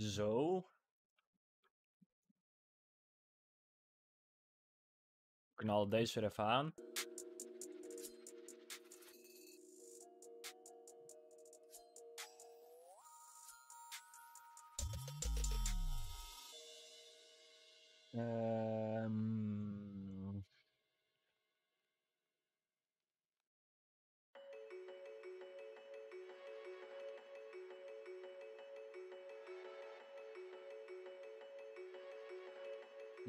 Zo. Knal deze er even aan. Ehm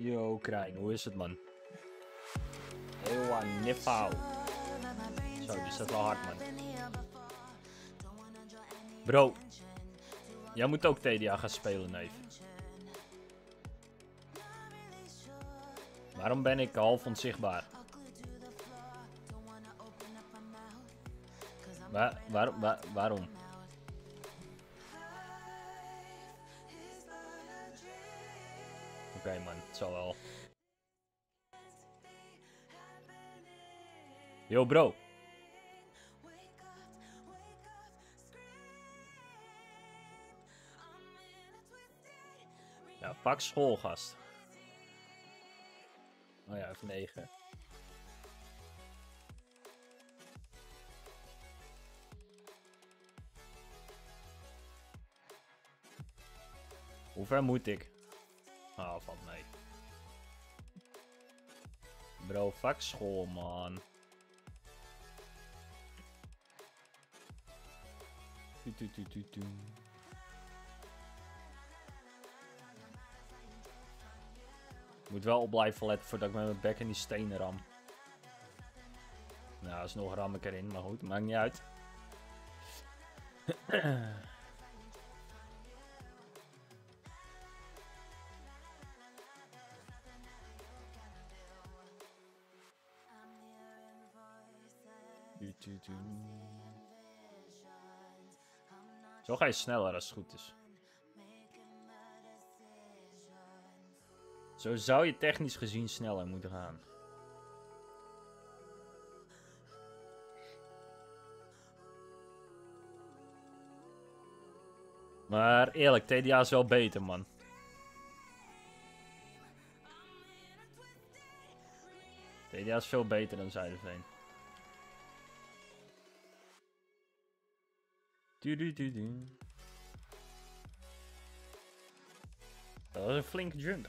Yo, Krijn, hoe is het man? Ewa, Nifau. Zo, die staat wel hard man. Bro, jij moet ook TDA gaan spelen, neef. Waarom ben ik half onzichtbaar? Waar, waar, waar, waarom? Oké man, zal wel. Yo bro. Ja, pak schoolgast. Oh ja, even 9. Hoe ver moet ik? Ah, valt mee. Bro, fuck school, man. Moet wel op blijven letten voordat ik met mijn bek in die stenen ram. Nou, alsnog ram ik erin, maar goed, maakt niet uit. Zo ga je sneller als het goed is. Zo zou je technisch gezien sneller moeten gaan. Maar eerlijk, TDA is wel beter, man. TDA is veel beter dan Zuiderveen. Dat was een flinke jump.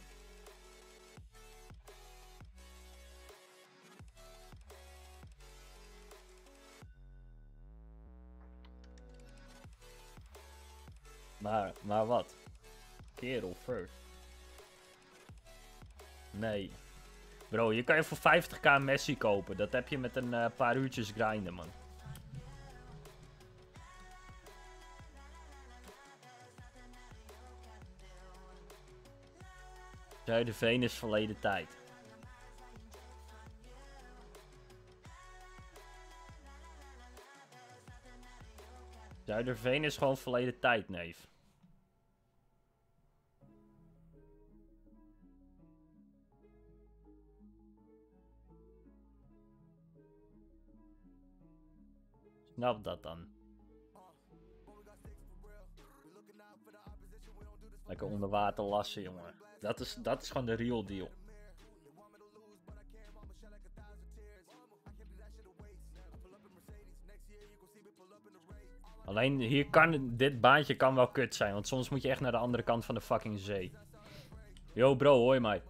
Maar, maar wat? Kerel, first. Nee. Bro, je kan je voor 50k Messi kopen. Dat heb je met een eh, paar uurtjes grinden, man. Zuiderveen is verleden tijd. Zuiderveen is gewoon verleden tijd, neef. Snap dat dan. Lekker onder water lassen, jongen. Dat is, dat is gewoon de real deal. Alleen hier kan, dit baantje kan wel kut zijn, want soms moet je echt naar de andere kant van de fucking zee. Yo bro, je mij?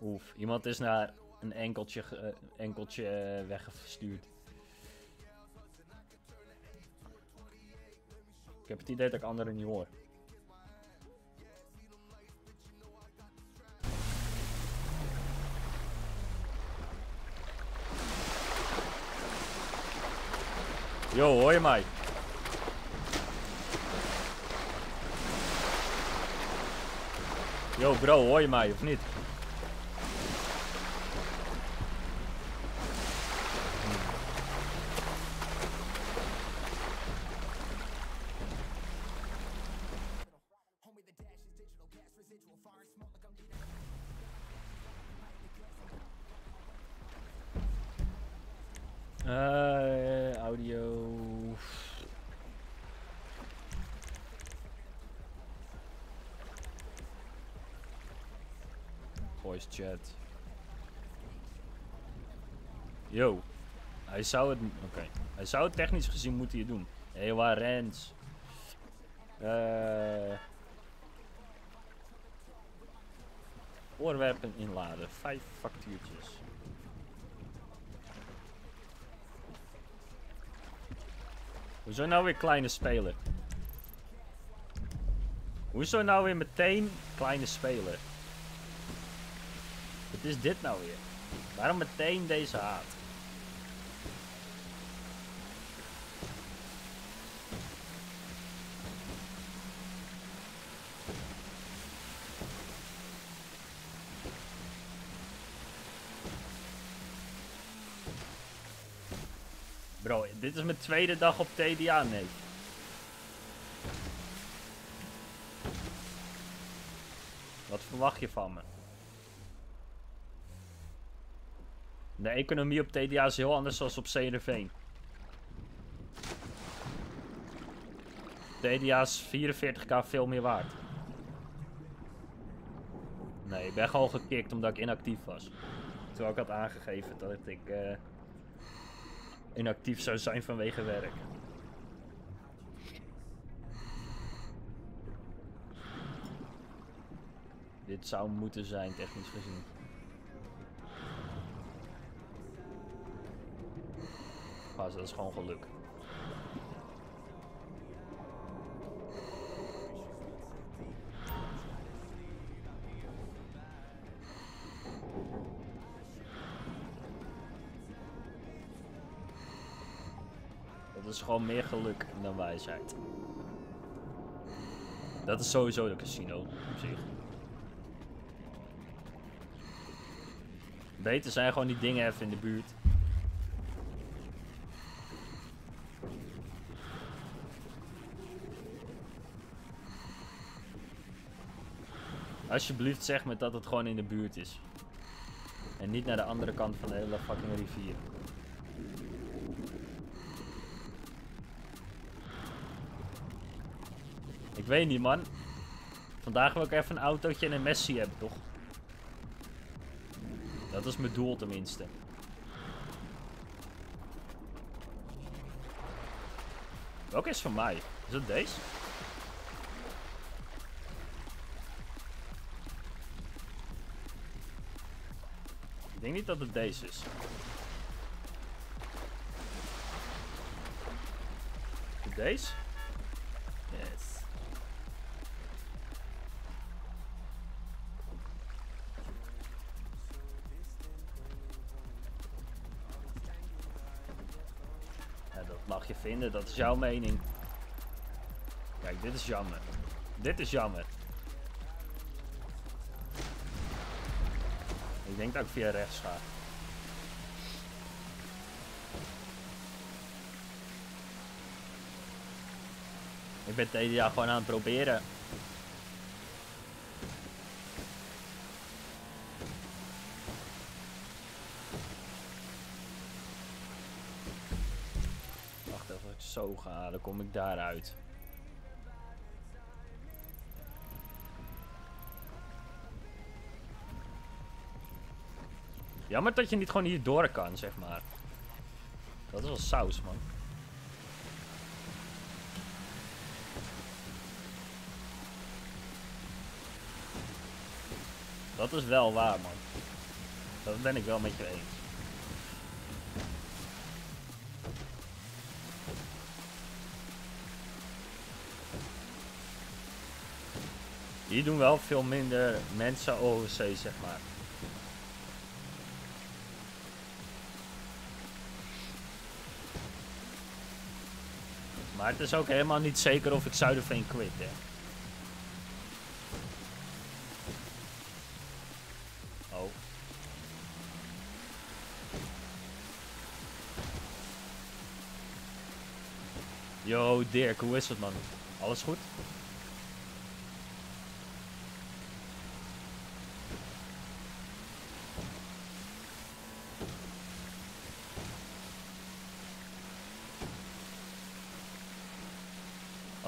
Oef, iemand is naar een enkeltje, eh, enkeltje eh, weggestuurd. Ik heb het idee dat ik anderen niet hoor. Yo, hoor je mij? Yo bro, hoor je mij of niet? Chat. Yo. Hij zou het... Oké. Hij zou het technisch gezien moeten je doen. Hé, waar Rens? Oorwerpen inladen. Vijf factuurtjes. Hoezo nou weer kleine speler? Hoezo nou weer meteen kleine speler? Wat is dit nou weer? Waarom meteen deze haat? Bro, dit is mijn tweede dag op TDA, nee. Wat verwacht je van me? De economie op TDA is heel anders dan op CNV. TDA is 44k veel meer waard. Nee, ik ben gewoon gekikt omdat ik inactief was. Terwijl ik had aangegeven dat ik eh, inactief zou zijn vanwege werk. Dit zou moeten zijn, technisch gezien. Dat is gewoon geluk. Dat is gewoon meer geluk dan wijsheid. Dat is sowieso de casino op zich. Beter zijn gewoon die dingen even in de buurt. Alsjeblieft zeg me dat het gewoon in de buurt is. En niet naar de andere kant van de hele fucking rivier. Ik weet niet man. Vandaag wil ik even een autootje en een Messi hebben toch? Dat is mijn doel tenminste. Welke is van mij? Is dat deze? Denk niet dat het deze is. Deze? Yes. Ja, dat mag je vinden, dat is jouw mening. Kijk, dit is jammer. Dit is jammer. Ik denk dat ik via rechts ga. Ik ben TDA gewoon aan het proberen. Wacht even, zo ga, dan kom ik daaruit. Jammer dat je niet gewoon hier door kan, zeg maar. Dat is wel saus, man. Dat is wel waar, man. Dat ben ik wel met je eens. Hier doen wel veel minder mensen OOC, zeg maar. Maar het is ook helemaal niet zeker of ik Zuiderveen quit, hè. Oh. Yo, Dirk, hoe is het, man? Alles goed?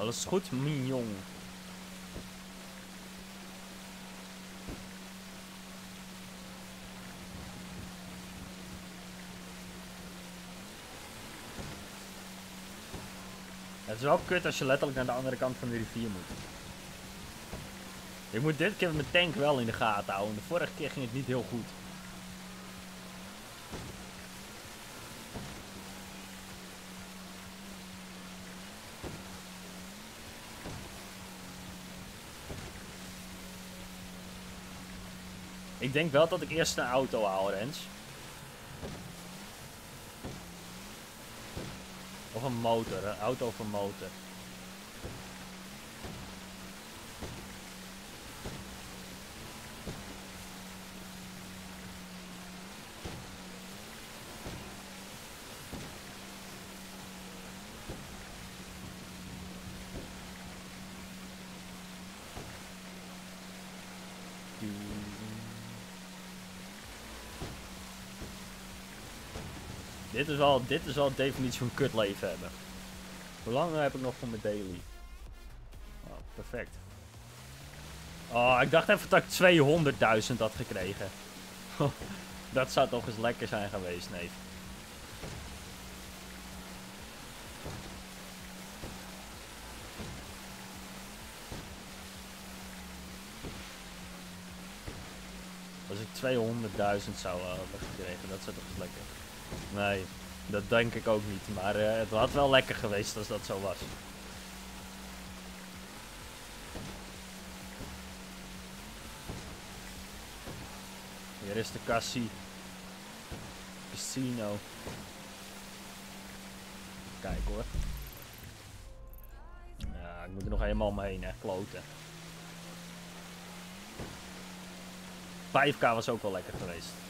Alles goed, mignon. Het is wel kut als je letterlijk naar de andere kant van de rivier moet. Ik moet dit keer mijn tank wel in de gaten houden. De vorige keer ging het niet heel goed. Denk wel dat ik eerst een auto haal, Rens. Of een motor, een auto een motor. Dit is wel, dit is de definitie van kut leven hebben. Hoe lang heb ik nog voor mijn daily? Oh, perfect. Oh, ik dacht even dat ik 200.000 had gekregen. dat zou toch eens lekker zijn geweest, nee. Als ik 200.000 zou hebben gekregen, dat zou toch eens lekker. Nee, dat denk ik ook niet. Maar uh, het had wel lekker geweest als dat zo was. Hier is de cassie. Casino. Kijk hoor. Ja, ik moet er nog helemaal omheen, hè. Kloten. 5k was ook wel lekker geweest.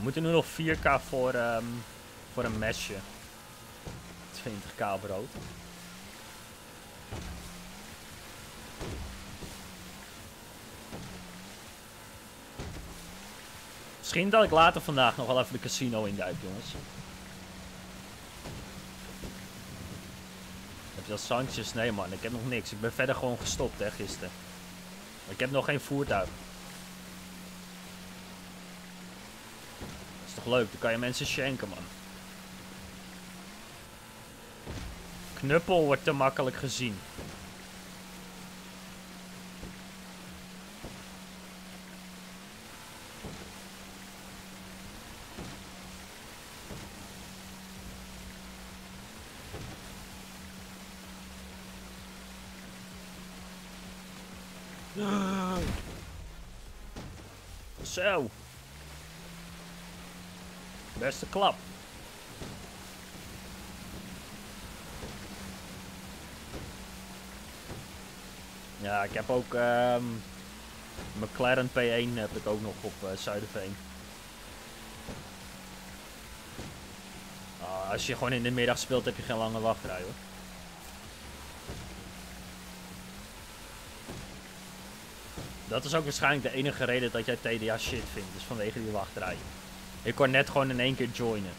We moeten nu nog 4k voor, um, voor een mesje. 20k brood. Misschien dat ik later vandaag nog wel even de casino induik, jongens. Heb je al Sanchez? Nee man, ik heb nog niks. Ik ben verder gewoon gestopt hè, gisteren. Ik heb nog geen voertuig. Leuk? Dan kan je mensen schenken, man. Knuppel wordt te makkelijk gezien. Zo. Beste klap. Ja, ik heb ook um, McLaren P1 heb ik ook nog op uh, Zuiderveen. Uh, als je gewoon in de middag speelt heb je geen lange wachtrij hoor. Dat is ook waarschijnlijk de enige reden dat jij TDA shit vindt, dus vanwege die wachtrij. Ik kon net gewoon in één keer joinen.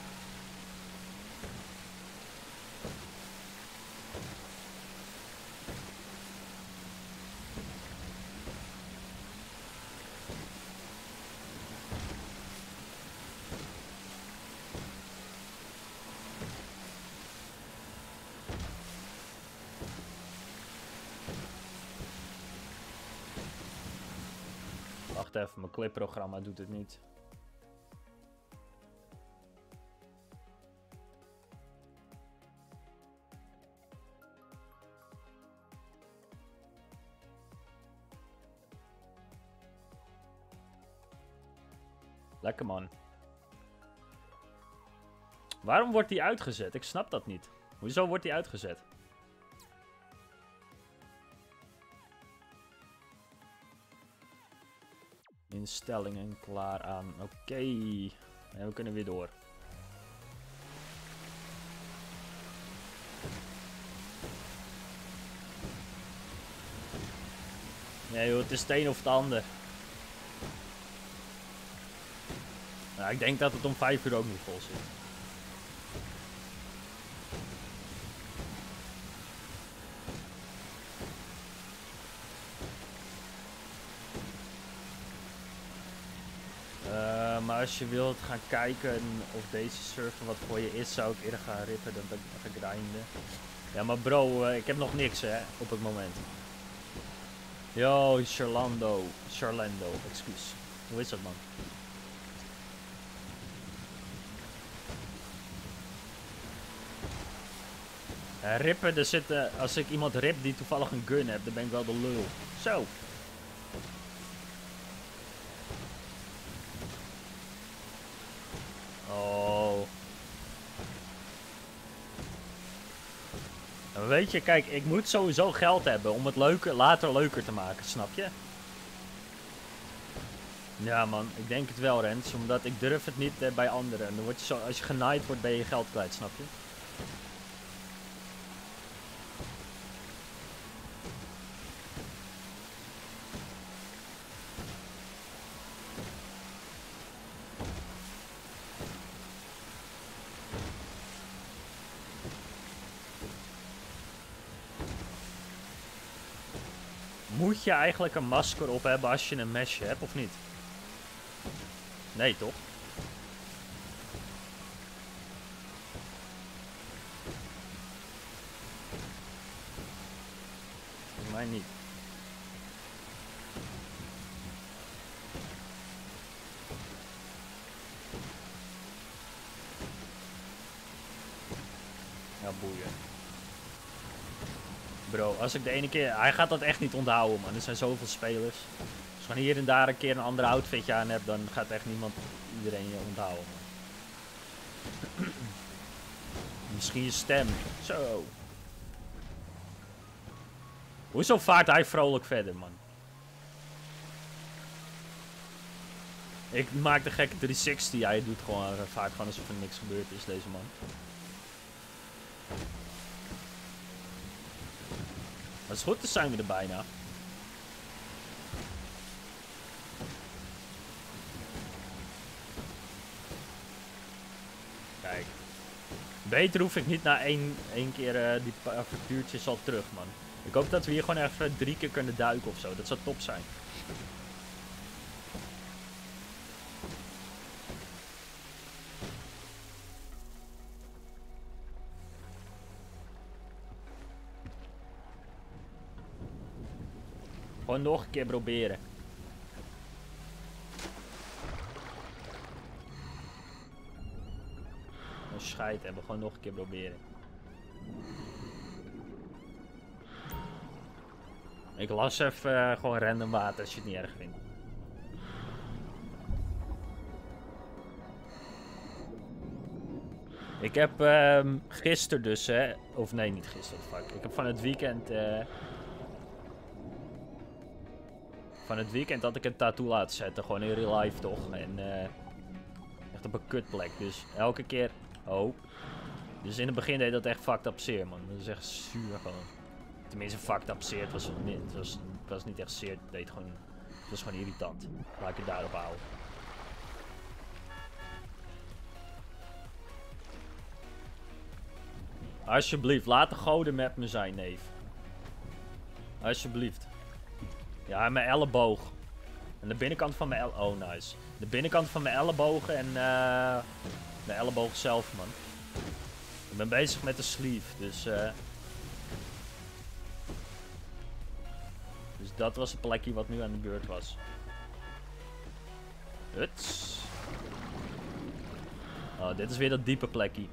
Wacht even, mijn clipprogramma doet het niet. Wordt die uitgezet? Ik snap dat niet. Hoezo wordt die uitgezet? Instellingen klaar aan. Oké. En we kunnen weer door. Nee joh, het is het een of het ander. Ik denk dat het om 5 uur ook niet vol zit. Als je wilt gaan kijken of deze server wat voor je is, zou ik eerder gaan rippen dan gaan grinden. Ja, maar bro, uh, ik heb nog niks hè, op het moment. Yo, Charlando. Charlando, excuus. Hoe is dat man? Rippen, er zit, uh, als ik iemand rip die toevallig een gun heeft, dan ben ik wel de lul. Zo. Oh. Weet je, kijk, ik moet sowieso geld hebben om het later leuker te maken, snap je? Ja man, ik denk het wel Rens, omdat ik durf het niet eh, bij anderen. Dan word je zo, als je genaaid wordt ben je geld kwijt, snap je? Moet je eigenlijk een masker op hebben als je een mesje hebt, of niet? Nee, toch? Volgens mij niet. Ja, boeien. Bro, ik de ene keer... Hij gaat dat echt niet onthouden, man. Er zijn zoveel spelers. Als je hier en daar een keer een ander outfitje aan hebt, dan gaat echt niemand iedereen je onthouden, man. Misschien je stem. Zo. Hoezo vaart hij vrolijk verder, man? Ik maak de gekke 360. Hij doet gewoon, vaart gewoon alsof er niks gebeurd is, deze man. Als het goed is zijn we er bijna. Kijk. Beter hoef ik niet na één, één keer uh, die factuurtjes al terug, man. Ik hoop dat we hier gewoon even drie keer kunnen duiken of zo. Dat zou top zijn. Nog een keer proberen. Een scheid hebben, gewoon nog een keer proberen. Ik las even uh, gewoon random water als je het niet erg vindt. Ik heb uh, gisteren dus, hè, of nee, niet gisteren, fuck. Ik heb van het weekend uh, van het weekend had ik een tattoo laten zetten. Gewoon in real life toch. En uh, echt op een kutplek. Dus elke keer... Oh. Dus in het begin deed dat echt fucked up zeer, man. Dat is echt zuur gewoon. Tenminste, fucked up zeer. Het was, niet, het was, het was niet echt zeer. Het, deed gewoon, het was gewoon irritant. Laat ik het daarop houden. Alsjeblieft, laat de goden met me zijn, neef. Alsjeblieft. Ja, mijn elleboog. En de binnenkant van mijn elleboog. Oh, nice. De binnenkant van mijn ellebogen en uh, de elleboog zelf, man. Ik ben bezig met de sleeve, dus... Uh... Dus dat was het plekje wat nu aan de beurt was. Huts. Oh, dit is weer dat diepe plekje.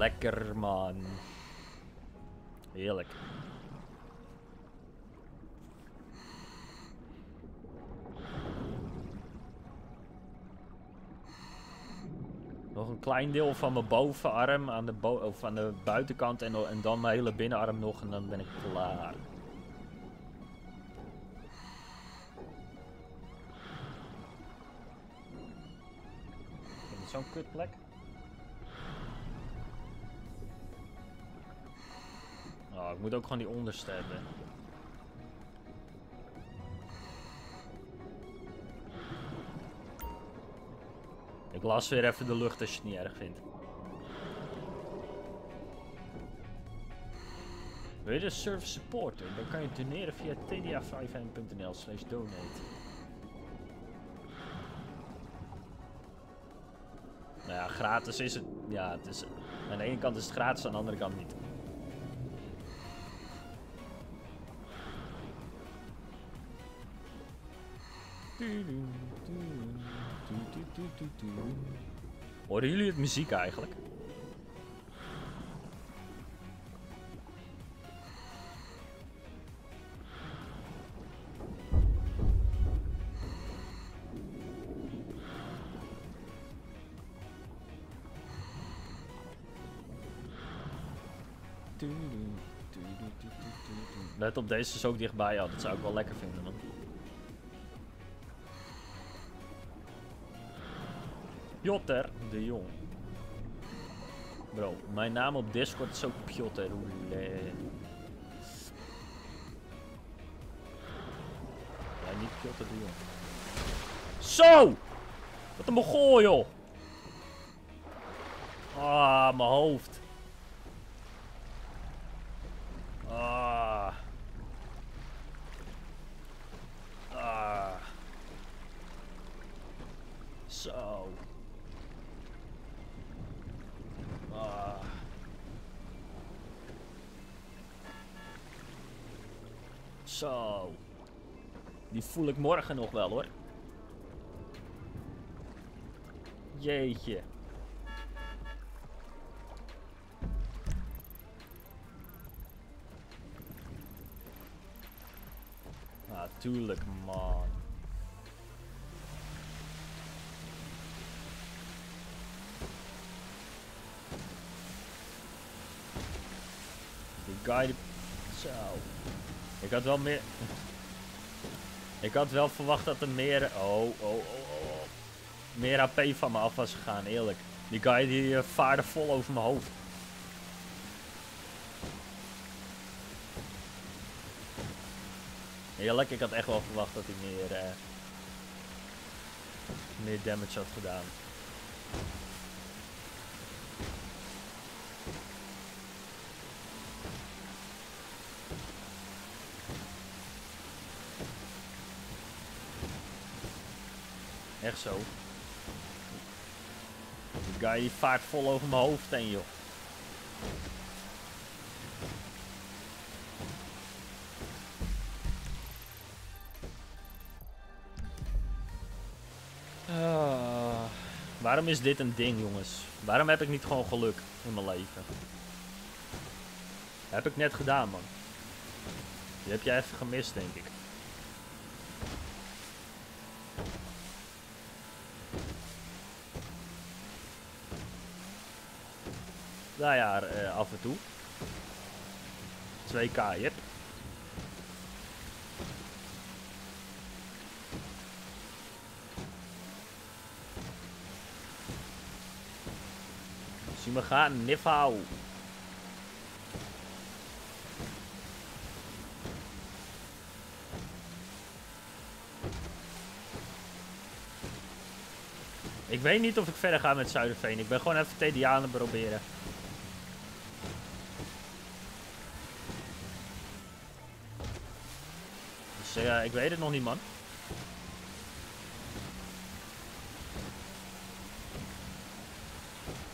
Lekker man. Heerlijk. Nog een klein deel van mijn bovenarm aan de, bo of aan de buitenkant en, dan mijn hele binnenarm nog en dan ben ik klaar. Zo'n kutplek. Ik moet ook gewoon die onderste hebben. Ik las weer even de lucht als je het niet erg vindt. Wil je de service supporter? Dan kan je doneren via tda5n.nl slash donate. Nou ja, gratis is het. Ja, het is, aan de ene kant is het gratis, aan de andere kant niet. Horen jullie het muziek eigenlijk? Let op, deze is ook dichtbij. Ja, dat zou ik wel lekker vinden. Pjotter de Jong. Bro, mijn naam op Discord is ook Pjotter Roule. Ja, niet Pjotter de Jong. Zo! Wat een begooil, joh! Ah, mijn hoofd. Ah. Ah. Zo. Ah. Zo. Die voel morgen nog wel hoor. Jeetje. Natuurlijk, man. Die guy... Zo. Ik had wel meer... Ik had wel verwacht dat er meer... Oh, oh, oh, oh. Meer AP van me af was gegaan, eerlijk. Die guy die eh, vaarde vol over mijn hoofd. Eerlijk, ik had echt wel verwacht dat hij meer, eh, meer damage had gedaan. Zo. Die guy die vaart vol over mijn hoofd heen, joh. Waarom is dit een ding, jongens? Waarom heb ik niet gewoon geluk in mijn leven? Heb ik net gedaan, man. Die heb jij even gemist, denk ik. Nou ja, eh, af en toe. 2k, yep. Zie me gaan, Nifau. Ik weet niet of ik verder ga met Zuiderveen. Ik ben gewoon even TDA aan het proberen. Ja, ik weet het nog niet, man.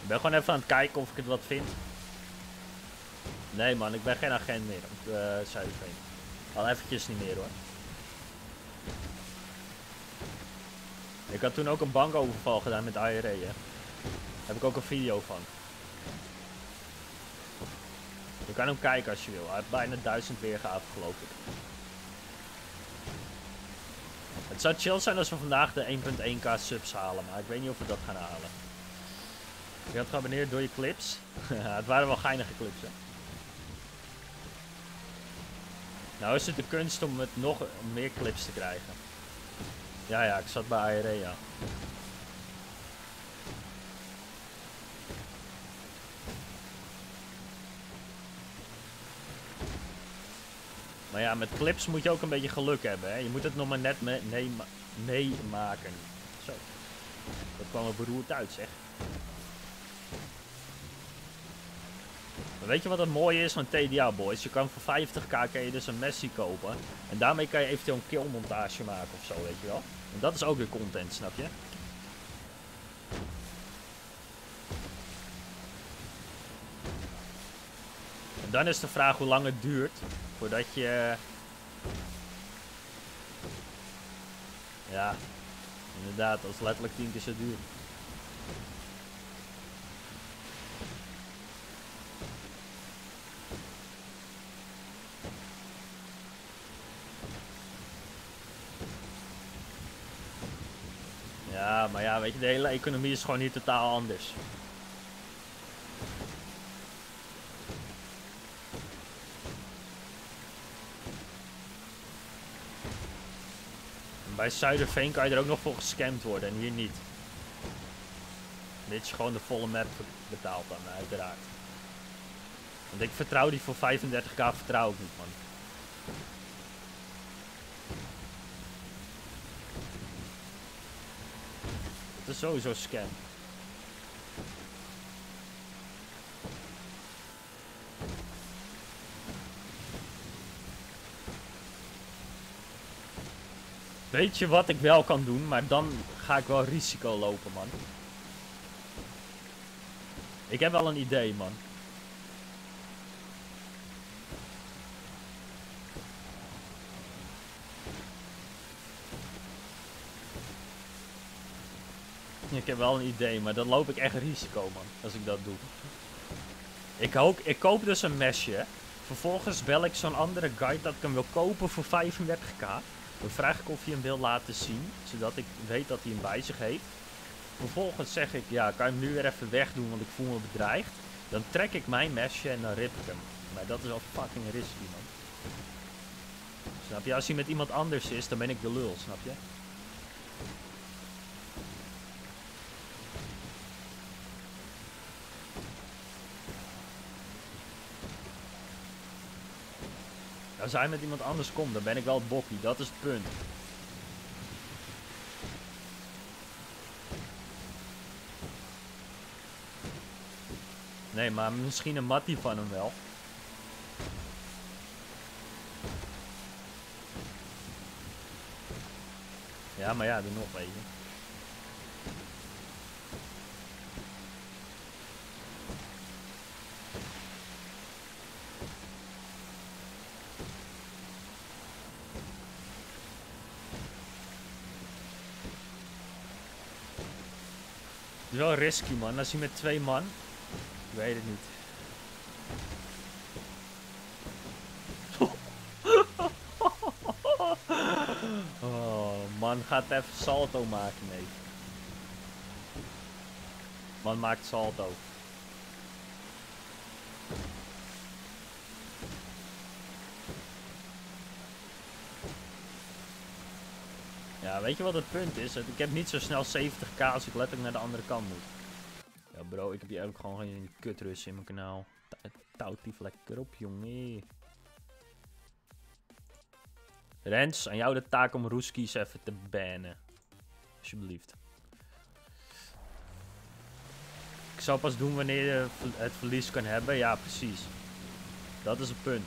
Ik ben gewoon even aan het kijken of ik het wat vind. Nee man, ik ben geen agent meer op uh, Zuiderveen. Al eventjes niet meer hoor. Ik had toen ook een bankoverval gedaan met. Hè. Daar heb ik ook een video van. Je kan hem kijken als je wil. Hij heeft bijna duizend weergaven geloof ik. Het zou chill zijn als we vandaag de 1.1k subs halen, maar ik weet niet of we dat gaan halen. Je had geabonneerd door je clips. het waren wel geinige clips, hè. Nou is het de kunst om het nog meer clips te krijgen. Ja, ja, ik zat bij ARE, ja. Maar ja, met clips moet je ook een beetje geluk hebben, hè. Je moet het nog maar net meemaken. Zo. Dat kwam er beroerd uit, zeg. Weet je wat het mooie is van TDA boys? Je kan voor 50k kan je dus een Messi kopen. En daarmee kan je eventueel een killmontage maken of zo, weet je wel. En dat is ook weer content, snap je? En dan is de vraag hoe lang het duurt voordat je... Ja, inderdaad, dat is letterlijk tien keer zo duur. Ja, maar ja, weet je, de hele economie is gewoon hier totaal anders. Bij Zuiderveen kan je er ook nog voor gescamd worden en hier niet. Dit is gewoon de volle map betaald dan, uiteraard. Want ik vertrouw die voor 35k vertrouw ik niet, man. Het is sowieso scam. Weet je wat ik wel kan doen, maar dan ga ik wel risico lopen, man. Ik heb wel een idee, man. Ik heb wel een idee, maar dan loop ik echt risico, man. Als ik dat doe. Ik, ik koop dus een mesje. Vervolgens bel ik zo'n andere guide dat ik hem wil kopen voor 35k. Dan vraag ik of hij hem wil laten zien. Zodat ik weet dat hij hem bij zich heeft. Vervolgens zeg ik, ja, kan je hem nu weer even wegdoen, want ik voel me bedreigd. Dan trek ik mijn mesje en dan rip ik hem. Maar dat is wel fucking risky, man. Snap je? Als hij met iemand anders is, dan ben ik de lul, snap je? Als hij met iemand anders komt, dan ben ik wel het bokkie. Dat is het punt. Nee, maar misschien een mattie van hem wel. Ja, maar ja, doe nog, weet risky, man. Als hij met twee man... Ik weet het niet. Oh, man gaat even salto maken, nee. Man maakt salto. Weet je wat het punt is? Ik heb niet zo snel 70k als ik letterlijk naar de andere kant moet. Ja bro, ik heb hier ook gewoon geen kutrus in mijn kanaal. Touwt die lekker op, jongen. Rens, aan jou de taak om Roeskies even te bannen. Alsjeblieft. Ik zal pas doen wanneer je het verlies kan hebben. Ja, precies. Dat is het punt.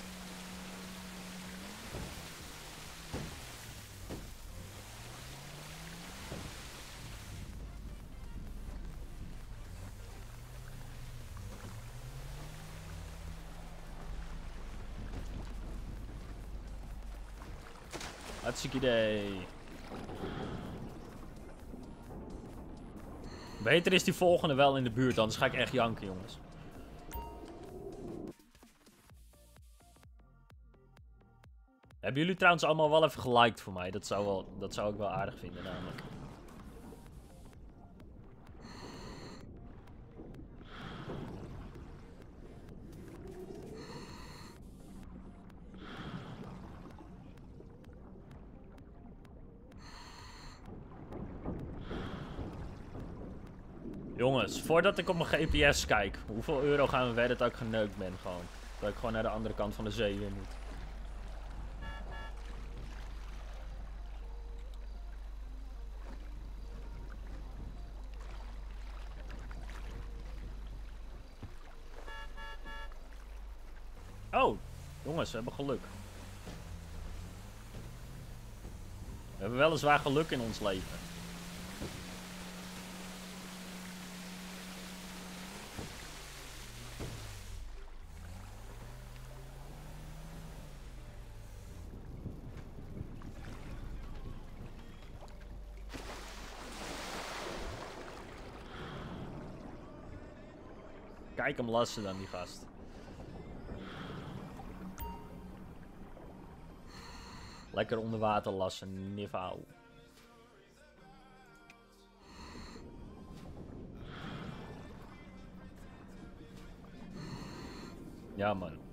Hartstikke idee. Beter is die volgende wel in de buurt, anders ga ik echt janken, jongens. Hebben jullie trouwens allemaal wel even geliked voor mij? Dat zou, wel, dat zou ik wel aardig vinden namelijk. Jongens, voordat ik op mijn GPS kijk, hoeveel euro gaan we wedden dat ik geneukt ben gewoon? Dat ik gewoon naar de andere kant van de zee weer moet. Jongens, we hebben geluk. We hebben weliswaar geluk in ons leven. Kijk hem lassen dan, die gast. Lekker onder water lassen, niveau. Ja, man.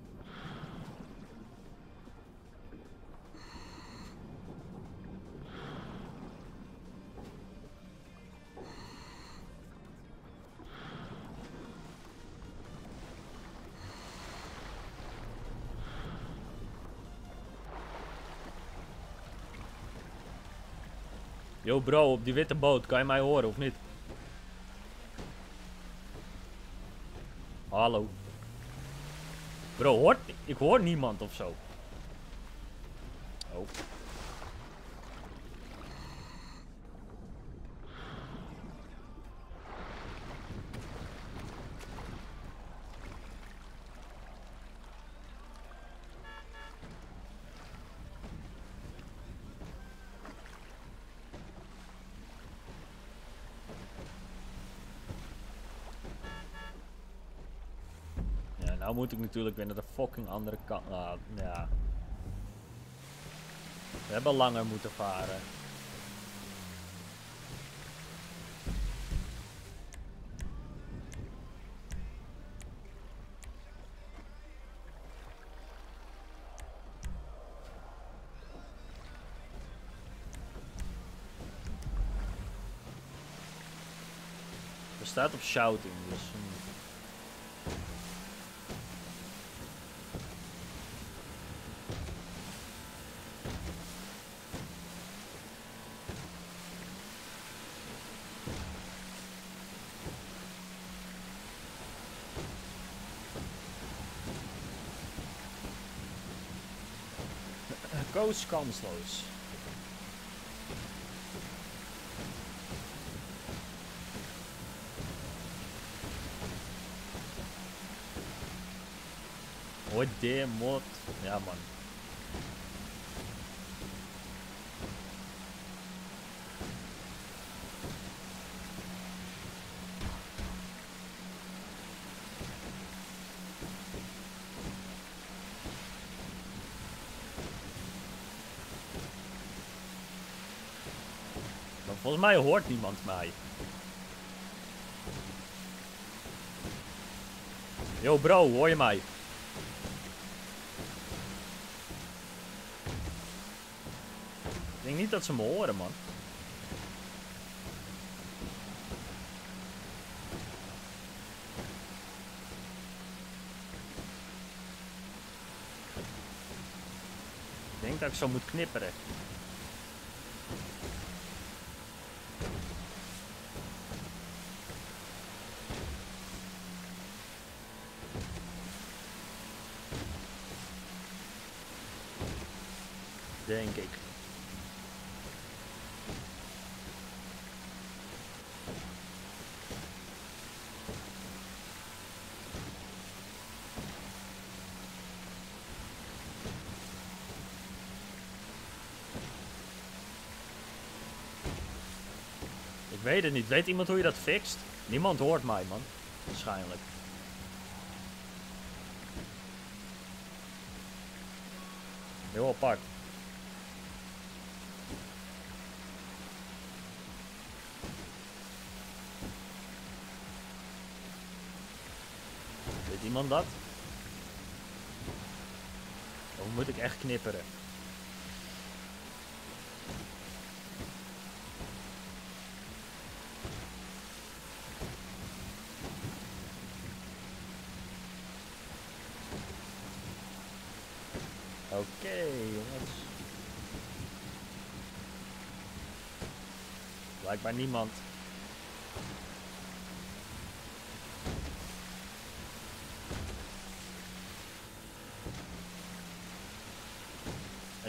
Bro, op die witte boot, kan je mij horen of niet? Hallo. Bro, hoort, ik hoor niemand of zo. Oh. Moet ik natuurlijk weer naar de fucking andere kant. Ah, ja. We hebben langer moeten varen. Staat op shouting, dus... no skamsløs. Og det måtte Ja. Volgens mij hoort niemand mij. Yo bro, hoor je mij? Ik denk niet dat ze me horen, man. Ik denk dat ik zo moet knipperen. Denk ik. Ik weet het niet. Weet iemand hoe je dat fixt? Niemand hoort mij, man. Waarschijnlijk. Heel apart. Weet iemand dat? Of moet ik echt knipperen? Oké, jongens. Niemand.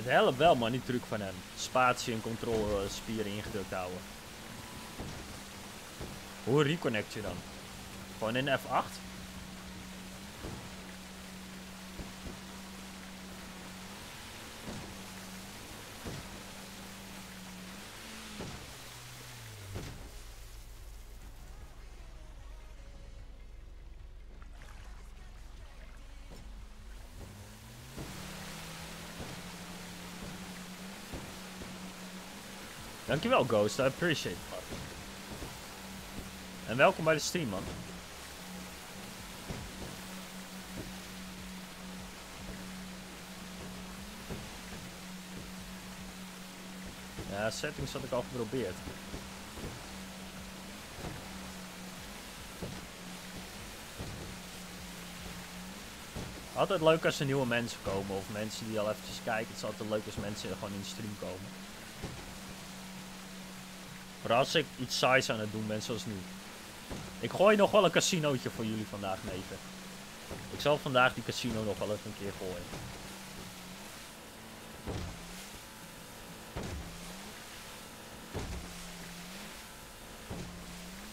helpt wel, man, die truc van hem. Spatie en controle eh, spieren ingedrukt houden. Hoe reconnect je dan? Gewoon in F8? Dankjewel Ghost, I appreciate it. En welkom bij de stream man. Ja, settings had ik al geprobeerd. Altijd leuk als er nieuwe mensen komen of mensen die al eventjes kijken. Het is altijd leuk als mensen gewoon in de stream komen. Maar als ik iets saais aan het doen ben zoals nu. Ik gooi nog wel een casinootje voor jullie vandaag, neven. Ik zal vandaag die casino nog wel even een keer gooien.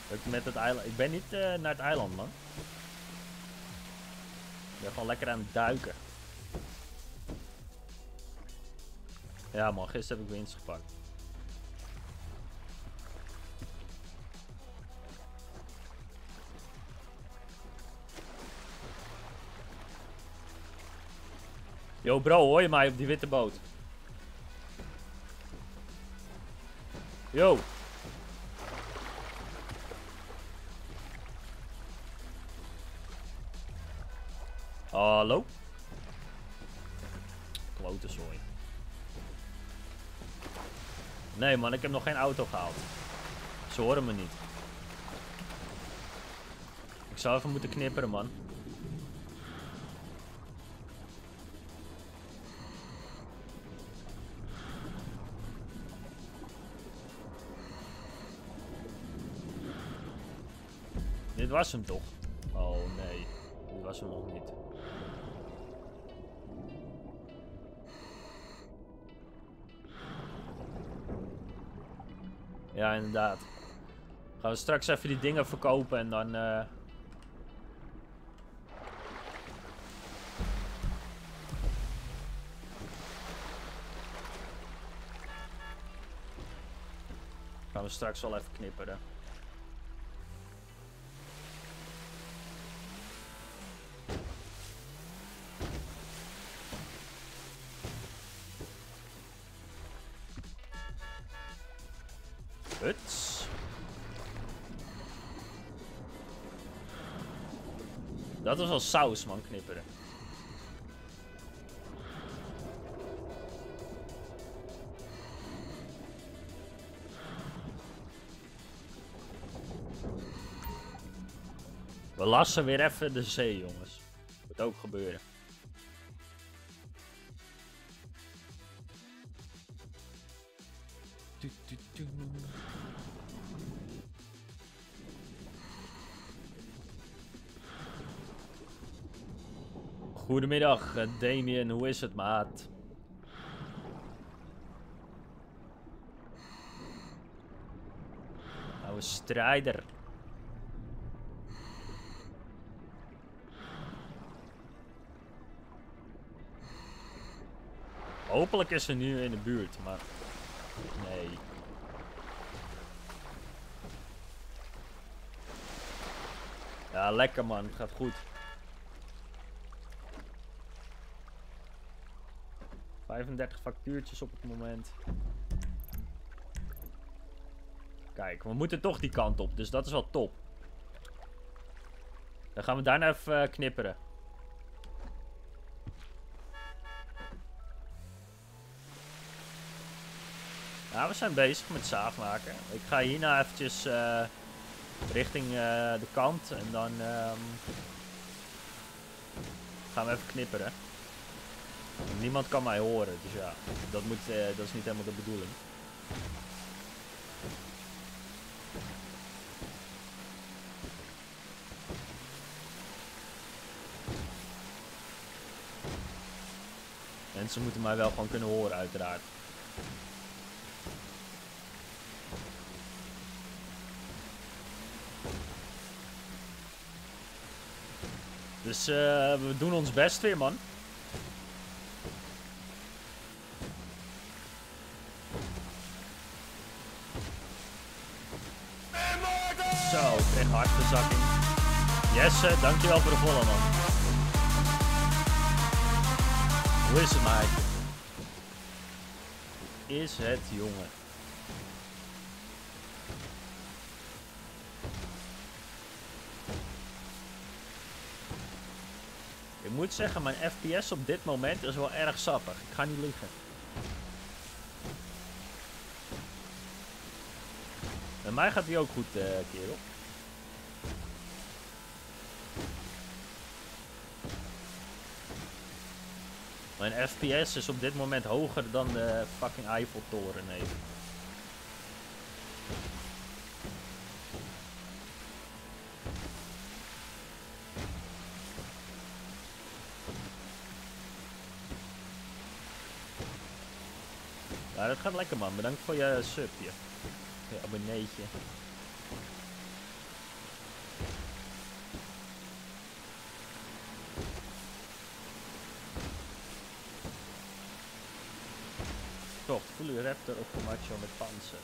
Ik, met het eiland. ik ben niet eh, naar het eiland, man. Ik ben gewoon lekker aan het duiken. Ja, man, gisteren heb ik winst gepakt. Bro, hoor je mij op die witte boot? Yo. Hallo? Klote zooi. Nee man, ik heb nog geen auto gehaald. Ze horen me niet. Ik zou even moeten knipperen man. Was hem toch? Oh nee, dit was hem nog niet. Ja, inderdaad. Gaan we straks even die dingen verkopen en dan... eh Gaan we straks wel even knipperen. Dat was wel saus, man, knipperen. We lassen weer even de zee, jongens. Moet ook gebeuren. Goedemiddag, eh, Damien. Hoe is het, maat? Oude strijder. Hopelijk is ze nu in de buurt, maar... Nee. Ja, lekker man. Gaat goed. 35 factuurtjes op het moment. Kijk, we moeten toch die kant op, dus dat is wel top. Dan gaan we daarna even eh, knipperen. Ja, we zijn bezig met zaag maken. Ik ga hierna eventjes eh, richting eh, de kant en dan ehm, gaan we even knipperen. Niemand kan mij horen, dus ja, dat, moet, eh, dat is niet helemaal de bedoeling. En Mensen moeten mij wel gewoon kunnen horen, uiteraard. Dus uh, we doen ons best weer, man. Jesse, dankjewel voor de follow, man. Hoe is het, meid? Is het, jongen? Ik moet zeggen, mijn FPS op dit moment is wel erg sappig. Ik ga niet liggen. Bij mij gaat hij ook goed, uh, kerel. Mijn FPS is op dit moment hoger dan de fucking Eiffeltoren even. Ja, dat gaat lekker man. Bedankt voor je subje. Je abonneetje. Toch, Fully Raptor of Macho met panzer.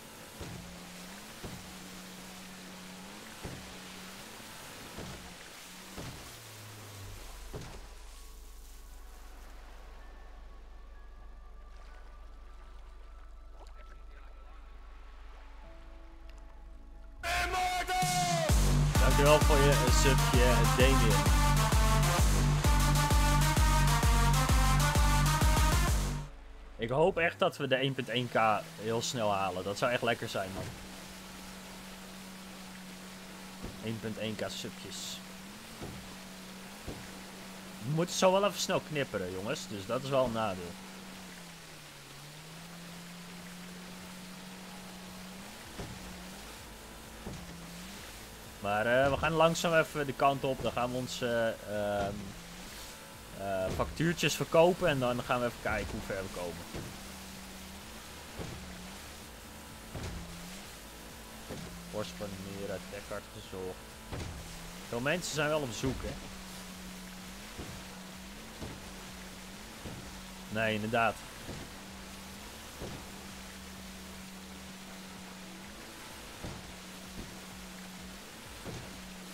Dankjewel voor je subje, Damien. Dat we de 1.1k heel snel halen. Dat zou echt lekker zijn, man. 1.1k subjes. We moeten zo wel even snel knipperen, jongens. Dus dat is wel een nadeel. Maar uh, we gaan langzaam even de kant op. Dan gaan we ons uh, uh, factuurtjes verkopen. En dan gaan we even kijken hoe ver we komen. Gezocht. Veel mensen zijn wel op zoek, hè. Nee, inderdaad.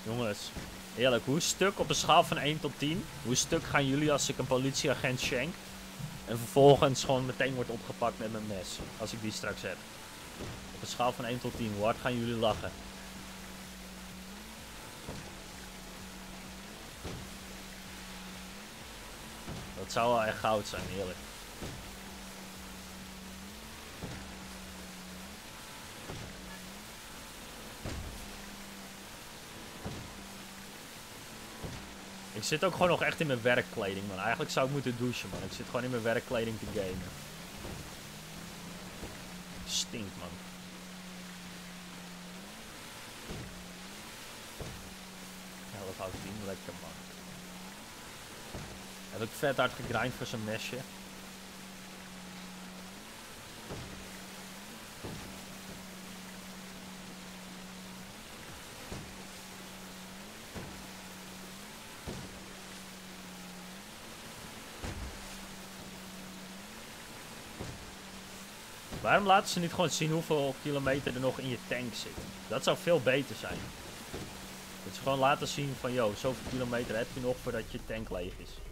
Jongens, eerlijk, hoe stuk op een schaal van 1 tot 10, hoe stuk gaan jullie als ik een politieagent shank en vervolgens gewoon meteen wordt opgepakt met mijn mes, als ik die straks heb? Op een schaal van 1 tot 10, hoe hard gaan jullie lachen? Zou wel echt goud zijn, eerlijk. Ik zit ook gewoon nog echt in mijn werkkleding, man. Eigenlijk zou ik moeten douchen, man. Ik zit gewoon in mijn werkkleding te gamen. Stinkt, man. Ja, dat houdt niet lekker, man. Heb ik vet hard gegrind voor zo'n mesje. Waarom laten ze niet gewoon zien hoeveel kilometer er nog in je tank zit? Dat zou veel beter zijn. Dat ze gewoon laten zien van, yo, zoveel kilometer heb je nog voordat je tank leeg is.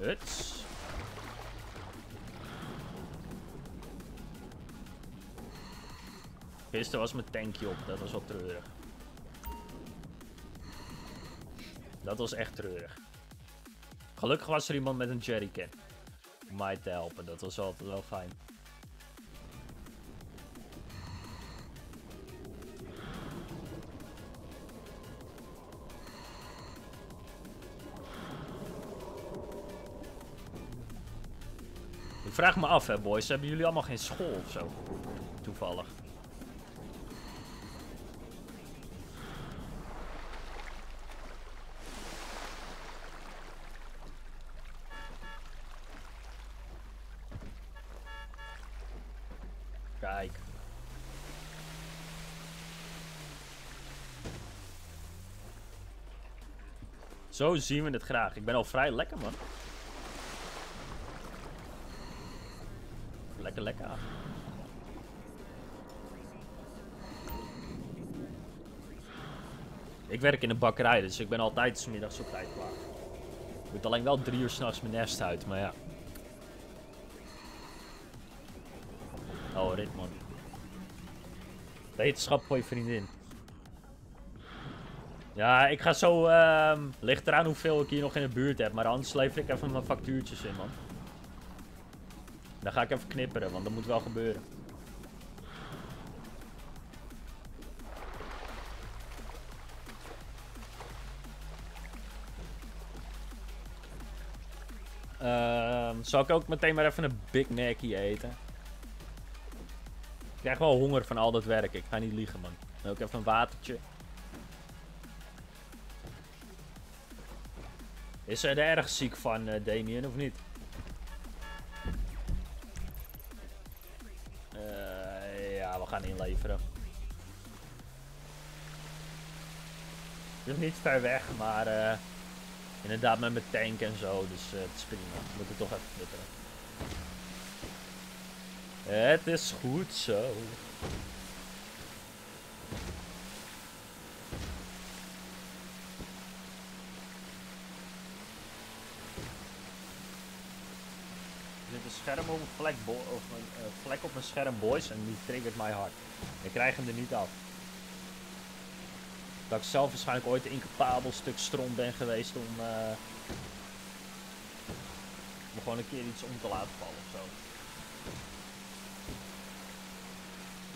Huts. Gisteren was mijn tankje op, dat was wel treurig. Dat was echt treurig. Gelukkig was er iemand met een jerrycan. Om mij te helpen, dat was altijd wel fijn. vraag me af, hè, boys. Hebben jullie allemaal geen school of zo? Toevallig. Kijk. Zo zien we het graag. Ik ben al vrij lekker, man. Ik werk in een bakkerij, dus ik ben altijd 's middags op tijd klaar. Ik moet alleen wel drie uur s'nachts mijn nest uit, maar ja. Oh, rit man. Wetenschap voor je vriendin. Ja, ik ga zo... ehm ligt eraan hoeveel ik hier nog in de buurt heb. Maar anders lever ik even mijn factuurtjes in, man. Dan ga ik even knipperen, want dat moet wel gebeuren. Zal ik ook meteen maar even een Big Mackie eten? Ik krijg wel honger van al dat werk. Ik ga niet liegen, man. En ook even een watertje. Is er erg ziek van, eh, Damien, of niet? Eh, ja, we gaan inleveren. Het is niet ver weg, maar eh, inderdaad met mijn tank en zo, dus eh, het is prima. We moeten toch even knipperen. Het is goed zo. Er zit een scherm op een vlek, of een eh, vlek op mijn scherm, boys, en die triggert mij hard. Ik krijg hem er niet af. Dat ik zelf waarschijnlijk ooit een incapabel stuk strom ben geweest om, eh, om gewoon een keer iets om te laten vallen of zo.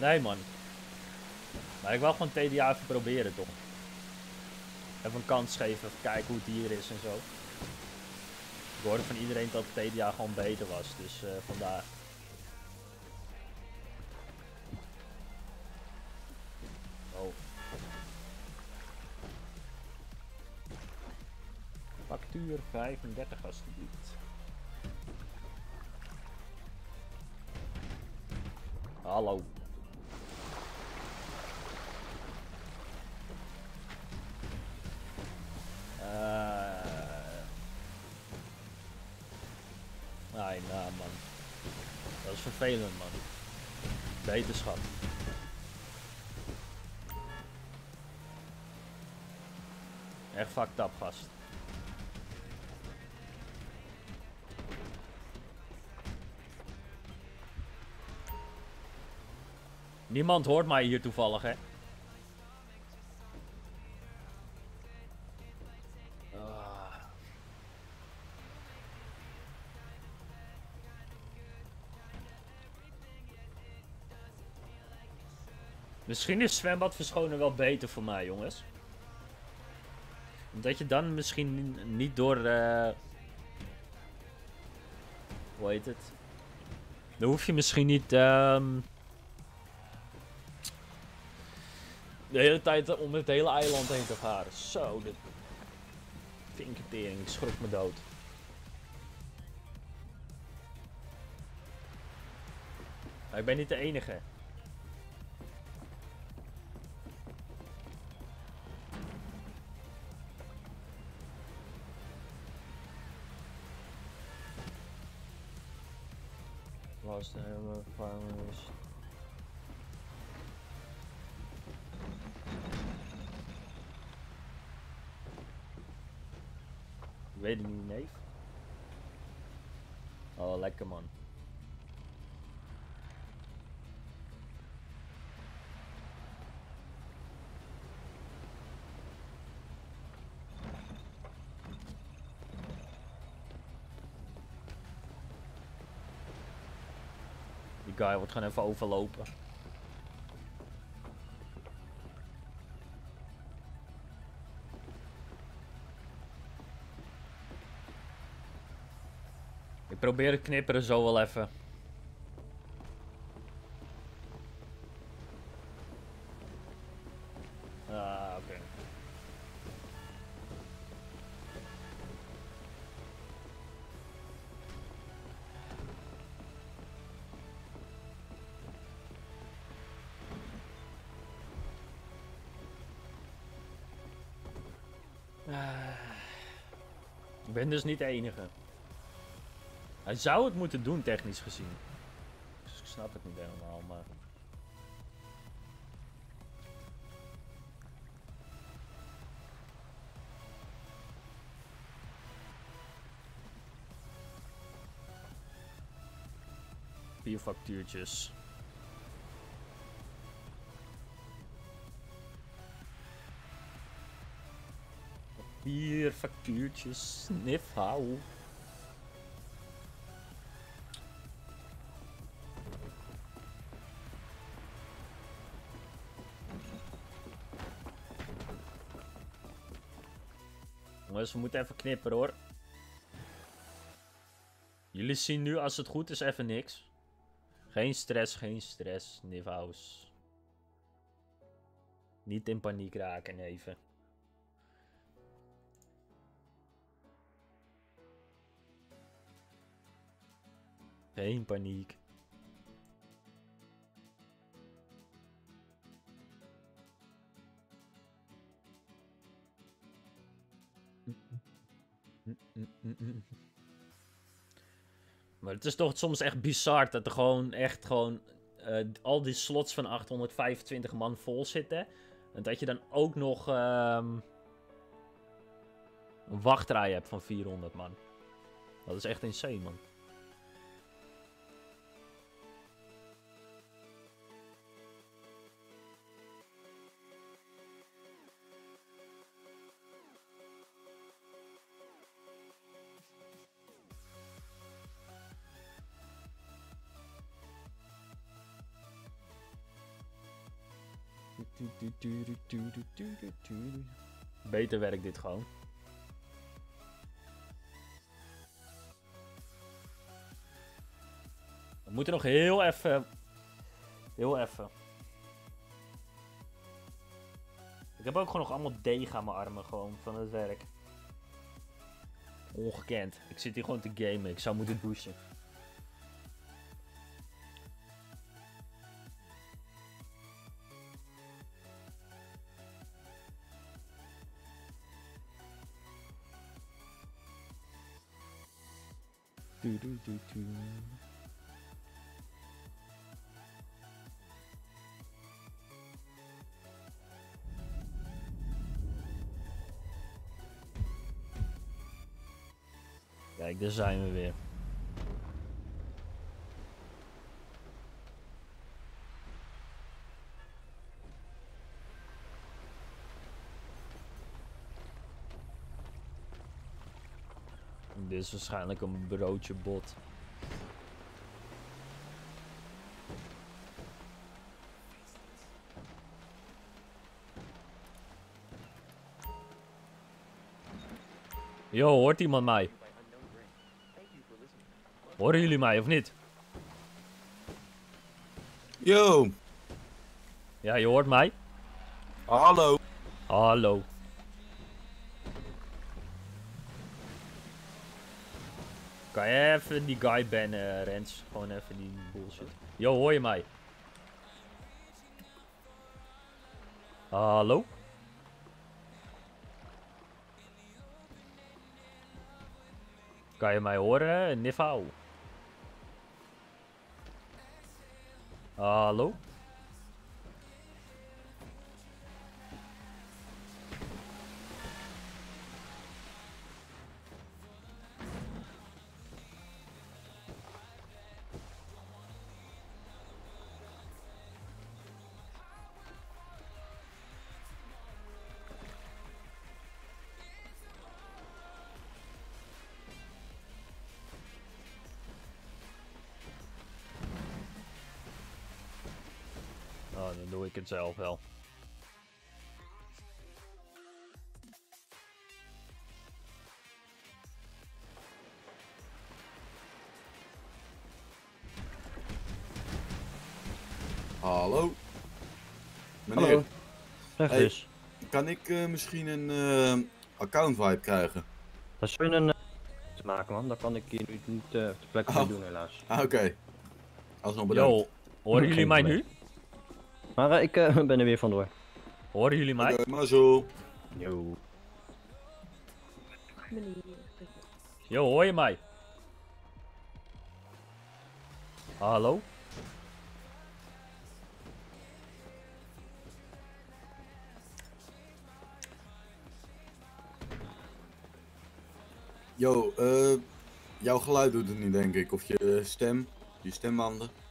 Nee man. Maar ik wil gewoon TDA even proberen toch. Even een kans geven, even kijken hoe het hier is en zo. Ik hoorde van iedereen dat TDA gewoon beter was, dus eh, vandaar. Factuur 35 alsjeblieft. Hallo. Eh. Ai, nou man. Dat is vervelend man. Wetenschap. Echt fucked up gast. Niemand hoort mij hier toevallig, hè? Ah. Misschien is zwembad verschonen wel beter voor mij, jongens. Omdat je dan misschien niet door... eh, Hoe heet het? Dan hoef je misschien niet... ehm, De hele tijd om het hele eiland heen te varen. Zo, dit... Vinketering, ik schrok me dood. Maar ik ben niet de enige. Was de hele farmers. Weet het niet, neef. Oh, lekker man. Die guy wordt gewoon even overlopen. probeer het knipperen zo wel even. Ah, oké. Ah. Ik ben dus niet de enige. Hij zou het moeten doen, technisch gezien. Dus ik snap het niet helemaal, maar... Vier factuurtjes. Vier Jongens, we moeten even knipperen hoor. Jullie zien nu, als het goed is, even niks. Geen stress, geen stress, Nivhaus. Niet in paniek raken even. Geen paniek. Maar het is toch soms echt bizar dat er gewoon echt gewoon eh, al die slots van 825 man vol zitten. En dat je dan ook nog ehm, een wachtrij hebt van 400 man. Dat is echt insane, man. Beter werkt dit gewoon. We moeten nog heel even. Heel even. Ik heb ook gewoon nog allemaal deeg aan mijn armen gewoon van het werk. Ongekend. Ik zit hier gewoon te gamen. Ik zou moeten douchen. Kijk, daar zijn we weer. Dit is waarschijnlijk een broodje bot. Yo, hoort iemand mij? Horen jullie mij of niet? Yo, Ja, je hoort mij? hallo. Hallo. Even die guy bannen, Rens? Gewoon even die bullshit. Yo, hoor je mij? Hallo? Kan je mij horen, Nivau? Hallo? Het zelf wel. Hallo. Meneer, Hallo. Zeg Hey. dus. kan ik eh, misschien een eh, account vibe krijgen? Zou je een eh, te maken man, dat kan ik hier nu niet eh ter plekke mee Oh. doen helaas. Ah, oké. Alsnog bedankt. Yo, horen jullie mij nu? Maar eh, ik eh, ben er weer vandoor. Horen jullie mij? Oké, maar zo. Yo. Yo, hoor je mij? Hallo? Yo, eh, jouw geluid doet het niet, denk ik. Of je stem, je stembanden.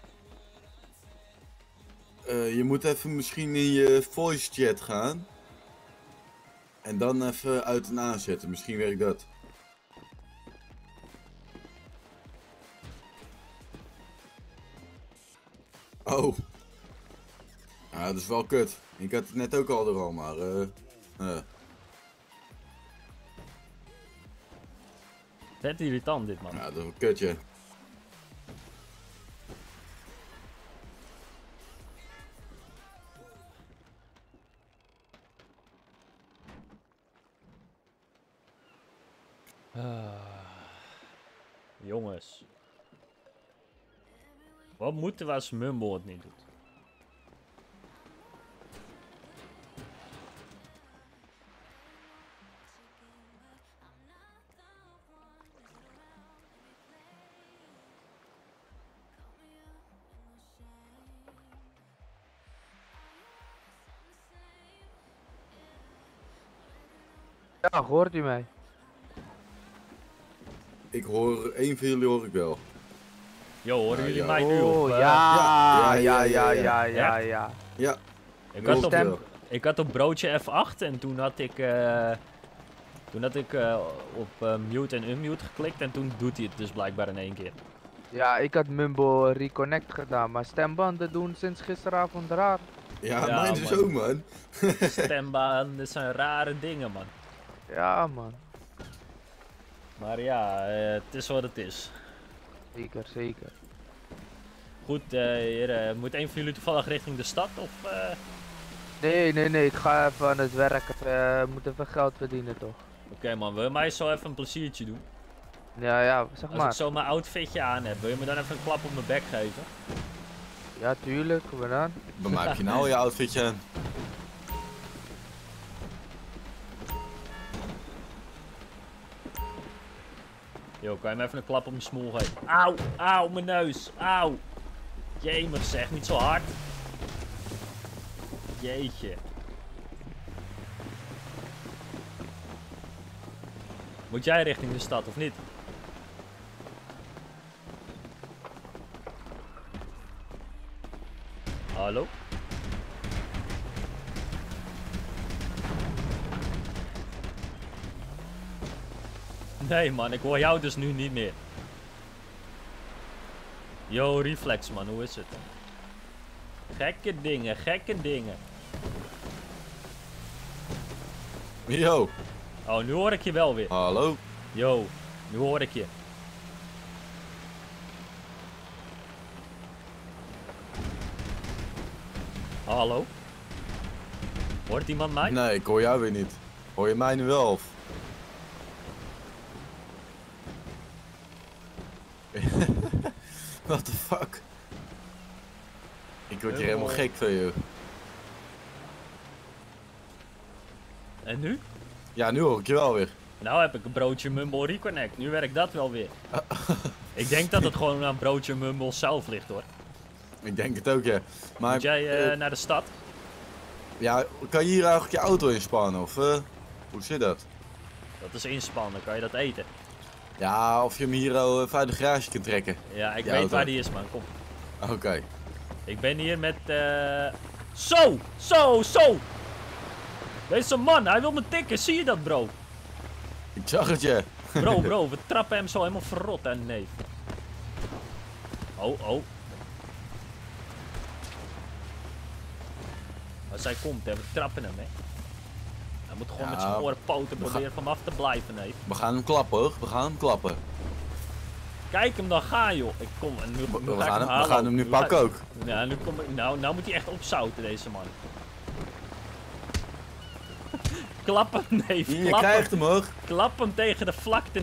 Eh, je moet even misschien in je voice chat gaan. En dan even uit en aanzetten. Misschien werkt dat. Oh. Ja, dat is wel kut. Ik had het net ook al er al, maar... Vet irritant dit, man. Ja, dat is een kutje. Wat moeten we als Mumble het niet doet? Ja, hoort u mij? Ik hoor, één van jullie hoor ik wel. Yo, horen jullie mij nu? Oh, of, ja, eh, ja, ja, ja, ja, ja, ja. ja, Ik had, op, ik had op broodje F8 en toen had ik, eh, toen had ik eh, op mute en unmute geklikt en toen doet hij het dus blijkbaar in één keer. Ja, ik had Mumbo Reconnect gedaan, maar stembanden doen sinds gisteravond raar. Ja, Ja, mijn dus man. ook, man. Stembaan, dit zijn rare dingen man. Ja, man. Maar ja, het is wat het is. Zeker, zeker. Goed, eh heren, moet een van jullie toevallig richting de stad of... eh, Nee, nee, nee, ik ga even aan het werk. even, eh, moet even geld verdienen, toch? Oké man, wil je mij zo even een pleziertje doen? Ja, ja, zeg Als maar. ik zo mijn outfitje aan heb, wil je me dan even een klap op mijn bek geven? Ja, tuurlijk, we dan. Bij mij heb je nou je outfitje aan. Yo, kan je me even een klap op mijn smoel geven? Auw, auw, mijn neus, auw. Jemig zeg, niet zo hard. Jeetje. Moet jij richting de stad of niet? Hallo? Nee man, ik hoor jou dus nu niet meer. Yo, reflex man, hoe is het? Gekke dingen, gekke dingen. Yo, Oh, nu hoor ik je wel weer. hallo. Yo, nu hoor ik je. Hallo? Hoort iemand mij? Nee, ik hoor jou weer niet. Hoor je mij nu wel? Of? What the fuck? Ik word hier helemaal gek van je. En nu? Ja, nu hoor ik je wel weer. Nou heb ik een broodje Mumble Reconnect. Nu werkt dat wel weer. ik denk dat het gewoon aan broodje Mumble zelf ligt hoor. Ik denk het ook, ja. Maar Moet jij eh, eh, naar de stad? ja, kan je hier eigenlijk je auto inspannen? Of eh, hoe zit dat? Dat is inspannen, kan je dat eten? Ja, of je hem hier al even uit de garage kunt trekken. Ja, ik weet auto. waar die is man, kom. Oké. Ik ben hier met eh. Zo! Zo! Zo! Deze man, hij wil me tikken, zie je dat bro? Ik zag het je. Bro, bro, we trappen hem zo helemaal verrot en nee. Oh, oh. Als hij komt, hè, we trappen hem, hè. Hij moet gewoon met zijn oren poten we gaan- proberen van hem af te blijven, nee. We gaan hem klappen hoor. We gaan hem klappen. Kijk hem dan gaan, joh. Ik kom, en nu, nu We, ga gaan, hem, we gaan hem nu ga- pakken ook. Ja, nu, kom nou, nou moet hij echt opzouten, deze man. klap hem, neef. Je Klap hem, krijgt hem hoor. klap hem tegen de vlakte,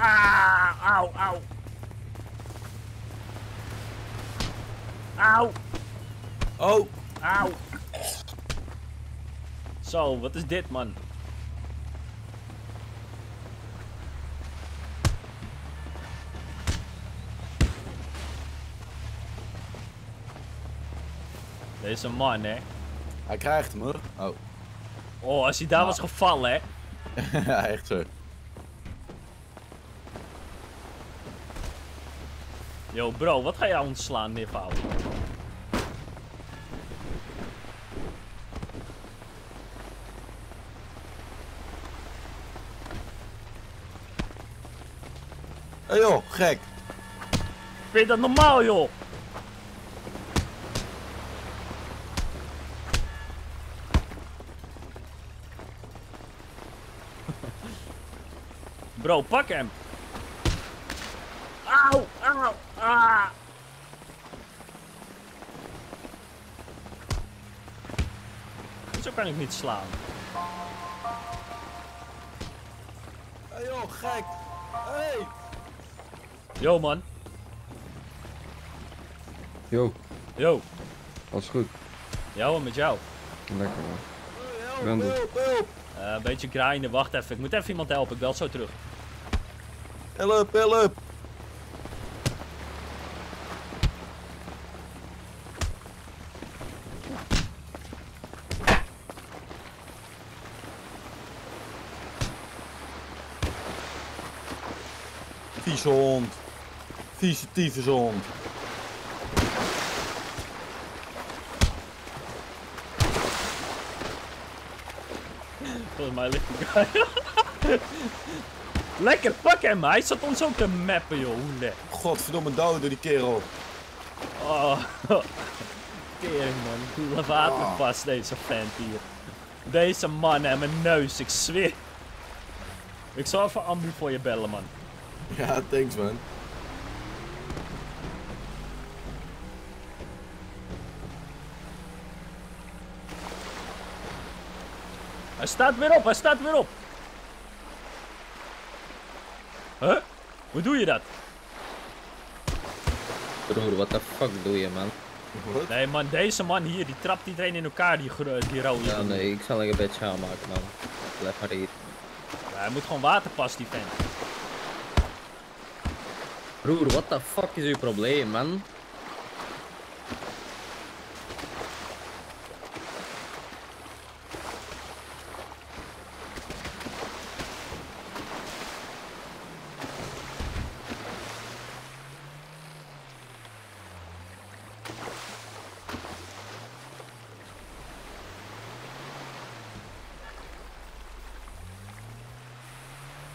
neefouw. Auw, auw. Auw, Oh, auw. Zo, wat is dit, man? Deze man, hè. hij krijgt hem hoor. Oh, Oh, als hij daar was gevallen, hè. ja, echt zo. Yo, bro, wat ga jij ontslaan, Nifhout? Hé joh, gek. Vind je dat normaal, joh? Bro, pak hem. Auw, auw, ah. Zo kan ik niet slaan. Hé joh, gek. Hey. Yo, man. Yo, Yo. alles goed. Ja, hoor, met jou. Lekker man. Help, Ben er. help, help. Eh, een beetje grinden, wacht even. Ik moet even iemand helpen, ik bel zo terug. Help, help. Vieze hond. Vieze tyfushond. Volgens mij ligt die guy. Lekker, pak hem. Hij zat ons ook te mappen, joh. Hoe le. Godverdomme dood door die kerel. Oh. Man. Hoe waterpas deze vent hier. Deze man en mijn neus, ik zweer. Ik zal even ambu voor je bellen, man. Ja, thanks man. Hij staat weer op, hij staat weer op. Huh? Hoe doe je dat? Broer, wat de fuck doe je, man? Wat? Nee, man, deze man hier, die trapt iedereen in elkaar, die, die rode. Ja, nee, ik zal een beetje aanmaken, man. Blijf maar hier. Ja, hij moet gewoon waterpas, die vent. Broer, wat de fuck is uw probleem, man?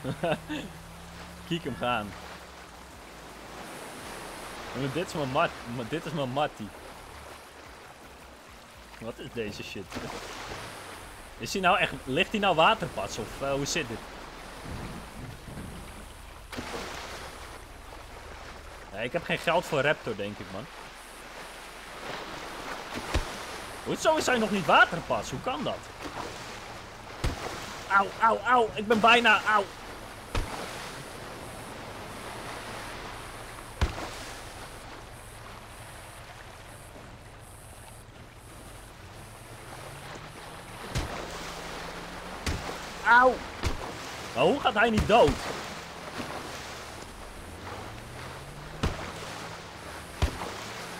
Kiek hem gaan. Dit is mijn mat, dit is mijn mattie. Wat is deze shit? Is hij nou echt, ligt hij nou waterpas of eh, hoe zit dit? Ik heb geen geld voor Raptor denk ik man. Hoezo is hij nog niet waterpas? Hoe kan dat? Auw, auw, auw, ik ben bijna, auw. Auw! Maar hoe gaat hij niet dood?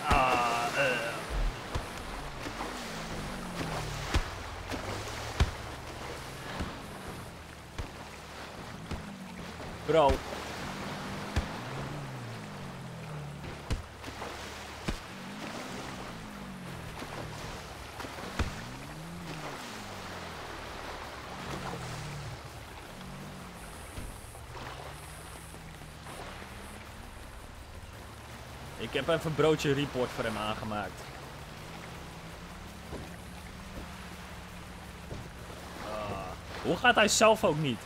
Ah, eh. Bro. Heb even een broodje report voor hem aangemaakt. Ah, hoe gaat hij zelf ook niet?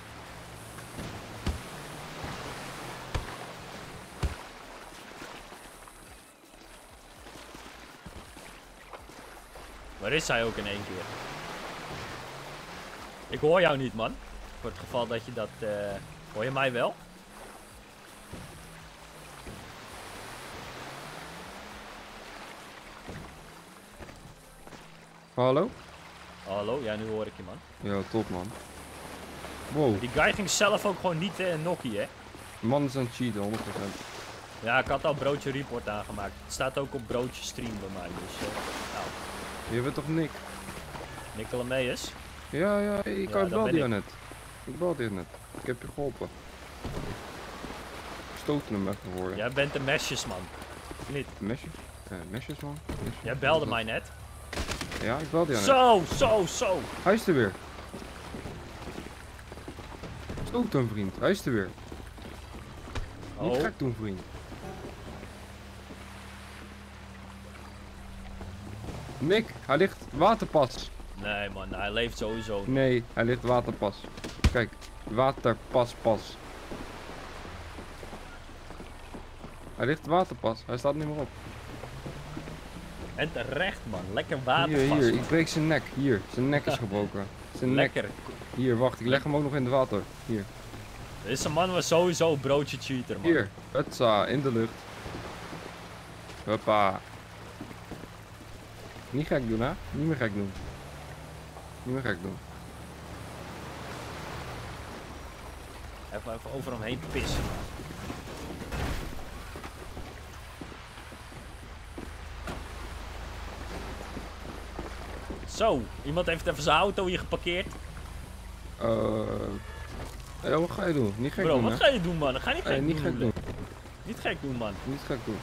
Waar is hij ook in één keer? Ik hoor jou niet, man. Voor het geval dat je dat... eh, Hoor je mij wel? Hallo? Hallo? Ja, nu hoor ik je, man. Ja, top man. Wow, Die guy ging zelf ook gewoon niet eh nokkie, hè? man is aan het cheaten, 100%. Ja, ik had al broodje report aangemaakt. Het staat ook op broodje stream bij mij, dus... eh nou, Je bent toch Nick? Nicolameus. Ja, ja, ik Ja, ik ben je ik. net. Ik belde je net. Ik heb je geholpen. Stoten hem even voor je. Jij bent de mesjesman. Of niet? Mesjes? Eh, mesjes man? Mesjes? Jij belde mij net. Ja, ik belde net. Zo, zo, zo. Hij is er weer. Stoot hem vriend, hij is er weer. Niet Oh, gek doen vriend. Nick, hij ligt waterpas. nee man, hij leeft sowieso. Nee, hij ligt waterpas. Kijk, waterpas pas. Hij ligt waterpas, hij staat niet meer op. En terecht man, lekker Hier, waterpas. hier, man. ik breek zijn nek. Hier, zijn nek is gebroken. Zijn nek. Lekker. Hier, wacht, ik leg hem ook nog in het water. Hier, Deze man was sowieso een broodje cheater man. hier. Hutsa, in de lucht. Hoppa. Niet gek doen, hè? Niet meer gek doen. Niet meer gek doen. Even, even over hem heen pissen man. Zo, iemand heeft even zijn auto hier geparkeerd. Eh. eh, wat ga je doen? Niet gek Bro, doen, wat hè? ga je doen man? Ga niet gek Eh, niet doen. gek doen. Niet gek doen man. Niet gek doen.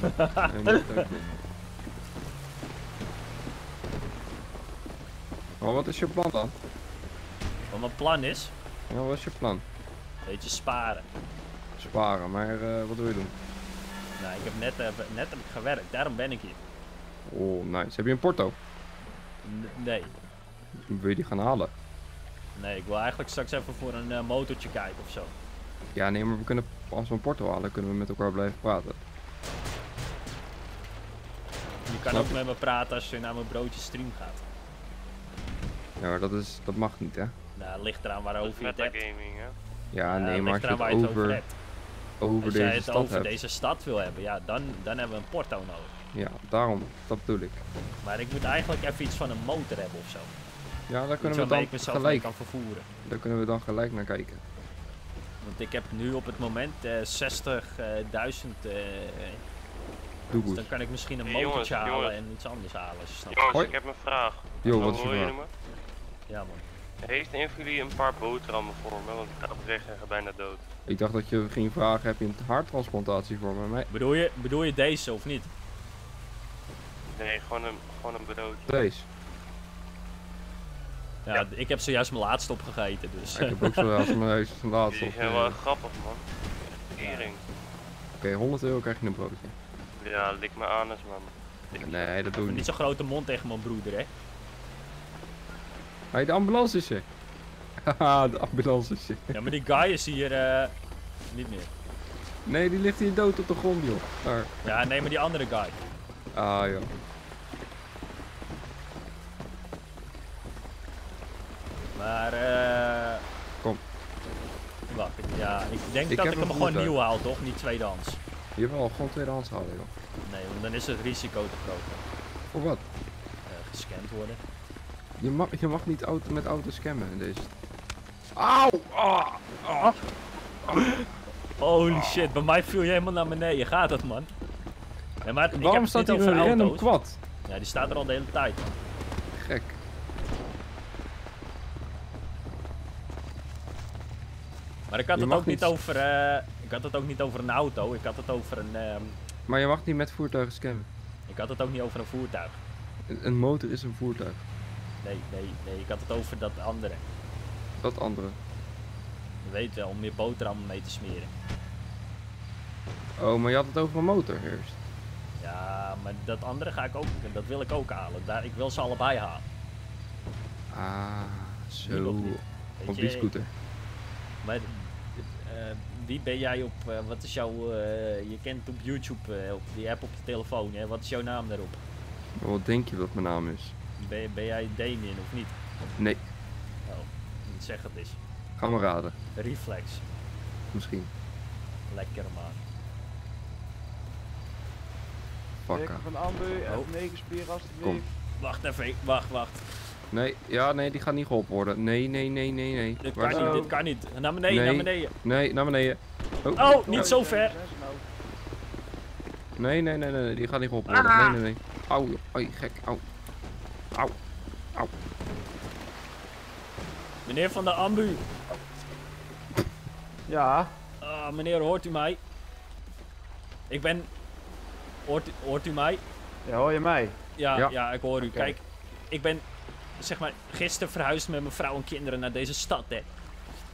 Nee, niet gek doen. Maar wat is je plan dan? Wat mijn plan is, Ja, wat is je plan? beetje sparen. Sparen, maar eh, wat wil je doen? Nou, ik heb net, even- net heb ik gewerkt, daarom ben ik hier. Oh, nice. Heb je een porto? N- nee, Wil je die gaan halen? nee, ik wil eigenlijk straks even voor een eh, motortje kijken of zo. Ja, nee, maar we kunnen, als we een porto halen, kunnen we met elkaar blijven praten. Je kan Snap ook je? met me praten als je naar mijn broodje stream gaat. Ja, maar dat, is, dat mag niet, hè? Nou, ligt eraan waarover je het hebt. Metagaming, hè? Ja, Ja, nee, maar ligt als je eraan het waar je het over over, hebt. over Als jij deze het stad over hebt. deze stad wil hebben, ja, dan, dan hebben we een porto nodig. Ja, daarom, dat bedoel ik. Maar ik moet eigenlijk even iets van een motor hebben of zo. Ja, daar Iets kunnen we dan ik mezelf mee gelijk, kan vervoeren. daar kunnen we dan gelijk naar kijken. Want ik heb nu op het moment eh 60.000. eh Doe dus goed. dan kan ik misschien een Hey, jongens, motortje halen jongens. en iets anders halen. Als je snapt. Jongens, Hoi. ik heb een vraag. Yo, Hallo, wat is je vraag? Ja man. Heeft een van jullie een paar boterhammen voor me? Want ik ga oprecht en ga bijna dood. Ik dacht dat je ging vragen, heb je een haartransplantatie voor me? Maar Bedoel je, bedoel je deze of niet? Nee, gewoon een, gewoon een broodje. deze. Ja, Ja. ik heb zojuist mijn laatste opgegeten, dus. Ik heb ook zo als mijn huis van laatst Die eh, wel Oké, grappig, man. Tering. 100 euro krijg je een broodje. Ja, lik me anus, man. Ik- Nee, dat doe ik niet niet. zo'n grote mond tegen mijn broeder, hè? Hé, de ambulance is er. Haha, de ambulance is er. Ja, maar die guy is hier eh, niet meer. Nee, die ligt hier dood op de grond, joh. Daar. Ja, nee, maar die andere guy. Ah, joh. Maar eh. Kom. Wacht, ik, ja, ik denk Ik dat ik hem gewoon nieuw haal, toch? Niet tweedehands. Jawel, gewoon tweedehands halen, joh. Nee, want dan is het risico te groot. Voor wat? eh, gescand worden. Je mag, je mag niet auto, met auto scammen in deze. Auw! Ah! Ah! Holy shit, bij mij viel je helemaal naar beneden. Gaat het, man? Nee, maar ik heb Waarom staat hier over een random auto's. quad? Ja, die staat er al de hele tijd. man. Gek. Maar ik had Je het ook niet niet- over. eh, ik had het ook niet over een auto. Ik had het over een. ehm, Maar je mag niet met voertuigen scammen. ik had het ook niet over een voertuig. Een, een motor is een voertuig. Nee, nee, nee. Ik had het over dat andere. Dat andere. Je weet wel, om je boterhammen mee te smeren. Oh, maar je had het over een motor eerst. Ja, maar dat andere ga ik ook. Dat wil ik ook halen. Daar, ik wil ze allebei halen. Ah, zo. Op die scooter. Maar eh, wie ben jij op, eh, wat is jouw, eh, je kent op YouTube, op die app op je telefoon, hè? wat is jouw naam daarop? Wat denk je dat mijn naam is? Ben, ben jij Damien of niet? Nee. Oh, zeg het eens. Ga Ga maar raden. Reflex. Misschien. Lekker man. Dikke van Ambu, F9 spier alstublieft. Kom. Wacht even, wacht, wacht. Nee, ja, nee, die gaat niet geholpen worden. Nee, nee, nee, nee, nee. Dit Waar kan niet, dit kan niet. Naar beneden, Nee. naar beneden. Nee, naar beneden. Oh. Oh, niet zo ver. Nee, nee, nee, nee, nee, die gaat niet geholpen worden. Nee, nee, nee. Auw, gek. Auw. Auw. Auw. Meneer van de ambu. Ja, Ah, meneer, hoort u mij? Ik ben... Hoort, u- hoort u mij? ja, hoor je mij? Ja, ja. Ja. ik hoor u. Kijk, ik ben, zeg maar, gisteren verhuisd met mijn vrouw en kinderen naar deze stad, hè.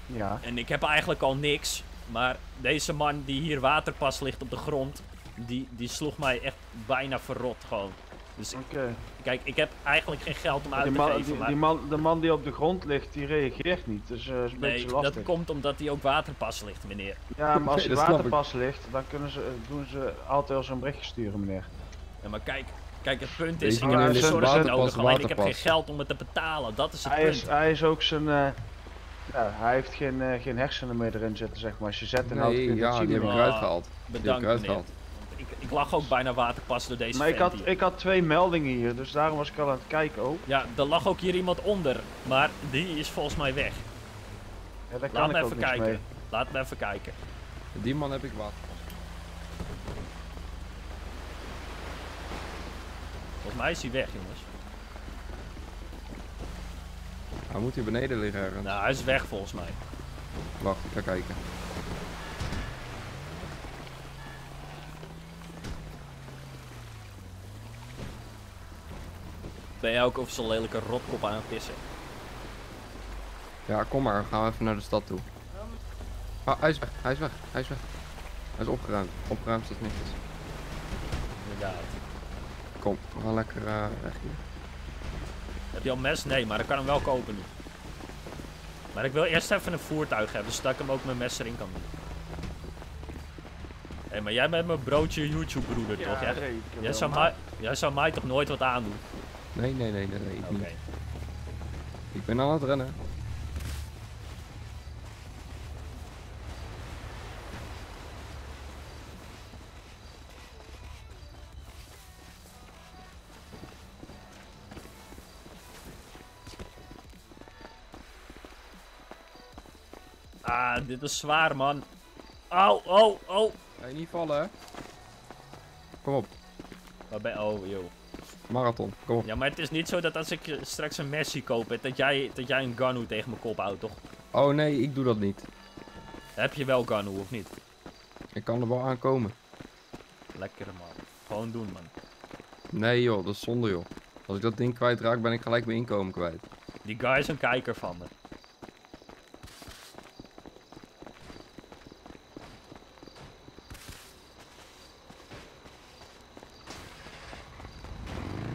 Ja. En ik heb eigenlijk al niks. Maar deze man die hier waterpas ligt op de grond, die, die sloeg mij echt bijna verrot gewoon. Dus Oké. kijk, ik heb eigenlijk geen geld om uit te man, geven. die, maar die man, de man die op de grond ligt, die reageert niet. Dus eh is een nee, beetje lastig. dat komt omdat hij ook waterpas ligt, meneer. Ja, maar als Nee, ik. waterpas ligt, dan kunnen ze, doen ze altijd al zo'n berichtje sturen, meneer. Ja, maar kijk, kijk, het punt is, ik heb zorg waterpas, nodig, alleen ik heb geen geld om het te betalen. Dat is het Hij is, punt. hij is ook zijn, eh, ja, hij heeft geen, eh, geen hersenen meer erin zitten, zeg maar. Als je zet en houdt, kun je Nee, het ja, zien die heb ik eruit gehaald. Die heb ik Bedankt, eruit meneer. gehaald. Ik, lag ook bijna waterpas door deze Maar ik had, hier. ik had twee meldingen hier, dus daarom was ik al aan het kijken ook. Ja, er lag ook hier iemand onder, maar die is volgens mij weg. Ja, daar Laat kan me ik ook even kijken. mee. Laat me even kijken. Die man heb ik water. Volgens mij is hij weg, jongens. Hij moet hier beneden liggen ergens. Nou, hij is weg volgens mij. Wacht, ik ga kijken. Ben jij ook over zo'n lelijke rotkop aan het pissen? Ja, kom maar. Gaan we even naar de stad toe. Ah, hij is weg. Hij is weg. Hij is weg. Hij is opgeruimd. Opgeruimd staat niks. Inderdaad. Kom, we gaan lekker eh, weg hier. Heb je al mes? Nee, maar ik kan hem wel kopen nu. Maar ik wil eerst even een voertuig hebben, zodat ik hem ook mijn mes erin kan doen. Hé, maar jij bent mijn broodje YouTube-broeder, toch? Jij, jij, zou mij, jij zou mij toch nooit wat aandoen? Nee, nee, nee, nee, nee. ik Oké. niet. Ik ben aan het rennen. Ah, dit is zwaar, man. Au, oh, oh. Hey, niet vallen, hè? Kom op, Waar ben Oh, joh. Marathon. Kom op. Ja, maar het is niet zo dat als ik eh, straks een Messi koop, dat jij, dat jij een Ganu tegen mijn kop houdt, toch? Oh nee, ik doe dat niet. Heb je wel Ganu, of niet? Ik kan er wel aankomen. Lekker, man. Gewoon doen, man. Nee joh, dat is zonde joh. Als ik dat ding kwijtraak, ben ik gelijk mijn inkomen kwijt. Die guy is een kijker van me.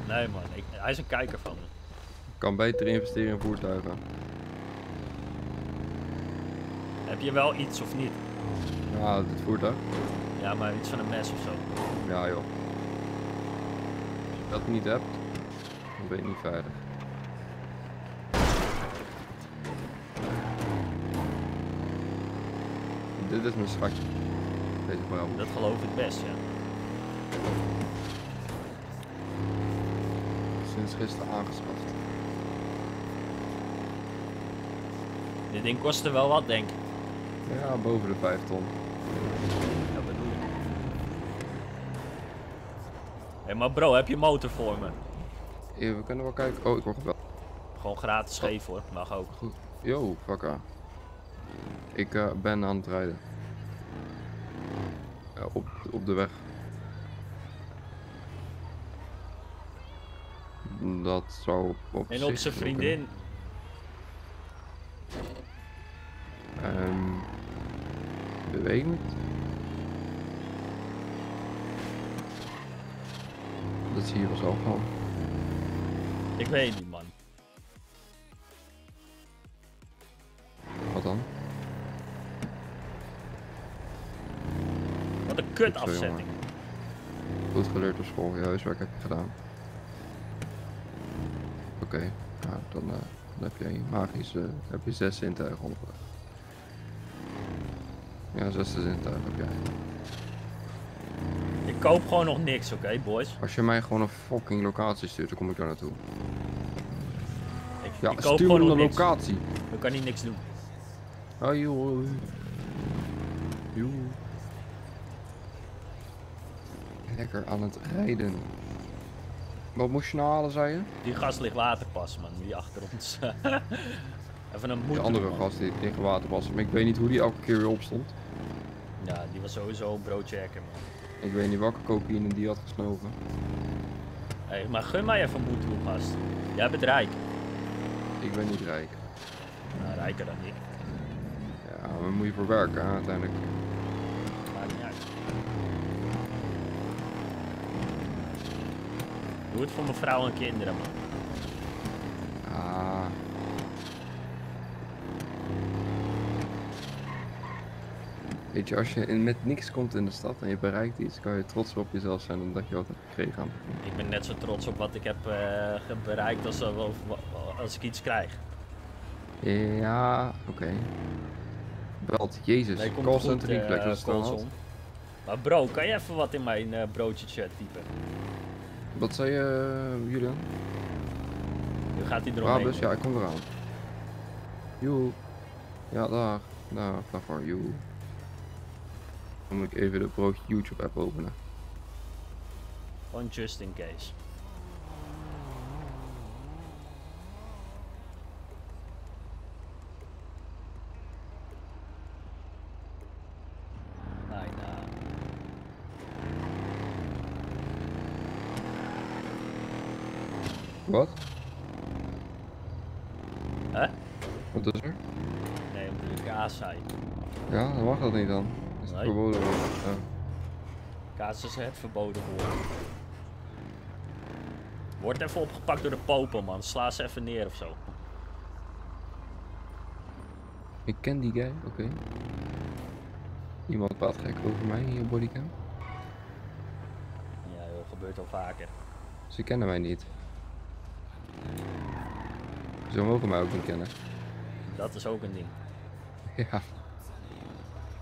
Nee man, ik, hij is een kijker van me. Kan beter investeren in voertuigen. Heb je wel iets of niet? Ja, dit voertuig. Ja, maar iets van een mes of zo. Ja joh. Als je dat niet hebt, dan ben je niet veilig. Dit is mijn schatje. Deze. Dat geloof ik best, ja. Sinds gisteren aangeschaft. Dit ding kostte wel wat, denk ik. Ja, boven de 5 ton. Dat bedoel ik. Hé, maar bro, heb je motor voor me? Ja, we kunnen wel kijken. Oh, ik word gebeld. Gewoon gratis geven hoor, mag ook. Yo, fakka. Ik eh, ben aan het rijden. Ja, op, op de weg. Dat zou op, En op zijn vriendin. kunnen. Ehm, ik niet. Dat zie je wel zelf wel. Ik weet niet, man. Wat dan? Wat een kut Goed zo, afzetting. Goed geleerd op school, je huiswerk heb je gedaan. Oké, nou, dan, eh, dan heb je een magisch, eh, heb je zes zintuigen onderweg. Ja, zesde zintuig heb jij. Ik koop gewoon nog niks, oké, boys? Als je mij gewoon een fucking locatie stuurt, dan kom ik daar naartoe. Ik, Ja, ik koop stuur gewoon een locatie. Dan kan hij niks doen. Oh joh. Lekker aan het rijden. Wat moest je nou halen, zei je? Die gast ligt waterpas, man, die achter ons. Even een De moed andere doen, man. gast die tegen water was. Maar ik weet niet hoe die elke keer weer opstond. Ja, die was sowieso een man. Ik weet niet welke cocaïne die had gesnoven. Hey, maar gun mij even moed toe, gast. Jij bent rijk. Ik ben niet rijk. Nou, rijker dan ik. Ja, maar moet je voor werken hè, uiteindelijk. Maakt niet uit. Doe het voor mijn vrouw en kinderen, man. Ah. Weet je, als je in, met niks komt in de stad en je bereikt iets, kan je trots op jezelf zijn omdat je wat hebt gekregen aan het begin. Ik ben net zo trots op wat ik heb ge- bereikt als, eh, als ik iets krijg. Ja, oké. Belt, jezus. Nee, komt Callcenter goed, reflex, hand? Maar bro, kan je even wat in mijn eh, broodje chat typen? Wat zei je, uh, Julian? Nu gaat hij eromheen. Brabus, ja, ik kom eraan. Joe. Ja, daar. Daar, daarvoor, joe. Dan moet ik even de broodje YouTube app openen. Gewoon just in case. Bijna. Wat? Hè? Wat is er? Nee, omdat ik kaas zei. Ja, dan mag dat niet dan. Is het Nee. verboden worden? Ja. Kaas is het verboden woord. Wordt even opgepakt door de popen, man. Sla ze even neer of zo. Ik ken die guy, oké. Iemand praat gek over mij in je bodycam. Ja, dat gebeurt al vaker. Ze kennen mij niet. Ze mogen mij ook niet kennen. Dat is ook een ding. Ja.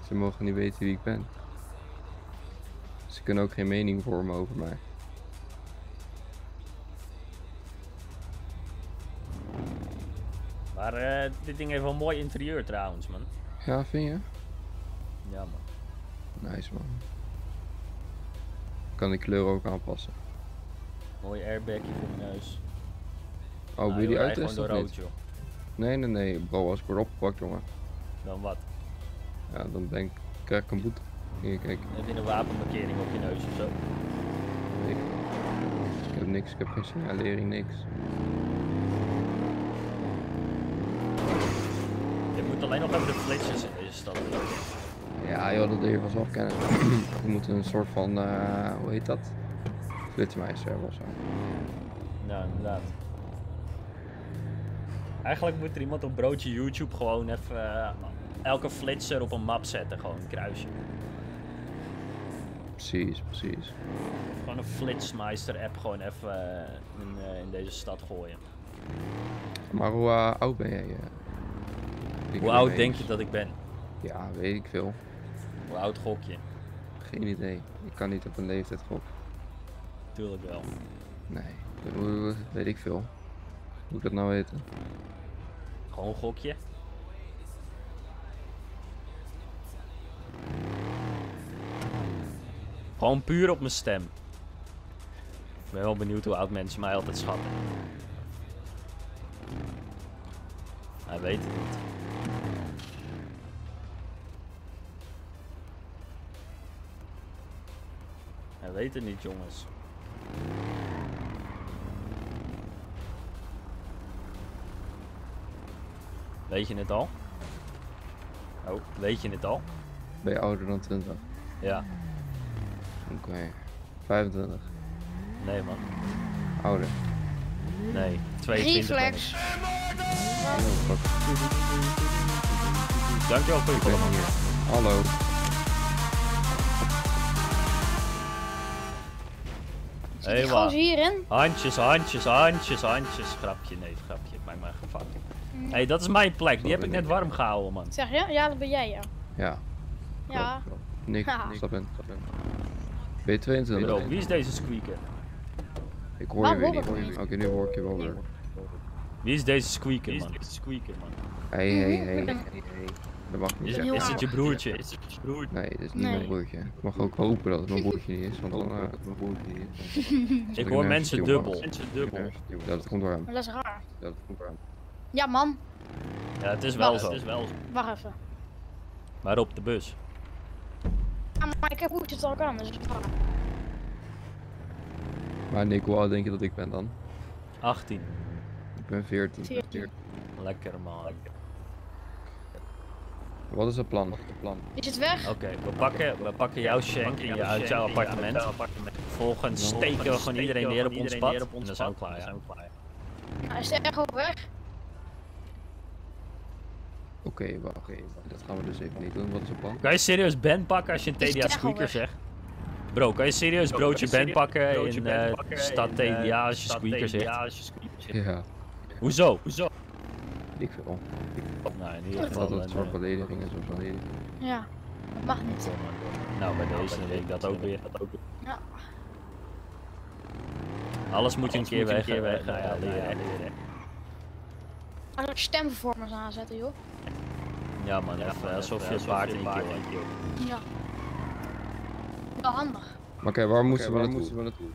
Ze mogen niet weten wie ik ben. Ze kunnen ook geen mening vormen over mij. Maar eh, dit ding heeft wel een mooi interieur trouwens, man. Ja, vind je? Ja, man. Nice man. Kan die kleur ook aanpassen. Mooi airbagje voor mijn neus. Oh, Nou, wil je die uittesten of niet? rood, joh. Nee, nee, nee, bro, als ik word opgepakt, jongen. Dan wat? Ja, dan denk ik, krijg ik een boete. Hier, kijk. Heb je een wapenmarkering op je neus of zo? Ik, ik heb niks, ik heb geen signalering, niks. Je moet alleen nog even de flitsjes stad. Ja, joh, dat leer je vanzelf kennen. je moet een soort van, eh, hoe heet dat? Flitsmeister hebben of zo. Nou, inderdaad. Eigenlijk moet er iemand op broodje YouTube gewoon even eh, elke flitser op een map zetten, gewoon een kruisje. Precies, precies. Gewoon een Flitsmeister app gewoon even eh, in, eh, in deze stad gooien. Maar hoe eh, oud ben jij? Hoe oud denk je dat ik ben? Ja, weet ik veel. Hoe oud gok je? Geen idee. Ik kan niet op een leeftijd gokken. Tuurlijk wel. Nee, hoe- weet ik veel. Moet ik dat nou weten? Gewoon gokje. Gewoon puur op mijn stem. Ik ben wel benieuwd hoe oud mensen mij altijd schatten. Hij weet het niet. Hij weet het niet, jongens. Weet je het al? Oh, weet je het al? Ben je ouder dan 20? Ja. Oké. 25. Nee, man. Ouder. Nee. 22 ben ik. Reflex. Oh, fuck. Dankjewel voor je hier. Hallo. Hey, hierin? Handjes, handjes, handjes, handjes. Grapje, nee, grapje. Maak maar gevangen. Hé, hey, dat is mijn plek. Die heb ik net warm gehouden, man. Zeg je? Ja, dat ben jij, ja. Ja. Ja. Niks, stap in, stap in. Ben je 22? Bro, wie is deze squeaker? Ik hoor je weer niet. Oké, nu hoor ik je wel weer. Wie is deze squeaker, man? squeaker, man? Hey, hey, hey. Ik ben- Dat mag niet. Is, is het je broertje? Is het je broertje? Nee, dit is niet Nee. mijn broertje. Ik mag ook wel roepen dat het mijn broertje niet is, want dan... eh, mijn broertje niet is. Ik hoor mensen dubbel. Mensen dubbel. Ja, dat komt door hem. Maar dat is raar. Ja, dat komt door hem. Ja, man. Ja, het is wel Wacht. zo. Het is wel zo. Wacht even. Maar op de bus. Ja, maar ik heb hoe het ook aan, dus het raar. Maar Nick, hoe oud denk je dat ik ben dan? 18. Ik ben 14. 14. Lekker, man. Wat is het plan? Wat is het plan? Is het weg? Oké, we pakken, we pakken jouw shank in je, uit jouw appartement. Vervolgens steken we gewoon iedereen neer op ons pad. En dan zijn we klaar, ja. Nou, is de echo weg? Oké, wacht. Dat gaan we dus even niet doen. Wat is het plan? Kan je serieus Ben pakken als je een TDA squeaker zegt? Bro, kan je serieus broodje Ben pakken broodje in eh stad in, eh, TDA als je squeaker TDA zegt? Ja, Hoezo? Hoezo? ik veel. Nou, in Ik ieder geval. dat het voor eh, belediging is of zo. Ja. Dat mag niet. Nou, bij deze dan weet ik dat ook weer. Ja. Alles moet je een keer weg, weg, eh, ja, leren. Als ik stemvervormers aanzetten, joh. Ja man, even alsof je een paard in je keel hebt. Ja. Wel handig. Maar oké, waar moesten we naartoe?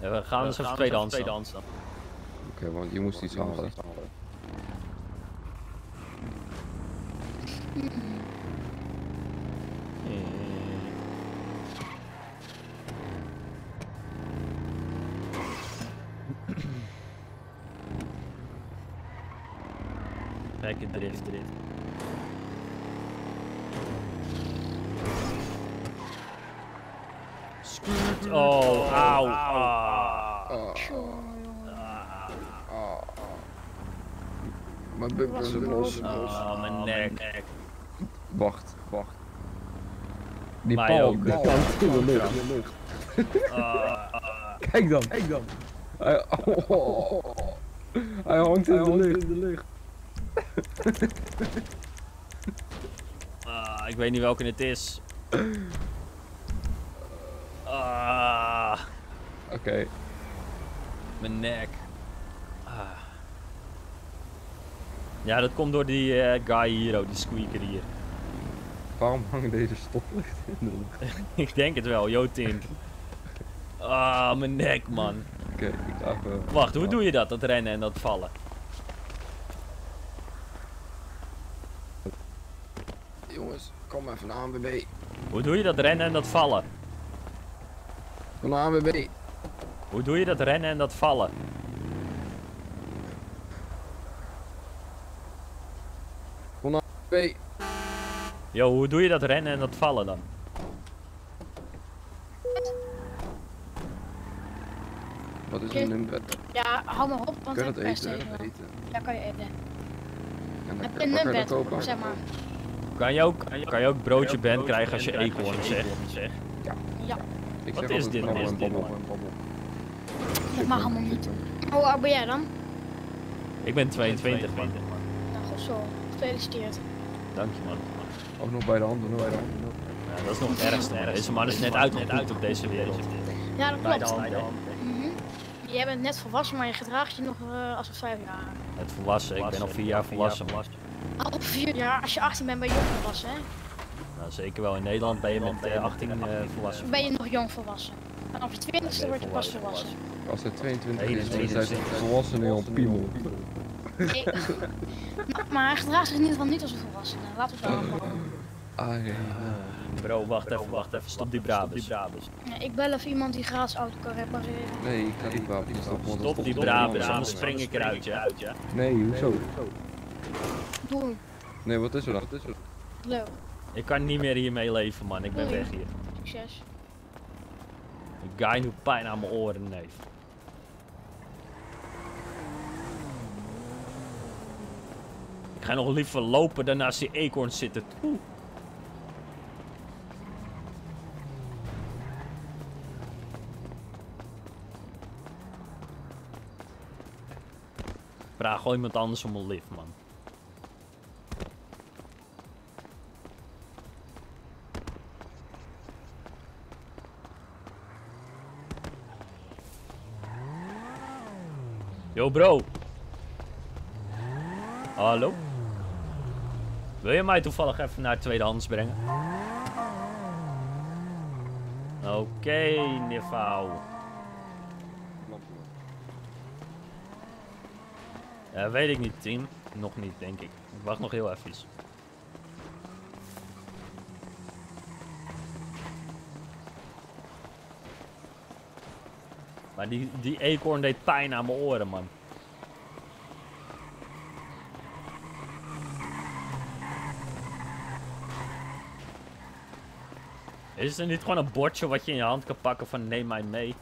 Ja, We gaan eens even tweedehands dan. Oké, want je moest iets halen. Lekker drift, drift. Scoot. Oh, auw. Ah. Maar bumper is los. Ah, mijn nek. Wacht, wacht. Die Mij paal, ook. die hangt in de lucht. Ah. Kijk dan, kijk dan. Hij, oh, hij hangt in de lucht. Ah, ik weet niet welke het is. Ah, Oké, mijn nek. Ah. Ja, dat komt door die eh, guy hier, oh, die squeaker hier. waarom hangen deze stoplichten in de lucht? ik denk het wel, yo Tim. Ah, mijn nek man. Oké, ik. Wacht, hoe doe je dat, dat rennen en dat vallen? Jongens, kom even naar ANWB. Hoe doe je dat rennen en dat vallen? Kom naar ANWB. Hoe doe je dat rennen en dat vallen? ANWB. Yo, hoe doe je dat rennen en dat vallen dan? Wat is een nummer? Ja, hou maar op, want dat pest eten? eten? Ja, kan je eten. En Heb je een kan kopen. zeg maar. Kan je ook, kan je ook broodje Ben krijgen als je eekhoorn zegt? Ja, Ik Wat zeg is dit? Wat is dit? dat mag allemaal niet. Hoe oud ben jij dan? Ik ben 22 man. Nou, goed zo. Gefeliciteerd. Dank je man. Ook nog bij de hand, nog bij de hand. Ja, dat is nog het ergste. man. Deze man is net uitgegroeid op deze wereld. Ja, dat Bij de klopt. hand. Mhm. Jij bent net volwassen, maar je gedraagt je nog eh, als een vijf jaar. Het volwassen, ik ben al vier jaar volwassen. Al vier jaar, als je 18 bent, ben je jong volwassen, hè? Nou, zeker wel. In Nederland ben je met eh, 18 eh, volwassen. Ben je nog jong volwassen. En op je twintigste word je pas volwassen. Als hij 22 is, dan is 21. hij volwassen nu al piemel. Nee. maar, maar hij gedraagt zich in ieder geval niet als een volwassene. Laten we het daar houden. Ah, ja. Bro, wacht even, wacht even. Stop die Brabus. Ik bel even iemand die gratis auto kan repareren. Nee, ik ga die wapens stoppen. want dat Stop die Brabus, anders spring ik eruit, ja. Nee, hoezo? Doe. Nee, wat is er dan? Wat is er? Leuk. Ik kan niet meer hiermee leven, man. Ik ben Doei. weg hier. Succes. Die guy doet pijn aan mijn oren, neef. Ik ga nog liever lopen dan naast die eekhoorns zitten. Oeh. Vraag gewoon iemand anders om een lift, man. Yo bro. Hallo? Wil je mij toevallig even naar tweedehands brengen? Oké, Nivau. Ja, weet ik niet, team. Nog niet, denk ik. Ik wacht nog heel even. Maar die, die eekhoorn deed pijn aan mijn oren, man. Is er niet gewoon een bordje wat je in je hand kan pakken van neem mij mee?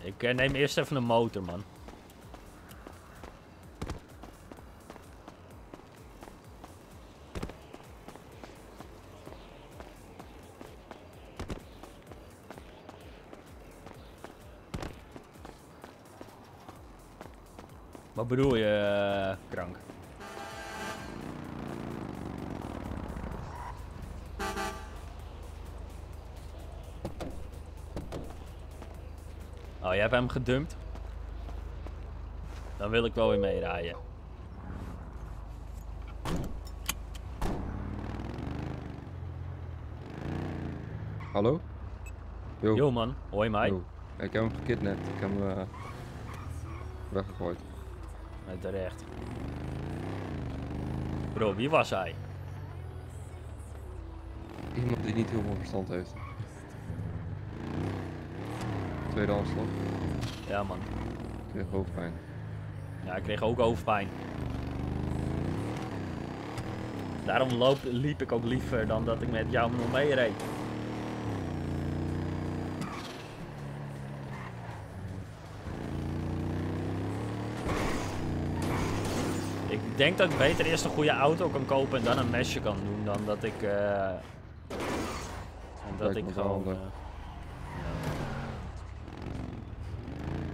Ik eh, neem eerst even een motor, man. Bedoel je, eh, krank? Oh, jij hebt hem gedumpt? Dan wil ik wel weer meerijden. Hallo? Yo. Yo man, je mij? Ik heb hem gekidnapt. Ik heb hem eh, weggegooid. Nee, terecht. Bro, wie was hij? Iemand die niet heel veel verstand heeft. Tweede aanslag. Ja man. Ik kreeg hoofdpijn. Ja, ik kreeg ook hoofdpijn. Daarom loop, liep ik ook liever dan dat ik met jou nog mee reed. Ik denk dat ik beter eerst een goede auto kan kopen en dan een mesje kan doen dan dat ik... eh dat Lijkt ik gewoon... eh,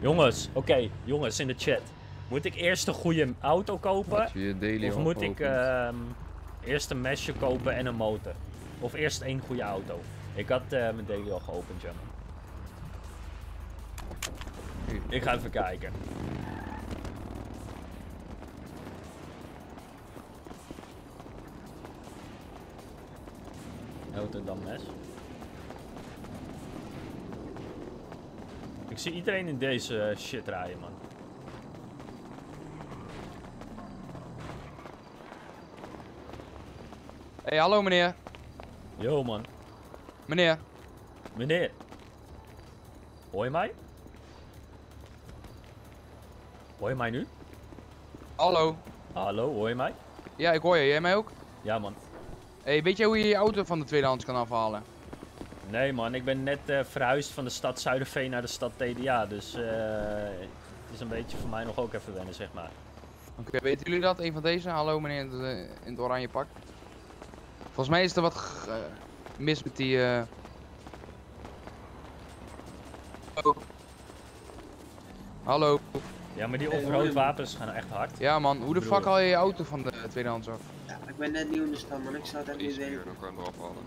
Jongens, oké, jongens in de chat. Moet ik eerst een goede auto kopen? Je Of moet ik ehm, eerst een mesje kopen en een motor? Of eerst één goede auto? Ik had eh, mijn daily al geopend, ja. man. Ik ga even kijken. Dan mes. Ik zie iedereen in deze eh, shit rijden, man. hey, hallo meneer. Yo, man. Meneer. Meneer. Hoor je mij? Hoor je mij nu? Hallo. Hallo, hoor je mij? Ja, ik hoor je. Jij mij ook? Ja, man. Hey, weet jij hoe je je auto van de tweedehands kan afhalen? Nee, man. Ik ben net eh, verhuisd van de stad Zuiderveen naar de stad TDA. Dus eh, het is een beetje voor mij nog ook even wennen, zeg maar. Oké, weten jullie dat? Een van deze? Hallo meneer in het, eh, in het oranje pak. Volgens mij is er wat mis met die... eh, Hallo. Hallo. Ja, maar die offroad wapens gaan echt hard. Ja man, hoe de fuck haal je je auto van de tweedehands af? Ben net nieuw in de stad, man. Ik zou het echt niet weten. dan kan je hem eraf halen.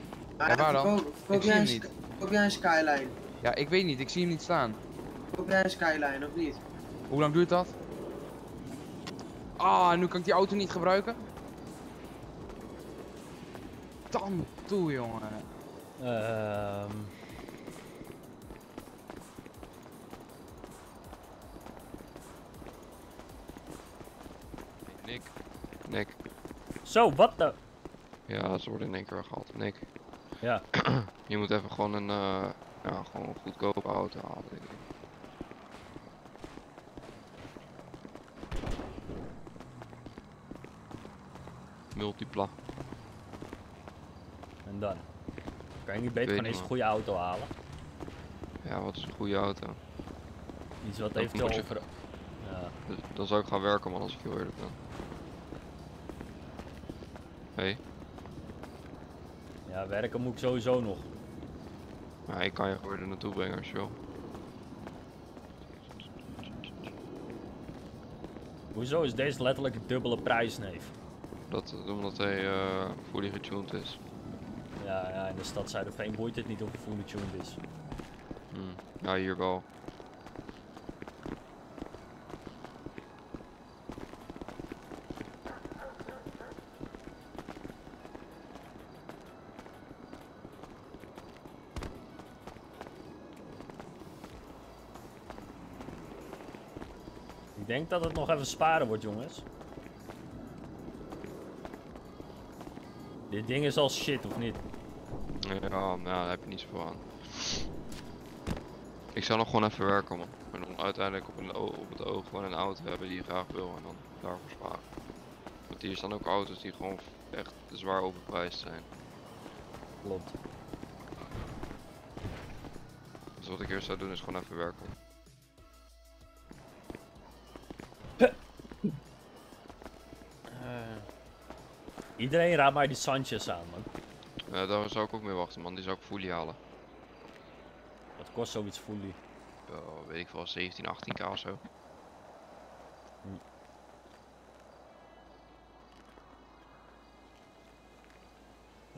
Ja, waar dan? Koop, Ik koop, zie jij hem een, niet. sk- koop jij een Skyline? Ja, ik weet niet. Ik zie hem niet staan. Koop jij een Skyline of niet? Hoe lang duurt dat? Ah, nu kan ik die auto niet gebruiken? Dan toe, jongen. Ehm. Zo, wat de... Ja, ze worden in één keer weggehaald. Nick. Ja. Je moet even gewoon een, eh ja, gewoon een goedkope auto halen. denk ik. Multipla. En dan? Kan je niet beter gewoon eens een goede auto halen? Ja, wat is een goede auto? Iets wat eventueel over... Ja. Dan zou ik gaan werken man als ik heel eerlijk ben. Ja, werken moet ik sowieso nog. ja, ik kan je gewoon er naartoe brengen als je wil. Hoezo is deze letterlijk een dubbele prijs, neef? Dat omdat hij eh fully getuned is. Ja, ja, in de stad Zuiderveen boeit het niet of het fully tuned is. Hmm. Ja, hier wel. Denk dat het nog even sparen wordt, jongens. Dit ding is al shit, of niet? Ja, nou, daar heb je niet zoveel aan. Ik zou nog gewoon even werken man. En dan uiteindelijk op, een, op het oog gewoon een auto hebben die je graag wil en dan daarvoor sparen. Want hier staan ook auto's die gewoon echt zwaar overprijsd zijn. Klopt. Dus wat ik eerst zou doen is gewoon even werken. Iedereen raadt maar die Sanchez aan, man. Ja, daar zou ik ook mee wachten man, die zou ik fully halen. Wat kost zoiets fully? Ja, weet ik wel, 17, 18k of zo.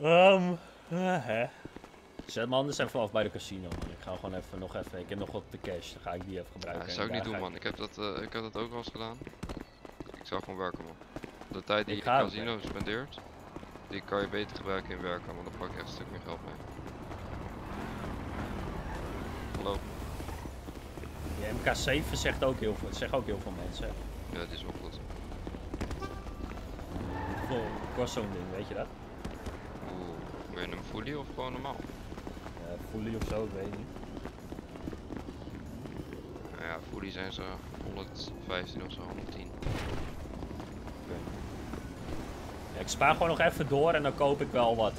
Ehm, eh, hè. Zet me anders even af bij de casino, man. Ik ga gewoon even, nog even, ik heb nog wat de cash, dan ga ik die even Ja, gebruiken. dat en zou ik niet doen man, ik heb, dat, eh, ik heb dat ook wel eens gedaan. Ik zou gewoon werken man. De tijd die Ik je in het casino spendeert, die kan je beter gebruiken in werken, want dan pak je echt een stuk meer geld mee. Hallo? Die MK7 zegt ook heel veel, zeggen ook heel veel mensen. Ja, die is wel goed. Kost zo'n ding, weet je dat? Oeh, wil je hem fully of gewoon normaal? Uh, fully of zo, ik weet niet. Nou ja, fully zijn ze 115 of zo, 110. Ja, ik spaar gewoon nog even door en dan koop ik wel wat.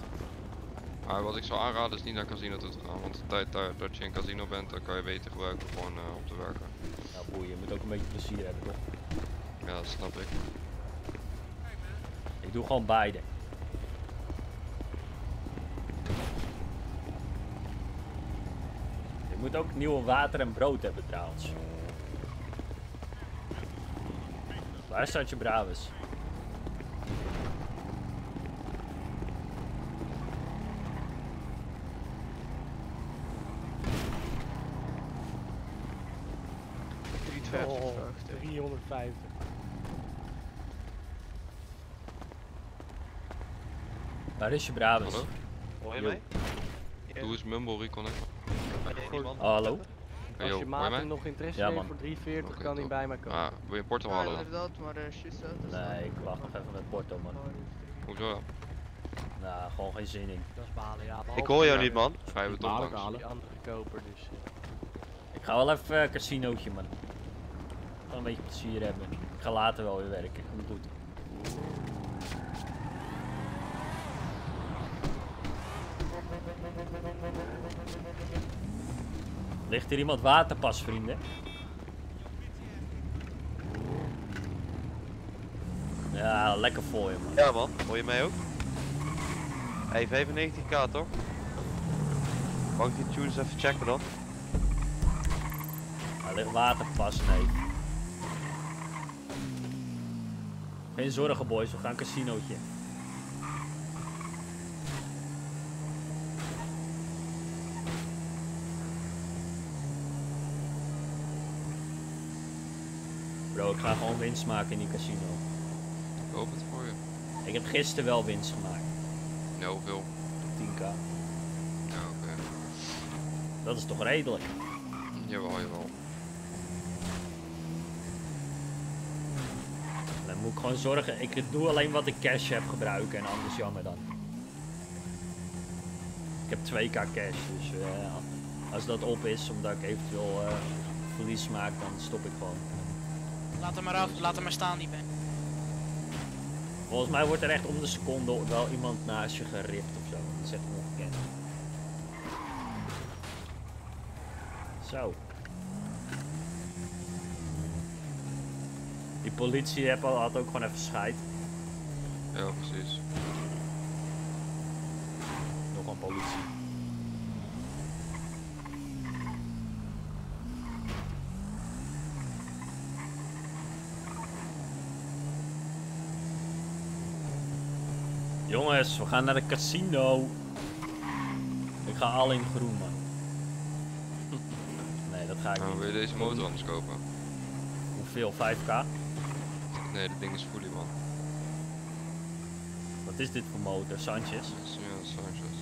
Maar wat ik zou aanraden is niet naar casino toe te gaan, want de tijd daar, dat je in casino bent, dan kan je beter gebruiken gewoon eh, op te werken. Nou boeien, je moet ook een beetje plezier hebben toch? Ja, dat snap ik. Ik doe gewoon beide. Ik moet ook nieuwe water en brood hebben trouwens. Waar staat je Braves? Oh, 350. Waar is je? Hallo? Hoor je Yo. mij? Doe eens Mumble Reconnect. Oh, hallo? Als je maat nog interesse Ja, heeft voor 340, Oké, kan hij bij mij komen. Ah, wil je Porto halen dan? inderdaad, maar uh, shit zo. Nee, ik wacht nog even met Porto man. Hoezo dan? Nou, gewoon geen zin in. Dat is balen, ja. Ik hoor jou niet, man. Ga je toch langs? Die andere koper, dus... eh, Ik ga wel even uh, casinootje man. Gewoon een beetje plezier hebben. Ik ga later wel weer werken, komt goed. Ligt hier iemand waterpas, vrienden? Ja, lekker voor je man. Ja, man. Hoor je mij ook? Hey, 95k toch? Mag ik die tunes even checken dan? Er ligt waterpas, nee. Geen zorgen boys, we gaan casinootje. Bro, ik ga gewoon winst maken in die casino. Ik hoop het voor je. Ik heb gisteren wel winst gemaakt. Ja, hoeveel? 10k. Ja, oké. Dat is toch redelijk? Jawel, jawel. Dan moet ik gewoon zorgen, ik doe alleen wat ik cash heb gebruiken en anders jammer dan. Ik heb 2k cash, dus eh, als dat op is, omdat ik eventueel eh, verlies maak, dan stop ik gewoon. Laat hem maar af, laat hem maar staan, die ben. Volgens mij wordt er echt om de seconde wel iemand naast je geript of zo. Dat is echt ongekend. Zo. Die politie heb al- had ook gewoon even scheid. Ja, precies. Nog een politie. Jongens, we gaan naar de casino. Ik ga al in groen, man. Nee, dat ga ik Nou, niet. wil je deze motor anders kopen? Hoeveel? 5k? Nee, dat ding is fully man. Wat is dit voor motor? Sanchez? Ja, Sanchez.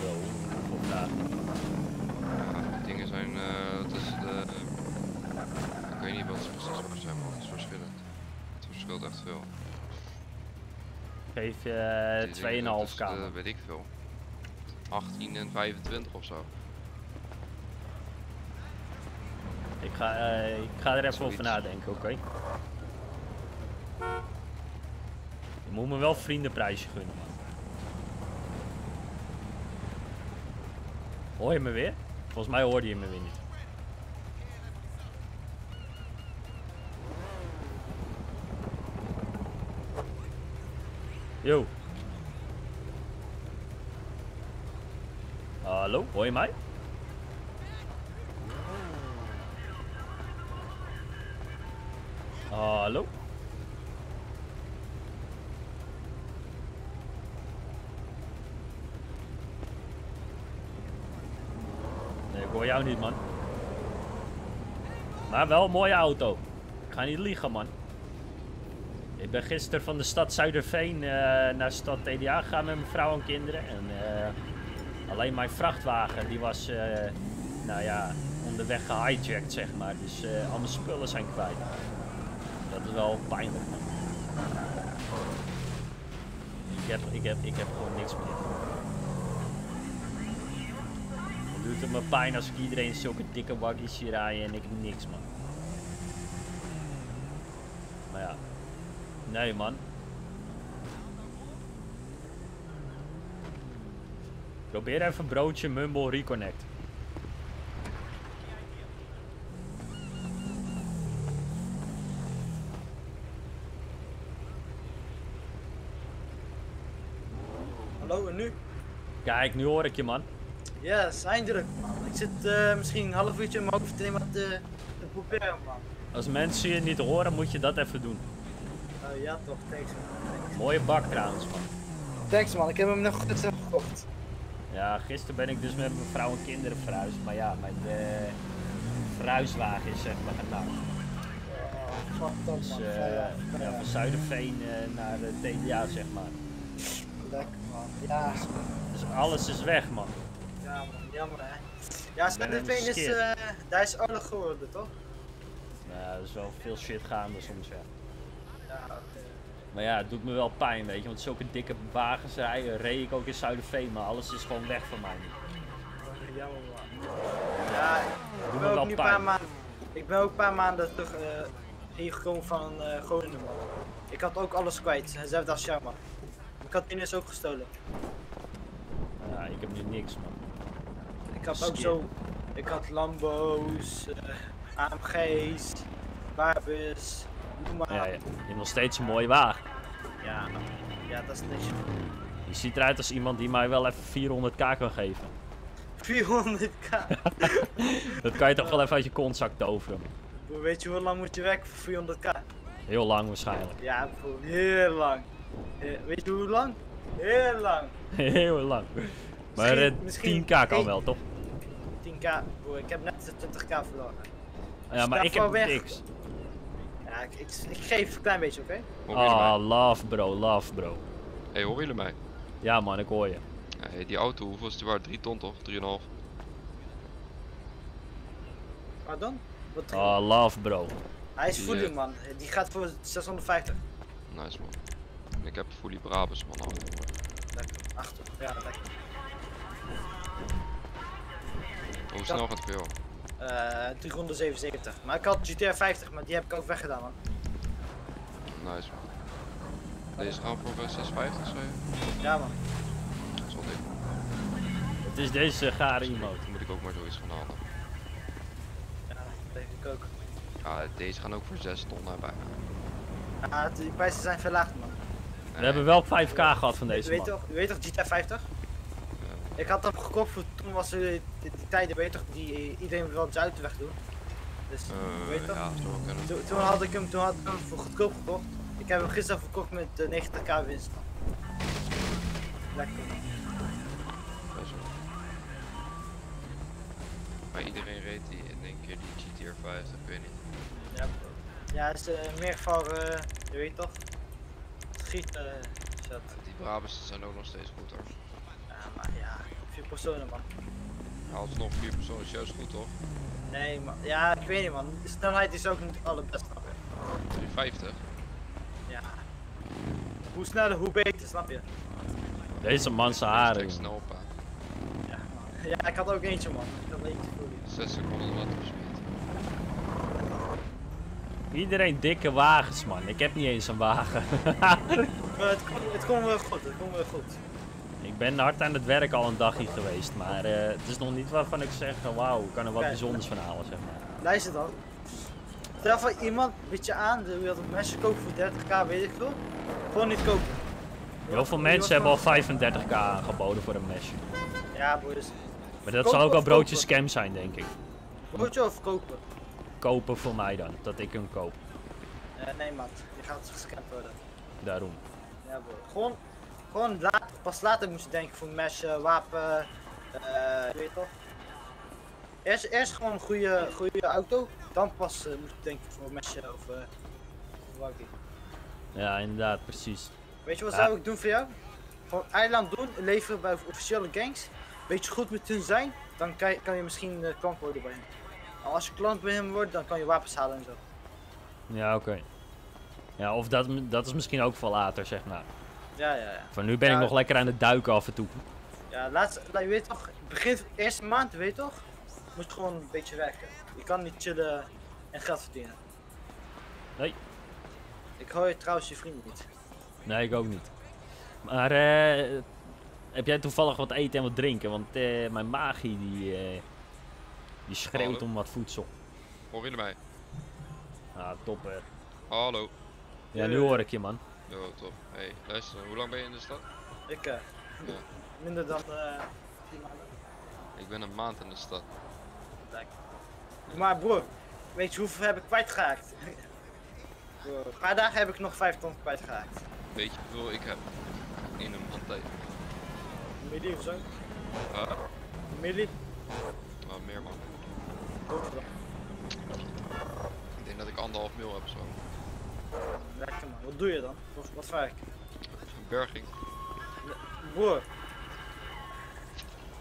Zo, hoeveel vragen? Ja, die dingen zijn, eh, dat is de, oké, weet niet wat ze precies zijn, man. Het is verschillend. Het verschilt echt veel. Geef je Die dingen 2,5 tussen de, kamer. weet ik veel. 18 en 25 of zo. Ik ga, eh, ik ga er even over nadenken, oké? Je moet me wel vriendenprijsje gunnen, man. Hoor je me weer? Volgens mij hoorde je me weer niet. Yo. Hallo, hoor je mij? Hallo? Nee, ik hoor jou niet, man. Maar wel een mooie auto. Ik ga niet liegen, man. Ben gisteren van de stad Zuiderveen eh, naar stad TDA gegaan met mijn vrouw en kinderen. En eh, alleen mijn vrachtwagen, die was, eh, nou ja, onderweg gehijacked, zeg maar. Dus al mijn spullen zijn kwijt. Dat is wel pijnlijk. Ik heb, ik heb, ik heb gewoon niks meer. Dan doet het me pijn als ik iedereen zulke dikke waggies zie rijden en ik niks, man. Maar ja. Nee, man. Probeer even een broodje Mumble Reconnect. Hallo, en nu? Kijk, nu hoor ik je, man. Yes, eindelijk man. Ik zit eh, misschien een half uurtje in mijn hoofd te nemen wat te, te proberen man. Als mensen je niet horen, moet je dat even doen. Eh, ja toch, thanks man. Mooie bak trouwens, man. Thanks man, ik heb hem nog goed gekocht. Ja, gisteren ben ik dus met mijn vrouw en kinderen verhuisd. Maar ja, mijn eh, verhuiswagen is zeg maar gedaan. Oh, Dus eh, fijn. ja, van Zuiderveen eh, naar de TDA, zeg maar. Lekker man. Ja, Dus alles is weg, man. ja man, jammer hè. Ja, Zuiderveen is, eh daar is oorlog geworden toch? Nou, ja, er is wel veel shit gaande soms, ja. Maar ja, het doet me wel pijn, weet je. Want zulke dikke wagens rijden, reed ik ook in Zuiderveen. Maar alles is gewoon weg van mij nu. Jammer man. Ja, ik ben ook nu een paar maanden. Ik ben ook een paar maanden terug eh hier gekomen van eh Groningen. Ik had ook alles kwijt. Zelfs als man. Ik had is ook gestolen. Ja, ik heb nu niks, man. Ik had ook zo. Ik had Lambo's, eh, AMG's, Barbus. Ja, ja. Je hebt nog steeds een mooie wagen. Ja, ja, dat is niks. Je ziet eruit als iemand die mij wel even 400k kan geven. 400k. Dat kan je toch wel even uit je kontzak toveren. Weet je hoe lang moet je werken voor 400k? Heel lang waarschijnlijk. Ja, bro, heel lang. Eh, weet je hoe lang? Heel lang. Heel lang. Maar Misschien- eh, misschien 10k kan één- wel, toch? 10k, bro, ik heb net de 20k verloren. Ja, maar Sta ik heb voor weg. niks. Ja, ik, ik, ik geef een klein beetje, oké? Mij? Ah, love bro, love bro. Hey, horen jullie mij? Ja man, ik hoor je. Hey, die auto, hoeveel is die waard? 3 ton toch? 3,5? Wat dan? Wat Ah, love bro. Hij is voeding, eh, man. Die gaat voor 650. Nice man. Ik heb fully Brabus man. Lekker. Achter. Ja, lekker. Hoe snel gaat het voor jou? Eh 377. Maar ik had GTR 50, maar die heb ik ook weggedaan, man. Nice man. Deze gaan voor eh, 650 zei je? Ja, man. Dat is wel dik. Het is deze gare emote. Moet ik ook maar zoiets gaan halen. Ja, dat denk ik ook. Ja, deze gaan ook voor 6 ton naar bijna. Ja, die prijzen zijn verlaagd, man. We hebben wel 5k gehad van deze weet man. toch, je weet toch GTR 50? Ik had hem gekocht voor toen was er die, die tijden, toch, die eh, iedereen wil zijn auto wegdoen. Dus, Eh, weet je ja. Toen, toen had ik hem, toen had ik hem voor goedkoop gekocht. Ik heb hem gisteren verkocht met eh, 90k winst. Lekker. Maar iedereen reed die in één keer die GTR 50, ik weet niet. Ja, bro. ja is uh, meer voor, eh, je weet toch? Schiet, eh, zat. Die Brabus zijn ook nog steeds goed hoor. Ja, maar ja, personen man. Ja, alsnog 4 personen is juist goed toch? Nee, man. Ja, ik weet niet, man. De snelheid is ook niet het allerbeste. snap je? 350. Ja. Hoe sneller, hoe beter, snap je? Deze man zijn haren. Ik snel op. hè. Ja, ik had ook eentje, man. Ik had eentje voor je. 6 seconden wat. Iedereen dikke wagens, man. Ik heb niet eens een wagen. Maar het, komt- het komt wel goed, het komt wel goed. Ik ben hard aan het werk al een dagje geweest, maar eh, het is nog niet waarvan ik zeg, eh, wauw, ik kan er wat bijzonders van halen, zeg maar. Luister dan. Stel voor iemand biedt je aan, die wil een mesje kopen voor 30k, weet ik veel. Gewoon niet kopen. Heel veel mensen hebben al 35k aangeboden voor een mesje. Ja, boys. Maar dat zal ook of broodjes scam zijn, denk ik. Broodje of kopen? Kopen voor mij dan, dat ik hem koop. Eh, nee, man. Je gaat gescamd worden. Daarom. Ja, bro. Gewoon, gewoon laat, pas later moet je denken voor mesje, wapen, je weet toch? Eerst, eerst gewoon een goede, goede auto, dan pas eh, moet je denken voor mesje of, waggie. Ja, inderdaad, precies. Weet je wat Ja. zou ik doen voor jou? Gewoon eiland doen, leveren bij officiële gangs. Beetje goed met hun zijn, dan kan je, kan je misschien eh, klant worden bij hem. En als je klant bij hem wordt, dan kan je wapens halen en zo. Ja, oké. Ja, of dat, dat is misschien ook voor later, zeg maar. Ja, ja, ja. Voor nu ben ik nog lekker aan het duiken af en toe. Ja, laatst, la- je weet toch, begin eerste maand, weet je toch? Moet je gewoon een beetje werken. Je kan niet chillen en geld verdienen. Nee. Ik hoor je trouwens je vrienden niet. Nee, ik ook niet. Maar eh, heb jij toevallig wat eten en wat drinken? Want eh, mijn magie die, eh, die schreeuwt Hallo? om wat voedsel. Hoor jullie mij? Ah, topper. Hallo. Ja, nu hoor ik je man. Yo, top. Hey, luister, hoe lang ben je in de stad? Ik, eh, Ja. minder dan eh tien maanden. Ik ben een maand in de stad. Kijk. Maar broer, weet je hoeveel heb ik kwijtgeraakt? Broer, een paar dagen heb ik nog 5 ton kwijtgeraakt. Weet je hoeveel ik heb? In een maand tijd. Een milli of zo? Ah, Een milli? wel meer man. Ik denk dat ik anderhalf mil heb zo. Lekker man, wat doe je dan? Wat, wat vaak? Een berging. Broer.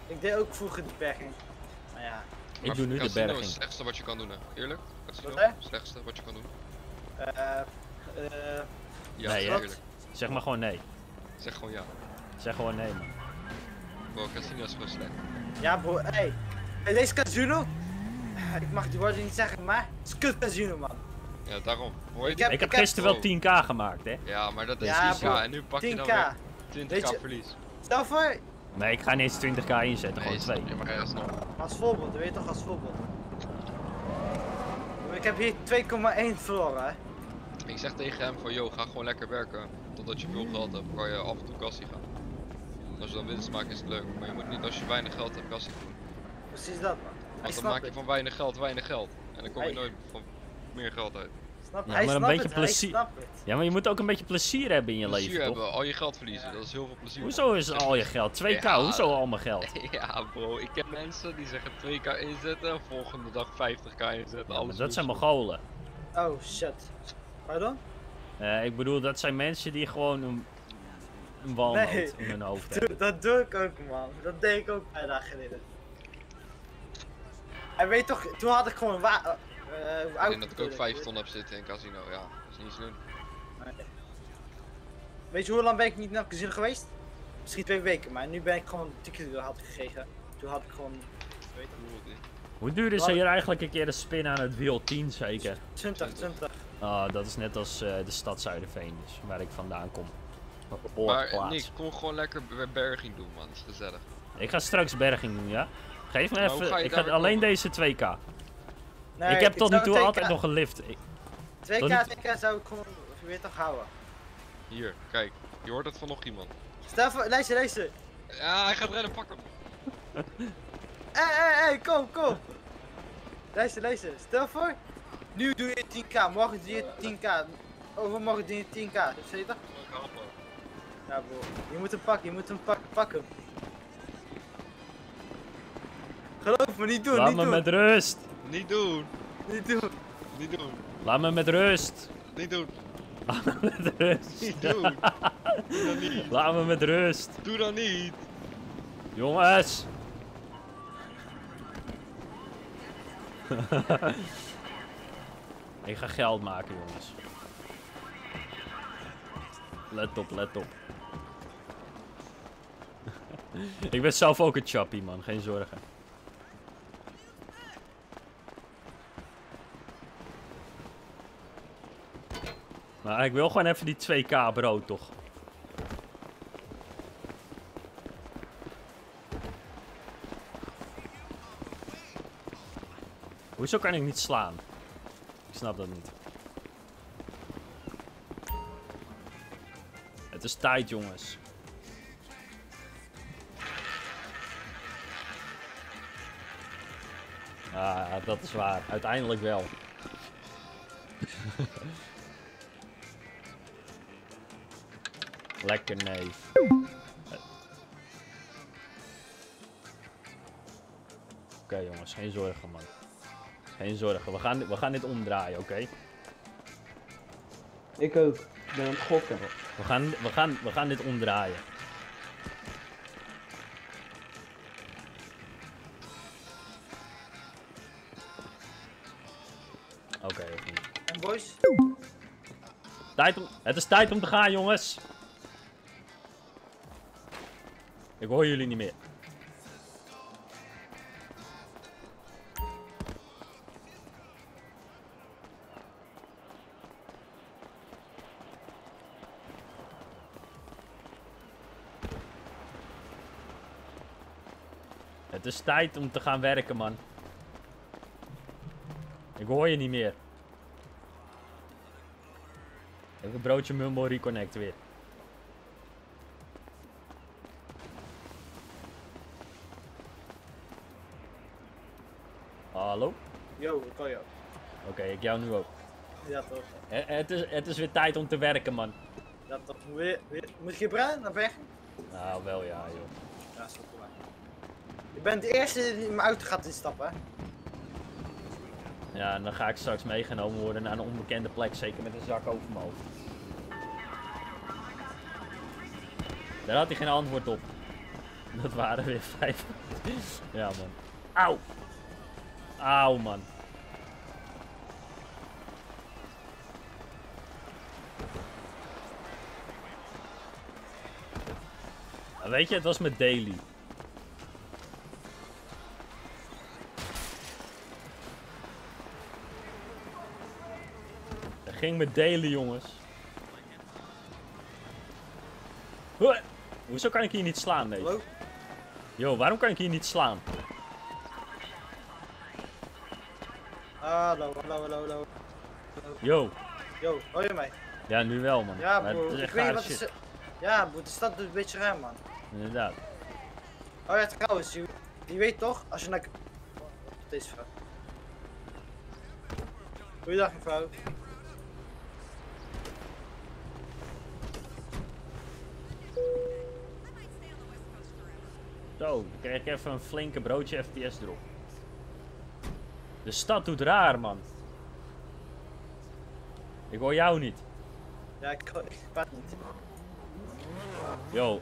Ik deed ook vroeger de berging. Maar ja. Ik doe nu de Casino is berging. het slechtste wat je kan doen hè. Eerlijk? Casino? Wat, hè? Het slechtste wat je kan doen. Eh, eh, Ja, nee, eerlijk. Zeg maar gewoon nee. Zeg gewoon ja. Zeg gewoon nee man. Bro, casino is gewoon slecht. ja bro, hey. Hey, deze casino. Ik mag die woorden niet zeggen, maar het is kut casino man. Ja, daarom. Hoor je Ik heb- Ik heb gisteren wel 10k gemaakt hè. Ja, maar dat is Ja, 10k bro, en nu pak je dan 10k. weer 20k Weet je- verlies. Stel voor, Nee, ik ga niet eens 20k inzetten, Nee, gewoon 2. snap je, maar ja, snap. als voorbeeld, weet je toch als voorbeeld. Ik heb hier 2,1 verloren hè. Ik zeg tegen hem van, yo, ga gewoon lekker werken. Totdat je veel geld hebt, kan je af en toe kassie gaan. Als je dan winst maakt is het leuk, maar je moet niet als je weinig geld hebt kassie doen. Precies dat man. Want dan maak je van weinig geld weinig geld. En dan kom je nooit van meer geld uit. Snap, Ja, hij maar een snapt beetje het, hij plezier-. Ja, maar je moet ook een beetje plezier hebben in je Plezier leven, hebben, toch? al je geld verliezen, dat is heel veel plezier. Hoezo is al je geld? 2k, Ja. hoezo al mijn geld? Ja bro, ik ken mensen die zeggen 2k inzetten, volgende dag 50k inzetten. Ja, alles dat zijn. Mongolen. Oh shit. Pardon? Eh, ik bedoel, dat zijn mensen die gewoon een, een walnoot Nee. in hun hoofd hebben. Doe- Dat doe ik ook man. Dat deed ik ook een paar dagen geleden. En weet toch, toen had ik gewoon wa eh Ik denk dat ik ook natuurlijk. 5 ton heb zitten in casino, ja. Dat is niet slim. Weet je hoe lang ben ik niet naar het casino geweest? Misschien twee weken, maar nu ben ik gewoon een ticket had gekregen. Toen had ik gewoon, weet je, Hoe duur is er hier eigenlijk een keer de spin aan het wiel? 10 zeker? 20, 20. Ah, dat is net als eh, de stad Zuiderveen, dus waar ik vandaan kom. Maar Oorplaats. Nick, kom gewoon lekker ber- berging doen man, dat is gezellig. Ik ga straks berging doen, ja? Geef me even, ik ga alleen komen? deze 2k. Nee, ik heb ik tot nu toe 2K altijd nog een lift. Ik- 2k, Tot nu toe- 2k zou ik gewoon, je weet toch, houden. Hier, kijk, je hoort het van nog iemand. Stel voor, luister, luister. Ja, hij gaat rennen, pak hem. Hé, hé, hé, kom, kom. Luister, luister. Stel voor, nu doe je 10k, morgen doe je 10k, overmorgen doe je 10k. Zie je toch? Ja bro, je moet hem pakken, je moet hem pakken, pak hem. Geloof me, niet doen, Laat niet me doen. met rust. Niet doen. Niet doen. Niet doen. Laat me met rust. Niet doen. Laat me met rust. Niet doen. Doe dan niet. Laat me met rust. Doe dan niet. Jongens. Ik ga geld maken, jongens. Let op, let op. ik ben zelf ook een chappie, man. Geen zorgen. Maar ik wil gewoon even die 2k brood, toch? Hoezo kan ik niet slaan? Ik snap dat niet. Het is tijd, jongens. Ah, dat is waar. Uiteindelijk wel. Lekker neef. Oké jongens, geen zorgen man. Geen zorgen, we gaan, we gaan dit omdraaien, oké? Ik ook. Ik ben aan het gokken. We gaan, we, gaan, we gaan dit omdraaien. Oké, of niet. En boys? Tijd om, het is tijd om te gaan, jongens. Ik hoor jullie niet meer. Het is tijd om te gaan werken, man. Ik hoor je niet meer. Even een broodje Mumbo Reconnect weer. Kan jou. Oké, ik jou nu ook. Ja toch. Het is, het is weer tijd om te werken, man. Ja toch. Weer, weer. Moet je brein naar weg? Nou, wel ja, joh. Ja, stop erbij. Je bent de eerste die in mijn auto gaat instappen, hè? Ja, en dan ga ik straks meegenomen worden naar een onbekende plek, zeker met een zak over mijn hoofd. Daar had hij geen antwoord op. Dat waren weer vijf. ja, man. Auw! Auw, man. Weet je, het was met Daily. Dat ging met Daily, jongens. Hoe- Hoezo kan ik hier niet slaan, nee? Yo, waarom kan ik hier niet slaan? Hallo, hallo, hallo, hallo. Yo. Yo, hoor je mij? Ja, nu wel, man. Ja, bro. het is Ik weet wat is. Ja, bro, de stad doet een beetje ruim, man. Inderdaad. Oh ja, trouwens, je, je weet toch, als je naar... Deze vrouw. Goeiedag, mevrouw. Zo, dan krijg ik even een flinke broodje FPS erop. De stad doet raar, man. Ik hoor jou niet. Ja, ik, ik praat niet. Yo,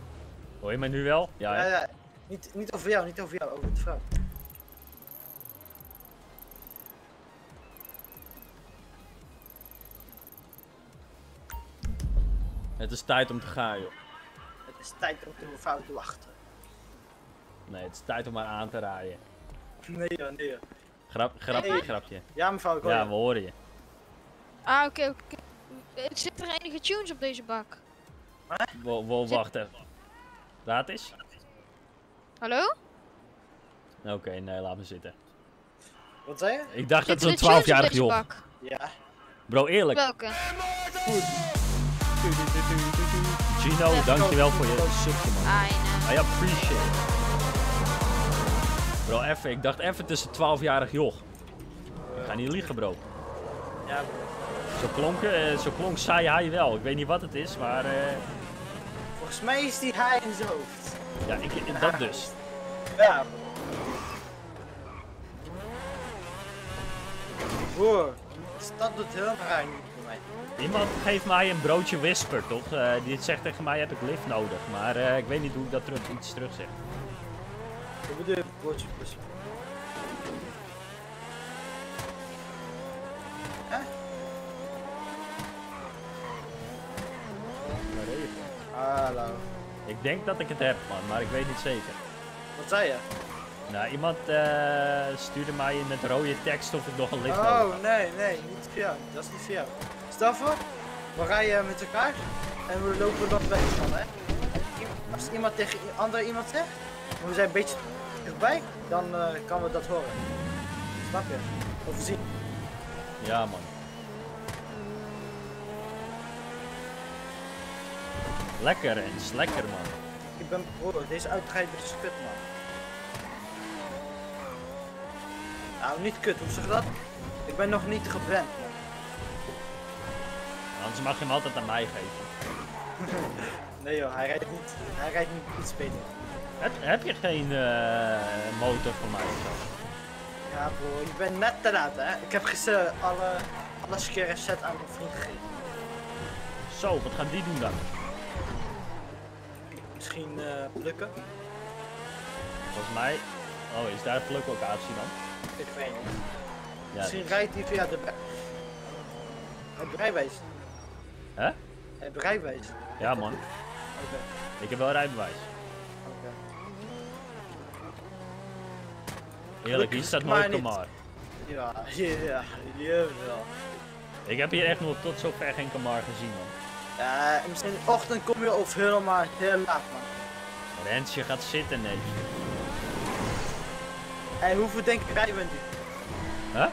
hoor je mij nu wel? Ja, Ja, ja. Niet, niet over jou, niet over jou, over de vrouw. Het is tijd om te gaan, joh. Het is tijd om de mevrouw te wachten. Nee, het is tijd om maar aan te rijden. Nee joh, nee joh. Grap, grapje, Hey. grapje. Ja mevrouw, ik hoor Ja, we horen je. Ah, oké, oké. Er zitten er enige tunes op deze bak. Wo, wo, wacht even. Laat eens. Hallo? Oké, nee, laat me zitten. Wat zei je? Ik dacht dat het een tunes op 12-jarig deze joh. Ja. Bro, eerlijk. Welke? Gino, dankjewel voor je subje, man. I I appreciate it. Bro, even. Ik dacht even tussen 12-jarig joch. Ik ga niet liegen, bro. Ja bro. Zo klonk, eh, zo klonk saai hij wel. Ik weet niet wat het is, maar eh, Volgens mij is die haai in zijn hoofd. ja, ik, dat dus. Ja de stad doet heel ruim voor mij. Iemand geeft mij een broodje whisper, toch? Eh, die zegt tegen mij heb ik lift nodig. Maar eh, ik weet niet hoe ik dat terug, iets terug zeg. Wat bedoel je, broertje plus? Hallo. Ik denk dat ik het heb, man, maar ik weet niet zeker. Wat zei je? Nou, iemand eh, stuurde mij in het rode tekst of ik nog een lift nodig had. Oh, nee, nee, niet voor jou. Dat is niet voor jou. Stel voor, we rijden met elkaar en we lopen nog weg van, hè. Als iemand tegen andere iemand zegt, en we zijn een beetje dichtbij, dan eh kan we dat horen. Snap je? Of zien. Ja, man. Lekker eens, lekker man. Ik ben broer, deze uitrijder is kut, man. Nou, niet kut, hoe zeg je dat? Ik ben nog niet gebrand, man. Anders mag je hem altijd aan mij geven. Nee joh, hij rijdt niet, hij rijdt niet iets beter. Heb, heb je geen eh, motor voor mij of zo? Ja bro, je bent net te laat hè. Ik heb gisteren alle, alles een keer reset aan mijn vriend gegeven. Zo, wat gaat die doen dan? Misschien eh plukken? Volgens mij... Oh, is daar pluklocatie dan? Ik weet niet. Ja, Misschien rijdt hij via de... Het rijbewijs. Hè? Het rijbewijs. Ja man, Oké, ik heb wel rijbewijs. oké. Eerlijk, hier staat nooit. Kamar. Ja, ja, jawel. Ik heb hier echt nog tot zover geen Kamar gezien man. Ja, misschien in de ochtend kom je of helemaal heel laat man. Rensje gaat zitten, nee. Hé, hoeveel denk je rijden we nu? Huh?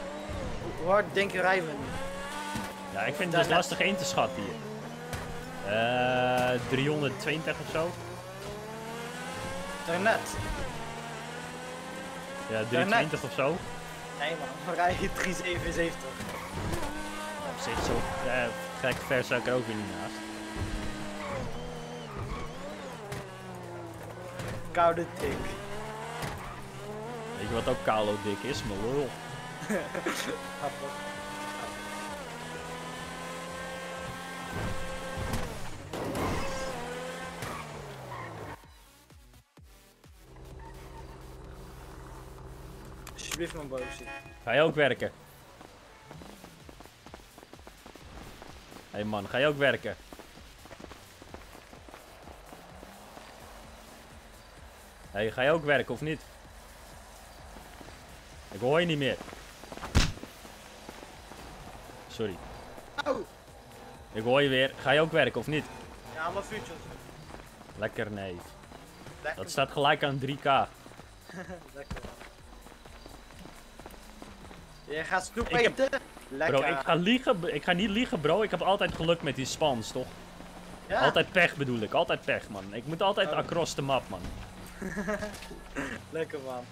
Hoe hard denk je rijden we nu? Ja, ik vind het dus lastig in te schatten hier. Eh 320 of zo? Daarnet. Ja, 320 of zo. Nee man, we rijden 377. Op zich zo eh, gek ver zou ik er ook weer niet naast. Koude dik. Weet je wat ook kalo dik is? Mijn lul. Alsjeblieft mijn boosje. Ga je ook werken? Hé hey man, ga je ook werken? Hé, hey, ga je ook werken of niet? Ik hoor je niet meer. Sorry. Au! Ik hoor je weer. Ga je ook werken of niet? Ja, mijn vuurtjes. Lekker nee. Lekker. Dat staat gelijk aan 3k. Lekker. Je gaat snoep eten? Lekker. Bro, ik ga, liegen, ik ga niet liegen bro. Ik heb altijd geluk met die spans, toch? Ja. Altijd pech bedoel ik. Altijd pech man. Ik moet altijd Oh. across de map man. Lekker man.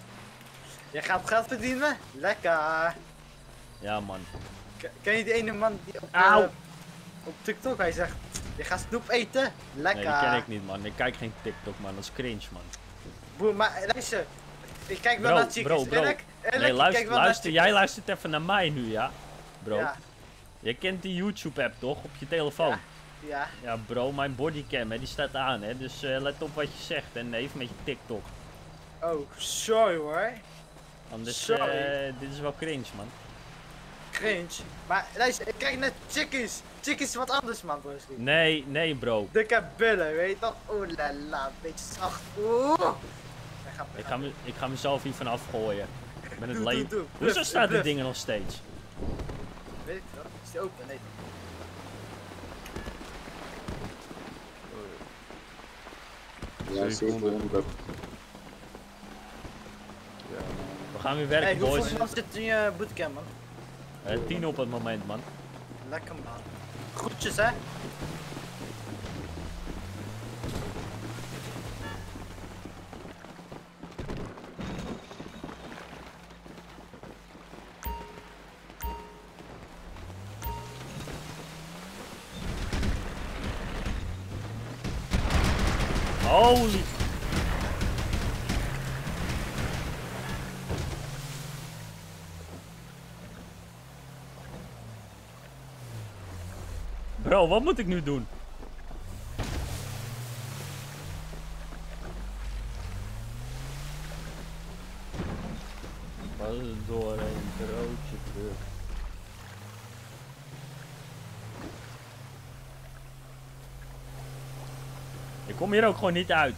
Je gaat geld verdienen? Lekker. Ja man. K- Ken je die ene man die op, eh, op TikTok, hij zegt, je gaat snoep eten? Lekker. Nee, die ken ik niet man. Ik kijk geen TikTok man. Dat is cringe man. Broer, maar eh, luister. Ik kijk wel Bro, naar chickies. bro, bro. Eerlijk, eerlijk, Nee, luister, luister. Jij luistert even naar mij nu, ja? Bro. Ja. Je kent die YouTube app toch? Op je telefoon? Ja. Ja bro, mijn bodycam hè, die staat aan hè. Dus eh, let op wat je zegt en even met je TikTok. Oh, sorry hoor. Anders, Sorry. eh, dit is wel cringe man. Cringe. Maar luister, ik kijk naar chickies. Chickies is wat anders man, broer. Nee, nee bro. Dikke billen, weet je toch? Oeh la la, een beetje zacht. Oeh. Ik ga, me, ik ga mezelf hier vanaf gooien. Ik ben het leeg. Hoezo staat dit bluff. ding er nog steeds? Weet ik wel. Is die open? Nee. Ja, 700. We gaan weer werken Hey, boys. hoeveel zit in je bootcamp man? Eh, tien op het moment man. Lekker man. Groetjes hè? Bro, wat moet ik nu doen? Het door een broodje terug. Ik kom hier ook gewoon niet uit.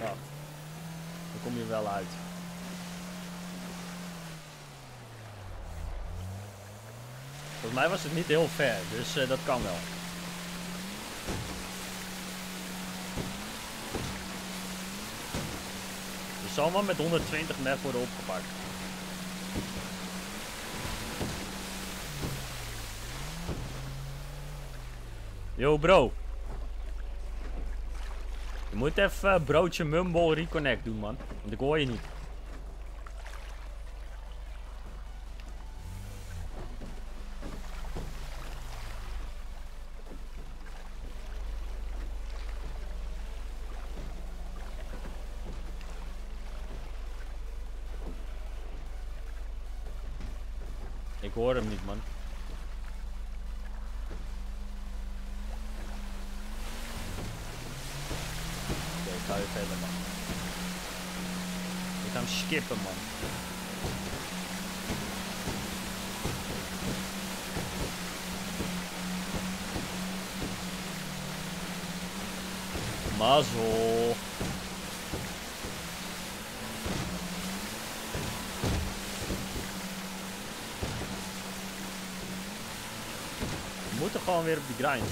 Ja. Ik kom hier wel uit. Was het niet heel ver, dus eh, dat kan wel. Je zal wel met 120 net worden opgepakt. Yo bro. Je moet even eh, broodje Mumble Reconnect doen man. Want ik hoor je niet. Grind.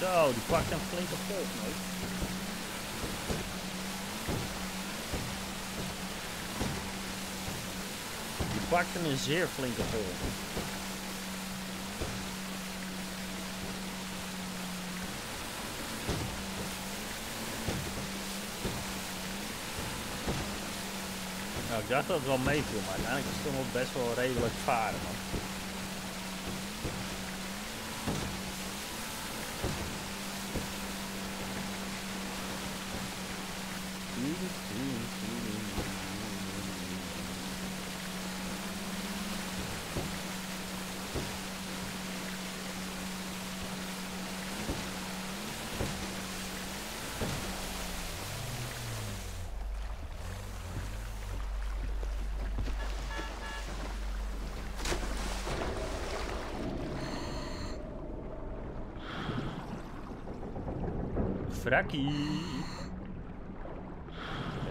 Zo, die pakt een flinke volk mee. Die pakte een zeer flinke volk. Nou, ik dacht dat het wel meeviel, maar uiteindelijk is het wel best wel redelijk varen.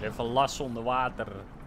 Even las onder water.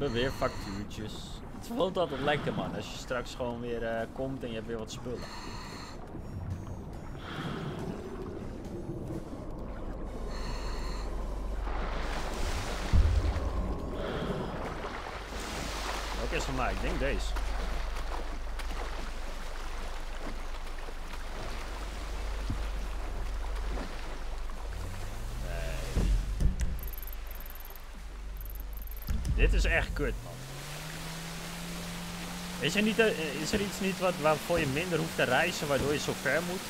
Hebben weer factuurtjes. Het voelt altijd lekker man, als je straks gewoon weer eh, komt en je hebt weer wat spullen. Welke is van mij? Ik denk deze. Nee. Dit is echt kut, man. Is er, niet, eh, is er iets niet wat, waarvoor je minder hoeft te reizen, waardoor je zo ver moet?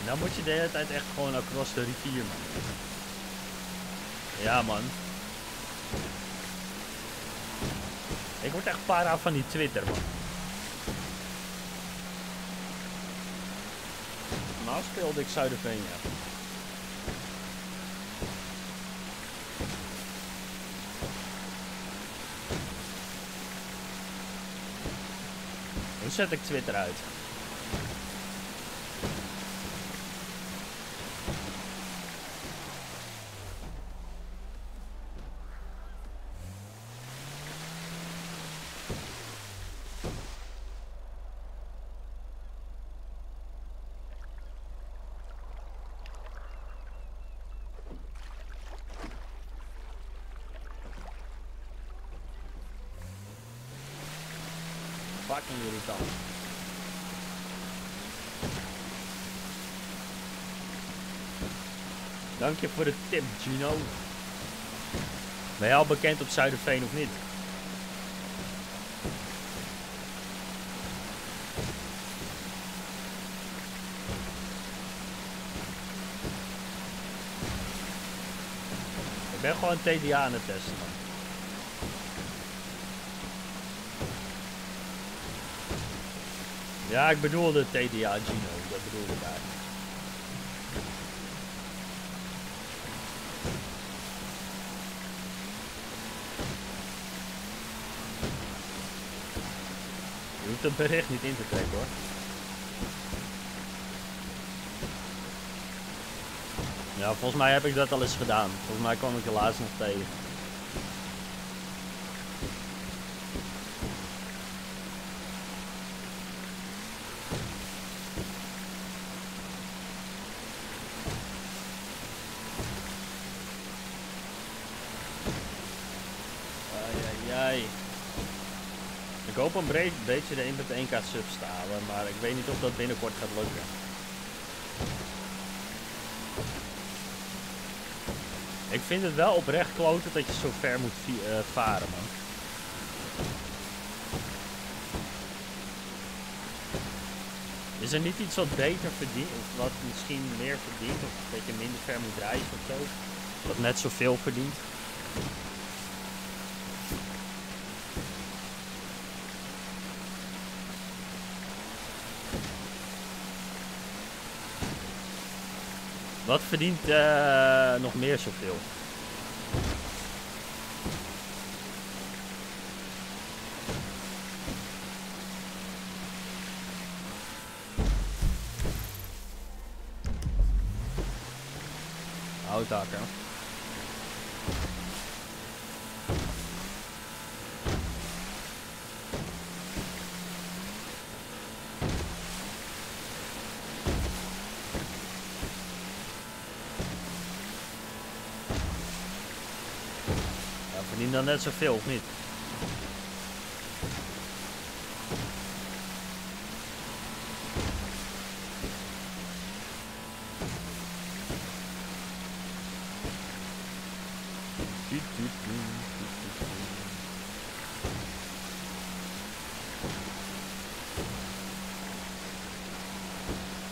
En dan moet je de hele tijd echt gewoon across de rivier, man. Ja, man. Ik word echt para van die Twitter, man. Nou speelde ik Zuiderveen, ja. Zet ik Twitter uit. voor de tip, Gino. Ben je al bekend op Zuiderveen of niet? Ik ben gewoon TDA aan het testen. Ja, ik bedoelde TDA, Gino. Dat bedoelde ik eigenlijk. Het bericht niet in te trekken hoor. Ja, volgens mij heb ik dat al eens gedaan. Volgens mij kwam ik er laatst nog tegen. Een beetje de 1.1k subs te halen, maar ik weet niet of dat binnenkort gaat lukken. Ik vind het wel oprecht kloten dat je zo ver moet eh, varen, man. Is er niet iets wat beter verdient, of wat misschien meer verdient, of dat je minder ver moet reizen of zo? Wat net zoveel verdient? Wat verdient eh, nog meer zoveel? Dan net zoveel, of niet?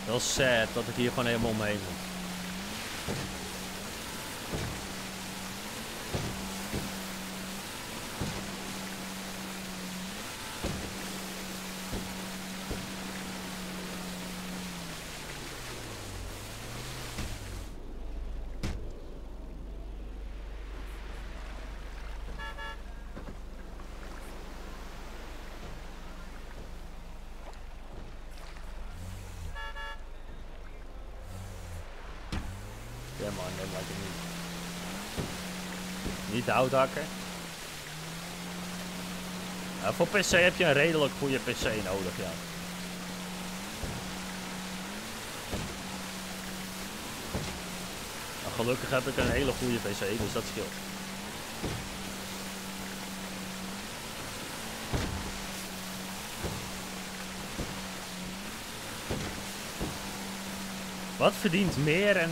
Wel sad dat ik hier gewoon helemaal omheen moet. Ja man, dat lijkt me niet. Ja, voor PC heb je een redelijk goede PC nodig, ja. Gelukkig heb ik een hele goede PC, dus dat scheelt. Wat verdient meer en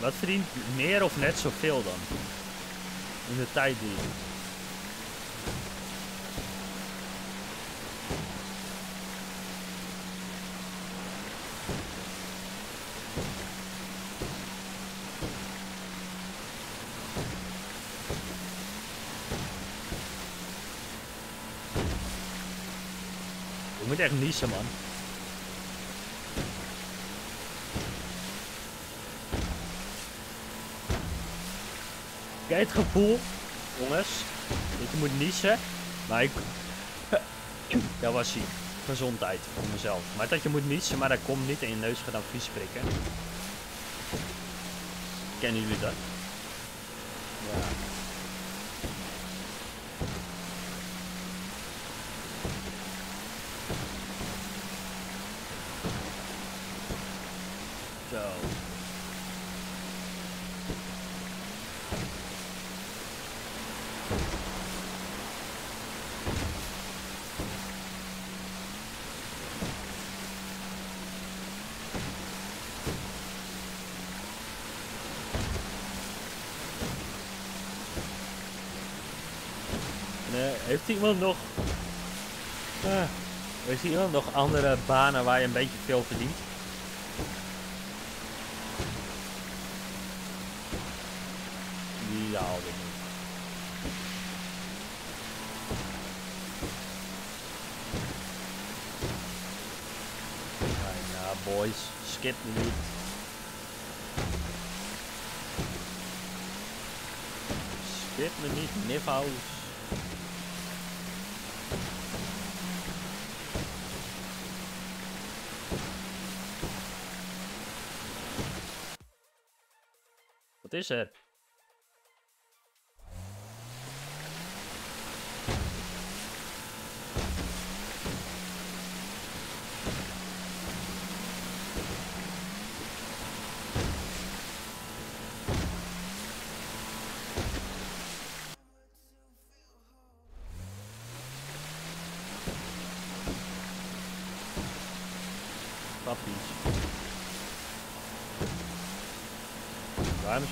wat verdient meer of net zoveel dan? In de tijd die. Je moet echt niezen, man. Kijk het gevoel, jongens, dat je moet niezen. Maar ik... Dat was hij. Gezondheid voor mezelf. Maar dat je moet niezen, maar dat komt niet en je neus gaat dan vies prikken. Kennen jullie dat? nog andere banen waar je een beetje veel verdient. Die haalde ik niet. Boys, skip the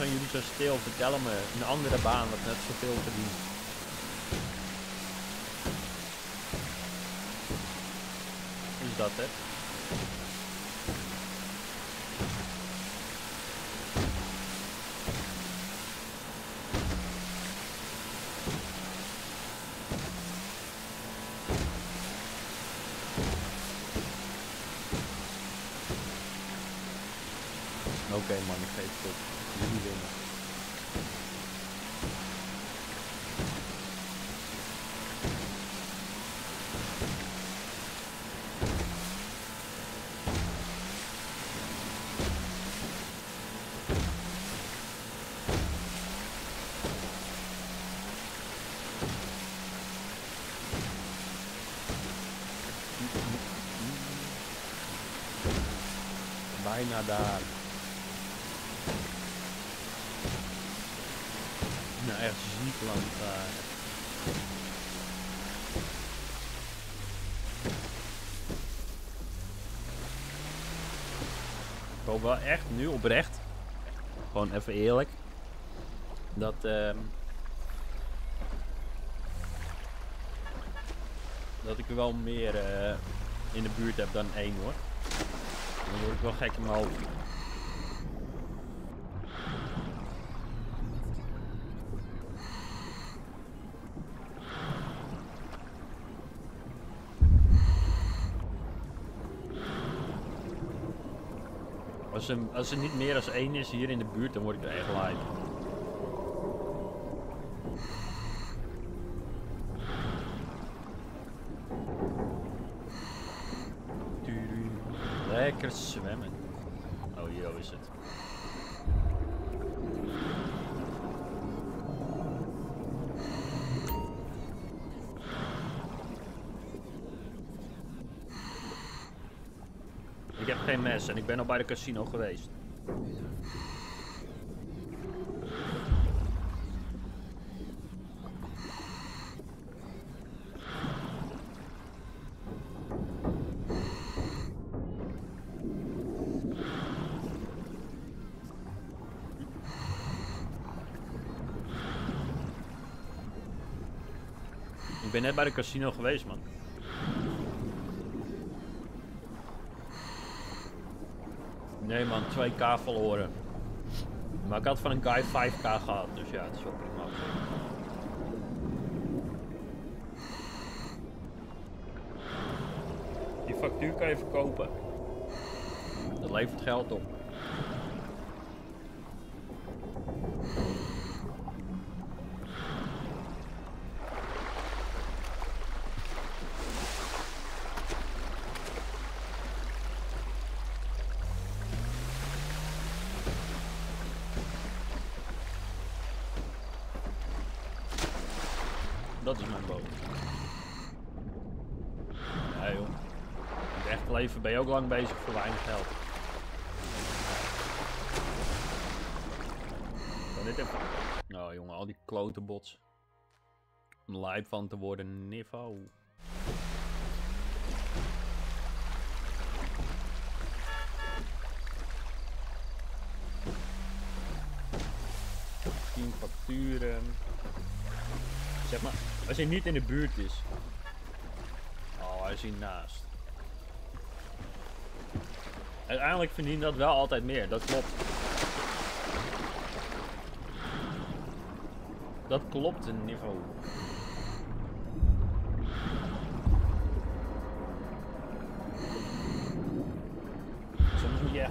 zijn jullie zo stil? Vertel me een andere baan wat net zoveel verdient. Is dat, hè? Oké man, ik geef het op. Jullie winnen. Bijna Nou, echt ziek lang daar. Ik hoop wel echt nu oprecht. Gewoon even eerlijk. Dat ehm dat ik er wel meer eh, in de buurt heb dan één hoor. Dan word ik wel gek in mijn hoofd. Als er, als er niet meer dan één is hier in de buurt, dan word ik er echt lijp. Zwemmen. Oh, het. Ik heb geen mes en ik ben al bij de casino geweest. Ben net bij de casino geweest, man. Nee man, 2k verloren. Maar ik had van een guy 5k gehad, dus ja, het is wel prima. Die factuur kan je verkopen. Dat levert geld op. lang bezig voor weinig geld. Kan dit even... Nou jongen, al die klote bots. Om lijp van te worden, niveau. Facturen. Zeg maar, als hij niet in de buurt is. Oh, hij is hier naast. Uiteindelijk verdient dat wel altijd meer, dat klopt. Dat klopt een niveau.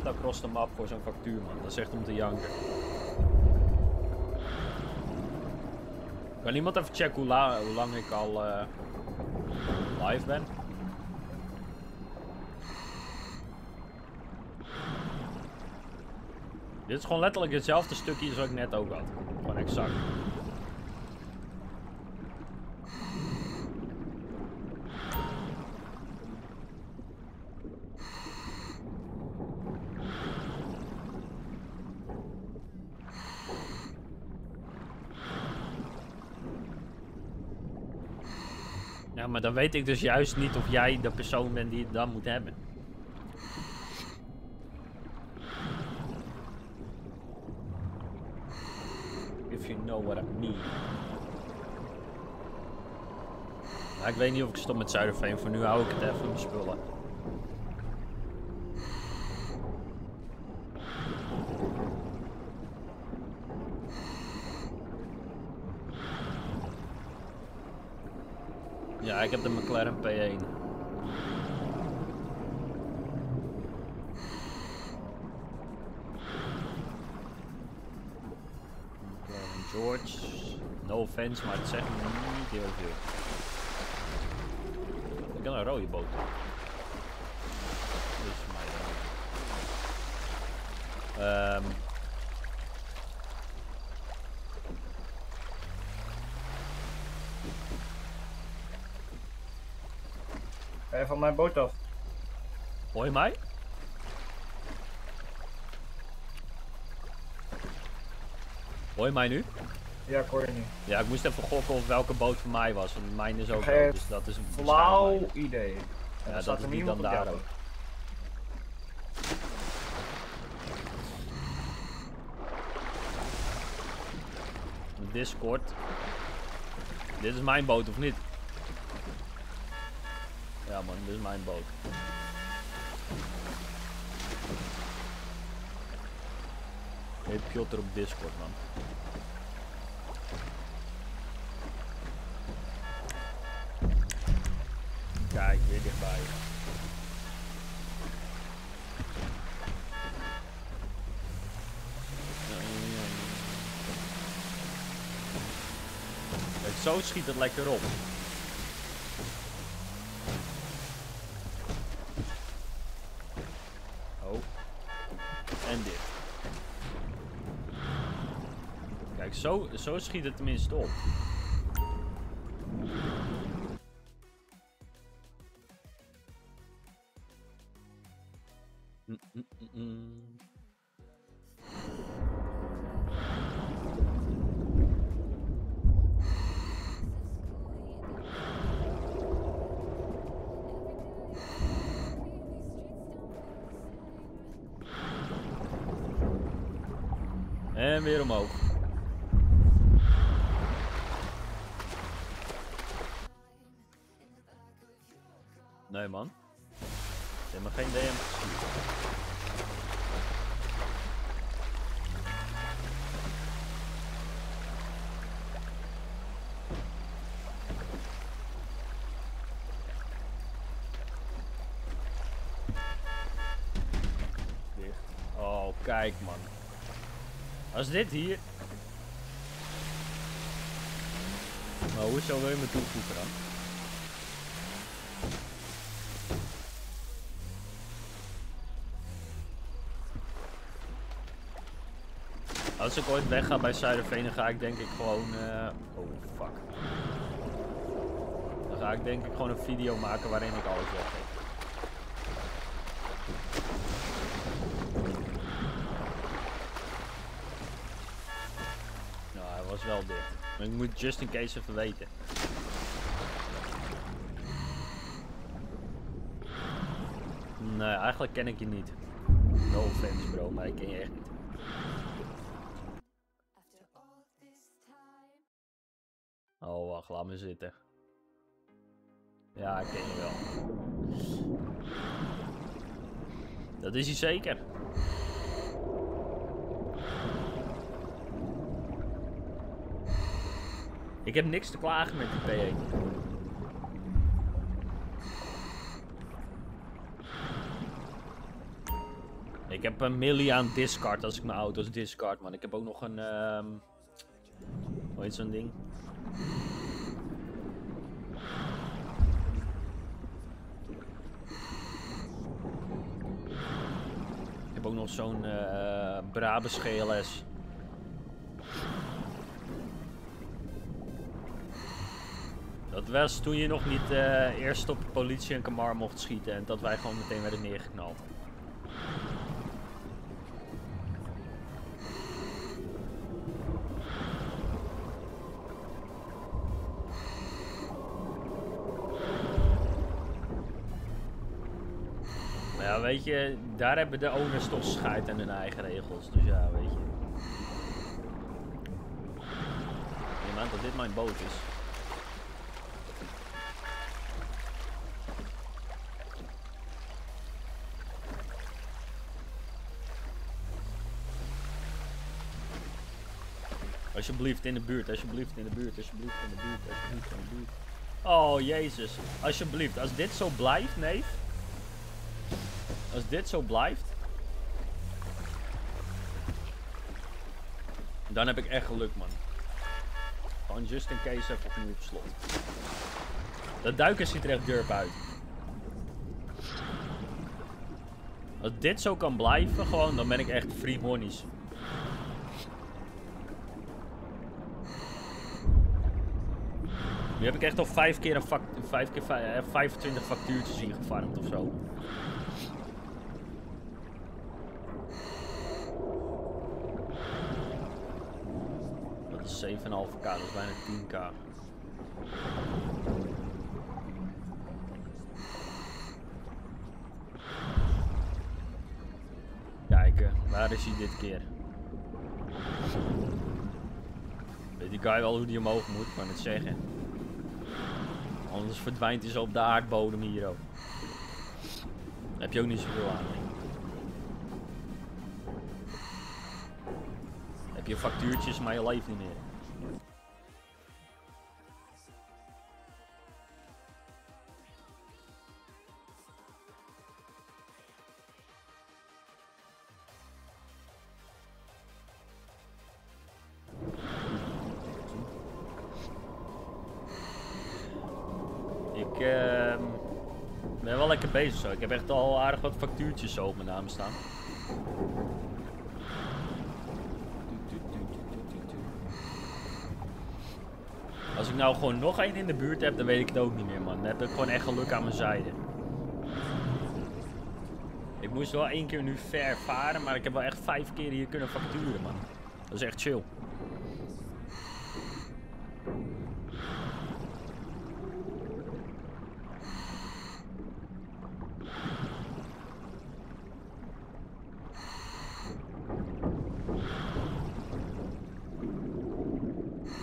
across the map voor zo'n factuur, man. Dat is echt om te janken. Kan iemand even checken hoe lang ik al eh, live ben? Dit is gewoon letterlijk hetzelfde stukje zoals ik net ook had. Gewoon exact. Ja, maar dan weet ik dus juist niet of jij de persoon bent die het dan moet hebben. Mean. Maar ik weet niet of ik stop met Zuiderveen. Voor nu hou ik het even in mijn spullen. Ja, ik heb de McLaren P1. No offense, maar het zegt me niet heel veel. Ik kan een rode boot. Ehm Ga je van mijn boot af? Hoor je mij? Hoor je mij nu? Ja, ik hoor je nu. Ja, ik moest even gokken of welke boot van mij was. Want mijn is ook rood, dus dat is een flauw idee. En Ja, dat is niemand dan daar ook. Discord. Dit is mijn boot of niet? Ja man, dit is mijn boot. Heet Piotr op Discord man. Kijk, weer dichtbij. Kijk, zo schiet het lekker op. Oh. En dit. Kijk, zo, zo schiet het tenminste op. Als dit hier... Maar hoezo wil je me toevoegen dan? Als ik ooit wegga bij Zuiderveen, ga ik denk ik gewoon... eh, Oh, fuck. Dan ga ik denk ik gewoon een video maken waarin ik alles weggeef. Nou, hij was wel. Maar ik moet just in case even weten. Nee, eigenlijk ken ik je niet. No offense bro, maar ik ken je echt niet. Oh, wacht, laat me zitten. Ja, ik ken je wel. Dat is hij zeker. Ik heb niks te klagen met die P1. Ik heb een millie aan discard als ik mijn auto's discard, man. Ik heb ook nog een, ehm hoe heet zo'n ding? Ik heb ook nog zo'n eh Brabus GLS. Was toen je nog niet eh, eerst op politie en Kamar mocht schieten en dat wij gewoon meteen werden neergeknald. Ja, weet je, daar hebben de owners toch scheid aan hun eigen regels. Dus ja, weet je. Je maakt dat dit mijn boot is. Alsjeblieft in de buurt, alsjeblieft in de buurt, alsjeblieft in de buurt, alsjeblieft in de buurt. Oh jezus, alsjeblieft, als dit zo blijft, neef. Als dit zo blijft. Dan heb ik echt geluk, man. Gewoon just in case even opnieuw op slot. Dat duiken ziet er echt durp uit. Als dit zo kan blijven, gewoon, dan ben ik echt free monies. Nu heb ik echt al vijf keer een fact vijf keer vij- eh, 25 factuurtjes ingefarmd of zo. Dat is 7,5k, dat is bijna 10k. Kijken, waar is hij dit keer? Weet die guy wel hoe die omhoog moet, kan het zeggen. Anders verdwijnt hij zo op de aardbodem hier ook. Heb je ook niet zoveel aan. Heb je factuurtjes, maar je leeft niet meer. Ik heb echt al aardig wat factuurtjes zo op mijn naam staan. Als ik nou gewoon nog één in de buurt heb, dan weet ik het ook niet meer, man. Dan heb ik gewoon echt geluk aan mijn zijde. Ik moest wel één keer nu ver varen, maar ik heb wel echt vijf keer hier kunnen facturen, man. Dat is echt chill.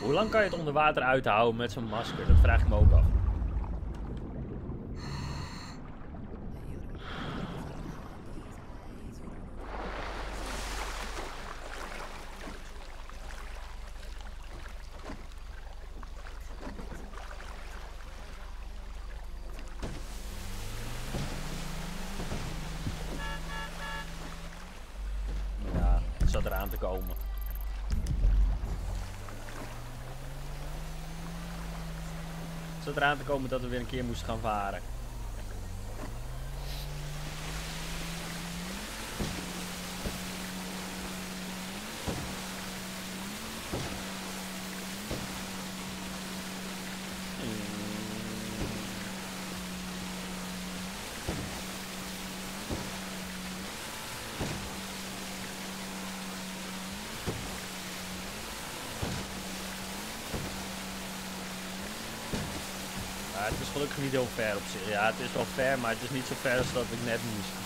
Hoe lang kan je het onder water uithouden met zo'n masker? Dat vraag ik me ook af. Te komen dat we weer een keer moesten gaan varen. Maar heel ver op zich. Ja, het is wel ver, maar het is niet zo ver als dat ik net moest.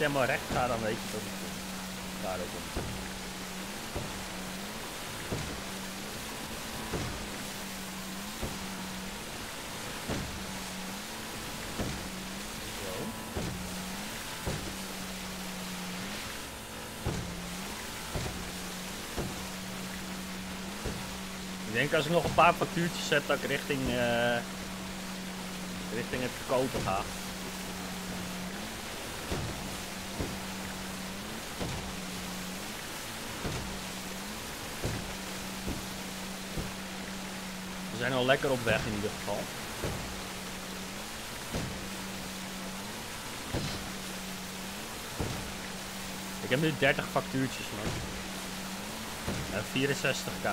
Helemaal recht ga, dan weet je dat ik daar ook. Ik denk als ik nog een paar factuurtjes zet dat ik richting, eh, richting het verkopen ga. We zijn al lekker op weg in ieder geval. Ik heb nu 30 factuurtjes man. En 64k.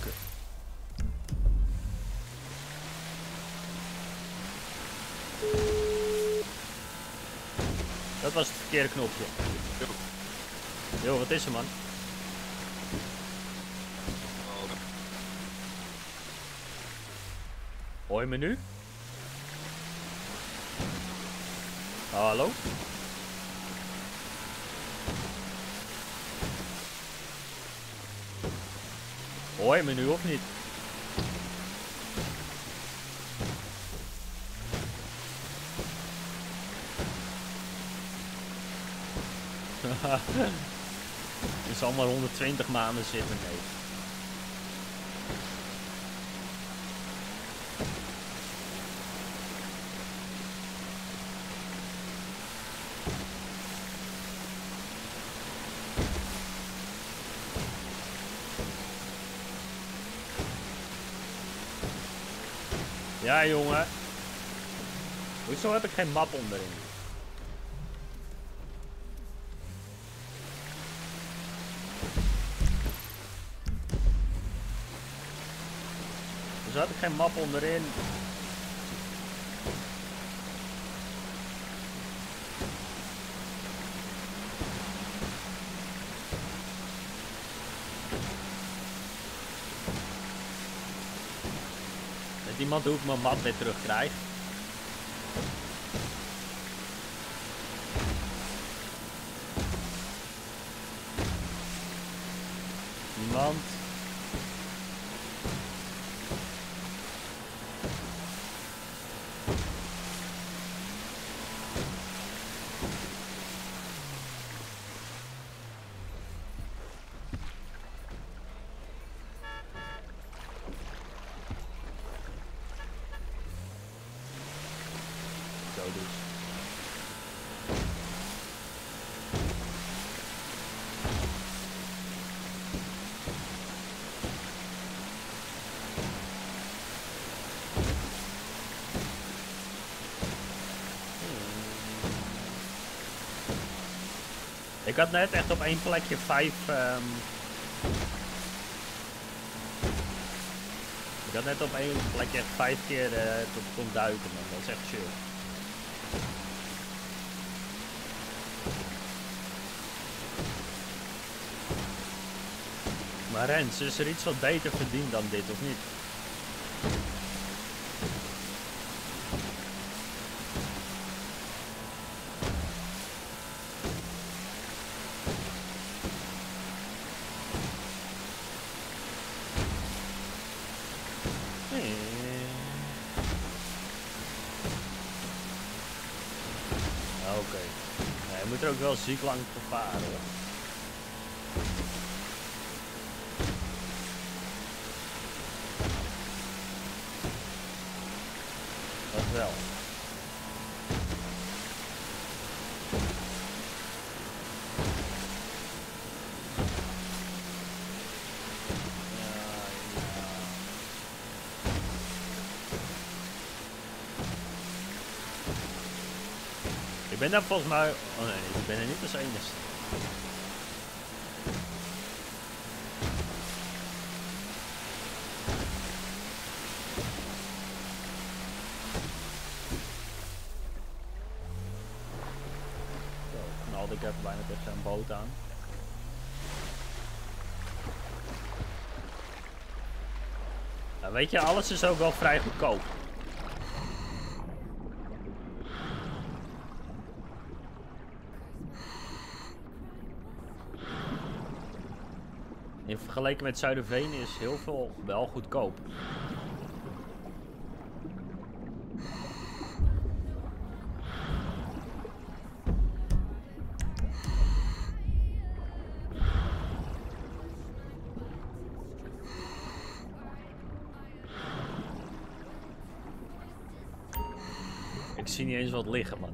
Kut. Dat was het verkeerde knopje. Yo, wat is er man? Hoor je me nu? Oh, hallo? Hoor je me nu of niet? Het is allemaal 120 maanden zitten, nee. Jongen. Hoezo heb ik geen map onderin? Hoezo heb ik geen map onderin? Weet iemand hoe ik mijn map weer terugkrijg? Niemand? Zo dus. Ik had net echt op één plekje vijf. ehm, Ik had net op één plekje echt vijf keer eh tot kon duiken, man. Dat is echt chill. Maar Rens, is er iets wat beter verdient dan dit, of niet? ziek lang gevaren. Dat wel. Ik ben daar volgens mij ben er niet als enigste. Zo, knalde ik even bijna tegen een boot aan. Nou, weet je, alles is ook wel vrij goedkoop. Met Zuiderveen is heel veel wel goedkoop. Ik zie niet eens wat liggen, man.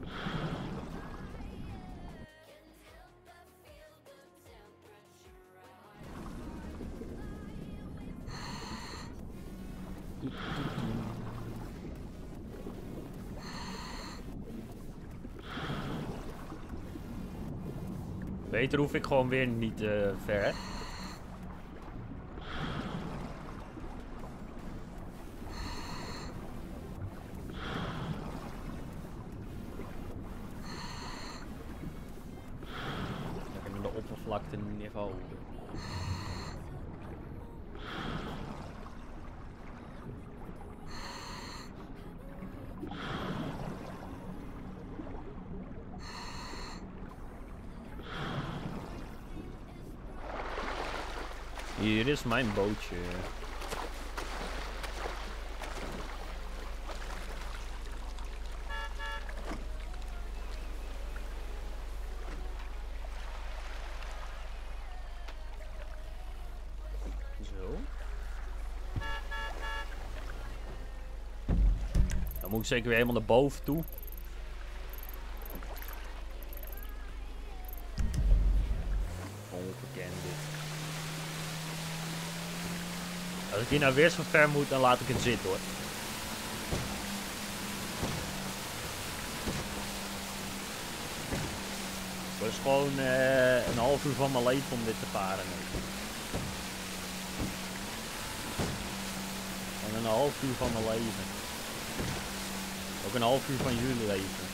Hoef ik gewoon weer niet eh, ver? Lekker naar de oppervlakte niveau. Hier is mijn bootje. Zo. Dan moet ik zeker weer helemaal naar boven toe. Hier nou weer zo ver moet, dan laat ik het zitten hoor. Het is gewoon eh, een half uur van mijn leven om dit te varen. En een half uur van mijn leven. Ook een half uur van jullie leven.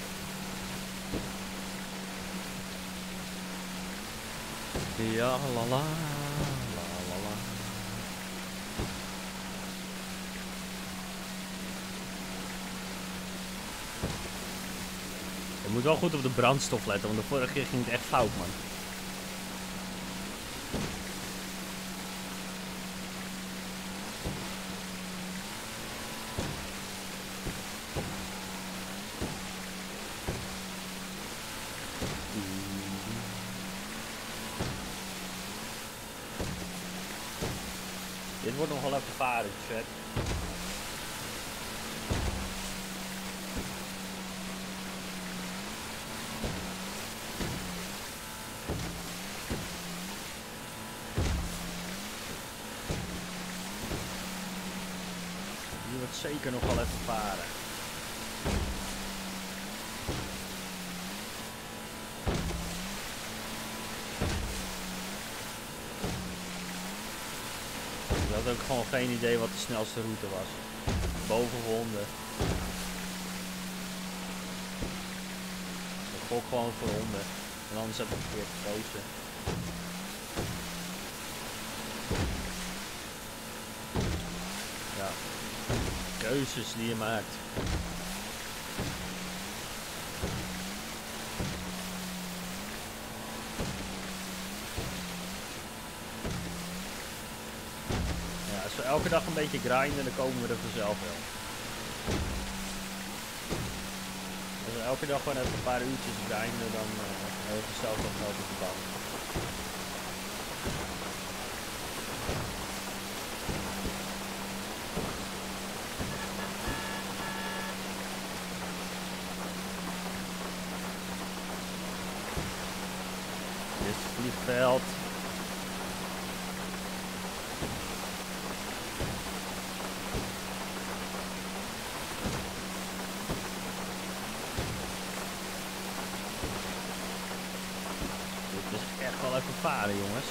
Ja, la, la la la. Je moet wel goed op de brandstof letten, want de vorige keer ging het echt fout, man. Dit wordt nog wel even varen, vet. Die wordt zeker nog wel even varen. Ik had ook gewoon geen idee wat de snelste route was. Boven honden. Ik gok gewoon voor honden. En anders heb ik verkeerd gekozen. Ja. Keuzes die je maakt. Elke dag een beetje grinden, dan komen we er vanzelf wel. Als we elke dag gewoon even een paar uurtjes grinden, dan eh, hebben we vanzelf geld op de. veld. Dit is echt wel even varen, jongens.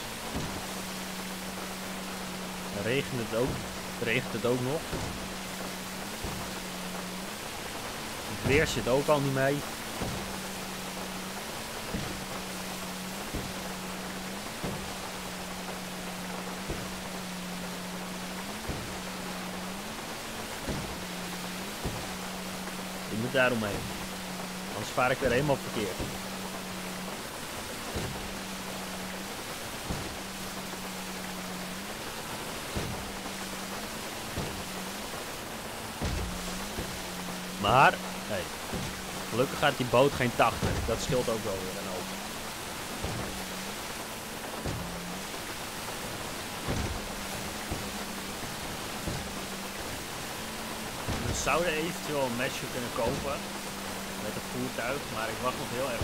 Dan regent het ook. Regent het ook nog. Het weer zit ook al niet mee. Ik moet daar omheen. Anders vaar ik weer helemaal verkeerd. Gaat die boot geen 80. Dat scheelt ook wel weer een hoop. We zouden eventueel een matchje kunnen kopen met het voertuig, maar ik wacht nog heel erg.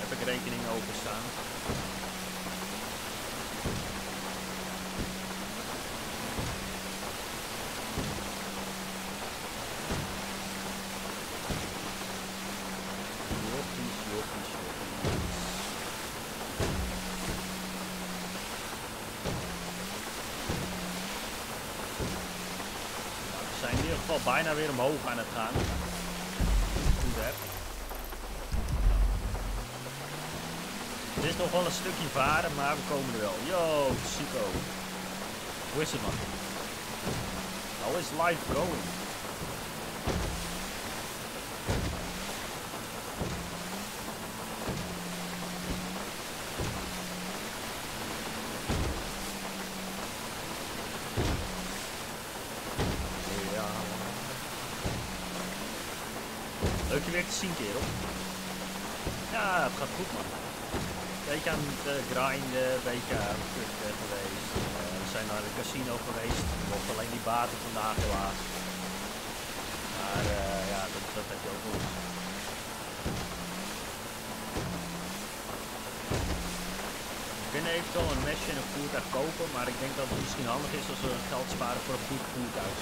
Heb ik rekening openstaan? Joppies, joppies, joppies. Nou, We zijn in ieder geval bijna weer omhoog aan het gaan. Goed. Het is nog wel een stukje varen, maar we komen er wel. Yo, Chico. Hoe is het man? How is life going? Ja. Leuk je weer te zien, kerel. Ja, het gaat goed, man. Eh, grinden, het kutten geweest. Eh, we zijn naar de casino geweest. Nog alleen die baten vandaag helaas. Maar eh, ja, dat, dat heb je ook eens. We kunnen eventueel een mesje en een voertuig kopen, maar ik denk dat het misschien handig is als we geld sparen voor een goed voertuig.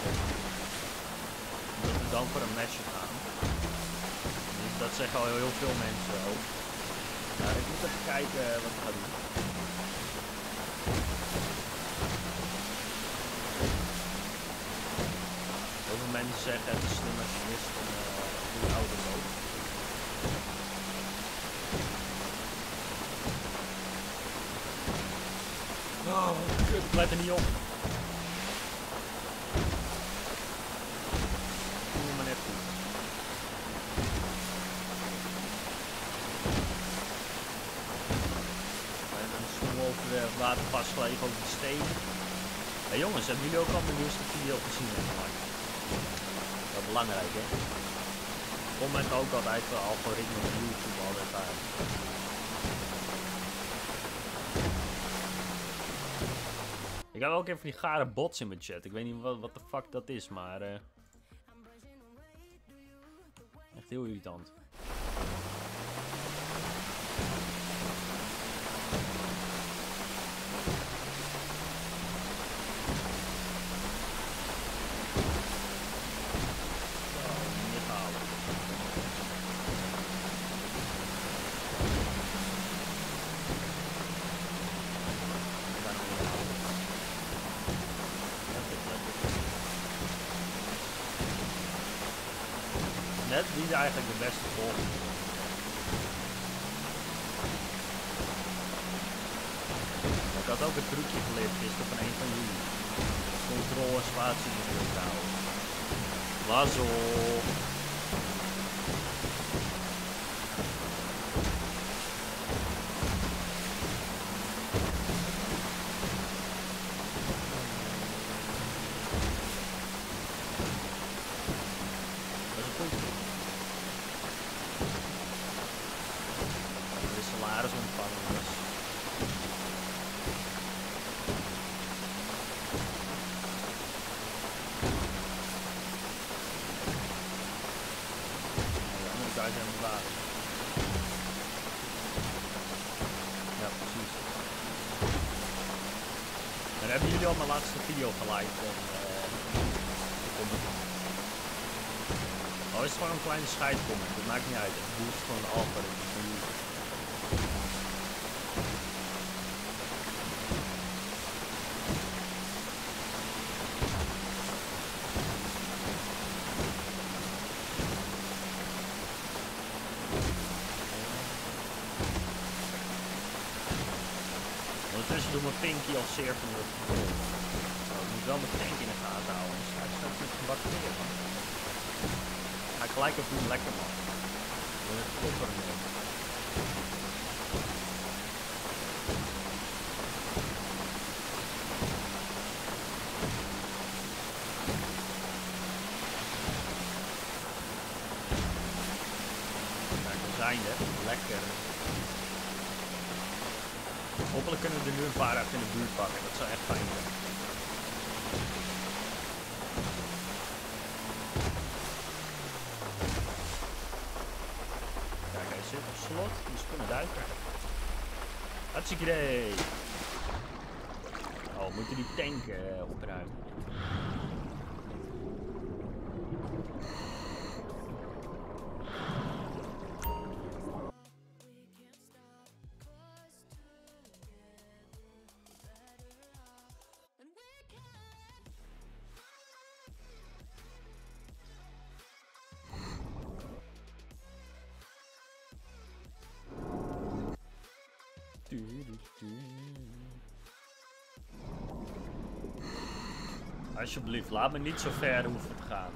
Dat we dan voor een mesje gaan. Dat zeggen al heel veel mensen ook. Ik moet even kijken wat ik ga doen. Heel veel mensen zeggen het is slim als je mist een goede auto koopt. Oh, kut, ik let er niet op. Doe maar net goed. En dan stoel over de gelegen over de stenen. Hey jongens, hebben jullie ook al mijn nieuwste video gezien? Dat is belangrijk hè. Comment ook altijd voor algoritme op YouTube altijd uit. Ik heb ook even die gare bots in mijn chat. Ik weet niet wat, wat de fuck dat is, maar... eh, Echt heel irritant. kleine scheiding. lack of lack of Hartstikke idee. Oh, moeten die tanken? Alsjeblieft, laat me niet zo ver hoeven te gaan.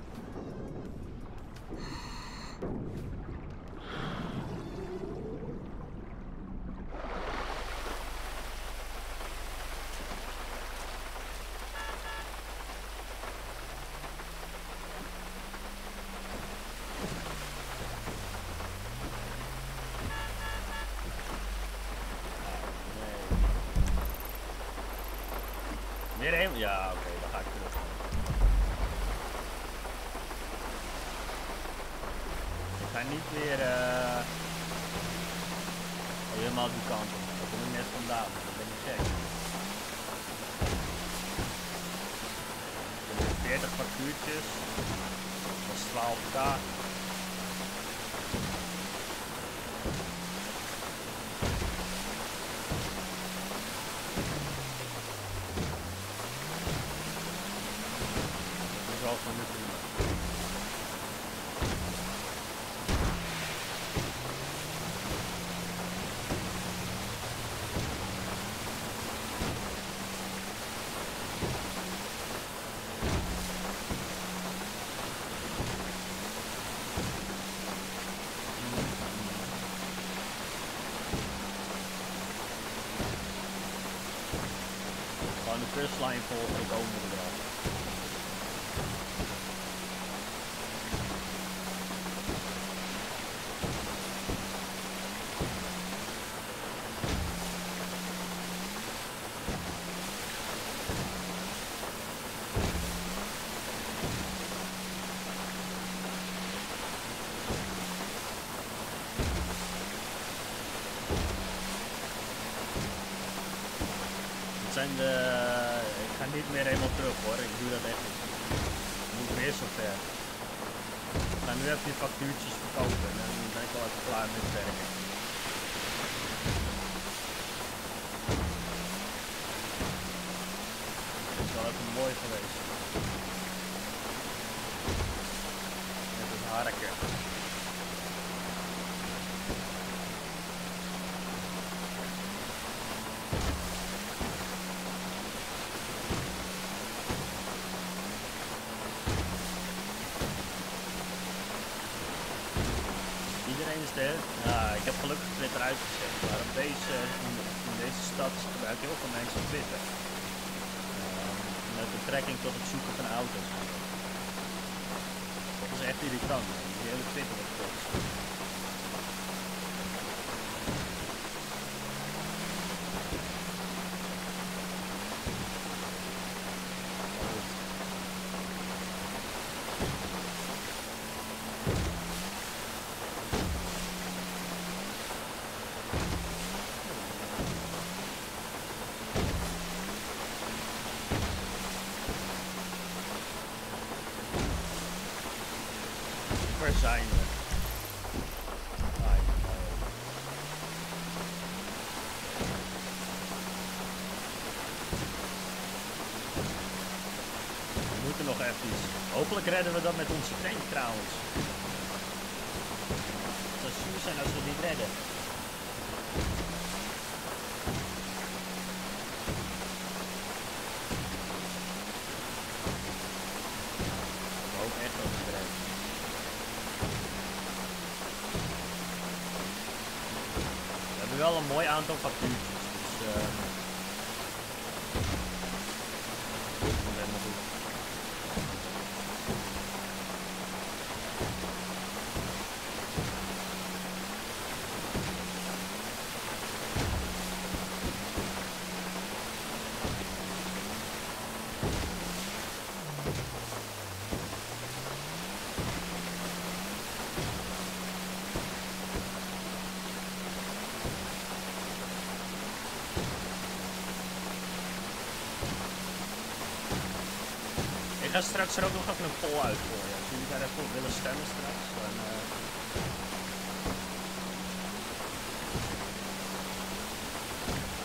単位高速化 Uh, met betrekking tot het zoeken van auto's. Dat is echt irritant. Die hele Twitter wordt redden we dat met onze tank trouwens. Straks er ook nog even een poll uitgooien. Als jullie daar even op willen stemmen straks, dan... eh,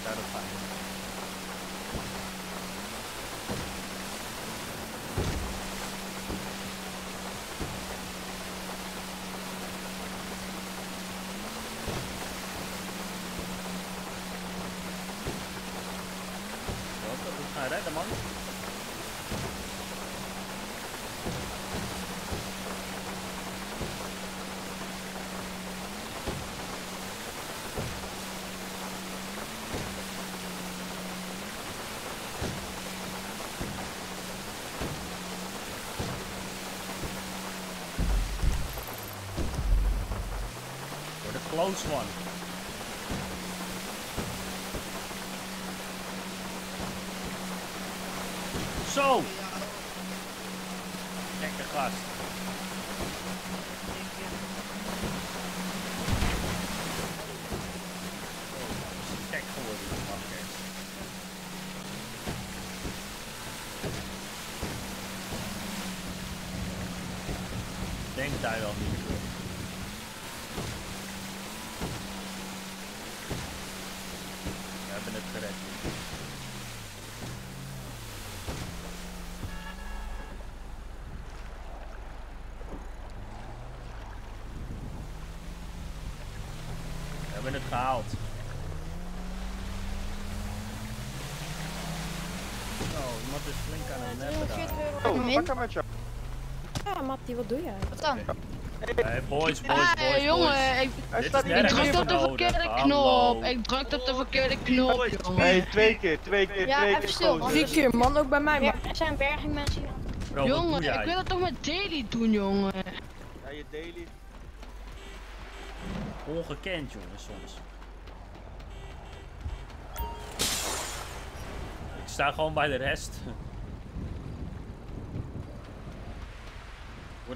Zou dat fijn zijn. Welke? We gaan redden, man. Voor de close one. Zo! Gekke gast. Zo, is hij gek geworden, die makkers. Denkt hij wel niet meer. We hebben het gered. We hebben het gehaald. Zo, iemand is flink aan het neppen Oh, wakker met jou. Ja, Mattie, wat doe jij? Wat dan? Hey, boys, boys, boys, Hey, boys. jongen, ik, ik druk op de verkeerde knop. Ik druk op de verkeerde knop, jongen. Hey, twee keer, twee keer, Ja, twee even keer stil. Vier keer, man, ook bij mij. Maar er zijn bergingmensen hier. Bro, wat jongen, ik wil het toch met Daily doen, jongen. Ja, je daily. Ongekend, jongen, soms. Ik sta gewoon bij de rest.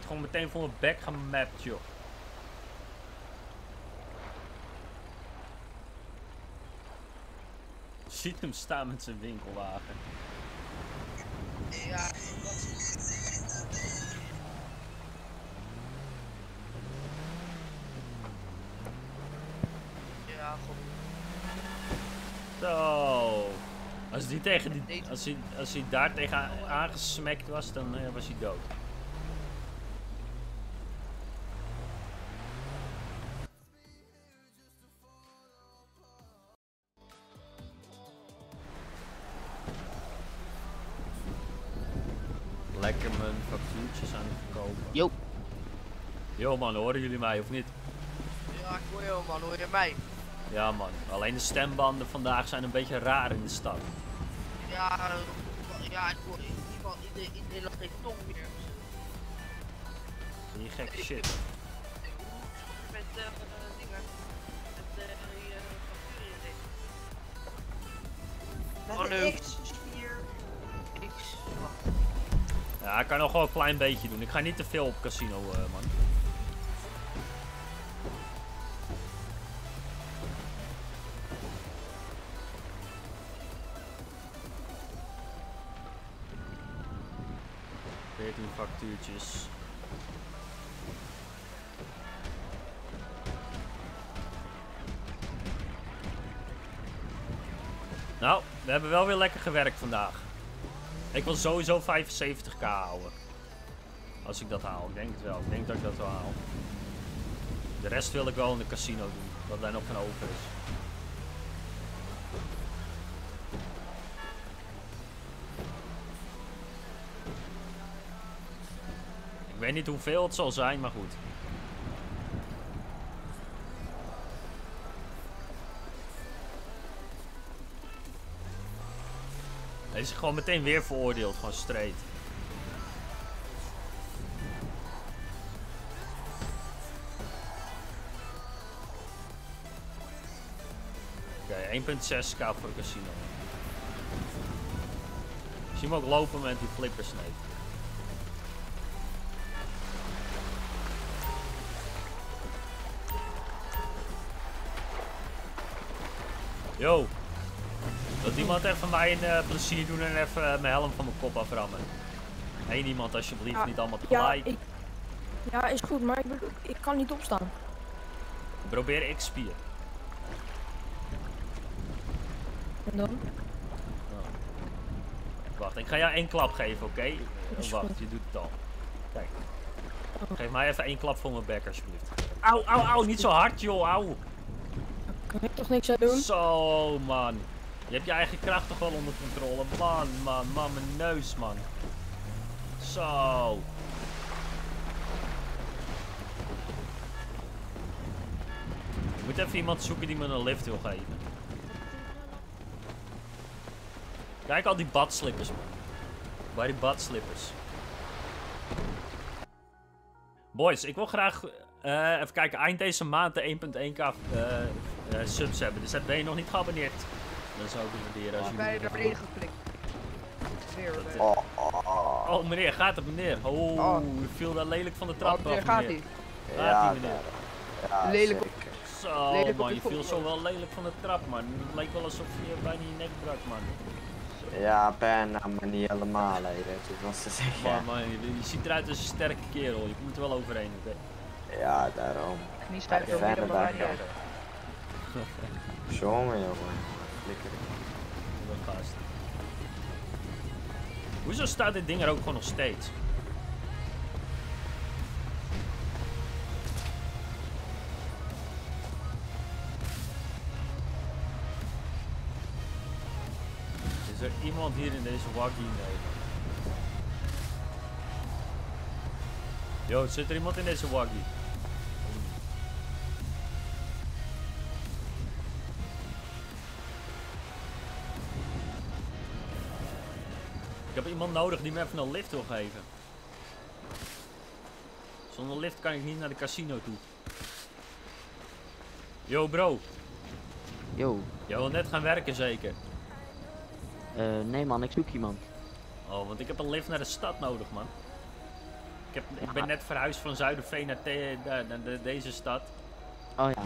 Gewoon meteen voor mijn bek gemapt, joh. Ziet hem staan met zijn winkelwagen. Ja, Ja, goed. Zo. Als die tegen die, als hij, als hij daar tegen aangesmekt was, dan eh, was hij dood. Jullie mij of niet? Ja, ik hoor je man, hoor je mij? Ja man, alleen de stembanden vandaag zijn een beetje raar in de stad. Ja, ja, ik hoor in ieder geval iedereen, iedereen nog geen tong meer. Die gekke shit. Met eh dingen. Met eh die Oh, de nee. X, 4. X. Ja, ik kan nog wel een klein beetje doen. Ik ga niet te veel op casino, eh, man. Nou, we hebben wel weer lekker gewerkt vandaag. Ik wil sowieso 75k houden. Als ik dat haal. Ik denk het wel. Ik denk dat ik dat wel haal. De rest wil ik wel in de casino doen. Wat daar nog van over is. Weet niet hoeveel het zal zijn, maar goed. Hij is gewoon meteen weer veroordeeld, gewoon straight. Oké, 1.6k voor casino. Zie hem ook lopen met die flippersnake. Yo. Wilt iemand even mij een eh, plezier doen en even eh, mijn helm van mijn kop aframmen? Eén iemand alsjeblieft, Ja, niet allemaal Ja, tegelijk. ik, ja, is goed, maar ik, ik kan niet opstaan. Probeer X spier. En dan? Wacht, ik ga jou één klap geven, oké? Oh, wacht, goed. je doet het al. Kijk. Geef mij even één klap voor mijn bek, alsjeblieft. Auw, auw, auw, niet zo hard, joh, auw. Kan ik toch niks aan doen? Zo, man. Je hebt je eigen kracht toch wel onder controle. Man, man, man, mijn neus, man. Zo. Ik moet even iemand zoeken die me een lift wil geven. Kijk al die badslippers, man. Waar die badslippers. Boys, ik wil graag eh, even kijken, eind deze maand de 1.1k eh, eh, subs hebben. Dus dat ben je nog niet geabonneerd. Dan zou ik het waarderen als Oh, jullie... bij naar beneden geklikt. Weer, Dat- weer. Oh, meneer, gaat het, meneer? Oh, Oh. u viel daar lelijk van de trap Oh, meneer, af, gaat? Gaat Ja, ie, meneer? Ja, Lelijk op- Zo, lelijk op man, je je viel zo wel lelijk van de trap, man. Het leek wel alsof je bijna je nek brak, man. Ja, bijna, maar niet helemaal, hè. weet je wat ze zeggen. Man, man, je, je ziet eruit als een sterke kerel. Je moet er wel overheen, oké? Ja, daarom. Knieschijf Ik door ben midden er bij daar, jou. Jongen, jongen. Gast. Hoezo staat dit ding er ook gewoon nog steeds? Is er iemand hier in deze waggie? Nee. Yo, zit er iemand in deze waggie? Iemand nodig die me even een lift wil geven. Zonder lift kan ik niet naar de casino toe. Yo bro, Yo, jij wil net gaan werken zeker? eh, nee man, ik zoek iemand. Oh, want ik heb een lift naar de stad nodig man. Ik, heb, ik ben net verhuisd van Zuiderveen naar, te- naar, naar de- deze stad. Oh ja.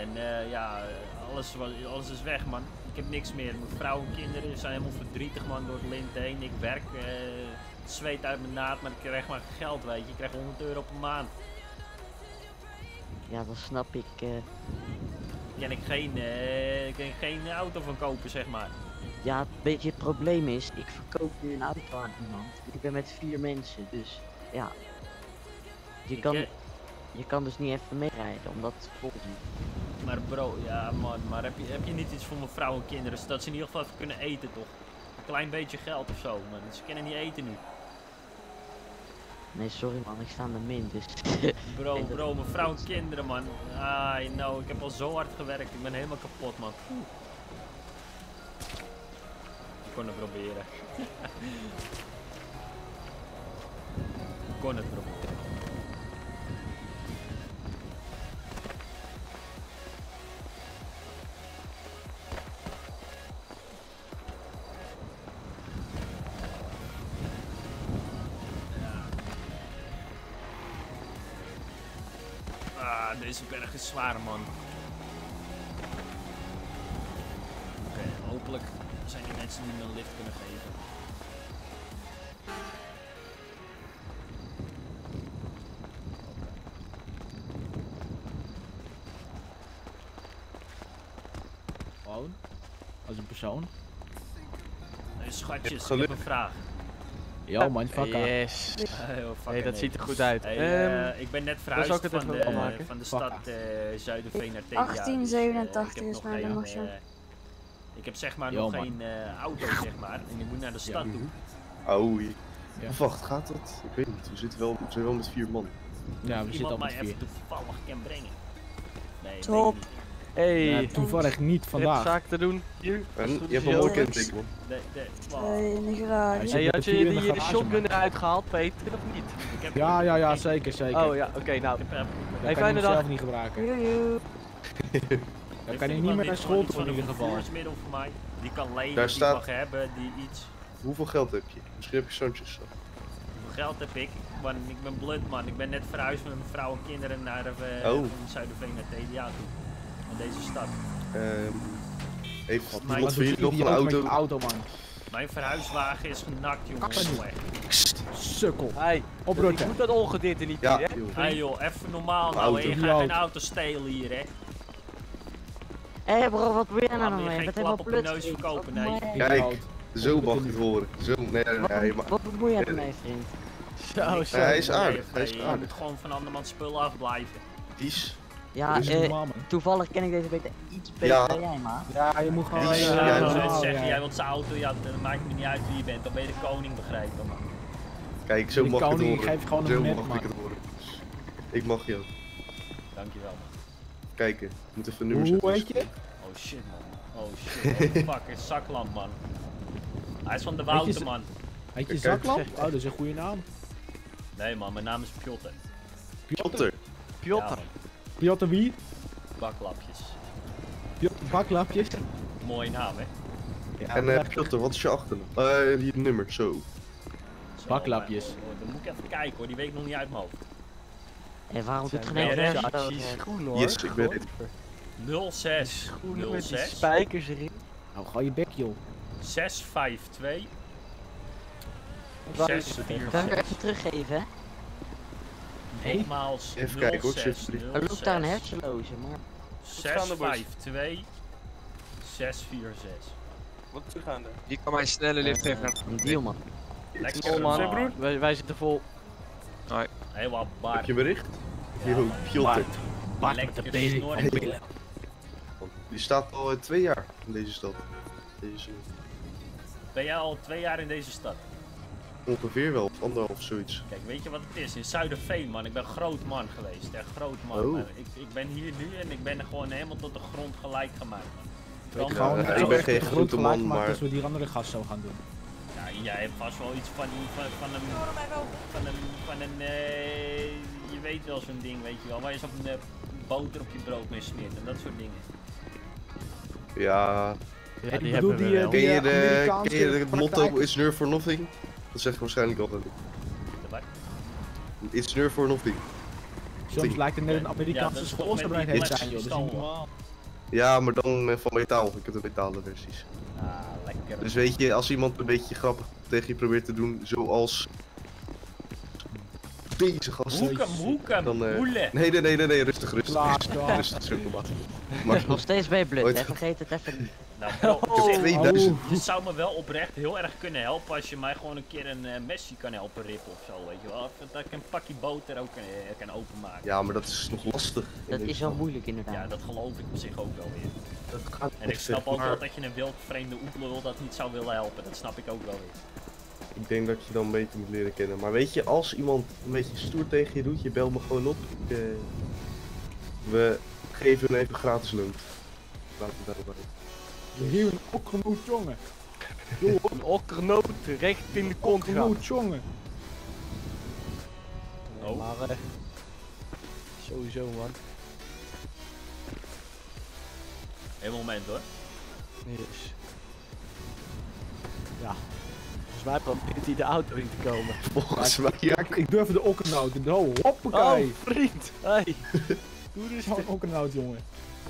En eh, ja, alles, wa- alles is weg man. Ik heb niks meer. Mijn vrouw en kinderen zijn helemaal verdrietig man door het lint heen. Ik werk, eh, het zweet uit mijn naad, maar ik krijg maar geld weet je. Ik krijg 100 euro per maand. Ja, dat snap ik. eh. Kan ik geen, kan ik geen auto van kopen zeg maar. Ja, het probleem is, ik verkoop nu een auto aan iemand. Ik ben met vier mensen, dus ja. Je kan, je kan dus niet even meerijden, omdat het vol. Maar bro, ja man, maar heb je, heb je niet iets voor mijn vrouw en kinderen, zodat ze in ieder geval even kunnen eten toch? Een klein beetje geld of zo, man. Ze kunnen niet eten nu. Nee, sorry man, ik sta aan de min, dus... Bro, bro, mijn vrouw en kinderen, man. Ah, nou, ik heb al zo hard gewerkt. Ik ben helemaal kapot, man. Ik kon het proberen. ik kon het proberen. Zwaar, man. Oké, hopelijk zijn die mensen die me een lift kunnen geven. Gewoon. Als een persoon. schatjes, ik heb een vraag. Yo man, fuck off. Yes. Hey, fuck Hey, dat nee. ziet er goed uit. Hey, Ehm, eh, ik ben net verhuisd van, de, van de stad off. eh Zuiderveen naar TDA. 1887 dus, eh, ik heb is mijn nummer, Ik heb zeg maar Yo, nog man. geen eh, auto, zeg maar. En ik moet naar de stad toe. Oh, je- Ja. Of wacht, gaat dat? Ik weet niet, we zitten wel, we zijn wel met vier man. Ja, we zitten al met mij vier. even toevallig kan brengen. Nee, Top. Niet. Hey, Ja, toevallig niet je vandaag. zaak te doen. Hier. En je hebt is, een mooi kenteken, man. De, de, wow. Twee in de garage. Hey, had de je in de garage, shotgun eruit gehaald, Peter, of niet? Ik heb Ja, ja, ja, zeker, zeker. Oh ja, oké, nou. Ik heb, Dat Hey, kan fijne ik zelf dag. niet gebruiken. Dan kan hij iemand niet meer naar school toe in ieder een geval. vervoersmiddel voor mij. Die kan leven, Daar die staat- mag hebben, die iets. Hoeveel geld heb je? Misschien heb je zoontjes. Hoeveel geld heb ik? Man, ik ben blut man. Ik ben net verhuisd met mijn vrouw en kinderen naar uh, Oh. van Zuiderveen naar TDA toe. In deze stad. Ehm wat van jullie nog een je auto? auto, man. Mijn verhuiswagen is genakt, jongens. Slecht. Sukkel. Hey, Oprotten. ik moet dat ongedierte niet Ja, hè? joh. Hey joh, even normaal Een nou. Je gaat geen auto. stelen hier, hè. Hé hey bro, wat probeer je nou je mee? geen Dat klap op je neus verkopen, Wat nee. Kijk, zo mag je horen. Zo, nee, nee, nee, maar... Wat bemoei je ermee, vriend? Zo, zo. Hij is aardig, nee, hij is Je moet gewoon van andermans spullen afblijven. Dies. Ja, eh, toevallig ken ik deze beter iets beter Ja. dan jij, man. Ja, je moet gewoon... Eh, ja, normaal, zeggen, jij wilt zijn auto, ja, dan maakt me niet uit wie je bent. Dan ben je de koning, begrijp je man. Kijk, zo mag ik het horen. geef gewoon een Zo mag man. ik het horen. Ik mag jou. Dankjewel man. Kijken, ik moet even een nummer Hoe heet je? Oh shit man. Oh shit, oh fuck, is zaklamp man. Hij is van de je Wouter man. Heet je zaklamp? Oh, dat is een goede naam. Nee man, mijn naam is Piotr. Piotr. Piotr. Piotr wie? Baklapjes. Piotr Baklapjes. Mooie naam hè. Ja, En eh Piotr, wat is je achternaam? Eh, hier het nummer, zo. Zo, Baklapjes. maar, oh, Dan moet ik even kijken hoor, die weet ik nog niet uit mijn hoofd. En waarom doet geen jou schoenen hoor. Yes, ik weet het. 06 Schoenen met die 06 spijkers erin. Nou, ga je bek, joh. 652 Waar is 6 het? 4 Kan ik even teruggeven, hè? Nogmaals Even kijken, hoor, 06 alsjeblieft. Er loopt daar een hersenloze, maar... 652 646. Wat is er gaande? Die kan mij snelle lift even. Niet deal, man. Lekker Vol man. man. Wij, wij zitten vol. Helemaal bar. Heb je bericht? Ja, Yo, man. Piotr. Bart met de Lekker benen. Hey. en billen. Die staat al eh, twee jaar in deze stad. Deze, Ben jij al twee jaar in deze stad? Ongeveer wel, of anderhalf zoiets. Kijk, weet je wat het is? In Zuiderveen, man. Ik ben groot man geweest. Echt groot man. Oh. Ik, ik ben hier nu en ik ben er gewoon helemaal tot de grond gelijk gemaakt, man. Gewoon Ja, ik zo ben geen de grote man, maar- als we die andere gast zo gaan doen. Ja, jij hebt vast wel iets van, van, van een... Van een... Van een eh, je weet wel zo'n ding, weet je wel. Waar je zo'n eh, boter op je brood mee smeert en dat soort dingen. Ja, Ja, Ik die bedoel hebben we die, eh, wel. ken je, de, ken je het motto. It's Nerve for Nothing? Dat zeg ik waarschijnlijk altijd. De wat? It's Nerve for Nothing. Soms lijkt het net een Ja, Amerikaanse die te zijn, joh. Dat is niet stal. normaal. Ja, maar dan eh, van metaal. Ik heb de metalen versies. Ah, lekker. Dus weet je, als iemand een beetje grappig tegen je probeert te doen, zoals deze gast. Hoekem, hoekem, Dan, hoele. Nee, nee, nee, nee, nee, rustig, rustig. Klaar, Rustig, klaar. rustig, zo normaal. Maar Nog steeds bij Blut, Ooit- hè? Vergeet het even niet. Nou, bro, Ik heb zeg, 2000. je zou me wel oprecht heel erg kunnen helpen als je mij gewoon een keer een Messi kan helpen rippen of zo, weet je wel. Of dat ik een pakje boter ook eh, kan openmaken. Ja, maar dat is nog lastig. Dat is wel moeilijk, inderdaad. Ja, dat geloof ik op zich ook wel weer. Dat gaat En ik snap zeg ook maar- wel dat je een wild vreemde oeplul dat niet zou willen helpen. Dat snap ik ook wel weer. Ik denk dat je dan beter moet leren kennen. Maar weet je, als iemand een beetje stoer tegen je doet, je belt me gewoon op. Ik, eh, we geven hun even gratis loon. Laten we daarbij. Hier een okkernoot, jongen. Een okkernoot recht in de kont gaan. Okkernoot, jongen. Oh. Maar eh, sowieso man. Een moment hoor. Yes. Volgens mij probeert hij de auto in te komen. Volgens mij, ja. Ik, ik durf de okkernoot. No, Oh, hoppakee. vriend! Hey! Doe dus Zo'n okkernoot, jongen.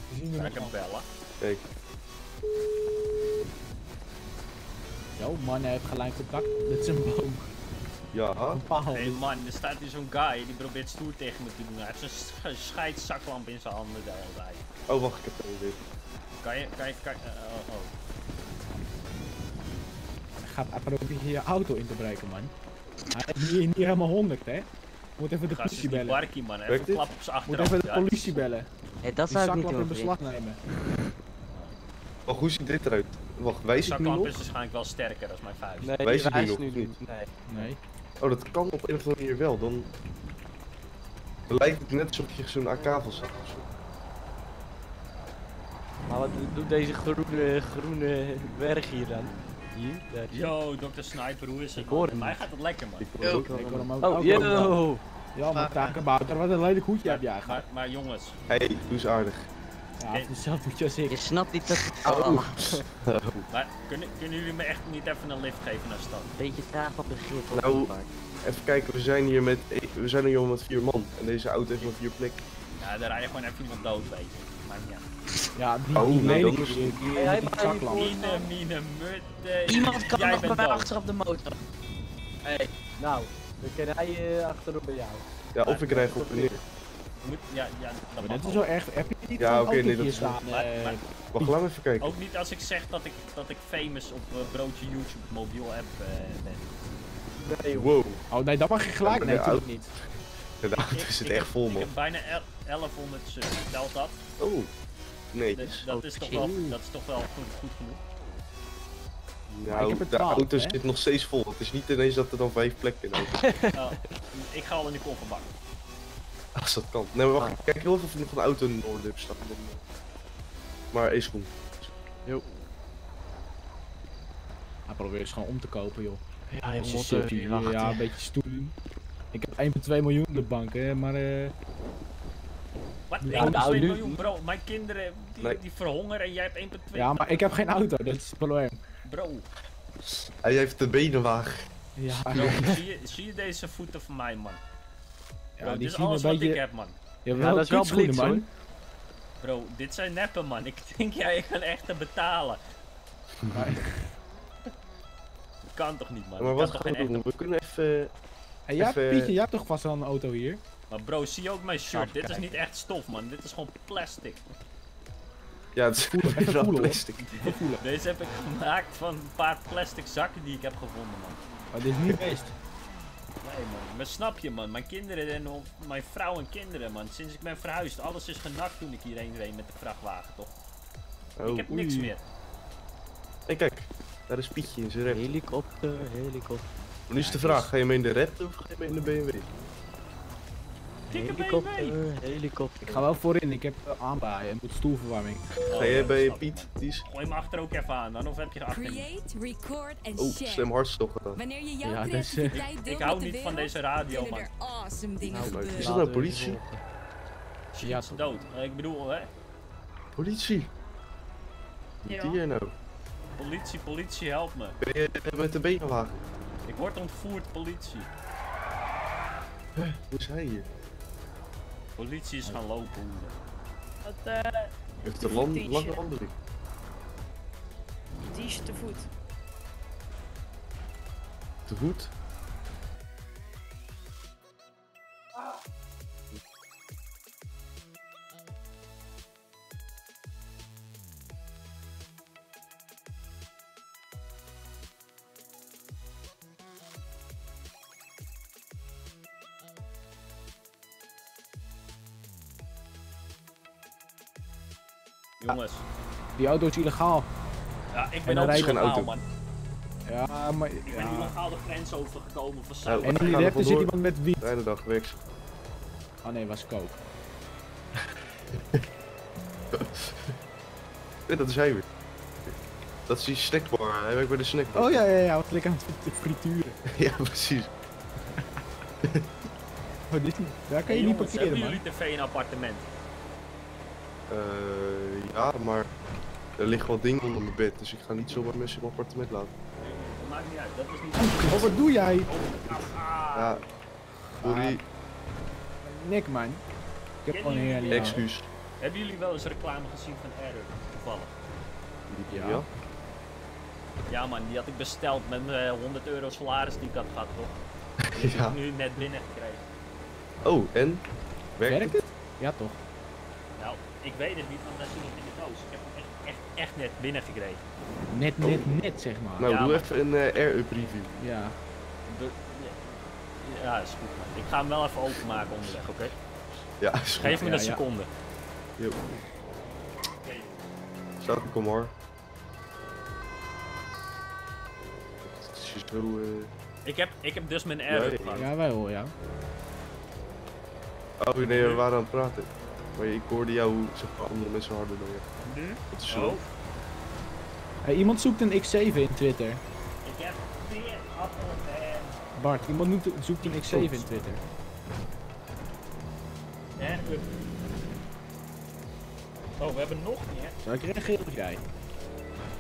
We zien hem ik hem bellen? Kijk, Yo, man, hij heeft gelijk contact. Dit is een boom. ja. Een paal. Hé hey man, er staat hier zo'n guy die probeert stoer tegen me te doen. Hij heeft zo'n sch- scheidzaklamp in zijn handen de hele tijd. Oh, wacht, ik heb het even. Kan je, kan je, kan je, oh, oh. Gaat proberen je auto in te breken, man. Hij is niet, niet helemaal 100, hè? Moet even de politie bellen. barkie, man. Even klap op zijn Moet even de politie bellen. Hé, dat zou ik niet zaklap in doen, beslag nemen. Oh, hoe ziet dit eruit? Wacht, wijs ik nu nog? is waarschijnlijk wel sterker dan mijn vuist. Nee, Wijs ik nu niet. Nee. Nee. Oh, dat kan op een of andere manier wel. Dan, dan lijkt het net alsof je zo'n AK-val zag of zo. Maar wat doet deze groene, groene berg hier dan? Hier? Daar. Yo, Dr. Sniper, hoe is het? Ik hoor man? hem. Mij gaat het lekker, man. Ik hoor ook. Ik hoor hem ook. Oh, yo. Ja, maar takenbouter, wat een lelijk hoedje heb jij. Maar, maar jongens, Hé, hey, doe eens aardig. Ja, het is hetzelfde hoedje als ik. Je snapt niet dat... Oh. Oh. maar kunnen, kunnen jullie me echt niet even een lift geven naar stad? Beetje traag op de grip. Nou, even kijken, we zijn hier met, we zijn hier met vier man. En deze auto heeft maar vier plekken. Ja, daar rij je gewoon even iemand dood, weet je. Niet uit. Ja, die, Oh, die nee, Hey, hij die maakt zaklamp. die Mine, mine, mutte. Iemand kan jij nog bij mij achter op de motor. Hey, nou, dan kan hij uh, achterop bij jou. Ja, of ik krijg op en neer. Ja, ja, dat Maar mag dit is wel echt. Heb je niet Ja, oké, nee, autootje dat is wel- staan? Maar- eh, maar- Wacht, laat even kijken. Ook niet als ik zeg dat ik, dat ik famous op eh, broodje YouTube mobiel app eh, ben. Nee, joh. Wow. Oh nee, dat mag je gelijk. Ja, Nee, natuurlijk niet. De auto Ik- zit ik echt vol, Ik man. heb bijna el- 1100 subs. Telt dat? Oh, Dat, netjes. dat, is toch wel, dat is toch wel goed, goed genoeg. ik Nou, heb de 12, auto hè? zit nog steeds vol. Het is niet ineens dat er dan vijf plekken in zitten. Nou, ik ga al in de kofferbak. Als dat kan. Nee, maar wacht, kijk heel even of er nog een auto in de oorlip staat. Maar eens goed. Hij probeert eens gewoon om te kopen, joh. Ja, hier wachten. ja, een beetje stoer doen. Ik heb 1,2 miljoen op de bank, hè, maar eh. Wat? Ja, 1,2 nou, nu- miljoen, bro. Mijn kinderen die, Nee. die verhongeren en jij hebt 1,2 Ja, maar ik heb geen auto, dat is het probleem. Bro, Hij heeft de benenwagen. Ja, bro zie, je, zie je deze voeten van mij, man? Bro, ja dit die is zien alles wat beetje. ik heb, man. Je hebt Ja, wel dat is wel bliks, man. Bro, dit zijn neppen, man. Ik denk jij kan echt te betalen. Maar, Dat kan toch niet, man? Maar Ik wat kan toch gaan we geen doen? echte... We kunnen even... hey, jij, Even- Pietje, jij hebt toch vast wel een auto hier? Maar bro, zie je ook mijn shirt? Dit is niet echt stof, man. Dit is gewoon plastic. Ja, het is Voelen, even wel voelen, plastic. Voelen. Deze heb ik gemaakt van een paar plastic zakken die ik heb gevonden, man. Maar dit is niet best. Nee, man. Maar snap je, man? Mijn kinderen en mijn vrouw en kinderen, man. Sinds ik ben verhuisd, alles is genakt toen ik hierheen reed met de vrachtwagen, toch? ik Oh, heb niks meer. Hey, kijk. Daar is Pietje in zijn rap. Helikopter, helikopter. Nu is de vraag, ga je mee in de Raptor of ga je mee in de BMW? Dikke Helikopter, BMW. helikopter. Ik ga wel voorin, ik heb uh, aanbaaien en moet stoelverwarming. Oh, Ga jij dat bij Piet, man. die is... Gooi me achter ook even aan, dan of heb je achter niet? Create, record en Oh, slim hartstikke gedaan. Wanneer je jouw Ja, eh, creativiteit Ik hou niet van deze radio, man. awesome dingen Nou, gebeuren. Is dat nou politie? Ja, is dood. Eh, Ik bedoel, hè? Politie! Wat Ja. doe je nou? Politie, politie, help me. Ben je met de benenwagen? Ik word ontvoerd, politie. Hoe is hij hier? Politie is gaan lopen. Wat, eh, Heeft een lang, lange wandeling. t-shirt te voet. Te voet? Jongens. Die auto is illegaal. Ja, ik En ben ook illegaal, auto. man. Ja, maar. Ik ben illegaal de grens overgekomen van Oh, Zuid. En in die er raptor zit iemand met wiet. Fijne dag, werk. Oh nee, was coke. Ja, dat is hij weer. Dat is die snackbar. Hij werkt bij de snackbar. Oh ja, ja, ja, wat lekker aan het frituren. ja, precies. Oh, dit, is- daar kan Hey, je niet jongens, parkeren, hebben man. jullie tv in een appartement? Eh, ja, maar er ligt wel dingen onder mijn bed, dus ik ga niet zomaar mensen in mijn appartement laten. Dat maakt niet uit, dat is niet... Oh, wat doe jij? Ja, sorry, Nick, man. Ik heb gewoon een hele excuus. Hebben jullie wel eens reclame gezien van Error, toevallig? Ja. Ja. Ja man, die had ik besteld met mijn 100 euro salaris die ik had gehad, toch? Die heb Ja. ik nu net binnengekregen. Oh, en? Werkt Werkt het? Ja, toch? Nou, ik weet het niet, want daar zie ik in de doos. Ik heb hem echt, echt, echt net binnengekregen. Net, net, net zeg maar. Nou, Ja, doe maar- even een eh, air-up review. Ja. De- ja, is goed man. Ik ga hem wel even openmaken onderweg, oké? Ja, is goed. Geef me Ja, een ja. seconde. Jo. Staat er, kom hoor. Zo... eh, Ik heb, ik heb dus mijn Ja, air ja. gehad. Ja, wij hoor, ja. Oh nee, we waren aan het praten. Maar ik hoorde jou, zeg maar, andere mensen harder dan je. Nu? Wat is Oh. zo? Hey, iemand zoekt een X7 in Twitter. Ik heb vier appels en... Bart, iemand noemt, zoekt een X7 in Twitter. En up. Oh, we hebben nog meer. Zou ik er of jij?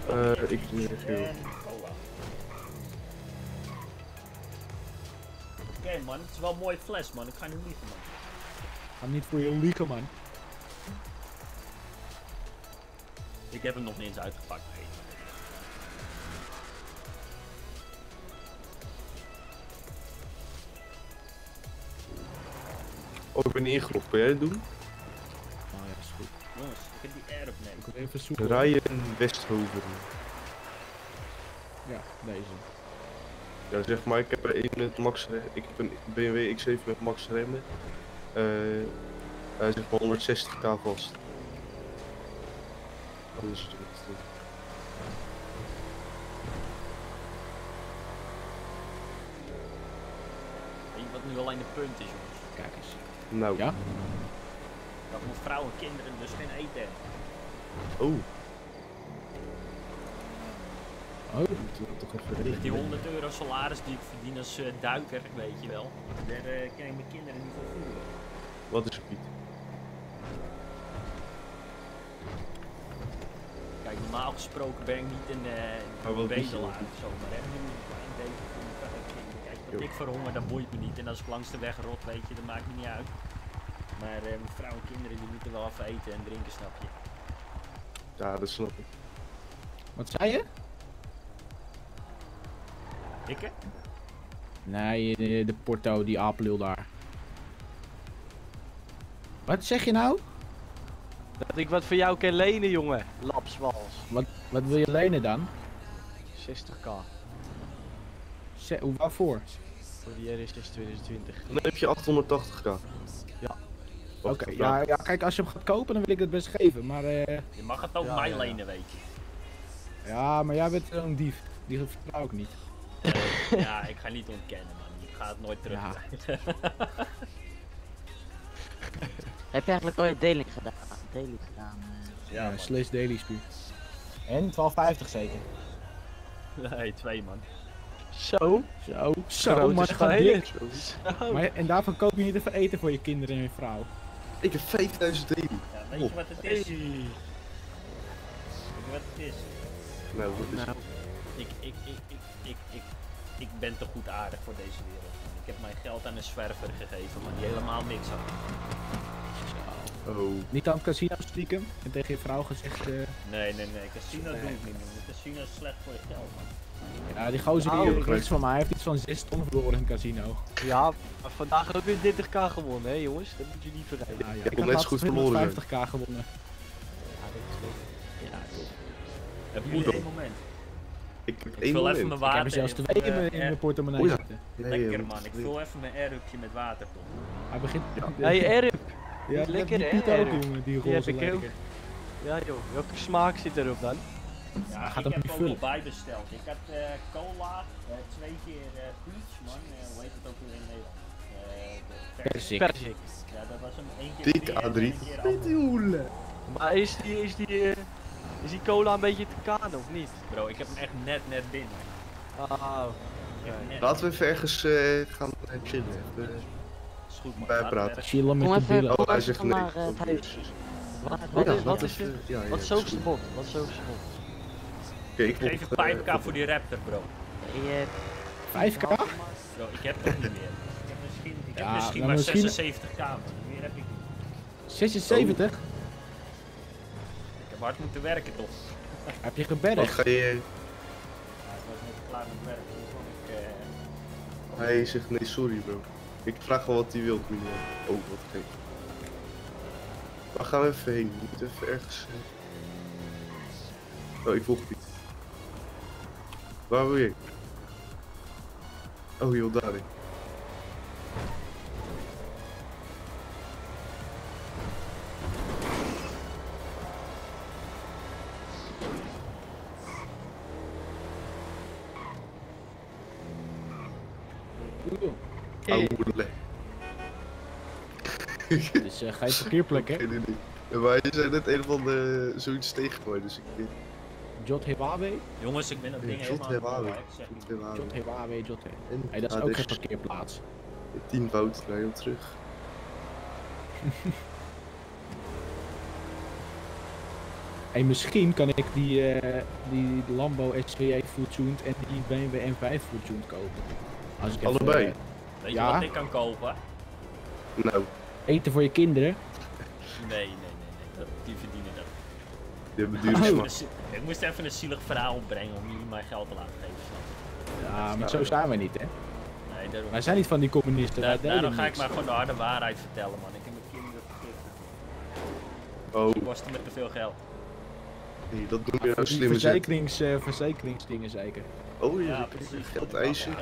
Eh, ik er. En cola. Oké man, het is wel een mooie fles man. Ik ga niet liegen man. Ga niet voor je liegen, man. Ik heb hem nog niet eens uitgepakt. Nee. Oh, ik ben ingelogd. Kun jij het doen? Nou ja, is goed. Jongens, ik heb die air opnemen. Ik wil even zoeken. Ryan Westhoven. Ja, deze. Ja, zeg maar, ik heb er één met max Ik heb een BMW X7 met max remmen. Eh, hij zegt maar 160k vast. Anders is het niet. Weet je wat nu alleen de punt is jongens? Kijk eens. Nou. Ja? Dat mijn vrouw en kinderen dus geen eten hebben. Oh. Oh. We toch even Met die regelen. 100 euro salaris die ik verdien als eh, duiker, weet je wel. Daar eh, kan ik mijn kinderen niet voor voeren. Wat is er, Piet? Kijk, normaal gesproken ben ik niet een, eh bied je bedelaar of zo, maar heb nu een klein beetje. Kijk, dat ik verhonger, dat boeit me niet. En als ik langs de weg rot, weet je, dat maakt me niet uit. Maar eh, mijn vrouw en kinderen die moeten wel even eten en drinken, snap je? Ja, dat snap ik. Wat zei je? Ik hè? Nee, de, de Porto, die aapelul daar. Wat zeg je nou? Dat ik wat voor jou kan lenen, jongen. Lapswals. Wat, wat wil je lenen dan? 60k. Ze, hoe- waarvoor? Voor die RS 2020. Dan heb je 880k. Ja. Oké, ja, ja, kijk, als je hem gaat kopen, dan wil ik het best geven, maar eh... Je mag het ook Ja, mij ja, ja. lenen, weet je. Ja, maar jij bent zo'n dief. Die vertrouw ik niet. ja, ik ga niet ontkennen, man. Ik ga het nooit terug. Heb je eigenlijk ooit deling gedaan? Deling gedaan eh? Ja, man. Slash Daily Spuur. En 12,50 zeker? nee, twee man. Zo. Zo, zo, maar gaat dik. Maar, en daarvan koop je niet even eten voor je kinderen en je vrouw. Ik heb 5000 daily. Ja, weet je wat het is? Weet je wat het is? Nou, wat is het? Ik, ik, ik, ik, ik, ik, ik ben te goed aardig voor deze wereld. Ik heb mijn geld aan een zwerver gegeven, man, die helemaal niks had. Oh. Niet aan het casino stiekem en tegen je vrouw gezegd... eh, Nee, nee, nee, casino doe ik niet, man. Casino is slecht voor je geld, man. ja, die gozer Nou, die rechts van mij heeft iets van 6 ton verloren in casino. Ja, maar vandaag ook weer 30k gewonnen, hè jongens? Dat moet je niet vergeten. Ja, ja. Ik Ik heb net goed verloren 250k gewonnen. Ja, Hebben Hoe jullie dan? één moment? Ik heb Ik vul even mijn Ik water heb er zelfs in, twee in eh, mijn, in mijn air- portemonnee Oh ja. zitten. Lekker eh, man, ik vul even mijn airupje met water toch. Hij begint... Hey Erp. Ja, Niet lekker die hè, Piet ook, jongen, die Die heb roze ik ook. lekker. Ja joh, welke smaak zit erop dan? Ja, gaat ik heb ook bijbesteld. Ik had eh, cola, eh, twee keer eh peach, man. Eh, hoe heet het ook weer in Nederland? Eh, de Persik. Persik. Ja, dat was hem één keer Dik bier en A3. één keer appel. Maar is die, is die, is die cola een beetje te kanen of niet? Bro, ik heb hem echt net net binnen. Oh. Heb Laten we even ergens gaan chillen. Even, goed man. bijpraten. laten we ergens- Chillen met Kom de even. Oh, hij even zegt nee. naar eh, het huis. Wat, wat, ja, is, wat is we het? even- ja, ja, Wat is? Wat is hoogste bod? Oké, ik Geef volg, een eh, pijpka voor die raptor, bro. Je 5k? Bro, ik heb het niet meer. Ik heb misschien, ik heb misschien maar maar misschien- 76k, man. Meer heb ik niet. 76? Ik heb hard moeten werken, toch? Heb je Wat gebergd? ga je... Ja, ik was net klaar met werken. Dus kwam ik, eh, Hij zegt nee, sorry bro. Ik vraag wel wat hij wil, Minion. Oh, wat gek. Waar gaan we even heen? We even ergens... eh. Oh, ik volg Piet. Waar wil je? Oh, joh, daarin. Oude. Dus eh, ga je parkeerplek, hè? Ja, maar je zei net een of andere zoiets tegengehoord, dus ik weet... Jot Hewawe? Jongens, ik ben dat ding Jot helemaal. Jot Hewawe. Jot Hewawe, Jot He. En- Hey, dat is ook geen parkeerplaats. Tien fout, rij hem terug. Hey, misschien kan ik die, eh, die Lambo SVJ full-tuned en die BMW M5 full-tuned kopen. Als ik even, Allebei? Weet je ja, wat ik kan kopen? Nou, eten voor je kinderen. Nee, nee, nee, nee. Dat, die verdienen dat. die hebben Ik dure moest smaak. even een zi- Ik moest even een zielig verhaal opbrengen om jullie mijn geld te laten geven. je? Ja, maar zo zijn wij niet, hè? Nee, daarom. Wij zijn niet van die communisten. Da- daarom ga ik maar gewoon de harde waarheid vertellen, man. Ik heb mijn kinderen vergiftigd. Oh. Die kosten met te veel geld. Nee, dat doen we nou die slimme zet. verzekerings, eh, verzekeringsdingen zeker. Oh ja, Ja, je precies. geld eisen. je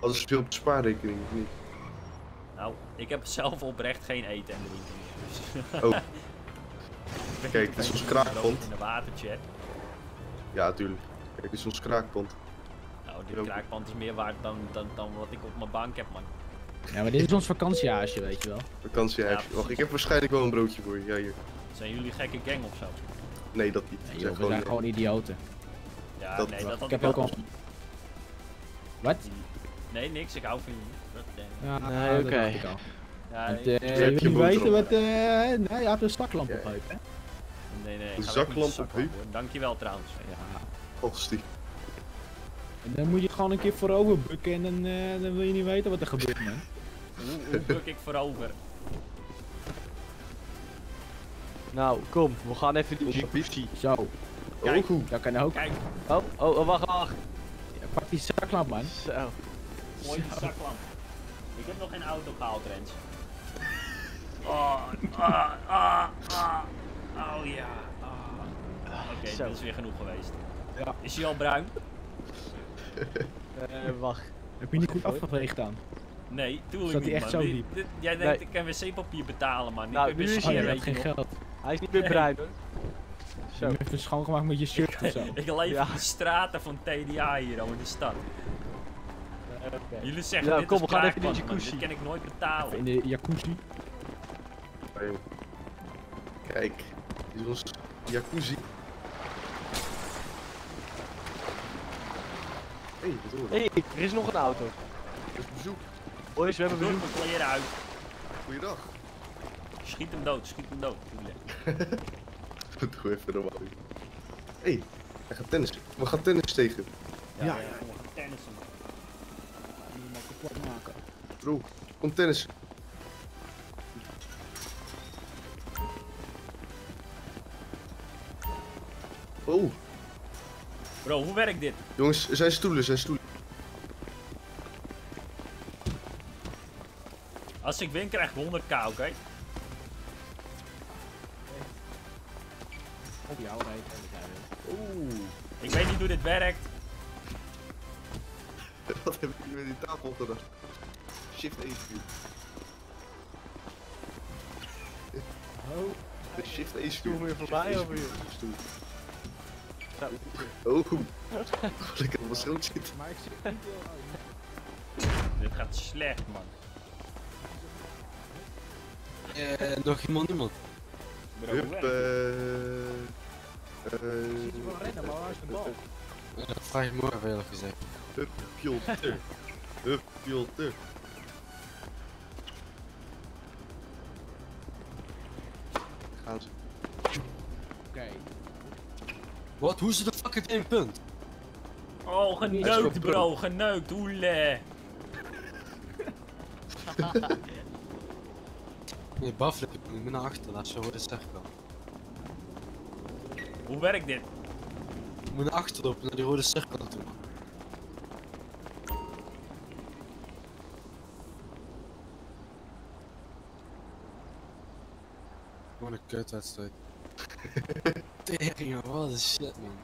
Alles veel op de spaarrekening, of niet? Nou, ik heb zelf oprecht geen eten en drinken meer. Dus. Oh. Kijk, een dit is ons kraakpand. In de waterchat. Ja, tuurlijk. Kijk, dit is ons kraakpand. Nou, dit kraakpand is meer waard dan, dan, dan wat ik op mijn bank heb, man. Ja, maar dit is ons vakantiehuisje, weet je wel. Vakantiehuisje. Ja, Wacht, ik heb waarschijnlijk wel een broodje voor je. Ja, hier. Zijn jullie gekke gang of zo? Nee, dat niet. Nee, joh, we zijn gewoon idioten. Ja, Dat- nee, dat had ik heb ook al... gezien. Wat? Nee, niks, ik hou van jullie. Dat, eh, Ja, Nee, oké. al. Ja, ik- eh, je je niet weten wat... eh nee, je hebt een zaklamp op heup, hè? Nee, nee, Een je zaklamp op heup? Dankjewel trouwens. Ja. Hostie. En dan moet je gewoon een keer voorover bukken en dan, eh, dan wil je niet weten wat er gebeurt, man. Hoe, hoe buk ik voorover? Nou, kom, we gaan even die jacuzzi. Zo. Kijk. Dat kan ook. Kijk, Oh, oh, oh, wacht, wacht. Ja, pak die zaklamp, man. Zo. Mooi zaklamp. Ik heb nog geen auto gehaald, Rens. Oh, ah, ah, ah. Oh ja. ah. Oké, Zo. dat is weer genoeg geweest. Ja. Is hij al bruin? Eh, wacht. Heb je niet goed afgeveegd dan? Nee, tuurlijk Zat niet, hij echt man. zo Die- diep? dit- Jij Nee. denkt, ik kan wc-papier betalen, man. Nou, ik Oh, je je geen nog. geld. Hij is niet meer Nee. bruin hoor. Je Zo. hebt even schoongemaakt met je shirt of zo. Ik leef Ja. in de straten van TDA hier al in de stad. Jullie zeggen Ja, dit kom, is we gaan even in de jacuzzi. Dit kan ik nooit betalen. In de jacuzzi. Kijk, dit is ons jacuzzi. Hé, hey, wat hoor Hé, hey, er is nog een auto. Er is bezoek. Boys, we hebben bezoek. kleren uit. Goeiedag. Schiet hem dood, schiet hem dood. Doe even normaal. Hé, hey, hij gaat tennissen. We gaan tennis tegen. Ja, Ja, ja, Kapot maken. Bro, kom tennissen. Oh, Bro, hoe werkt dit? jongens, er zijn stoelen, er zijn stoelen. Als ik win krijg ik 100k, oké? Op jou rijden. Oeh, Ik weet niet hoe dit werkt. wat heb ik hier met die tafel gedaan? Shift 1 Oh. De shift 1 Stoel weer voorbij over hier. Stoel. Zo. Oh, lekker op mijn schoot zitten. Maar ik zit niet heel Dit gaat slecht, man. Eh, nog iemand hoe Hup, werkt dit? eh... eh... Ziet je wel rennen, maar waar is de bal? Dat vraag ik even eerlijk gezegd. Hup, Pjolter. Hup, Pjolter. Gaan ze. Oké. Wat? Hoe is het de fuck heeft één punt? Oh, geneukt, bro, geneukt. Oele. Nee, Baflip, ik moet naar achter, laat zo ik al. Hoe werkt dit? Ik moet naar achter lopen, naar die rode cirkel toe. Wat een kutwedstrijd. Tering, wat een shit, man.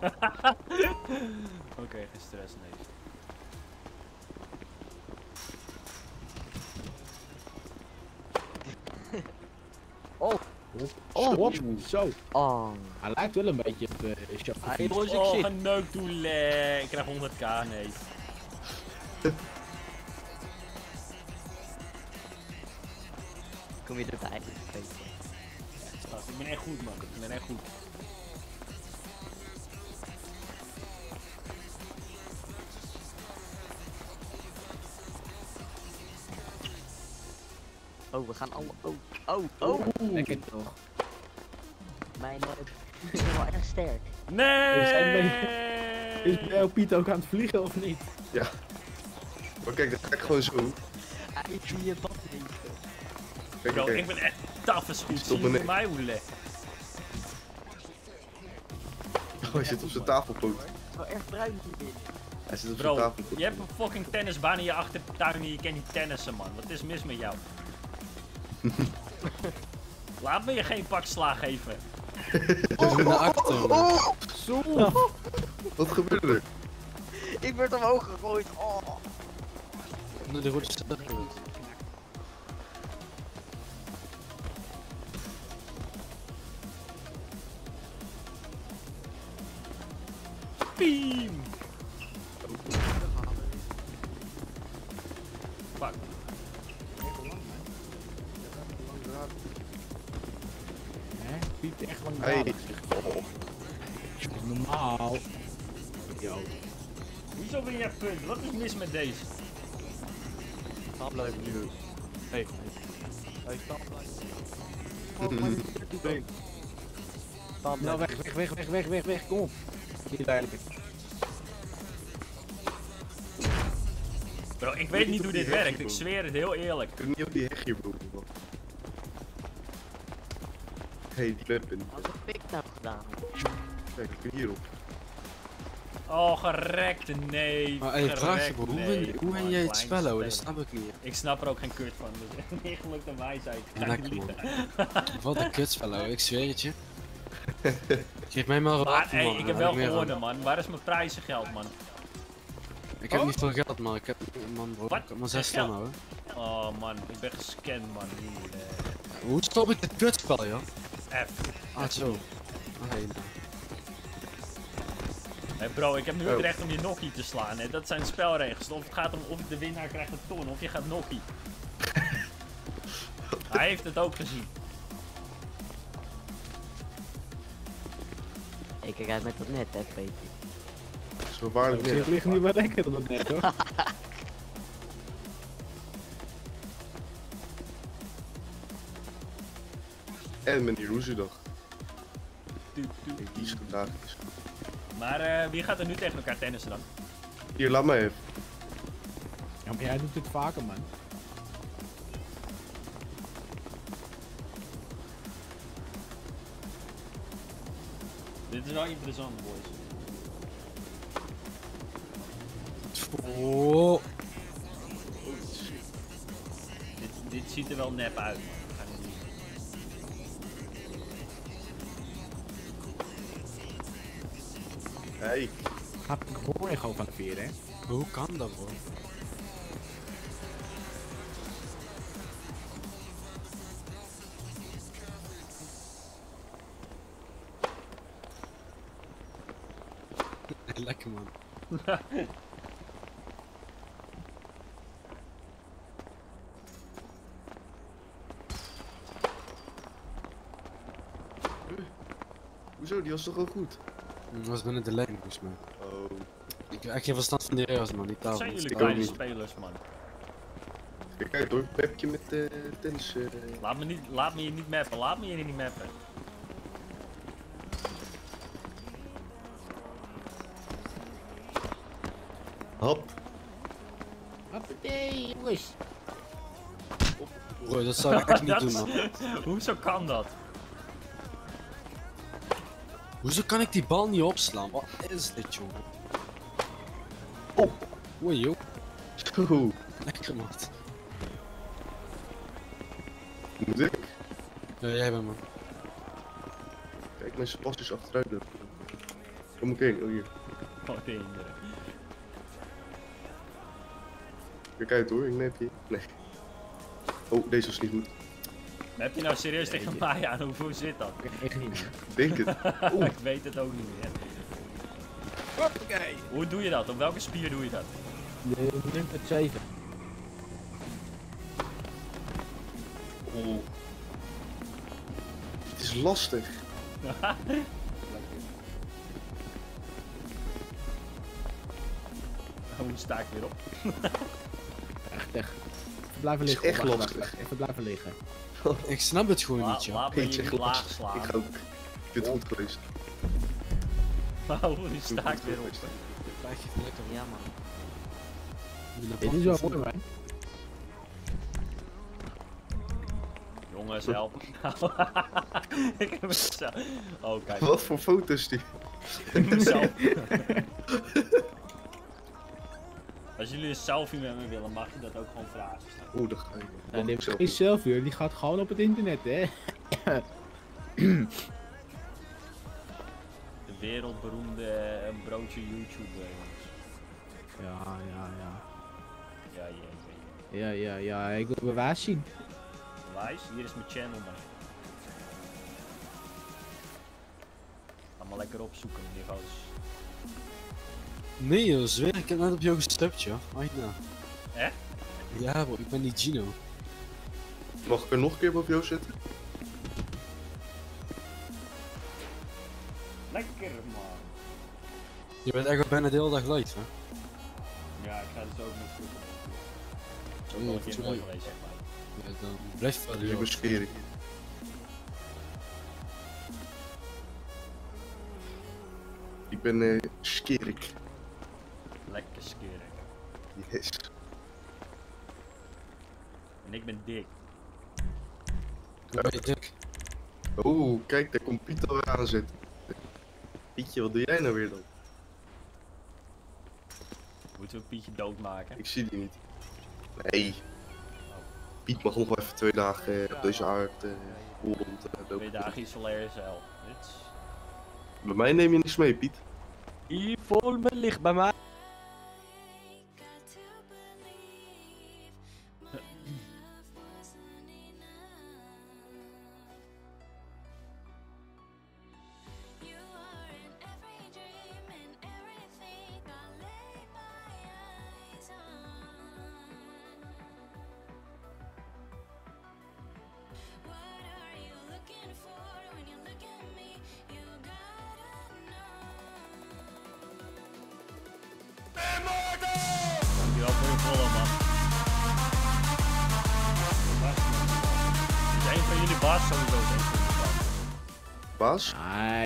Oké, geen stress, nee. Oh. Oh, wat? Zo. Oh. Hij lijkt wel een beetje op uh, boys, ik Oh, zie- geneukt, doe. Ik krijg 100k, nee. Kom je erbij? Ik ben echt goed, man. Ik ben echt goed. Oh, we gaan alle... Oh, oh, oh. Lekker toch. Mijn is wel erg sterk. Is Bel Piet ook aan het vliegen of niet? Ja. Maar kijk, dat ga ik gewoon zo. Hij. Kijk, Bro, ik ben echt taf is goed. Stop Zie je mij hoe le. Oh, hij zit op zijn tafelpoot. Het is wel erg bruin. Hij zit op zijn Bro, tafelpoot. je hebt een fucking tennisbaan in je achtertuin en je kan niet tennissen, man. Wat is mis met jou? Laat me je geen pak sla geven. Oh, naar achter. Oh, Zo. Wat gebeurt er? ik werd omhoog gegooid. Oh. Naar de rode Nou, weg, weg, weg, weg, weg, weg, weg, kom op. Hier duidelijk. Bro, ik weet niet hoe dit werkt. Ik zweer het heel eerlijk. Ik kan niet op die heg hierboven, man. Hey, die weapon. Wat heb ik nou gedaan? Kijk, ik ben hierop. Oh, gerekte nee. Maar hey, vraag hoe nee. hoe Man, jij het spel, hoor? Dat snap ik niet. Ik snap er ook geen kut van. Dus meer geluk dan mij, zei ik. Ja, Ga lekker, niet man. liegen. Wat een kutspel, hoor. Ik zweer het je. Geef mij maar een Maar hey, ik heb wel gewonnen, aan. man. Waar is mijn prijzengeld, man? Ik heb Oh? niet veel geld, man. Ik heb, man, bro. Ik heb maar zes ton, hoor. Oh man, ik ben gescand, man. Oeh, eh, Hoe stop ik dit kutspel, joh? F. Ah, zo. Oh, hey, nou. Hey bro, ik heb nu het Oh. recht om je nokkie te slaan. Hè. Dat zijn spelregels. Of het gaat om of de winnaar krijgt een ton of je gaat nokkie. Hij heeft het ook gezien. Ik kijk uit met dat net, hè, Peter. Zo waarlijk Het net. ligt nu wel lekker dan het net, hoor. En meneer Roezedag. Tuut, tuut. Die is vandaag is. Maar eh, wie gaat er nu tegen elkaar tennissen dan? Hier, laat mij even. Ja, maar jij doet dit vaker, man. Dit is wel interessant, boys. Oh. Dit, dit ziet er wel nep uit, Hey. Gaat ik hoor je gewoon van de vier, hè? Hoe kan dat, bro? Lekker man. Hoezo? Die was toch ook goed? Dat was binnen de lijn volgens mij. Oh. Ik heb echt geen verstand van die rails man, die Wat taal. zijn jullie kleine niet. spelers, man? Kijk, kijk hoor, Pepje met eh tennis. eh. Laat me, niet, laat me je niet mappen, laat me je niet mappen. Hap. Hoppatee, jongens. Bro, dat zou ik echt niet doen man. Hoezo kan dat? Hoezo kan ik die bal niet opslaan? Wat is dit jongen? Oh. Oei joh. Lekker man. Moet ik? Ja, jij bent man. Kijk, mijn pas is achteruit. Kom ik heen, oh hier. Oh, nee, nee. Kijk uit hoor, ik nep je. Nee. Oh, deze was niet goed. Maar heb je nou serieus tegen mij aan? Hoe, hoe zit dat? Echt niet meer. Denk het. Oeh. ik weet het ook niet meer. Hoe doe je dat? Op welke spier doe je dat? De nummer 7. Oh. Het is lastig. Hoe sta ik weer op? Echt, echt. Even blijven Het is liggen. echt lastig. Even blijven liggen. Ik snap het gewoon La- niet, joh. laat me Beetje jullie laag slaan. Ik ook. Ik vind het goed geweest. Hoe sta ik weer op? Kijk even lekker. Ja man. Dit is wel mooi, man. Jongens, help. ik heb het zo. Oh, kijk. Wat voor foto's die? Ik moet zelf. Als jullie een selfie met me willen, mag je dat ook gewoon vragen. stellen. Oeh, dat ga. Ja, die heeft geen selfie hoor, die gaat gewoon op het internet, hè. De wereldberoemde eh, broodje YouTube, jongens. Ja, ja, ja. Ja, ja, ja. Ja, ja, ja, ik wil bewijs zien. Wijs, hier is mijn channel, man. Ga maar lekker opzoeken, meneer Goos. Nee joh, zweer, ik heb net op jou gestept, joh. Aina. Echt? Ja bro, ik ben niet Gino. Mag ik er nog een keer boven jou zitten? Lekker, man. Je bent echt al bijna de hele dag live, hè? Ja, ik ga dus ook niet zoeken. Zo wel een volgens keer mooi mij- geweest, zeg maar. Ja, dan blijf verder, Je joh. beskering. Ik ben eh Skerik. Lekker skeren. Yes. En ik ben dik. Ben je dik? Oeh, kijk, daar komt Piet alweer aan zitten. Pietje, wat doe jij nou weer dan? Moeten we Pietje doodmaken? Ik zie die niet. Nee. Piet mag nog wel even twee dagen eh, op deze aard eh rond eh, Twee dagen isoleren zelf. Dit is- Bij mij neem je niks mee, Piet. Hier vol me ligt bij mij.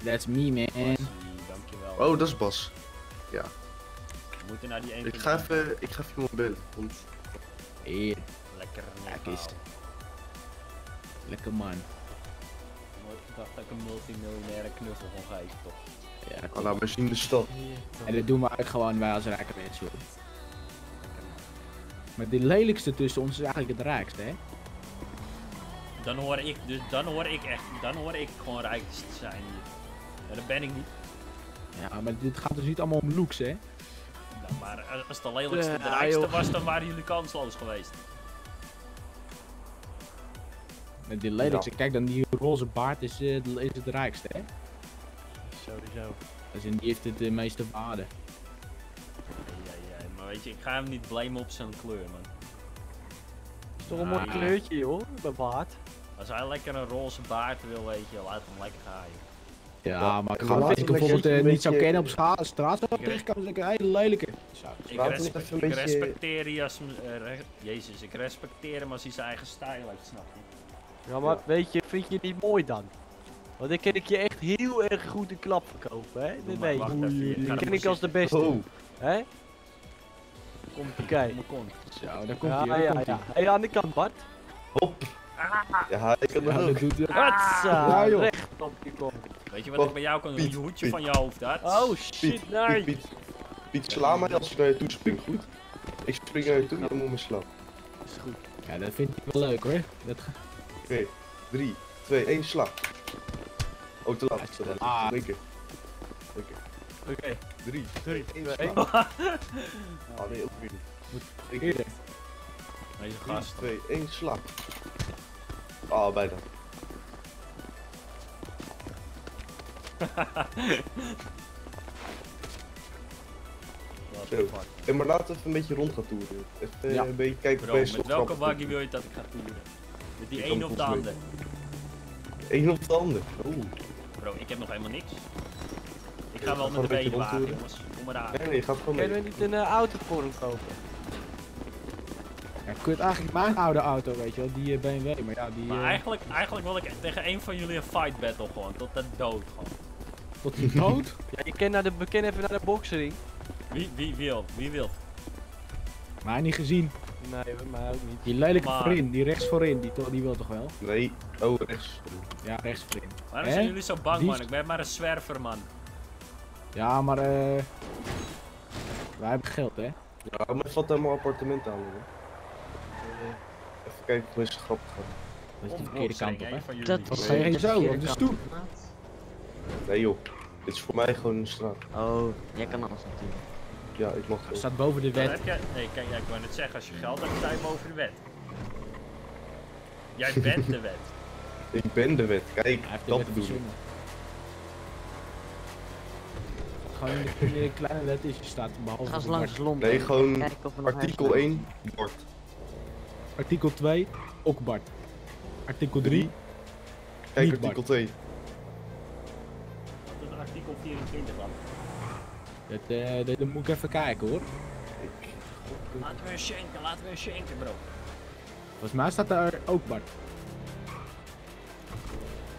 That's me, man. Dankjewel. Oh, dat is Bas. Ja. We moeten naar die een Ik van ga even, ik ga even iemand bellen. Want... Hier. Lekker eens. Lekker man. Ik dacht dat ik een multimiljonaire knuffel kon geven, toch? Ja, dat Ah, laat maar zien de stad. En dat doen we eigenlijk gewoon wij als rijke mensen, hoor. Maar de lelijkste tussen ons is eigenlijk het rijkste, hè? Dan hoor ik, dus dan hoor ik echt, dan hoor ik gewoon rijk te zijn hier. Ja, dat ben ik niet. Ja, maar dit gaat dus niet allemaal om looks, hè? Nou, maar als de lelijkste de Ja, rijkste joh. was, dan waren jullie kansloos geweest. Met die lelijkste, kijk dan, die roze baard is, eh, de- is het rijkste, hè? Sowieso. Dus die heeft het de meeste waarde. Ja, ja, maar weet je, ik ga hem niet blamen op zijn kleur, man. is toch een mooi kleurtje, joh. Mijn baard. Als hij lekker een roze baard wil, weet je, laat hem lekker gaan, joh. Ja, maar ik ga als ik bijvoorbeeld beetje- eh, niet zou kennen op scha- straat, zou ik Ik- tegenkomen en zeggen, hé, hey, lelijke. Zo. Ik, een ik beetje- respecteer je als... eh, re- Jezus, ik respecteer hem als hij zijn eigen stijl heeft, snap je? Ja, maar weet je, vind je het niet mooi dan? Want ik kan ik je echt heel erg goed een klap verkopen, hè? Dat maar, weet je. Die gaat ken ik als de beste. Oh. Hè? Komt ie, kijk. Mijn kont. Zo, daar komt Ja, hij, ja, ja. hij. Hé, aan de kant, Bart. Hop. Ja, ik kan Ja, dat dat ook. doet hij. Hatsa, Ja, joh. recht op je kont. Weet je wat ik bij jou kan doen? Piet, Je hoedje Piet. van je hoofd, hè? Oh shit, Piet, nee. Piet, Piet, sla mij als ik naar je toe spring, goed? Ik spring naar je toe, je moet me slaan. Is goed. Ja, dat vind ik wel leuk hoor. Dat... Oké, 3, 2, 1, slag. Oh, te laat. Te laat. Ah. Keer. Oké. 3, 3, 1, 2, slag. Ah nee, ook weer niet. Keer. Deze 3, gast. 2, 1, slag. Ah, bijna. Zo. Hey, maar laten we even een beetje rond gaan toeren. Even Ja. een beetje kijken Bro, met welke waggie wil je dat ik ga toeren? Met die Ik een of de ander? Eén of de ander. Oeh. Bro, ik heb nog helemaal niks. Ik Ja, ga wel met de beetje wagen, jongens. Kom maar aan. Nee, nee, gaat gewoon mee. Kunnen we niet een uh, auto voor hem kopen? Ja, kut, eigenlijk mijn oude auto, weet je wel, die eh, BMW, maar ja, die... Maar eh, eigenlijk, eigenlijk wil ik tegen een van jullie een fight battle gewoon. Tot de dood gewoon. Tot die dood? Ja, je kan, naar de, we kunnen even naar de boxering. Wie, wie wil? Wie wil? Maar niet gezien. Nee, mij ook niet. Die lelijke Maar- voorin, die rechts voorin, die, to- die wil toch wel? Nee, oh rechts. Ja, rechts voorin. Waarom Hè? zijn jullie zo bang, Die man? is- Ik ben maar een zwerver, man. Ja, maar eh... wij hebben geld, hè? Ja, maar valt helemaal appartement aan. Hoor. Eh, Even kijken of het grappig gaat. Dat is de verkeerde kant op, hè? Dat Wat is ga je de zo, op de stoep? Nee joh, dit is voor mij gewoon een straat. Oh, jij kan alles natuurlijk. Ja, ik mag Het staat boven de wet. heb je... Nee, kijk, ja, ik wou net zeggen, als je geld hebt, sta je boven de wet. Jij bent de wet. Ik ben de wet, kijk, Hij heeft de dat bedoel ik. Gewoon in de, in de kleine lettertjes staat behalve Ga langs. Londen. Nee, gewoon artikel huis 1, Bart. Artikel 2, ook Bart. Artikel 3, Kijk, Niet artikel Bart. 2. 24 dan. dat, eh, dat, dat moet ik even kijken hoor. Laten we een schenken, laten we een schenken, bro. Volgens mij staat daar ook Bart.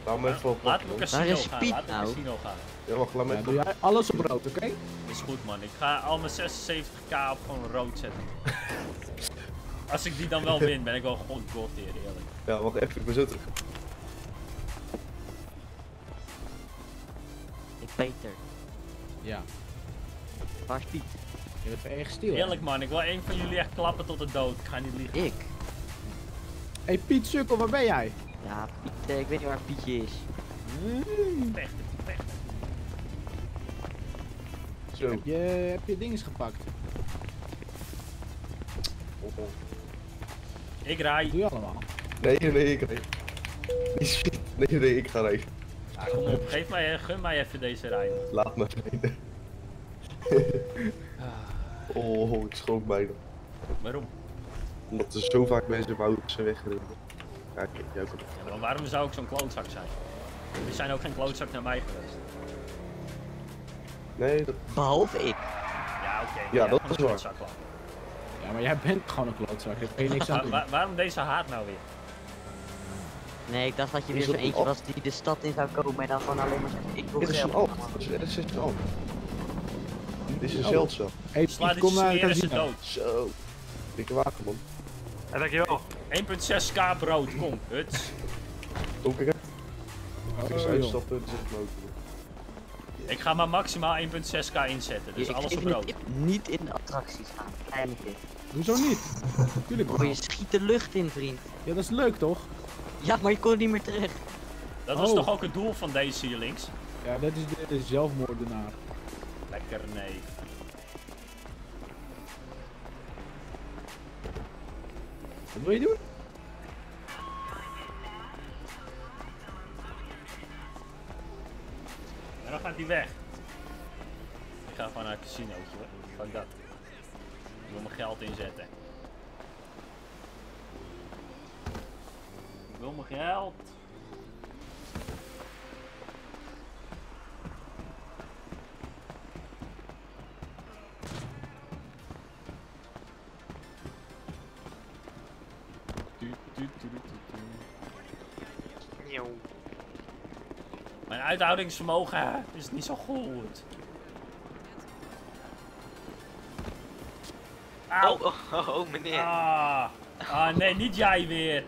Laat me even op. Laten we casino gaan, Piet laten we nou? casino gaan. Ja, wacht, laat me Ja, even doe jij alles op rood, oké? Dat is goed, man. Ik ga al mijn 76k op gewoon rood zetten. Als ik die dan wel win, ben ik wel gewoon god hier, eerlijk. Ja, wacht even, ik ben zo terug. Peter. Ja. Waar is Piet? Je bent erg stil. hè? Eerlijk, man. Ik wil één van jullie echt klappen tot de dood. Ik ga niet liegen. Ik? hey, Piet Sukkel, waar ben jij? Ja, Piet, eh, ik weet niet waar Pietje is. Vechten, vechten. Zo. Heb je, heb je dinges gepakt? Ik rij. Wat doe je allemaal? Nee, nee, ik shit. Nee, nee, ik ga rijden. Ja, kom op, geef mij, gun mij even deze rij. Laat me rijden. oh, ik schrok bijna. Waarom? Omdat er zo vaak mensen auto zijn weggereden. Ja, kijk, jij ook. Ja, maar waarom zou ik zo'n klootzak zijn? Er zijn ook geen klootzak naar mij geweest. Nee, dat... Behalve ik. Ja, oké. Ja, dat gewoon is een waar. Ja, maar jij bent gewoon een klootzak. Daar kun je niks aan Wa- doen. wa- waarom deze haat nou weer? Nee, ik dacht dat je Is weer een eentje was die de stad in zou komen en dan gewoon alleen maar zegt, ik wil Dit is een alt. Dit is een alt. Dit is een zeldzaam. Hey, Sla kom naar is casino. dood. Zo. Dikke wagen, man. Ja, dankjewel. 1.6k brood, kom, huts. Kom, kijk. Oh, Ik motor. Ik ga maar maximaal 1.6k inzetten, dus alles op rood. niet in de attracties gaan. Kleine. Hoezo niet? Tuurlijk Bro, je schiet de lucht in, vriend. Ja, dat is leuk toch? Ja, maar je kon er niet meer terecht. Dat was Oh. toch ook het doel van deze hier links? Ja, dat is de, de zelfmoordenaar. Lekker nee. Wat wil je doen? En dan gaat hij weg. Ik ga gewoon naar het hoor. Fuck dat. Ik wil mijn geld inzetten. Ik wil mijn geld. Mijn uithoudingsvermogen is niet zo goed. Oh, oh, oh, meneer. Ah. ah, nee, niet jij weer.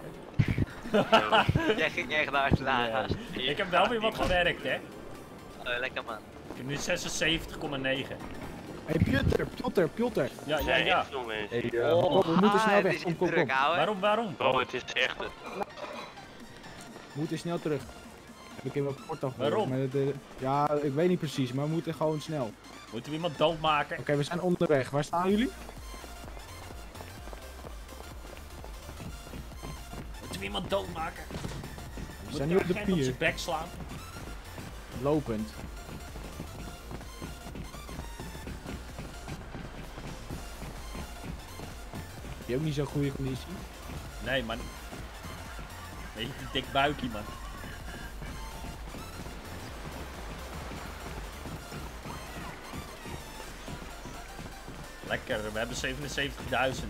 Jij ging echt laag. Ik heb wel weer wat gewerkt, hè. Oh, lekker man. Ik heb nu 76,9. Hey, Pjotter, Pjotter, Pjotter. Ja, ja, ja. Hey, uh, kom, we moeten snel weg. Kom, kom, kom. Waarom, waarom? Bro, het is echt... We moeten snel terug. Heb ik in mijn portal gehoord. Waarom? maar dat, eh, ja, ik weet niet precies, maar we moeten gewoon snel. Moeten we iemand doodmaken? Oké, we zijn onderweg. Waar staan jullie? Moeten we iemand doodmaken? We zijn nu op de Op pier. zijn bek slaan. Lopend. Heb je ook niet zo'n goede conditie? Nee, man. Weet je, die dik buikje, man. Lekker, we hebben 77.000.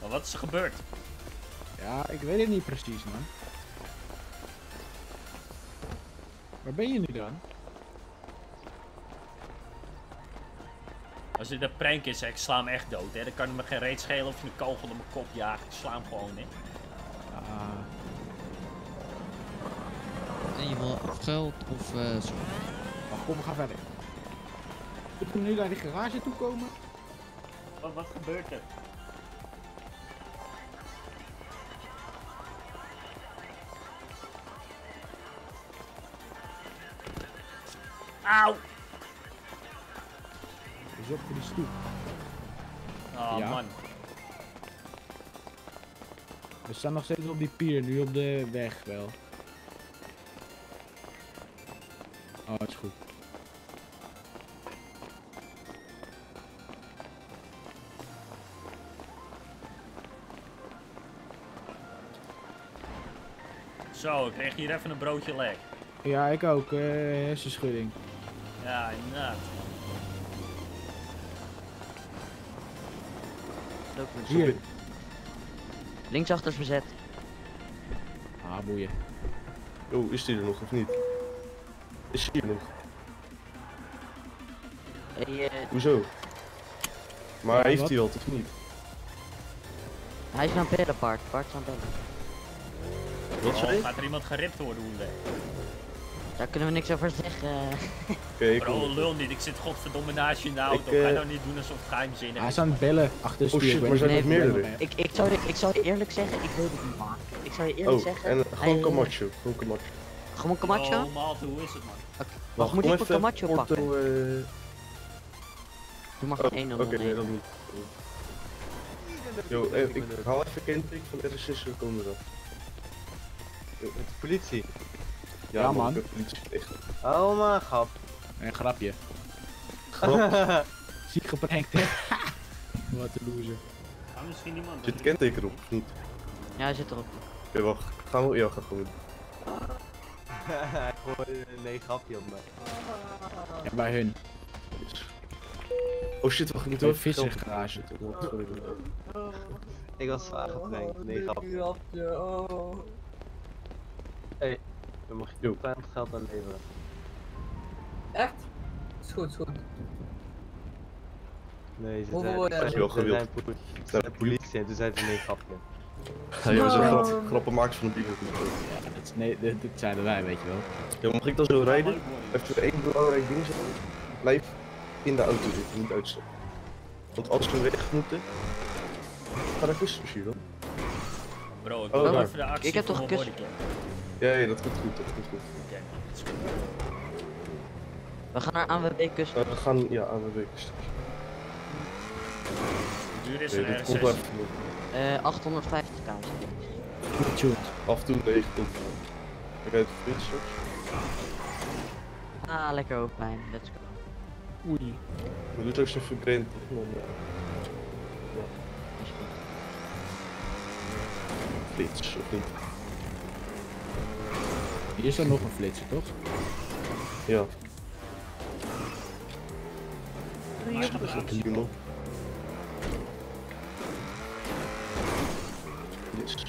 Maar wat is er gebeurd? Ja, ik weet het niet precies, man. Waar ben je nu dan? Als dit een prank is, hè, ik sla hem echt dood. Hè. Dan kan hij me geen reet schelen of je een kogel in mijn kop jaagt. Ik sla hem gewoon, hè. Ah. En je wil of geld of eh zo. Wacht, kom, we gaan verder. Moeten we nu naar die garage toe komen? Wat, wat gebeurt er? Auw! Is op voor die stoep. Oh Ja. man. We staan nog steeds op die pier, nu op de weg wel. Oh, dat is goed. Zo, ik kreeg hier even een broodje leg. Ja, ik ook. eh hersenschudding. Ja, inderdaad. Lopen we Hier. Linksachter is bezet. Ah, boeien. Oh, is die er nog of niet? Is die er nog? Hey, eh, Hoezo? Maar Ja, heeft wat? hij wat of niet? hij is aan het bellen, Bart. Bart is aan het bellen. Wat zei je? Oh, gaat er iemand geript worden, hoe Daar kunnen we niks over zeggen. Oké, ik Bro, lul niet. Ik zit godverdomme naast je in de auto. Ik, Ga eh, nou niet doen alsof het geheimzinnig Hij is. is aan het bellen achter de Oh shit, maar zijn niet er meerdere? Ik, ik, zou, je- ik zou je eerlijk zeggen, ik weet het niet, man. Ik zou je eerlijk Oh, zeggen... en gewoon eh, Camacho. Gewoon Camacho. Gewoon Camacho? Oh, Malte, hoe is het, man? Wacht, moet ik voor even Camacho Porto, pakken? eh, Doe maar Oh, gewoon 1 Oké, nee, dat niet. Yo, eh, ik haal even kenteken van de RSS, we komen erop. Met de politie. Ja, Ja, man. Oh man, grap. Een grapje. Grap. Ziek geprankt, hè? Wat een loser. Ga misschien iemand. Zit het kenteken erop of niet? Ja, hij zit erop. Oké, wacht. Gaan we? Ja, ga gewoon. Hij gooide een nee grapje op me. Ja, bij hun. Oh shit, wacht, ik moet wel even geld vissergarage. Ik was zwaar geprankt. Nee grapje. Oh. Hey, dan mag je klein geld aan leveren. Echt? Is goed, is goed. Nee, ze Hoeveel je hebben? zei, Wel gewild. ze zei poli- ze zei politie en toen zei ze nee grapje. Ja, jij was een Oh. grap, grappenmakers van de bier. Ja, dat, is, nee, dat, dat zeiden wij, weet je wel. Ja, mag ik dan zo rijden? Even één belangrijk ding zeggen. Blijf in de auto zitten, niet uitstappen. Want als we weg moeten, ga naar kussenmachine dan. Bro, ik Oh, wil daar. even de actie Ik heb toch bodycam. Ja, ja, dat komt goed, dat komt goed. Oké, dat is goed. We gaan naar ANWB kust. Eh, we gaan, ja, week. Hoe duur is Nee, een dit komt wel RSS? Eh, even 850 k. Goed tuned. Af en toe 9 tot. Ik rijd fiets straks. Ah, lekker hoofdpijn. Let's go. Oei. We doen straks even Brent. Flits, of niet? Hier is er nog een flitser, toch? Ja. Maar Dat is hier nog. Yes.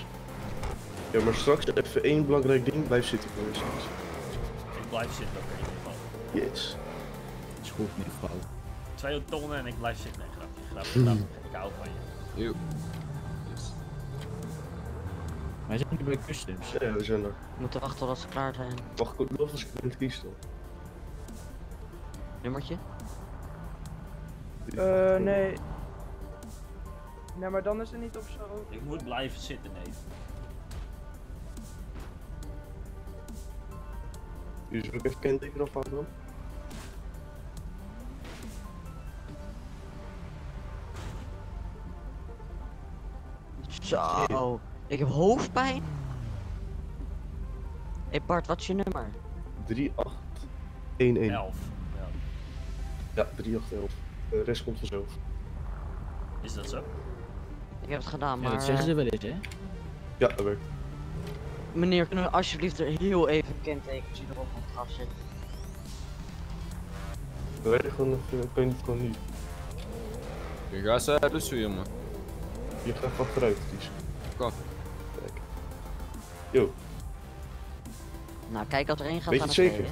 Ja, maar straks even één belangrijk ding. Blijf zitten voor je straks. Ik blijf zitten ieder geval. Yes. Is goed, niet vrouw. Twee tonnen en ik blijf zitten. Nee, grapje, grapje, grapje. Ik hou van je. Maar Wij zijn nu bij customs. Ja, we zijn er. We moeten wachten totdat ze klaar zijn. Ik ook nog als ik het kies dan? Nummertje? Eh, nee. Nee, maar dan is het niet op zo. Ik moet blijven zitten, nee. Zullen ook even kenteken afhouden dan? Zo, ik heb hoofdpijn. Hé hey Bart, wat is je nummer? 3811. 11. Ja. Ja, 3811. De rest komt vanzelf. Is dat zo? Ik heb het gedaan, Ja, maar... dat zeggen ze wel eens, hè? Ja, dat werkt. Meneer, kunnen we alsjeblieft er heel even kentekens erop op het afzetten? We werken gewoon kun je niet gewoon nu. Je gaat ze dus weer, man. Je gaat wat vooruit, Ties. Kom. Yo, Nou, kijk als er één gaat weet je het zeker?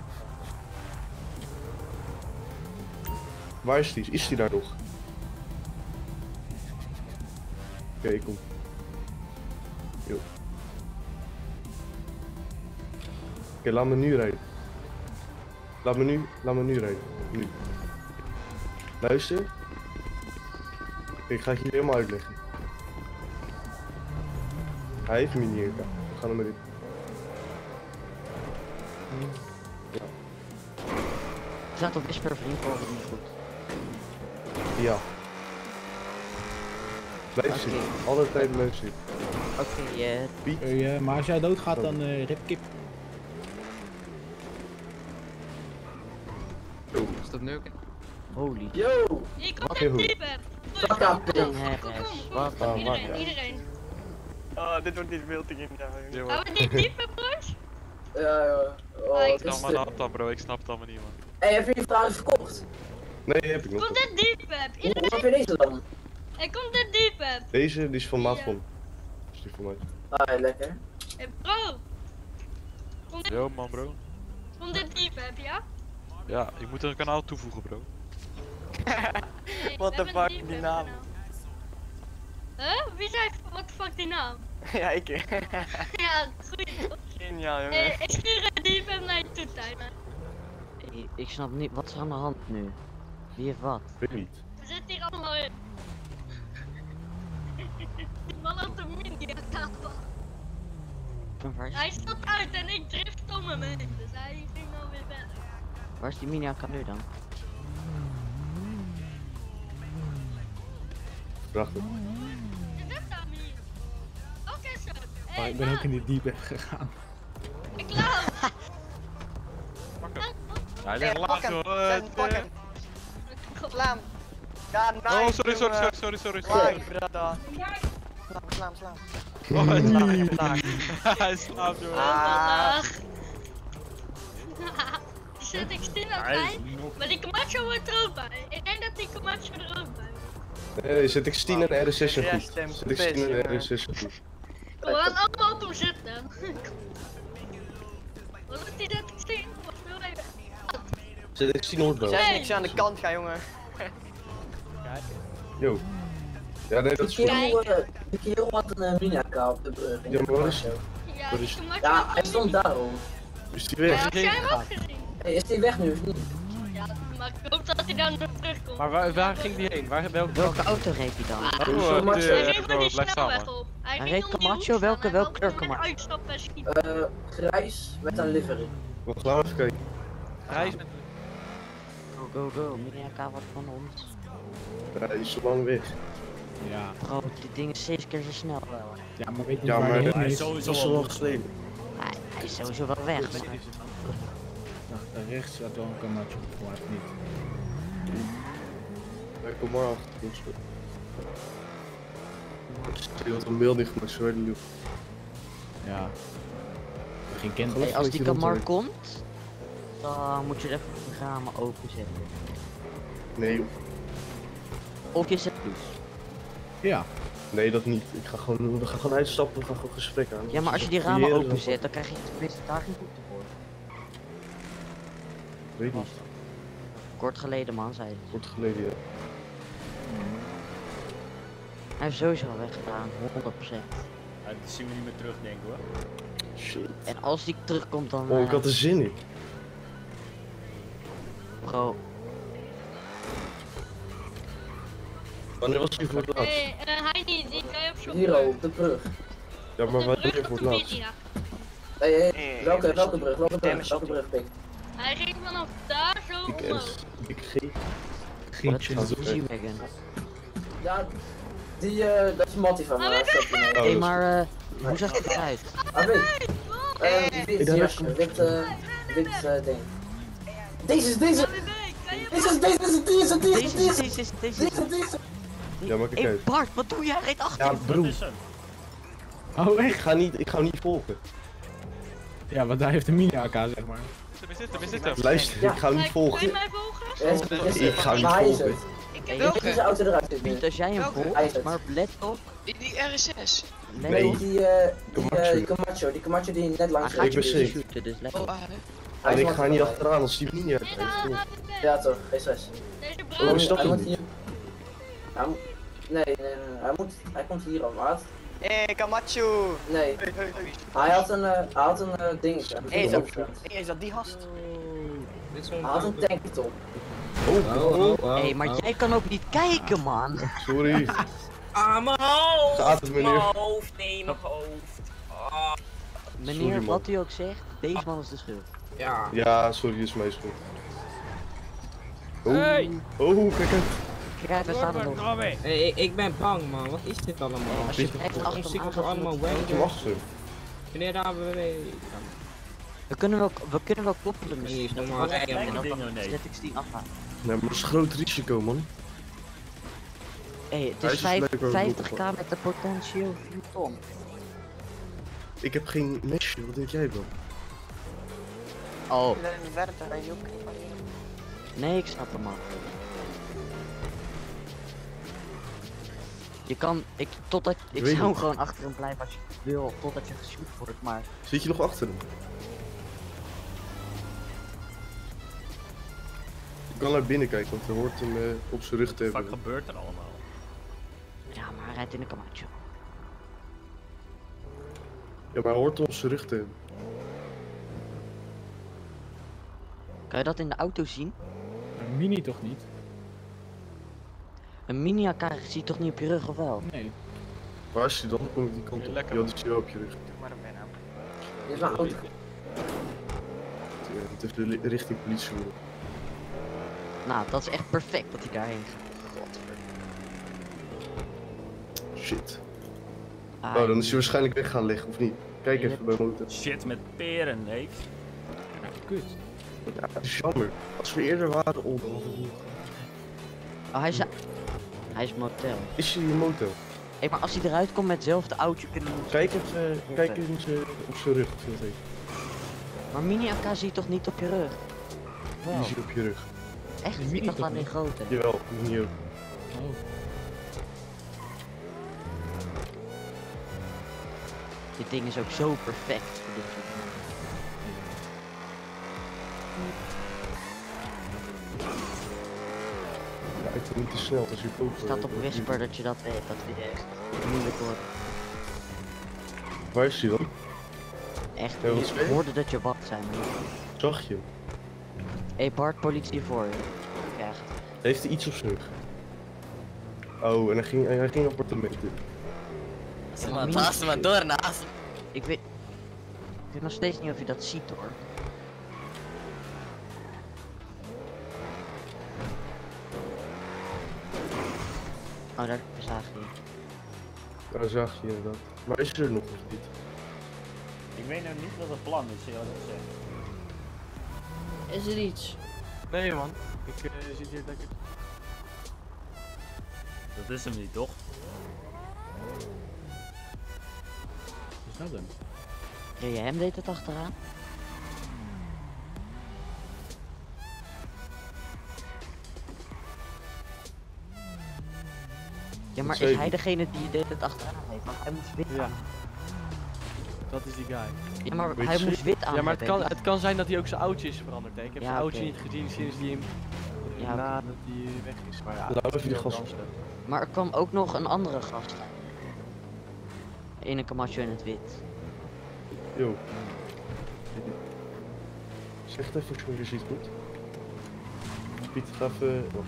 Waar is Ties? Is die daar nog? Oké, kom. Yo. Oké, laat me nu rijden. Laat me nu, laat me nu rijden. Nu. Luister. Ik ga het je helemaal uitleggen. Hij heeft hem niet in. We gaan hem erin. Ja. Op Whisper vriend volgens niet goed. Ja. Blijf Oké. zitten. Alle tijd blijf zitten. Oké, eh... Ja, maar als jij doodgaat, dan eh ripkip. Is dat neuken? Holy. Yo! Ik Wat? kom net diep, hè. Fuck up, Ping Harris. Wat een Iedereen, iedereen. Oh, dit wordt niet veel te in. Ja, Gaan we niet diep, hè, broers? Ja, ja. Oh, Ah, ik het snap is Dan maar bro, ik snap het allemaal niet man. Hey, heb je die trouwens verkocht? Nee, heb ik nog. Komt dit diep? Hoe Iedereen. heb je deze dan? Hey, komt dit diep, hè? Deze die is van Maatron. is die van mij. Ah, lekker. Hey, bro. Komt dit, Yo man bro. komt dit diep, hè, ja? Ja, ik moet er een kanaal toevoegen bro. What the fuck, die naam? Huh? Wie zei what the fuck die naam? ja, ik. ja, goed. Geniaal, jongen. Hey, ik stuur een hem naar je toe. Ik, ik snap niet, wat is er aan de hand nu? Wie heeft wat? Weet niet. We zitten hier allemaal in. Die man had de mini kapot. En waar is, Hij zat uit en ik drift om hem heen, dus hij ging dan weer verder. waar is die mini nu dan? Prachtig. Hey, ik ben ook in de deep end gegaan. ik laat. Hij ligt laag eh, Pak hem. Slaan. Ja, nice. Oh, sorry, sorry, sorry, sorry, sorry, sorry. Brada. Slaan, slaan, slaan. Oh, hij slaapt. laag. Hij slaapt joh. Ah. Zet ik stil aan Hij is bij, nog- maar die Camacho hoort er ook bij. Ik denk dat die Camacho er ook bij. Nee, nee, zet ik Stien en RS6 er Ja, goed. stem, Zet ik pis, Stien en jongen. RS6 er goed. We gaan allemaal op hem zitten. Wat is die dat ik? Wat hij? Zet ik Stien Noordbouw. Zeg niks aan de kant gaan, jongen. Yo. Ja, nee, dat is goed. eh, die kerel had een uh, Minaka op de brug. Ja, maar waar is hij? Ja, Ja, hij een stond daarom. Is die Ja, weg? heb jij hem ook gezien? Hey, is die weg nu of niet? Ja, maar ik hoop dat hij dan nog terugkomt. Maar waar, waar ging die heen? Waar, welke Welke auto reed hij dan? Oh, Camacho. eh, Hij eh, reed maar die staan snelweg op. Hij Hij reed die Camacho, welke- welke kleur Camacho? Eh, grijs met een livery. We gaan even kijken. Reis met... Go, go, go. Mini-AK wordt van ons. Ja, die is zo lang weg. Ja. Bro, dit ding is zeven keer zo snel wel. ja, maar weet je Ja, waar maar die Hij is sowieso lang geleden. Hij, hij is sowieso wel weg. Dacht, daar rechts zat wel een Camacho, maar niet. Ja, kom maar achter Die had een melding gemaakt, zo de lucht. Ja. Geen kent. Hey, als die je bent. komt, dan moet je even de ramen openzetten. Nee, joh. Op je zetplus. Ja. nee, dat niet. Ik ga gewoon, we gaan gewoon uitstappen, we gaan gewoon gesprek aan. Ja, maar als je die ramen openzet, dan krijg je tenminste daar geen boete voor. Weet niet. Kort geleden man, zei hij. Kort geleden, ja. Hij heeft sowieso al weggedaan, 100%. Hij dat zien we niet meer terugdenken hoor. Shit. En als die terugkomt dan... Oh, ik eh, had er zin in. Bro, Wanneer was hij voor het laatst? Eh, hij niet, je op zoek. Hier al, op de brug. Ja, maar wanneer voor het laatst? Ja. Hé, hé, welke, welke brug, welke brug, welke brug, pik? Hij ging vanaf daar zo Ik omhoog. Ik G. Geen dat is een G-Wagon. Ja, die, eh, dat is Mattie van me. Hé, hey, maar eh, hoe zag het eruit? Ah, weet Eh, die ja, is- wit, eh, wit eh, ding. Deze is deze! Deze is deze is deze is deze is Deze is deze deze is deze Deze is deze! Ja, maar kijk uit. Bart, wat doe jij? Rijd achter Ja, broer. Oh, Ik ga niet, ik ga hem niet volgen. Ja, want daar heeft een mini-AK, zeg maar. We zitten, we zitten. Luister, ik ga hem niet Kun je volgen. mij volgen? Ik ga hem niet volgen. Hey, je hoe zijn auto eruit ziet? Piet, als jij hem Welke? volgt, maar let op. Die, die RSS. Let Nee, op. die, eh, die, Camacho. eh, die Camacho, die Camacho die net langs gaat Ik ben shooten, dus let Oh, op. En ik ga niet achteraan als die niet uitrijdt. Ja toch, geen stress. Deze Oh, bruin. is dat niet? Nee, nee, nee, nee, hij moet... Hij komt hier al, maat. Hé, Camacho! Nee. Hij had een, eh, hij had een dingetje. een Hé, is dat, dingetje. hey, is dat die gast? Hij had een tanktop. Oh, oh, Hé, maar jij kan ook niet kijken, man. sorry. Ah, mijn hoofd! Gaat het, meneer? Mijn hoofd, nee, mijn hoofd. Ah. Meneer, Sorry, wat u ook zegt, deze man is de schuld. Ja. Ja, sorry, is mijn schuld. Oh, Hey. oh, kijk uit. Kijk, we staan er nog. Hey, ik, ben bang, man. Wat is dit allemaal? Als je echt achter allemaal zo. Meneer, daar hebben we... we kunnen wel, we kunnen wel koppelen Nee, misschien. is Dat nog we maar gewoon rijden, echt man. en dan Dingen, nee. zet ik die afgaan. Nee, maar dat is groot risico, man. Hé, het Hij is is vijf- blijkbaar 50k met de potentieel 4 ton. Ik heb geen mesje, wat denk jij dan? Oh, nee, ik snap hem al. Je kan, ik, totdat, ik Weet zou niet. gewoon achter hem blijven als je wil, totdat je geshoot wordt, maar... Zit je nog achter hem? Kan naar binnen kijken, want hij hoort hem eh, op zijn rug te Wat hebben. gebeurt er allemaal? Ja, maar hij rijdt in de Camacho. Ja, maar hij hoort hem op zijn rug te hebben. Kan je dat in de auto zien? Een mini toch niet? Een mini-AK zie je toch niet op je rug, of wel? Nee. Waar is hij dan? Kom ik die kant op. Lekker, die hier op je rug. Maar een bijnaam. Dit is mijn auto. Het is de richting politie. worden. Nou, dat is echt perfect dat hij daarheen gaat. Shit. Ah, Oh, dan is hij waarschijnlijk weg gaan liggen, of niet? Kijk even bij motor. Shit met peren, nee. Kut. Ja, dat is jammer. Als we eerder waren op... Oh, hij is... Hij is motel. Is hij in motel? Hé, maar als hij eruit komt met hetzelfde oudje kunnen we... Kijk even, kijk eens eh, op zijn rug. Maar mini-AK zie je toch niet op je rug? Wel. Die is hier op je rug. Echt? Ik dacht alleen niet? grote. Jawel, hier ook. Oh. Dit ding is ook zo perfect voor dit soort dingen. Ja, ik ben niet te snel als je. Het staat op Whisper dat je dat weet, dat we echt moeilijk wordt. Waar is hij dan? Echt, Ja, ik hoorde dat je wat zijn. Zag je hey Bart, politie voor je. Krijgt. Heeft hij iets op zijn rug? Oh, en hij ging, hij ging appartementen. Maar Blaas hem maar door naast. Ik weet... Ik weet nog steeds niet of je dat ziet hoor. Oh, daar zag je. Daar zag je inderdaad. Maar is er nog of niet? Ik weet nou niet wat het plan is, eerlijk gezegd. Is er iets? Nee man, ik eh, zit hier lekker. Dat is hem niet, toch? Wat is dat dan? Reed je hem deed het achteraan? Ja, maar is hij degene die deed het achteraan heeft? Want hij moest wit Ja. Dat is die guy. Ja, maar hij moest wit aan Ja, maar het kan, het kan zijn dat hij ook zijn oudje is veranderd. Hè. Ik heb Ja, zijn oudje niet gezien sinds hij hem Ja, nadat hij weg is. Maar ja, dat is die heel gas- anders. Maar er kwam ook nog een andere gast. Ene Camacho in het wit. Yo. Zeg het even als je ziet goed. Piet, ga even... Wacht.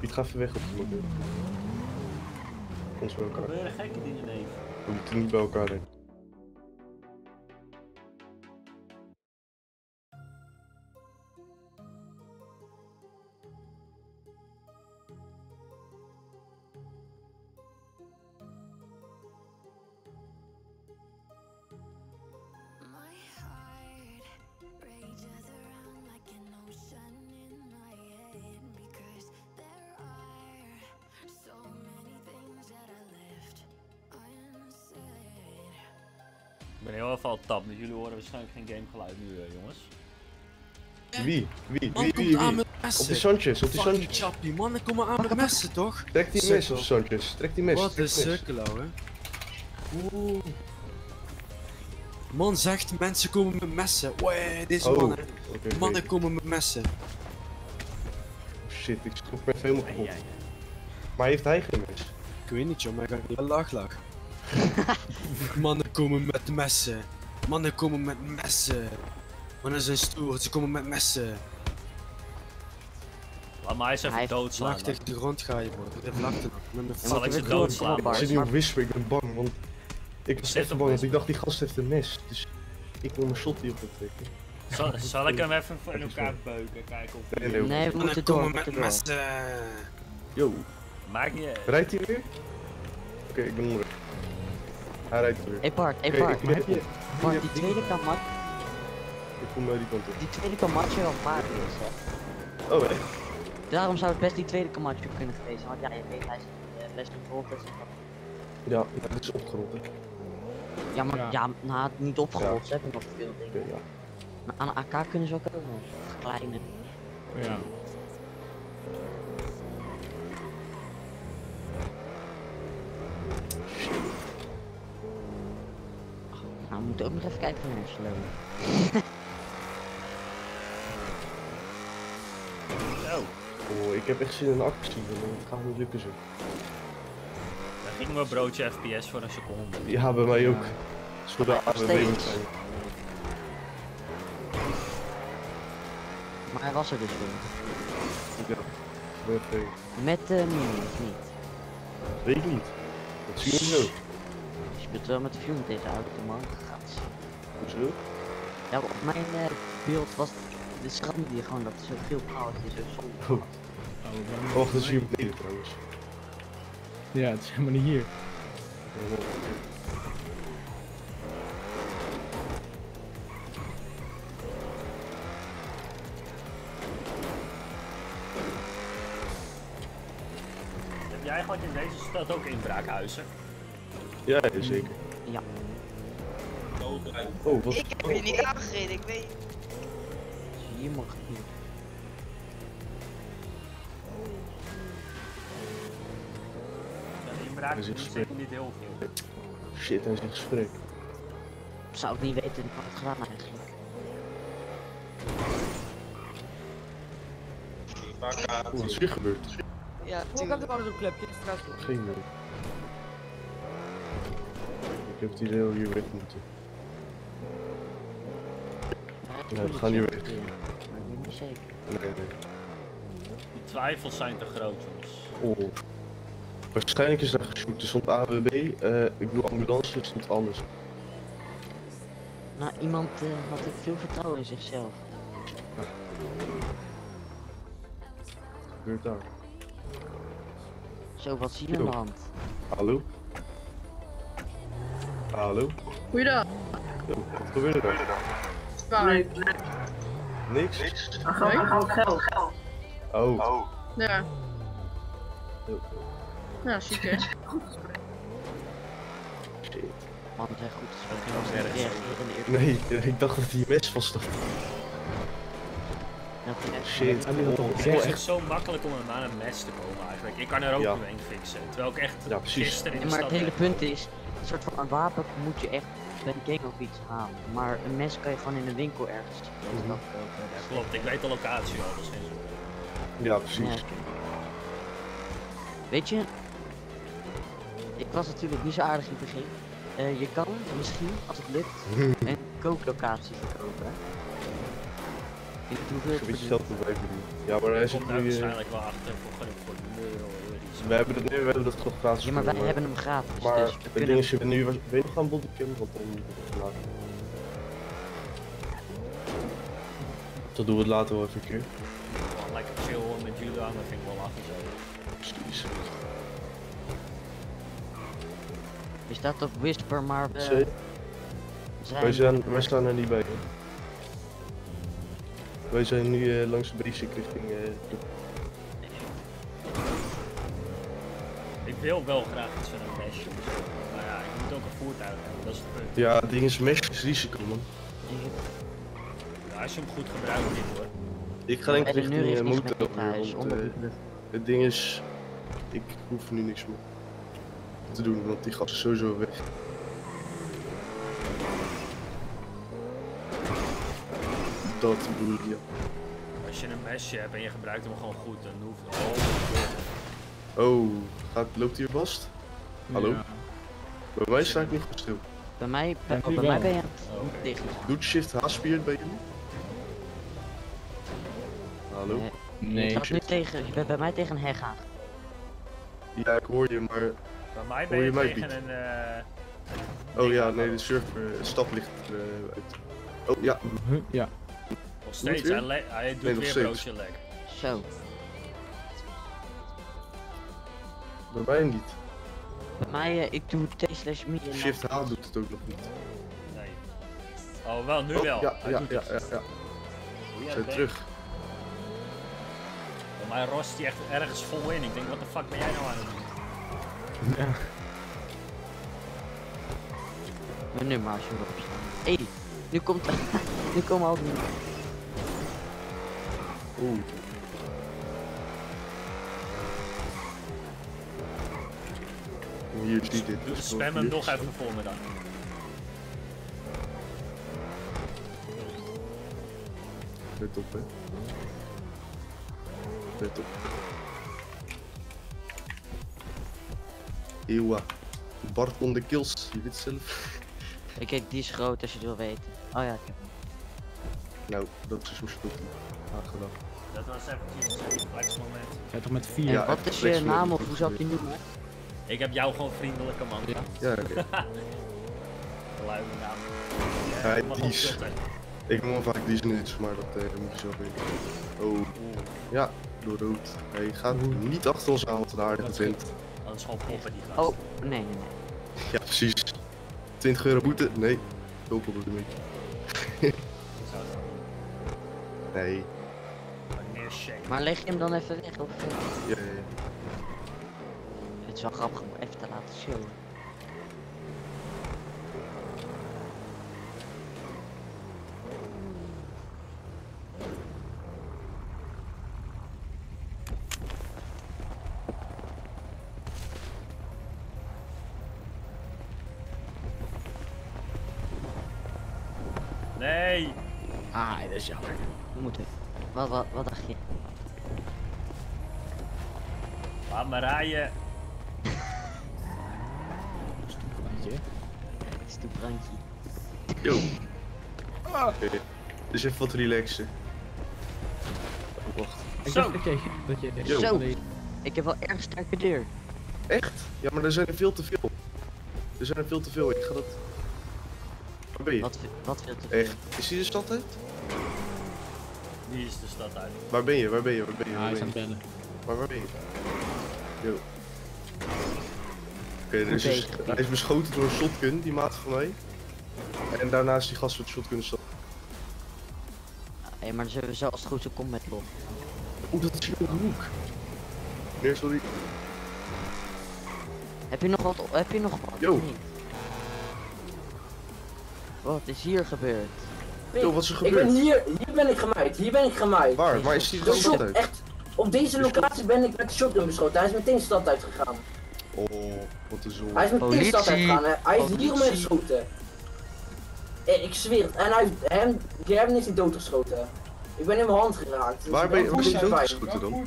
Piet, ga even weg op de motor. Ons bij Er elkaar. gebeuren gekke dingen, neef. We moeten niet bij elkaar heen. Horen waarschijnlijk geen gamegeluid nu, eh, jongens. Wie? Wie? Man Wie? komt Wie? aan Wie? met Op messen. die Sanchez, op die Sanchez. chappie, mannen komen aan met messen toch? Trek die mes op Sanchez. Trek die mes. Wat een die mes. sukkel, ouwe. Oeh. Man zegt mensen komen met messen. Wee, deze Oh, mannen. Mannen komen met messen. Shit, ik schrok me even helemaal kapot. Maar heeft hij geen mes? Ik weet niet joh, maar ik ben heel laag. Mannen komen met messen. Mannen komen met messen. Mannen zijn stoer, ze komen met messen. Laat mij eens even doodslaan. Laag tegen de grond ga je man. Ik heb lachten Zal ik ze doodslaan? Ik zit nu op whisper, ik ben bang, want ik was echt bang, want ik dacht die gast heeft een mes. Dus ik wil mijn shot hier op het trekken. Zal, zal ik hem even in elkaar beuken, kijken of Nee, nee, Nee, we Mannen moeten door, komen met messen. Yo, Maakt niet uit. rijdt hij weer? Oké, ik ben onderweg. Hij rijdt weer. Hey Bart, hey Bart, ik- heb ik- je... ik- Bart, ik- die ik- tweede Ik kom naar die kant op. die tweede Camacho wel vaak is, hè. Oh, echt? Daarom zou het best die tweede Camacho kunnen geweest zijn, want ja, je weet, hij is eh, best gevolgd. dus- Ja, ja, dat is opgerond, hè. Ja, maar ja, nou, niet opgerold, Ja. ze hebben nog veel dingen. Ja. Maar aan een AK kunnen ze ook komen. Kleine. Ja. Moeten ook nog even kijken van Amsterdam. Zo, Oh, ik heb echt zin in actie, maar het gaat niet lukken zo. daar ging mijn broodje FPS voor een seconde. Ja, bij mij ook. Dat is voor de waarschijnlijk. Maar hij was er dus weer. Ja. Met de mini, of niet? Weet ik niet. Dat zie je zo. Je speelt wel met de film deze auto, man. Hoezo? Ja, op mijn eh, beeld was de schande die gewoon dat er zoveel chaos is, zo zonde. Oh. Wacht, dat zie je beneden trouwens. Ja, het is helemaal niet hier. Heb jij gewoon in deze stad ook inbraakhuizen? Ja, ja, zeker. Ja. Oh, wat? Ik heb je niet aangereden, ik weet. Hier mag het niet. Dat is zeker niet heel veel. Shit, hij is in gesprek. Zou ik niet weten, ik had het gedaan eigenlijk. Oeh, wat is hier gebeurd? Ja, Hoe kan er alles op klepje? Geen idee. Ik heb het idee dat we hier weg moeten. Ja, we gaan hier weg. Maar ik weet niet zeker. Nee, nee. De twijfels zijn te groot, jongens. Oh. Waarschijnlijk is daar geshoot. Er stond AWB, eh ik bedoel ambulance, het stond anders. Nou, iemand eh, had ook veel vertrouwen in zichzelf. Wat gebeurt daar? Zo, wat zie je aan de hand? Hallo? Hallo? Goeiedag. Wat gebeurt er? Waar? Niks? Geld. Oh. Ja. Ja, ziek hè? Shit. Man, zijn goed gesproken. was niet Nee, ik dacht dat hij mes hij Shit. Hij dat toch Oh, Het is echt zo makkelijk om aan een mes te komen eigenlijk. Ik kan er ook Ja. fixen. Terwijl ik echt Ja, precies. gisteren in Ja, de maar stad het hele punt is, een soort van een wapen moet je echt bij de game ook iets halen. Maar een mes kan je gewoon in een winkel ergens Mhm. mm klopt, ik weet de locatie al, geen zorgen. Ja, precies. Ja. Weet je, ik was natuurlijk niet zo aardig in het begin. Eh, je kan misschien, als het lukt, een kooklocatie verkopen. Ik doe Ik het verdienen. Ja, maar hij zit nu... eh, waarschijnlijk wel achter voor gewoon voor een euro. Iets. We hebben het nu, we hebben dat toch gratis Ja, maar wij gedaan, hebben hem gratis, Maar dus we het kunnen- ding is, je bent nu was- ben je nog aan bodycam? Want dan moet ik het later. Dan doen we het later wel even een keer. Gewoon lekker chill met jullie aan, dat vind ik wel lachen zo. Precies. Je staat op Whisper, maar we zijn... Wij, zijn, wij staan er niet bij. hè. Wij zijn nu eh, langs de basic richting eh, de Ik wil wel graag iets van een zo. Maar ja, ik moet ook een voertuig hebben, dat is het punt. Ja, het ding is mesh is risico man. Ja, als je hem goed gebruikt niet hoor. Ik ga denk ik richting uh, niks motor dit want, eh. Het ding is, ik hoef nu niks meer te doen, want die is sowieso weg. Dat bedoel ik, ja. Als je een mesje hebt en je gebruikt hem gewoon goed, dan hoeft het Oh, gaat, loopt hij er vast? Hallo? Ja. Bij mij sta ik niet goed stil. Bij mij, bij, Ja, bij mij ben je Oh, dicht. Doet shift H-spiert bij jullie? Hallo? Nee, je, staat nu tegen, je bent bij mij tegen een heg aan. Ja, ik hoor je, maar Bij mij ben hoor je, je mij tegen Piet? een... eh, Oh ja, nee, de surfer, het stap ligt eh, uit. Oh ja. Ja. Nog steeds, hij, doet Nee, nog weer steeds. broodje lek. Zo. Bij mij niet. Bij mij, eh, ik doe T slash me Shift H doet het ook nog niet. Nee. Oh, wel, nu Oh, wel. Ja, Hij ja, ja, ja, ja. Zijn terug. Bij mij rost hij echt ergens vol in. Ik denk, wat de fuck ben jij nou aan het doen? Ja. Maar nu maar als je erop staat. Hé, nu komt, nu komen al die... Oeh. Hier je dit. Dus Spam hem nog even vol me dan. Let op, hè. Let op. Eeuwa. Bart on the kills, je weet zelf. Ik kijk, die is groot als je het wil weten. Oh ja, ik heb hem. Nou, dat is hoe spult aangedaan. Dat was eventjes een flex moment. Ga toch met vier. En Ja, wat is je naam of hoe zou ik je noemen? Ik heb jou gewoon vriendelijke man. Ja. Ja, oké. Ja, Ja, mag die is-. Ik noem hem vaak die snitch, maar dat eh, moet je zelf weten. Oh. Ja, door rood. Hij gaat niet achter ons aan, wat aardige vent. Dat is gewoon poppen die gast. Oh, nee, nee, nee. Ja, precies. 20 euro boete? Nee. Kopen we ermee. Ik. Nee. Maar leg je hem dan even weg of... Ja, ja, ja. Het is wel grappig om even te laten showen. Nee! Ah, dat is jammer. We moeten. Wat, wat, wat dacht je? Laat me rijden. Dus even wat relaxen. Oh, wacht. Ik Zo. dacht dat je... Dat je Yo. Zo. Ik heb wel erg sterke deur. Echt? Ja, maar er zijn er veel te veel. Er zijn er veel te veel. Ik ga dat... Waar ben je? Wat, wat veel te veel. Echt? Is die de stad uit? Die is de stad uit. Waar ben je? Waar ben je? Waar ben je? Ah, Waar hij is ben aan je? het bellen. Maar waar ben je? Yo. Oké, er is dus, hij is beschoten door een shotgun, die maat van mij. En daarna is die gast met de shotgun stad. Hé, maar dan zullen we als het goed is komt met. Oeh, dat is hier de hoek. Nee, sorry. Heb je nog wat? Heb je nog wat? Yo. Wat is hier gebeurd? Yo, wat is er Ik ben gebeurd? hier, hier ben ik gemaaid, hier ben ik gemaaid. Waar? Waar is die stad uit? echt, op deze locatie ben ik met de shotgun beschoten. Hij is meteen stad uitgegaan. Oh, wat een zon. Hij is meteen stad uitgegaan. hè. Hij is hier Politie. geschoten. Eh, Ik zweer het. En hij heeft hem, die hebben niet doodgeschoten. Ik ben in mijn hand geraakt. Dus Waar, ben je, hij goed bij. doodgeschoten dan?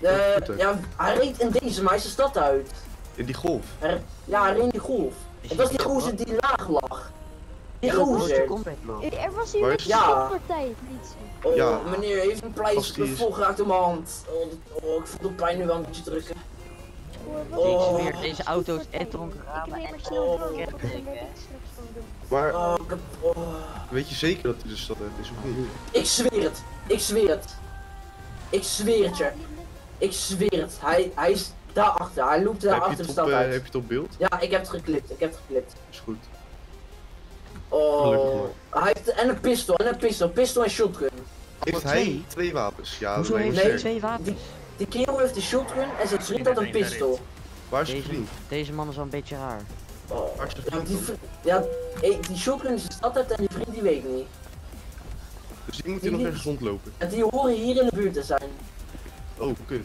Eh, ja, hij reed in deze, maar hij is de stad uit. In die golf. Er- ja, alleen die golf. Het was die gozer die laag lag. Die gozer. man. Er was hier een Ja. partij. Oh, Ja. meneer heeft een pleister die vol geraakt in mijn hand. Oh, oh, ik voel de pijn nu wel een beetje drukken. Ik Oh. zweer, deze auto's en dronken ramen en Oh. Maar Oh, ik heb- oh. weet je zeker dat hij de stad heeft? Is of niet? Ik zweer het. Ik zweer het. Ik zweer het je. Ik zweer het. Hij, hij is daarachter. Hij loopt daar achter de stad eh, uit. heb je het op beeld? Ja, ik heb het geklipt. Ik heb het geklipt. Is goed. Oh. Gelukkig Hij heeft en een pistool en een pistool. Pistool en shotgun. Heeft hij twee wapens? Ja, Hoezo heeft hij twee wapens? Die kerel heeft een shotgun en zijn vriend had een pistool. Waar is je Deze, vriend? deze man is wel een beetje raar. Oh. Waar is je Ja, vriend die, ja eh, die shotgun is de stad uit en die vriend die weet niet. Dus die moet hier nog ergens rondlopen. En die horen hier in de buurt te zijn. Oh, kut.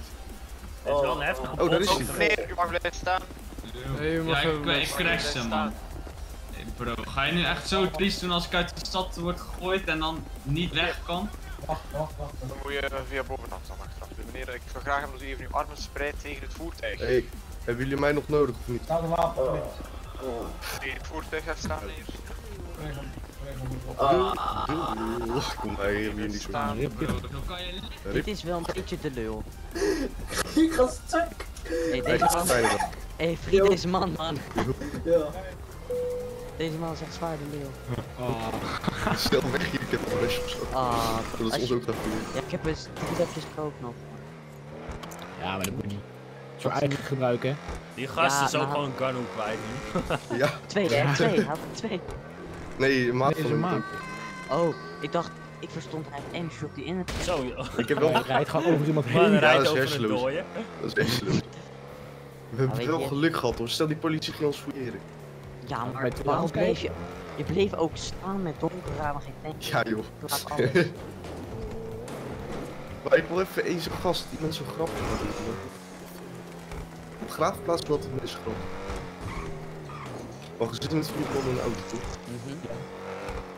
Het is wel een heftige Oh, daar is hij. Meneer, u mag blijven staan. ja, ik, ik crashte man. Hey, Bro, ga je nu echt zo triest doen als ik uit de stad word gegooid en dan niet weg kan? Dan moet je via bovenaf dan achteraf. Dus meneer, ik zou graag hebben dat u even uw armen spreidt tegen het voertuig. Hey, hebben jullie mij nog nodig of niet? Staat een wapen. Oh. Tegen het voertuig gaat staan hier. Ah. Kom maar hier, zo. Staan, bro. Dan kan je Dit is wel een beetje de lul. Ik ga stuk. Hey, deze is man. Hey, vriend, deze man, man. Ja. Deze man is echt zwaar de lul. Stel weg hier, ik heb een of zo. Ah, Dat is ons je- ook doen. Ja, ik heb eens drie lapjes nog. Ja, maar dat moet niet. Zo eigen gebruiken. Die gast Ja, is ook nou- gewoon Ganu kwijt nu. Ja. Twee, hè? Twee, hij had er twee. Nee, maat Nee, van is een hem maat. Oh, ik dacht, ik verstond hij heeft één shot die in het. Zo, joh. Ik heb wel... Hij rijdt gewoon over iemand Man heen. rijdt dat is. Dat is echt. We hebben weet wel je- geluk gehad hoor. Stel die politie ging ons fouilleren. Ja, maar het waarom bleef je... Je bleef ook staan met donker ramen, geen tank. Ja joh. Maar ik wil even één zo'n gast die mensen zo grappig doen. Op graafplaats wordt het mensen grappig. Wacht, we zitten met vier man in een auto toch? Mhm.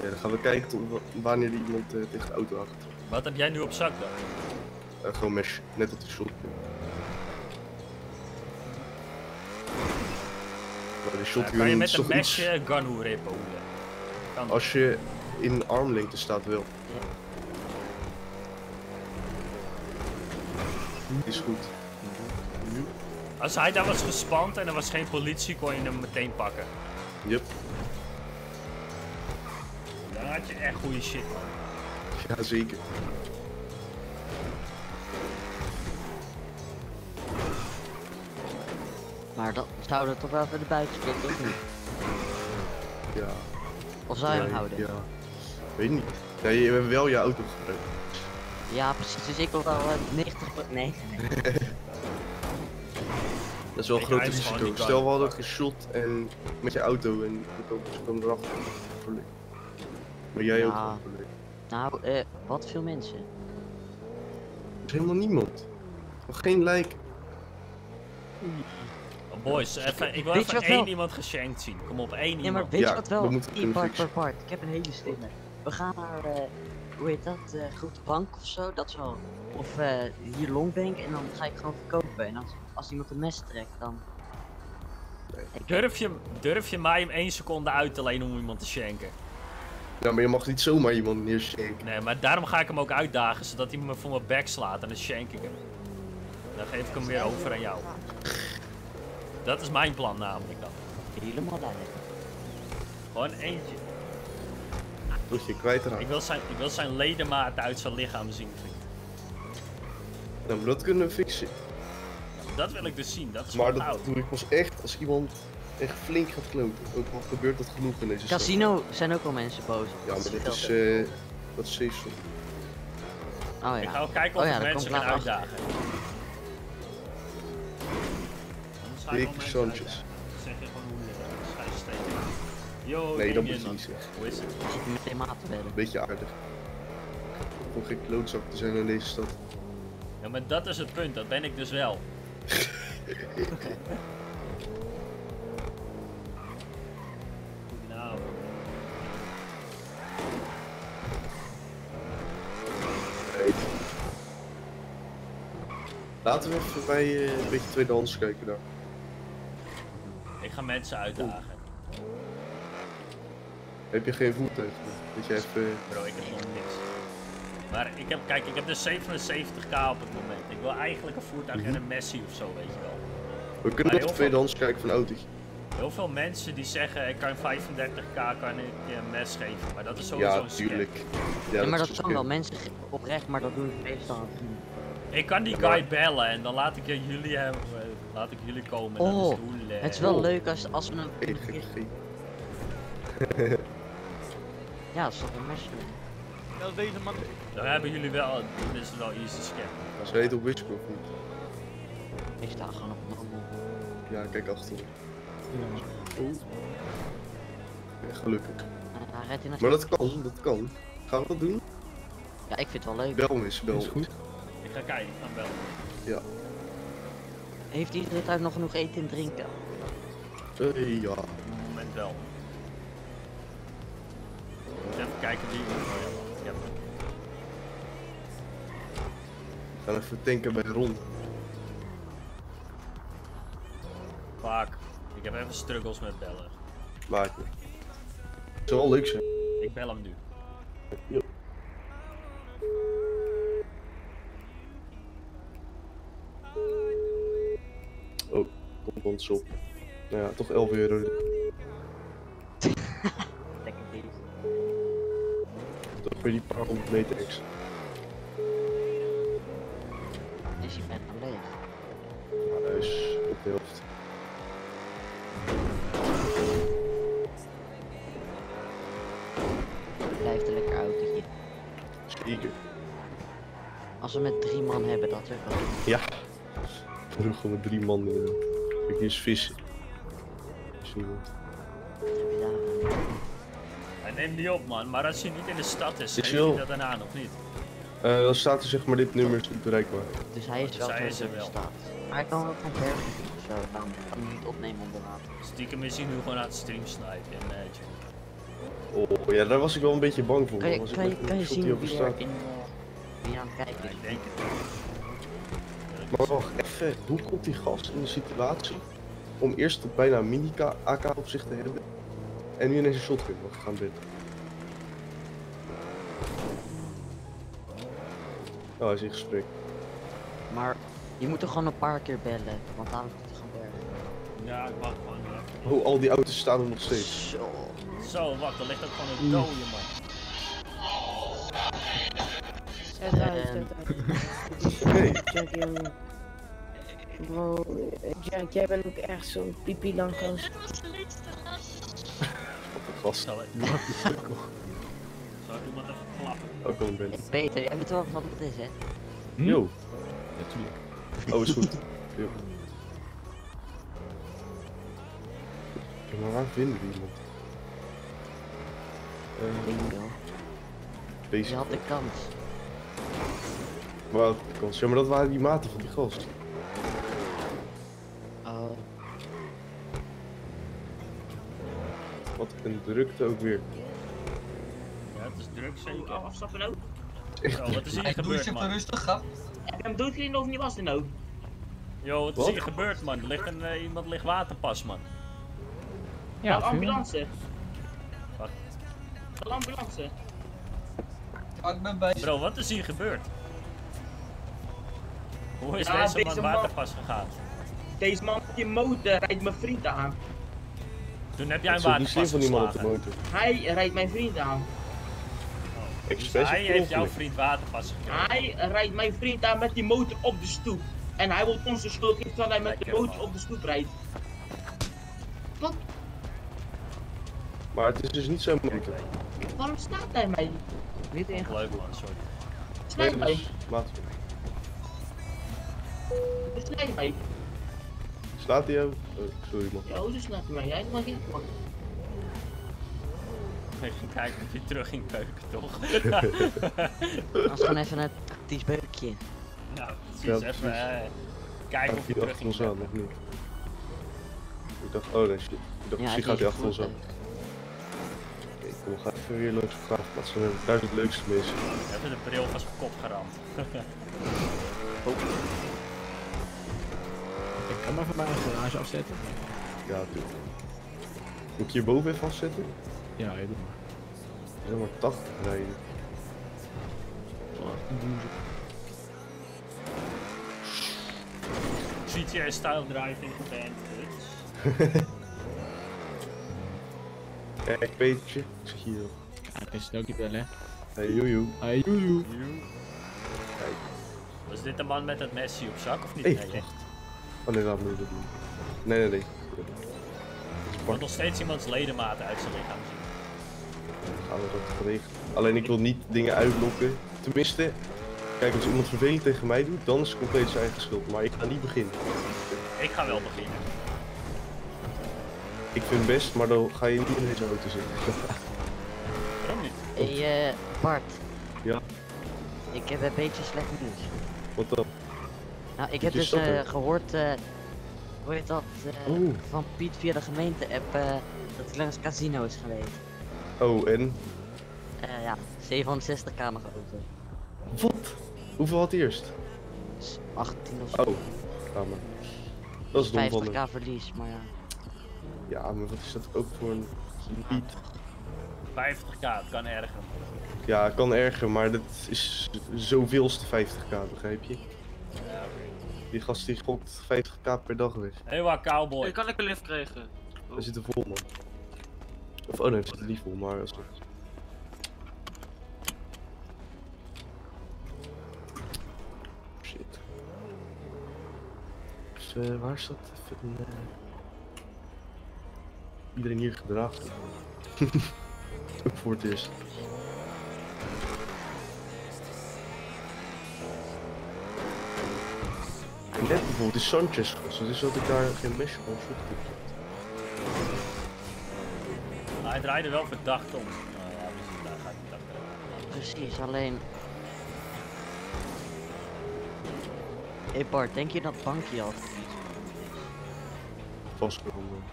Ja, dan gaan we kijken tot wanneer die iemand eh, tegen de auto aangaat. Wat heb jij nu op zak dan? Eh, gewoon mesh, net op die shot. Maar de shotgun kan je met een iets- mesje Ganu rippen? Als je in armlengte staat wel. Is goed. Als hij daar was gespand en er was geen politie, kon je hem meteen pakken. Yep. Dan had je echt goede shit, man. Ja, Maar dat zou dat toch wel voor de buitenspit, of niet? Ja. Of zou je hem houden? Ja. Weet niet. Ja, je hebt wel je auto gebruikt. Ja, precies. Dus ik wil wel eh, 90 Nee. Dat is wel een groot risico. Stel we kan. hadden geshot en met je auto en je komt- ze komen erachter. Maar jij ook probleem. Nou, eh, wat veel mensen. Er is helemaal niemand. Nog geen lijk. Boys, even, ik wil Weet even één wel? iemand geschenkt zien. Kom op, één Ja, maar iemand. weet Ja, je wat wel? we moeten part fixen. per part. Ik heb een hele slimme. We gaan naar, eh, hoe heet dat, eh grote bank of zo, dat is wel. Of eh, hier Longbank en dan ga ik gewoon verkopen. En als, als iemand een mes trekt, dan... Durf je, durf je mij hem één seconde uit te lenen om iemand te schenken? Ja, maar je mag niet zomaar iemand neerschenken. Nee, maar daarom ga ik hem ook uitdagen, zodat hij me voor mijn bek slaat en dan schenk ik hem. Dan geef ik hem weer over aan jou. Dat is mijn plan namelijk dan. Helemaal daar. Gewoon eentje. Dat je kwijtraakt. Ik wil zijn, ik wil zijn ledemaat uit zijn lichaam zien, vriend. Nou, maar dat kunnen we fixen. Dat wil ik dus zien, dat is Maar dat oud. doe ik pas echt als iemand echt flink gaat kloten. Ook al gebeurt dat genoeg in deze stad. Casino zijn ook wel mensen boos. Ja, maar dit is, eh dat is safe. Oh ja. Ik ga ook kijken of oh, ja, mensen later achter. Mensen Sanchez. Zeg je gewoon hoe Nee, dat moet je niet zeggen. Hoe is het? Maat bellen. Beetje aardig. Om geen klootzak te zijn in deze stad. Ja, maar dat is het punt, dat ben ik dus wel. nou. Laten we even bij eh, een beetje tweedehands kijken daar. Ik ga mensen uitdagen. Heb je geen voertuig? Dat je even... Bro, ik heb nog niks. Maar ik heb, kijk, ik heb dus 77k op het moment. Ik wil eigenlijk een voertuig en een Messi of zo, weet je wel. We kunnen nog tweedehands kijken van auto's. Heel veel mensen die zeggen, ik kan 35k kan ik je een mes geven, maar dat is sowieso Ja, een scam. tuurlijk. Ja, maar dat kan wel. Mensen oprecht, maar dat doen ze meestal. Ik kan die guy bellen en dan laat ik je- jullie hebben, eh, laat ik jullie komen. en dan is Oh, het het is wel leuk als, als we een... Ja, dat is toch een mesje. Dat deze man. Dan hebben jullie wel, dit is wel easy scam. Ze heet op Whisper of niet? Ik sta gewoon op een. Ja, kijk achter. Oeh. Ja, gelukkig. Maar dat kan, dat kan. Gaan we dat doen? Ja, ik vind het wel leuk. Bel me eens, bel Is goed. Ik ga kijken, ik ga bellen. Ja. Heeft iedereen thuis nog genoeg eten en drinken? Eh, ja. Moment wel. Ik moet even kijken wie... Oh ja, ik gaan even tanken bij Ron. Fuck. Ik heb even struggles met bellen. Maakt niet. Het zou wel leuk zijn. Ik bel hem nu. Ja. Komt ons op. Nou ja, toch 11 euro. Lekker bezig. Toch weer die paar honderd meter extra. Is je bent dan leeg? Op de helft. Blijft een lekker autootje. Zeker. Als we met drie man hebben, dat we wel. Ja. Gewoon met drie man. eh, Kijk, hier is vissen. Is niemand. Hij neemt niet op man, maar als je niet in de stad is, Is geef wel- je dat dan aan of niet? Eh, dan staat er zeg maar dit nummer is niet bereikbaar. Dus hij is Dus wel hij is er wel. staat. Maar hij kan ook van of zo. Dan kan hij niet opnemen onder water. Stiekem is hij nu gewoon aan het stream snipen in eh. Oh ja, daar was ik wel een beetje bang voor. Kan je, kan je, kan je zien die wie er in, eh, wie aan het kijken is? Ik denk het. Maar wacht even, hoe komt die gast in de situatie om eerst bijna een mini AK op zich te hebben en nu ineens een shotgun mag gaan bidden? Oh, hij is in gesprek. Maar je moet er gewoon een paar keer bellen, want anders moet hij gaan bergen. Ja, ik wacht gewoon even. Oh, al die auto's staan er nog steeds. Zo. Zo, wacht, er ligt ook gewoon een dode man. Zet uit, Ehm. uit. Jack, jongen. Bro, Jack, jij bent ook echt zo'n pipi lang gast. Gast. Zal ik iemand even klappen? Ook al een band. Peter, jij weet wel wat het is, hè? Yo. Natuurlijk. Oh, is goed. Yo. Ja, maar waar vinden we iemand? Eh, Bingo. Deze. Je had de kans. Ik kans? Ja, maar dat waren die maten van die gast. Oh. Wat een drukte ook weer. Ja, het is druk zeker. Afstappen ook. Zo, wat is hier Doe gebeurd man? rustig, gast. Heb je hem doodgereden of niet was er nou? Yo, wat, Wat? is hier gebeurd man? Er ligt een, eh, iemand ligt waterpas man. Ja, de ambulance. Wat? De ambulance. ik ben bij. Bro, wat is hier gebeurd? Hoe is Ja, deze man deze man- waterpas gegaan? Deze man op die motor rijdt mijn vriend aan. Toen heb jij een Dat waterpas van die man op de motor. Hij rijdt mijn vriend aan. Hij heeft jouw vriend waterpas gekregen. Hij rijdt mijn vriend aan met die motor op de stoep. En hij wil ons de schuld geven terwijl hij met de motor man. op de stoep rijdt. Wat? Maar het is dus niet zo motor. Waarom staat hij mij? Niet man, sorry. Nee, mij. dus, maat. Snij mij. Slaat hij jou? Oh, sorry man. Ja, hoe snijdt hij mij? Jij mag niet man. Ik ging kijken of je terug ging peuken, toch? Dat is gewoon even een tactisch beukje. Nou, precies, Ja, even precies. eh, kijken of je hij terug achter ging ons aan, of niet? Ik dacht, oh nee, shit. Ik dacht, Ja, misschien het gaat hij achter ons aan. Oké, ik kom ga even weer langs de vraagplaats. Dan heb ik daar het leukste mis. Even de bril van zijn kop geramd. Ik kan maar even mijn garage afzetten. Ja, doe. Moet ik hierboven even vastzetten? Ja, doe maar. Ja, maar 80 rijden. GTA style driving band. Kijk, Petertje. Ik zeg hier. Ja, je snel bellen. Hey, joejoe. Hey, joejoe. Kijk. Was dit de man met het Messi op zak of niet? Hey, nee, hè? Oh nee, dat moet ik niet. Nee, nee, nee. Ik wil nog steeds iemands ledematen uit zijn lichaam zien. Gaan we dat geregeld. Alleen ik wil niet dingen uitlokken. Tenminste, kijk, als iemand vervelend tegen mij doet, dan is het compleet zijn eigen schuld. Maar ik ga niet beginnen. Ik ga wel beginnen. Ik vind het best, maar dan ga je niet in deze auto zitten. Waarom niet? Hey eh, Bart, ja, ik heb een beetje slecht nieuws. wat dan? Nou, ik heb dus eh, gehoord, eh hoe heet dat, eh, Oeh. van Piet via de gemeente-app, eh, dat hij langs het casino is geweest. Oh, en? Eh ja, 760k nog over. Wat? Hoeveel had hij eerst? 18 of zo. Oh, ga maar. Dat is dom van 50k hem. verlies, maar ja. Ja, maar wat is dat ook voor een Piet? 50k, het kan erger. Ja, kan erger, maar dat is zoveelste 50k, begrijp je? Die gast die gokt 50k per dag weg. Hé, waar cowboy. Ik kan ik een lift krijgen? Hij zit er vol, man. Of, oh nee, hij zit er niet vol, maar als Shit. Dus, eh, waar is dat? Even, eh, Iedereen hier gedraagt. Ook voor het eerst. En net bijvoorbeeld die Sanchez gast, dus dat ik daar geen mesje van zoek. Maar hij draaide wel verdacht om. Nou ja, dus daar gaat hij achter. Precies, alleen... Hey Bart, denk je dat bankje al Vastgeronden.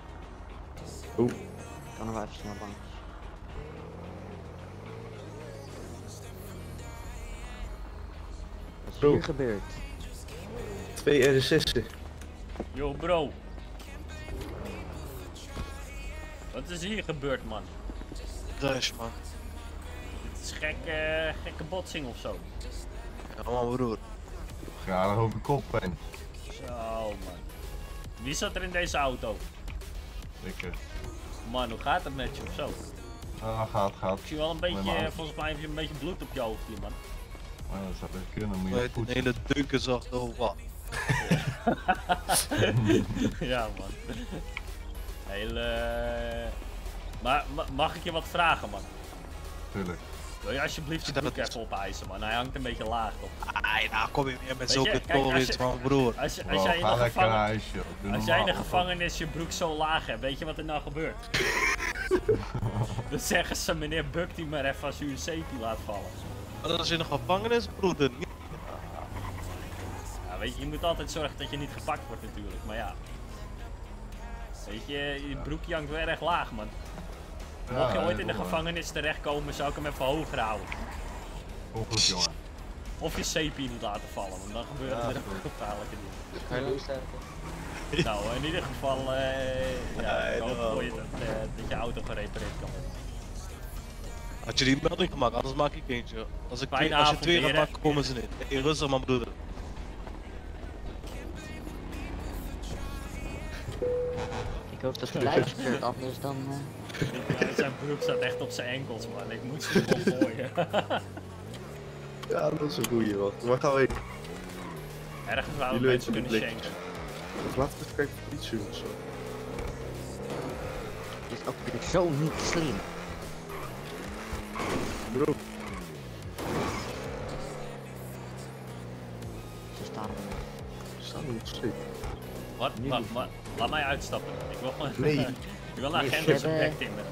Oeh. kan er wel even snel langs. Wat is Bro. hier gebeurd? Twee RSS'en. Yo bro. Wat is hier gebeurd man? Rush man. Het is gekke, gekke botsing of zo. Ja man broer. Ja, dan hoop ik kop in. Zo man. Wie zat er in deze auto? Ik, eh, Man, hoe gaat het met je of zo? ah, gaat, gaat. Ik zie wel een beetje, eh, volgens mij heb je een beetje bloed op je hoofd hier man. Maar dat zou best kunnen, moet je Weet een hele dunke zacht oh wat. ja man. Hele... Maar ma- mag ik je wat vragen man? Tuurlijk. Wil je alsjeblieft je broek even opeisen man? Hij hangt een beetje laag op. Ai, nou kom je weer met zulke als torens je- man broer. Als, je, Bro, als jij in de, lekker naar gevangen... huis, joh. Doe als jij in de gevangenis je broek zo laag hebt, weet je wat er nou gebeurt? Dan zeggen ze meneer Buck die maar even als u een safety laat vallen. Dat is in de gevangenis broeder. niet- Ja, weet je, je moet altijd zorgen dat je niet gepakt wordt natuurlijk, maar ja. Weet je, je broekje hangt wel erg laag man. Mocht je ooit in de gevangenis terechtkomen, zou ik hem even hoger houden. Kom goed, jongen. Of je CP niet laten vallen, want dan gebeuren Ja, er ook gevaarlijke dingen. Ga je? Nou, in ieder geval, eh ja, ik hoop dat voor je dat, eh, dat je auto gerepareerd kan worden. Had je die melding gemaakt, anders maak ik eentje. Als, ik twee, als je twee gaat maken, komen ze niet. Hey, rustig man broeder. Ik hoop dat hij luistert, anders dan... eh, Ja, zijn broek staat echt op zijn enkels man, ik moet ze gewoon gooien. Ja, dat is een goeie, wat. Waar gaan we heen? Ergens waar we mensen kunnen het schenken. Of laten we even kijken of of zo. Het is ook weer zo niet slim. Bro. Ze staan er. Ze staan er nog steeds. Wat? Wacht, maar, laat mij uitstappen. Ik wil gewoon... Nee. ik wil een Nee, bek timmeren.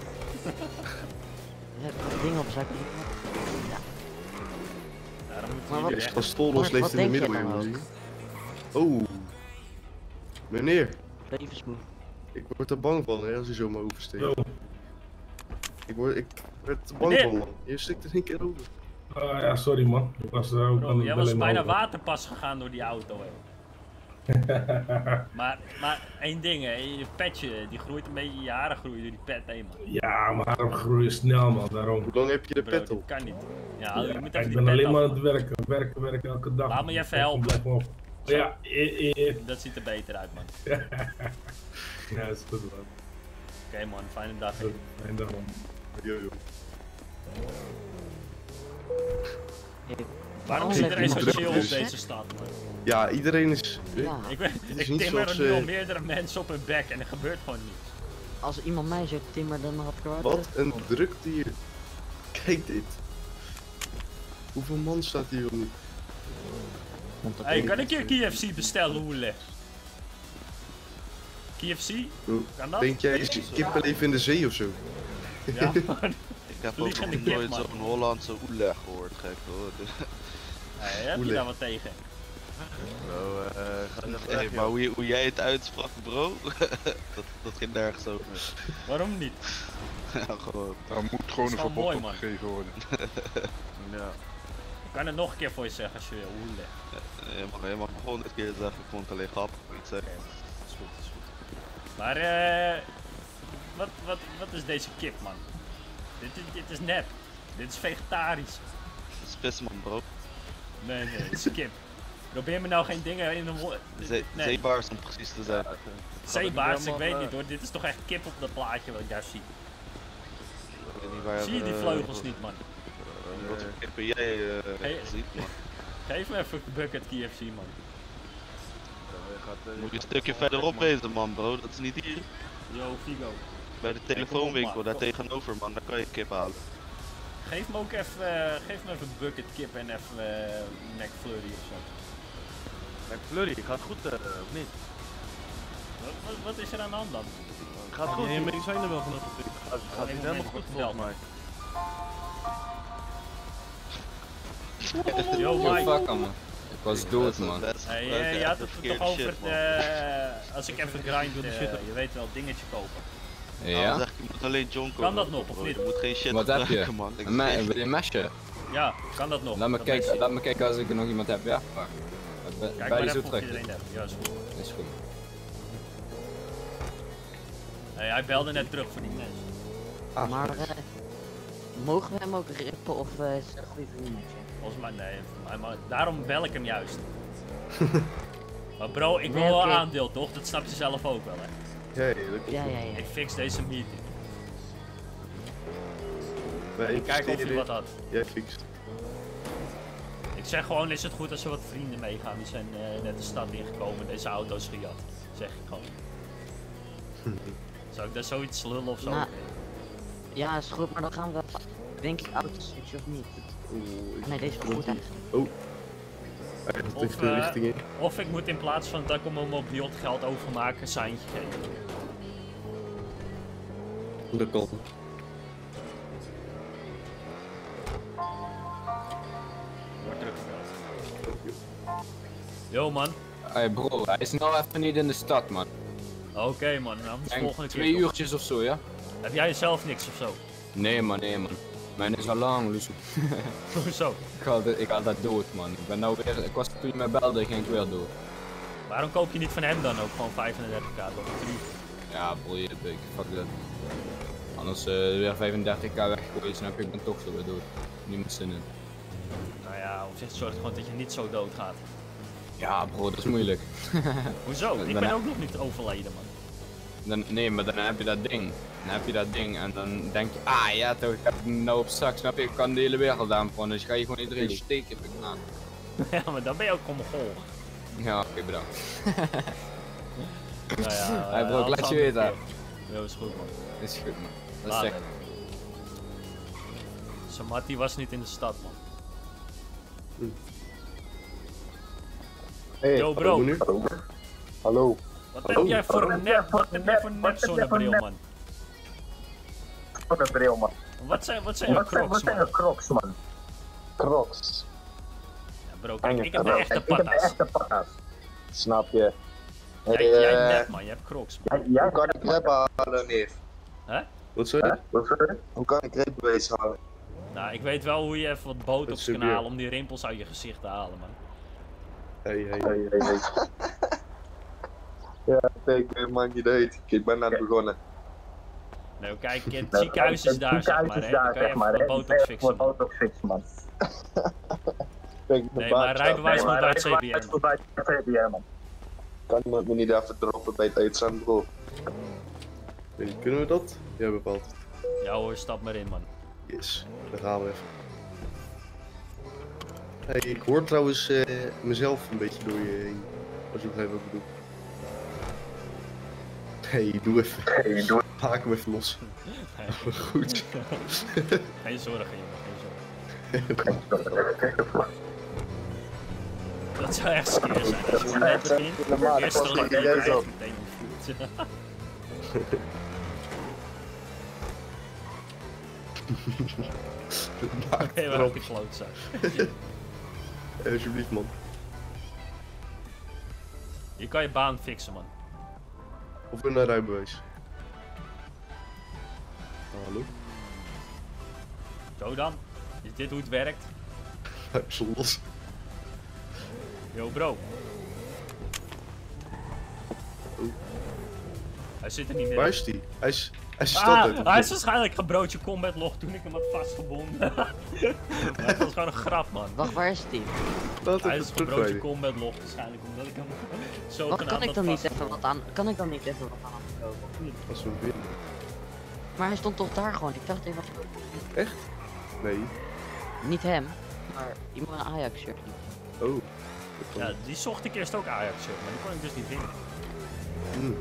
Je hebt wat dingen op zak. Ja. Daarom moet Maar echt- Bart, leeft in de middeleeuwen. Oh. Meneer. Levensmoe. Ik word er bang van hè, als u zo me oversteekt. Ik, word, ik werd er bang Meneer. van man. Je stikt er één keer over. Ah ja, sorry man. Ik was Bro, het jij was bijna waterpas gegaan door die auto, hè. Maar, maar één ding, hè, je petje, die groeit een beetje, je haren groeien door die pet heen, man. Ja, maar haren groeien snel, man. Daarom. Hoe lang heb je de Bro, pet op? kan niet. Ja, je moet ik even die ben pet alleen maar aan het werken. Werken, werken elke dag. Laat me je even helpen. Ja. Dat ziet er beter uit, man. ja, is goed, man. Oké, man, fijne dag. hè. En daarom. Yo, yo. Waarom is iedereen zo chill op dus. deze stad, man? Ja, iedereen is... Ja. Ik, ben, Het is ik niet timmer er zoals, nu al eh, meerdere mensen op hun bek en er gebeurt gewoon niets. Als iemand mij zou timmer, dan had ik er hard Wat een drukte hier. Kijk dit. Hoeveel man staat hier om? Hey, kan ik je KFC bestellen, Hoele? KFC? Kan dat? Denk jij, is kippen leven in de zee of zo? Ja, man. Ik heb ook nog nooit zo'n Hollandse oeleg gehoord, gek hoor. Hey, heb je daar wat tegen? Bro, eh, ga even hey, maar hoe, je- hoe jij het uitsprak, bro, dat, dat ging nergens over. Waarom niet? ja, gewoon. Daar moet gewoon een verbod mooi, op man. gegeven worden. ja. Ik kan het nog een keer voor je zeggen als je wil, Hoele. Je mag, je mag gewoon dit keer zeggen, ik vond het alleen grappig om iets te zeggen. is goed, is goed. Maar eh, wat, wat, wat is deze kip, man? Dit, dit, dit is nep. Dit is vegetarisch. Het is visman, bro. Nee, nee, het is kip. Probeer me nou geen dingen in een... Nee. Zeebaars om precies te zijn. Zeebaars, ik weet niet hoor. Dit is toch echt kip op dat plaatje wat ik daar zie. Ik weet niet waar Zie je die eh, vleugels niet, man? eh, Wat voor kippen jij eh ziet, man. Geef me even bucket KFC, man. Moet je een stukje verderop wezen, man, bro. Dat is niet hier. Yo, Figo. Bij de telefoonwinkel, daar tegenover, man. Daar kan je kip halen. Geef me ook even, eh, geef me even een bucket kip en even uh, McFlurry of zo. McFlurry, gaat goed eh, of niet? Wat, wat, wat is er aan de hand dan? Gaat goed. Je medicijnen wel vanaf het Gaat, gaat niet helemaal goed volgens mij. Yo, Yo, Mike. fuck man. Ik was dood man. Hey, eh, je had het er toch over, eh, als ik even grind, eh, je weet wel, dingetje kopen. Nou, Ja? dan zeg ik, je moet alleen John kopen. Kan dat nog, of niet? Je moet geen shit Wat heb je? gebruiken, man. Ik Een me- zeg, wil je een mesje? Ja, kan dat nog? Laat me, kijken, laat me kijken als ik er nog iemand heb. Ja. Ik ben- Kijk bij maar even of iedereen hebt. Ja, is goed. Is goed. Hey, hij belde net terug voor die mensen. Ah, maar eh, mogen we hem ook rippen of eh, is het een goede vriendje? Volgens mij, nee. Maar, maar daarom bel ik hem juist. maar bro, ik wil Nee, wel aandeel, toch? Dat snap je zelf ook wel, hè? Ja, ja. Ik fix deze meeting. Wij Ik kijk of wat had. Jij fixt. Ik zeg gewoon, is het goed als er wat vrienden meegaan? Die zijn eh, net de stad ingekomen, deze auto's gejat. Zeg ik gewoon. Zou ik daar zoiets lullen of zo? Nou, ja, is goed, maar dan gaan we denk ik auto's switchen of niet. Nee, deze is goed eigenlijk. Oh. Of, eh, richting in. of ik moet in plaats van dat ik hem op mobiel geld overmaken, een seintje geven. Dat kan. Wordt. Yo man. Hey bro, hij is nou even niet in de stad man. Oké man, nou Denk volgende keer. twee uurtjes of zo, ja? Heb jij zelf niks of zo? Nee man, nee man. Mijn is al lang, dus Hoezo? ik ga, dat- ik ga dat dood man. Ik ben nou weer, ik was toen je mij belde, ging ik weer dood. Waarom koop je niet van hem dan ook gewoon 35k door drie? Ja bro, je dik, fuck dat. Anders eh, weer 35k weggooien, snap je, ik ben toch zo weer dood. Niemand zin in. Nou ja, op zich zorgt gewoon dat je niet zo dood gaat. Ja bro, dat is moeilijk. Hoezo? Ik Dan ben heb- ook nog niet overleden man. Dan, nee, maar dan heb je dat ding. Dan heb je dat ding en dan denk je, ah ja toch, ik heb hem nou op zak, snap je, ik kan de hele wereld aanvallen, dus ga je gewoon iedereen steken. Ik, nou, ja, maar dan ben je ook Mongool. ja, oké, bedankt. Nou ja, bro, eh, ik laat je weten. Jo, is goed man. Is goed man. Dat is echt. Samati was niet in de stad man. Hey, Yo bro. hallo, Hallo. Wat Hallo. heb jij voor een nep, wat heb jij voor een nep zonnebril man? Zonnebril, man. Wat zijn, wat zijn Wat zijn, wat crocs zijn man? er crocs, man? Crocs. Ja, bro, kijk, ik heb de echte Ik heb de patas. echte patas. Snap je? Jij, Hey, jij eh, nep man, je hebt crocs man. Jij, jij kan ik rap halen, neef. Hè? Wat zei je? Wat zei je? Hoe kan ik rap bezig halen? Nou, ik weet wel hoe je even wat botox kan halen om die rimpels uit je gezicht te halen man. Hey, hey. Hey, hey, hey. Ja, teken, man, je deed. Ik ben net begonnen. Nou, kijk, het ziekenhuis is daar, zeg maar. Hè. Dan kan je even hè. voor botox fixen. man. botox fixen, man. De Nee, maar rijbewijs moet bij het rijbewijs CBM. moet bij het CBM, man. Kan iemand me niet even droppen bij het je, kunnen we dat? Ja, bepaald. Ja hoor, stap maar in, man. Yes, dan gaan we even. Hey, ik hoor trouwens eh, mezelf een beetje door je heen. Als je begrijpt wat ik bedoel. Hey, doe even. Hey, doe Haak hem even los. Goed. Geen zorgen, jongen, geen zorgen. Dat zou echt skeer zijn. Als je net begint, eerst al in Jij je zo. meteen ontvoert. Oké, waar heb ik klootzak? Alsjeblieft, man. Je kan je baan fixen, man. Of een rijbewijs. Hallo? Zo dan. Is dit hoe het werkt? Hij is los. Yo, bro. Hij zit er niet meer. Waar is die? Hij is, hij Ah, hij is waarschijnlijk een broodje combat log toen ik hem had vastgebonden. Dat was gewoon een grap, man. Wacht, waar is die? Dat Hij is een broodje terugrijden. combat log waarschijnlijk omdat ik hem zo Wat kan ik dan niet even wat aan? Kan ik dan niet even wat aan kopen? Of niet? Als we. Maar hij stond toch daar gewoon. Ik dacht even. Echt? Nee. Niet hem, maar iemand een Ajax shirt. Oh. Ja, die zocht ik eerst ook Ajax shirt, maar die kon ik dus niet vinden. Hmm.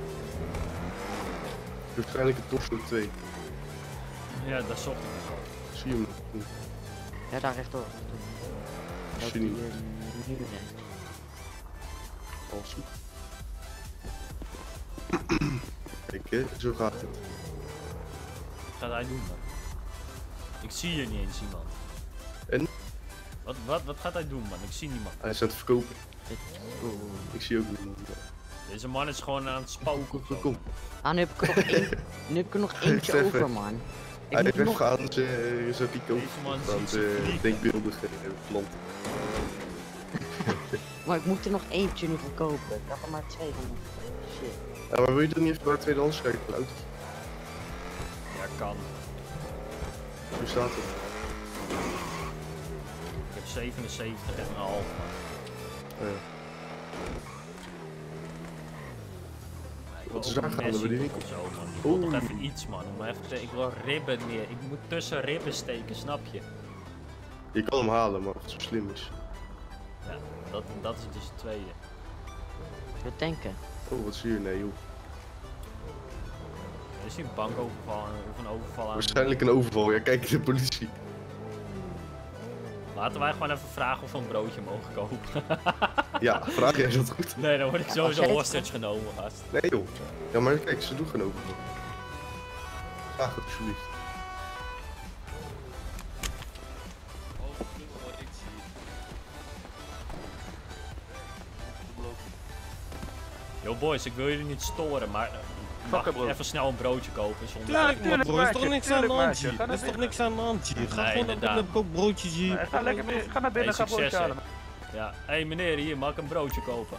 Waarschijnlijk een topstuk 2. Ja, daar zocht ik dus al. Zie je hem? Hm. Ja, daar rechtdoor. Dat Zie die niet. eh. Awesome. Kijk, hè, zo gaat het. Wat gaat hij doen, man? Ik zie hier niet eens iemand. En? Wat, wat, wat gaat hij doen, man? Ik zie niemand. Hij is aan het verkopen. Oh, ik zie ook niemand. Deze man is gewoon aan het spoken. of zo. Kom. Ah, nu heb ik er nog, één, nu heb ik er nog eentje over, man. Ik Hij heeft nog... weggegaan, ze zo die koop. Deze man Aan de ze denkbeeldige eh, klant. Maar ik moet er nog eentje nu verkopen. Ik had er maar twee van. Shit. Ja, maar wil je dan niet even naar tweedehands kijken auto? Ja, kan. Hoe staat het? Ik heb 77 en een half. man. Ja. Ik wil Wat is daar gaande bij die winkel? zo, man. Ik wil toch Oeh. even iets, man. Om even te- ik wil ribben neer. Ik moet tussen ribben steken, snap je? Je kan hem halen, maar het zo slim is. Ja, dat, dat is dus het tweede. We tanken. Oh, wat zie je? Nee, joh. Is hier een bankoverval of een overval aan? Waarschijnlijk een overval. Ja, kijk, de politie. Laten wij gewoon even vragen of we een broodje mogen kopen. Ja, vraag jij dat goed? Nee, dan word ik Ja, sowieso jij- hostage genomen, gast. Nee, joh. Ja, maar kijk, ze doen geen overval. Vraag het alsjeblieft. Yo boys, ik wil jullie niet storen, maar Fuck bro. even snel een broodje kopen zonder... Tuurlijk, man, bro. Er is toch niks aan de hand hier? Er is toch niks aan de hand hier? Ga gewoon naar binnen, koop broodjes hier. Ga lekker binnen, ga naar binnen, ga broodje halen. Ja, hé hey, meneer, hier, mag ik een broodje kopen?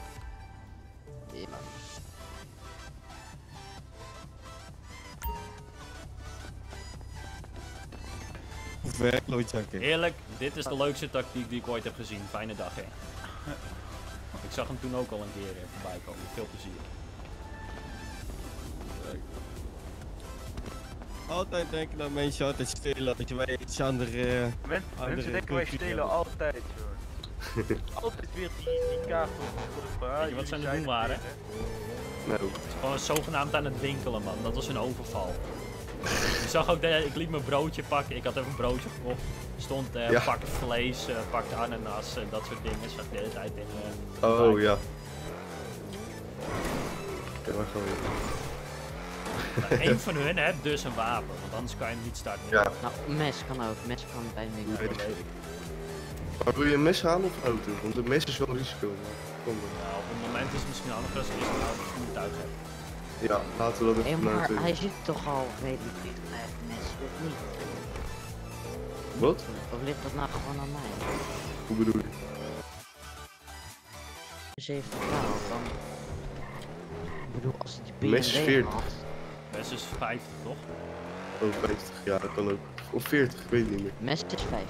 Werkloodjakken. Eerlijk, dit is de leukste tactiek die ik ooit heb gezien. Fijne dag, hè. Ik zag hem toen ook al een keer voorbij komen. Veel plezier. Altijd denken dat mensen altijd stelen, dat je wij iets aan de... eh, Men- Mensen de denken wij stelen hebben. altijd, joh. Altijd weer die, die kaart op Weet je wat ze aan het doen waren? Nou, Gewoon zogenaamd aan het winkelen, man. Dat was een overval. Je zag ook, dat ik liet mijn broodje pakken. Ik had even een broodje gekocht. Er stond eh Ja. pak vlees, pak ananas, eh, dat soort dingen. Zag ik de hele tijd in. Oh, ja. Ja, maar gewoon Maar één van hun heeft dus een wapen, want anders kan je hem niet starten. Ja. Nou, mes kan ook. Mes kan bij me. Ja, dat weet ik. Maar wil je een mes halen of auto? Want een mes is wel een risico. kom. Nou, op het moment is het misschien handig als je een oude voertuig hebt. Ja, laten we dat even naar maar het hij zit toch al redelijk dicht bij het mes, of niet? Wat? Of ligt dat nou gewoon aan mij? Hoe bedoel je? 70 graden dan. bedoel, als hij die Mes is BMW 40. had. Mes is 50, toch? Oh, 50, ja, dat kan ook. Of 40, ik weet het niet meer. Mes is 5.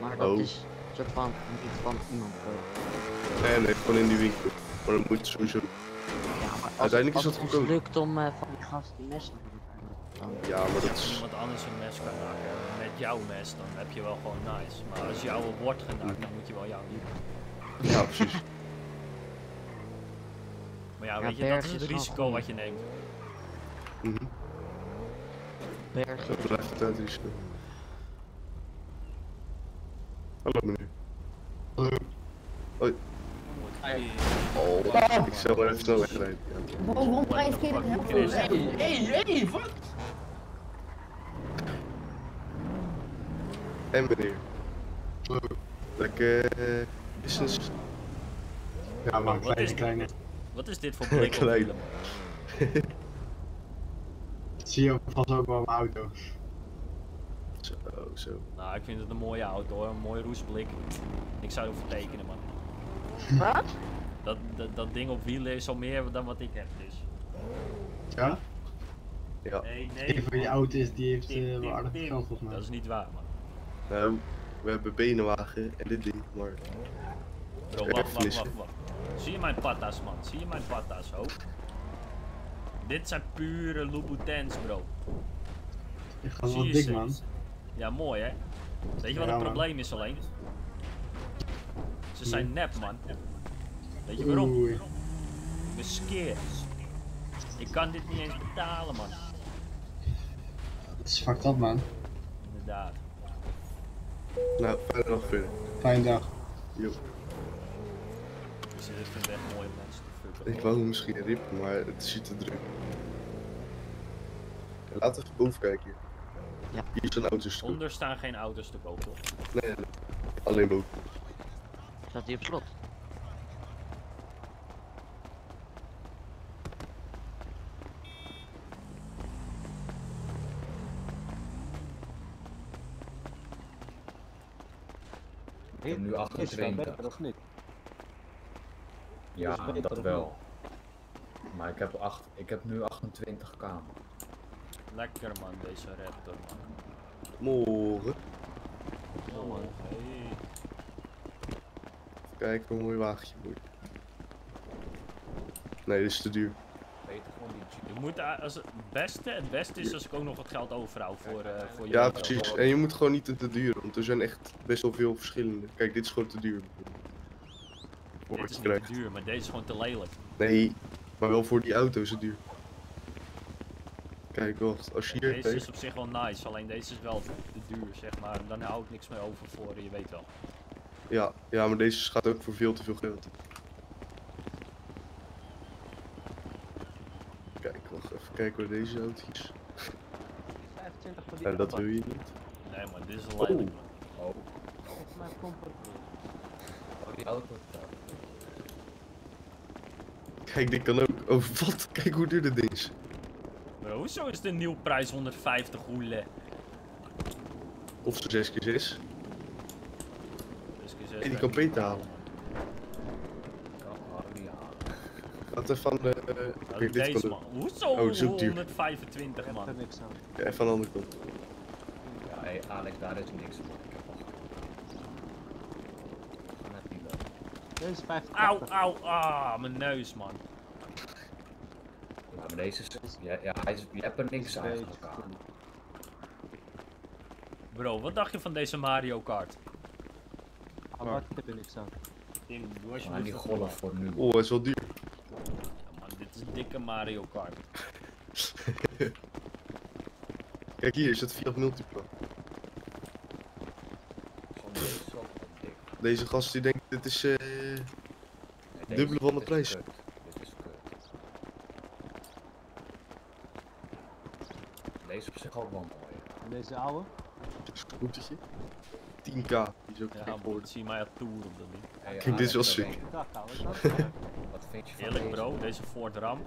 Maar dat Oh. is een soort van niet van iemand kopen. Nee, nee, gewoon in die winkel. Maar dan moet sowieso. Als, Uiteindelijk is als dat het ons goedkoop. lukt om eh, van die gast die mes te dan Ja, maar dat Als is. iemand anders een mes kan maken met jouw mes, dan heb je wel gewoon nice. Maar als jouw wordt genakt, dan moet je wel jouw niet doen. Ja, precies. Maar ja, Ja, weet je, dat is het risico goed. wat je neemt. Mhm. Berg Zo blijft het uit. Hallo meneer. Hallo. Hoi. Oh, ik zal maar even snel wegrijden. Waarom heel veel? Hé, hé, hé, wat? En meneer. Hallo. Lekker eh, business. Ja, maar Wat kleine, is, kleine. wat is dit voor blik? Zie je vast ook wel mijn auto. Zo, zo. Nou, ik vind het een mooie auto hoor, een mooie roesblik. Ik zou ervoor tekenen man. Wat? Dat, dat, dat ding op wielen is al meer dan wat ik heb dus. Ja? Ja. Nee, nee. Een van die auto's die heeft wel aardig geld volgens mij. Dat is niet waar man. Nou, we hebben benenwagen en dit ding, maar. Bro, wacht, wacht, wacht, wacht. Zie je mijn patas man? Zie je mijn patas ook? Dit zijn pure Louboutins bro. Gaat Zie wel dik man. Ja, mooi hè? Weet je wat Ja, het man. probleem is alleen? Ze zijn nep man. Weet je waarom? Oei. Ik. Ik kan dit niet eens betalen man. Dat is fucked up man. Inderdaad. Nou, fijne dag verder. Fijne dag. Jo. Dus dit vind ik echt mooie mensen. Ik wou hem misschien rippen, maar het hier te druk. Laten we even boven kijken hier. Ja. Hier is een auto's Onder staan geen auto's te koop toch? Nee, nee, nee. Alleen boven. Staat hij op slot? Ik heb nu Is wel 28. beter of niet? Ja, beter dat wel. Maar ik heb, acht, ik heb nu 28 kamer. Lekker man, deze Raptor man. Morgen. Oh, hey. Kijk, een mooi wagentje mooi. Nee, dit is te duur. Beter gewoon die Je moet, eh, als het beste, het beste is als ik ook nog wat geld overhoud voor, eh voor je Ja, precies. En je moet gewoon niet te, te duur, want er zijn echt best wel veel verschillende. Kijk, dit is gewoon te duur. Dit is niet krijgt. duur, maar deze is gewoon te lelijk. Nee, maar wel voor die auto is het duur. Kijk, wacht, als je hier Deze is op zich wel nice, alleen deze is wel te duur zeg maar. Dan hou ik niks meer over voor, je weet wel. Ja, ja, maar deze gaat ook voor veel te veel geld. Kijk, wacht even kijken waar deze auto is. 25 van die Ja, dat wil je niet. Nee man, dit is Oh. lelijk. Oh, oh die auto. Kijk, dit kan ook. Oh, wat? Kijk hoe duur dit ding is. Bro, hoezo is de nieuwprijs 150 hoele? Of ze 6 keer 6 Dus ik En die kan beter halen. Laat even van de. Oh, kijk, dit deze kan man. Hoezo Oh, dit is ook duur. 125 man? Ja, even aan de andere kant. Ja, hey, Alex, daar is niks voor. Ik heb al Net niet leuk. Deze is 50. Auw, auw, ah, mijn neus man. Ja, maar deze is. Ja, ja hij is, je hebt er niks aan. Bro, wat dacht je van deze Mario Kart? Ah, maar ik heb er niks aan. Tim, doe als je Maar die golf voor nu. Oh, hij is wel duur. Ja, man, dit is een dikke Mario Kart. Kijk hier, is het Fiat Multipla. Deze gast die denkt, dit is eh dubbele van de prijs. Dit is kut. Deze op zich ook wel mooi. En deze oude? Scootertje. 10k, die is ook Ja, gek geworden. zie mij op tour op dat ding. Hey, Kijk, dit is wel sick. Wat vind je van Eerlijk deze? bro, deze Ford Ram.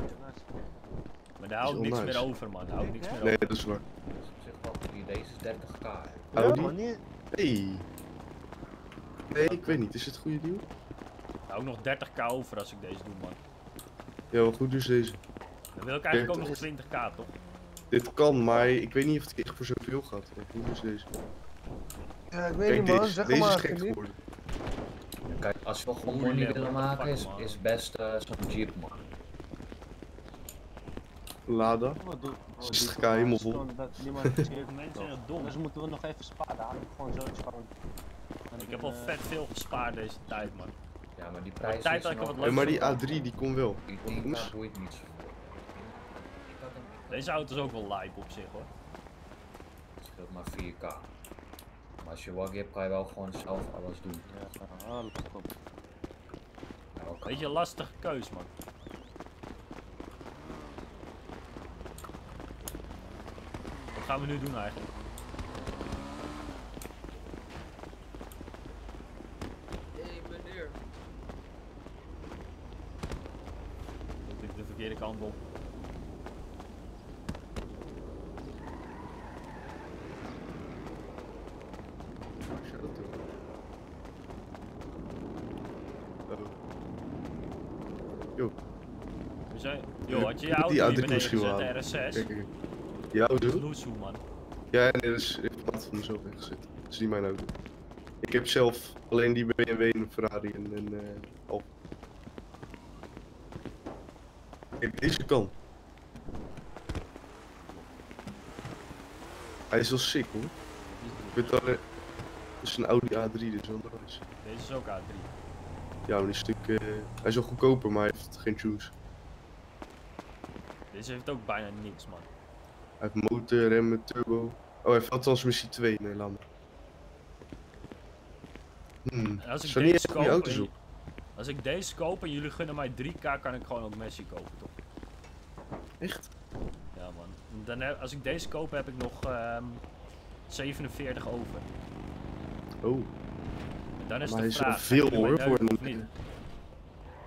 Maar daar hou ik Die is niks meer over man, daar hou ik niks meer Nee, over. dat is waar. Dat is op zich wel goeie. Deze is 30k. hè. Audi? maar niet- Hey. Nee, ik weet niet. Is het een goede deal? Hou ik nog 30k over als ik deze doe man. Ja, goed dus deze. Dan wil ik eigenlijk ook Dit- nog 20k, toch? Dit kan, maar ik weet niet of het echt voor zoveel gaat. Hoe is deze? Ja, ik weet Kijk, niet man, deze, zeg deze maar. is gek Genie. geworden. Kijk, als we gewoon money willen maken, is, is best eh, zo'n jeep man. Lada. Wat doe- wat 60k doe- helemaal als vol. Dus moeten we nog even sparen. Dan ik gewoon zoiets gewoon. Ik heb al vet veel gespaard deze tijd, die Maar prijs tijd is dat ik nog- wat maar die kan. A3 die kon wel. Die Want 10k moest- doe ik niet zoveel. Deze auto is ook wel lijp op zich, hoor. Het scheelt maar 4k. Maar als je waggy hebt, kan je wel gewoon zelf alles doen. Ja, op. Ja, Beetje een lastige keus, man. Wat gaan we nu doen eigenlijk? Hé meneer. Moet ik de verkeerde kant op? Oh. Yo. We zijn... Yo, had je je Ik heb auto die hier A3 beneden misschien wel gezet, halen. de Kijk, RS6? kijk. Die auto? Loesoe, man. Ja, nee, dat is in plaats van mezelf weggezet. Dat is niet mijn auto. Ik heb zelf alleen die BMW en een Ferrari en een eh Alfa. Kijk, deze kan. Hij is wel sick hoor. Ik weet eh, het is een Audi A3, dus wel nice. Deze is ook A3. Ja, maar die stuk, eh, hij is wel goedkoper, maar hij heeft geen tunes. Deze heeft ook bijna niks, man. Hij heeft motor, remmen, turbo. Oh, hij wel transmissie 2, nee, laat maar. Hmm. Als ik deze koop, en- als ik deze koop en jullie gunnen mij 3k, kan ik gewoon ook Messi kopen, toch? Echt? Ja, man. Dan heb- als ik deze koop, heb ik nog ehm 47 over. Oh. En dan is maar de hij is vraag, wel veel gaan jullie hoor voor een. niet?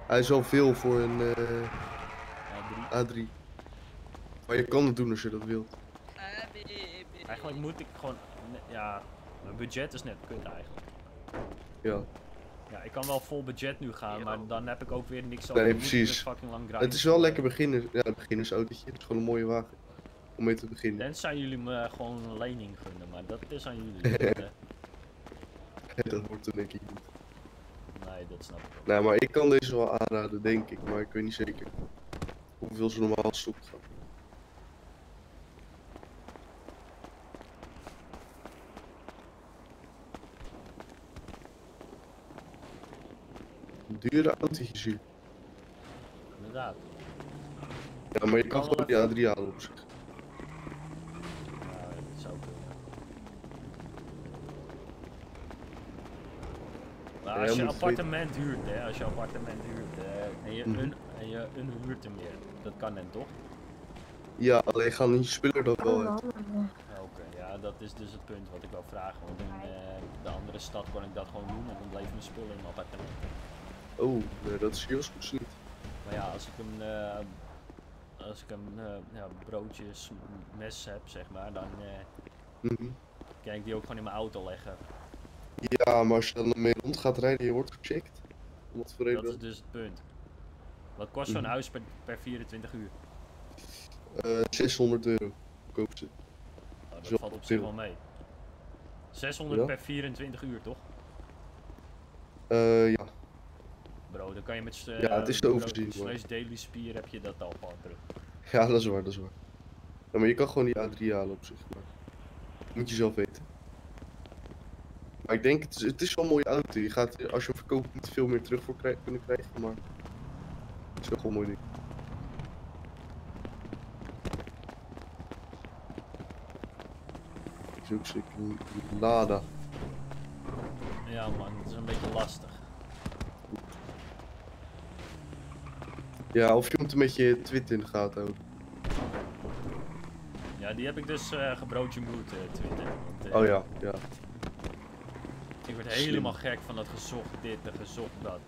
Hij is wel veel voor een eh, A3. Maar je kan het doen als je dat wilt. Eigenlijk moet ik gewoon... Ja, mijn budget is net kut eigenlijk. Ja. Ja, ik kan wel vol budget nu gaan, maar dan heb ik ook weer niks over. Nee, Dan precies. weer fucking lang. Het is wel lekker beginners, ja, een beginnersautootje. Het is gewoon een mooie wagen. Om mee te beginnen. Tenzij jullie me gewoon een lening gunnen, maar dat is aan jullie. hè. dat wordt er denk ik niet. nee, dat snap ik ook. Nou, maar ik kan deze wel aanraden, denk ik. Maar ik weet niet zeker hoeveel ze normaal stok gaan. Dure. Inderdaad. Ja, maar je kan gewoon die A3 halen op zich. Ja, dat zou kunnen. Maar als je moet appartement huurt, hè, als je appartement huurt eh, en, je Mhm. een, en je een huurt er meer, dat kan net toch? Ja, alleen gaan die spullen dat wel uit. Ja, Oké, ja, dat is dus het punt wat ik wil vragen. Want in eh, de andere stad kon ik dat gewoon doen en dan bleef mijn spullen in mijn appartement. Oh, nee, dat is heel goed niet. Maar ja, als ik een, eh, als ik een eh, ja, broodjes mes heb, zeg maar, dan eh, Mhm. kan ik die ook gewoon in mijn auto leggen. Ja, maar als je dan ermee rond gaat rijden, je wordt gecheckt. Om wat voor reden Dat is dus het punt. Wat kost zo'n Mhm. huis per, per 24 uur? Eh, 600 euro koop ze. Zo dat valt op zich wel mee. 600 Ja? per 24 uur, toch? Eh, ja. Bro, dan kan je met uh, Ja, het is te overzien, slash daily spier heb je dat al gewoon terug. ja, dat is waar, dat is waar. Ja, maar je kan gewoon die A3 halen op zich. Maar moet je zelf weten. Maar ik denk, het is, het is wel een mooie auto. Je gaat, als je hem verkoopt, niet veel meer terug voor krij- kunnen krijgen. Maar het is wel gewoon een mooi ding. is ook zeker Lada. Ja man, het is een beetje lastig. Ja, of je moet een beetje Twitter in de gaten houden. Ja, die heb ik dus eh gebroodje moed eh, Twitter. Want, eh, Oh ja, ja. Ik word Slim. helemaal gek van dat gezocht dit en gezocht dat.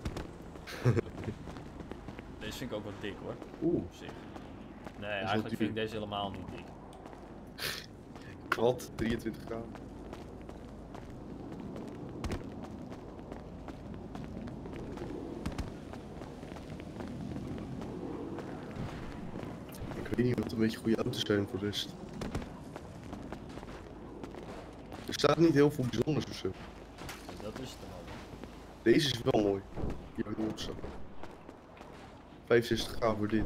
deze vind ik ook wel dik hoor. Oeh. Op zich. Nee, eigenlijk vind ik deze helemaal niet dik. Kwad, 23 graden. Weet niet wat een beetje goede auto's zijn voor de rest. Er staat niet heel veel bijzonders of zo. Dat is het dan al. Deze is wel mooi. Die heb ik niet opstaan. 65k voor dit.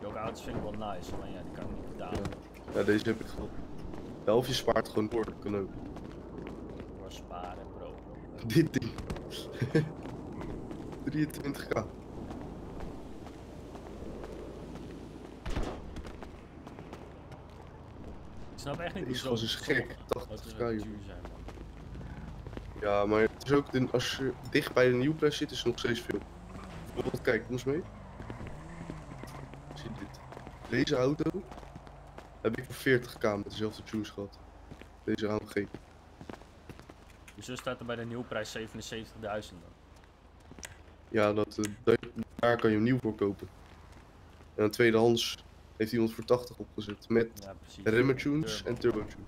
Welke auto's vind ik wel nice, alleen ja, die kan ik niet betalen. Ja, deze heb ik gehad. Ja, of je spaart gewoon door, dat kan ook. Dit ding. 23k. Ik snap echt niet Die is gewoon zo gek. sommige auto's 80k zo joh. duur zijn, man. Ja, maar het is ook, de, als je dicht bij de nieuwprijs zit, is het nog steeds veel. Bijvoorbeeld, kijk, kom eens mee. Zie dit. Deze auto heb ik voor 40k met dezelfde tunes gehad. Deze AMG. Hoezo staat er bij de nieuwprijs 77.000 dan? Ja, dat, eh, daar- daar kan je hem nieuw voor kopen. En een tweedehands heeft iemand voor 80 opgezet. Met Ja, remmertunes Turbo. en turbotune.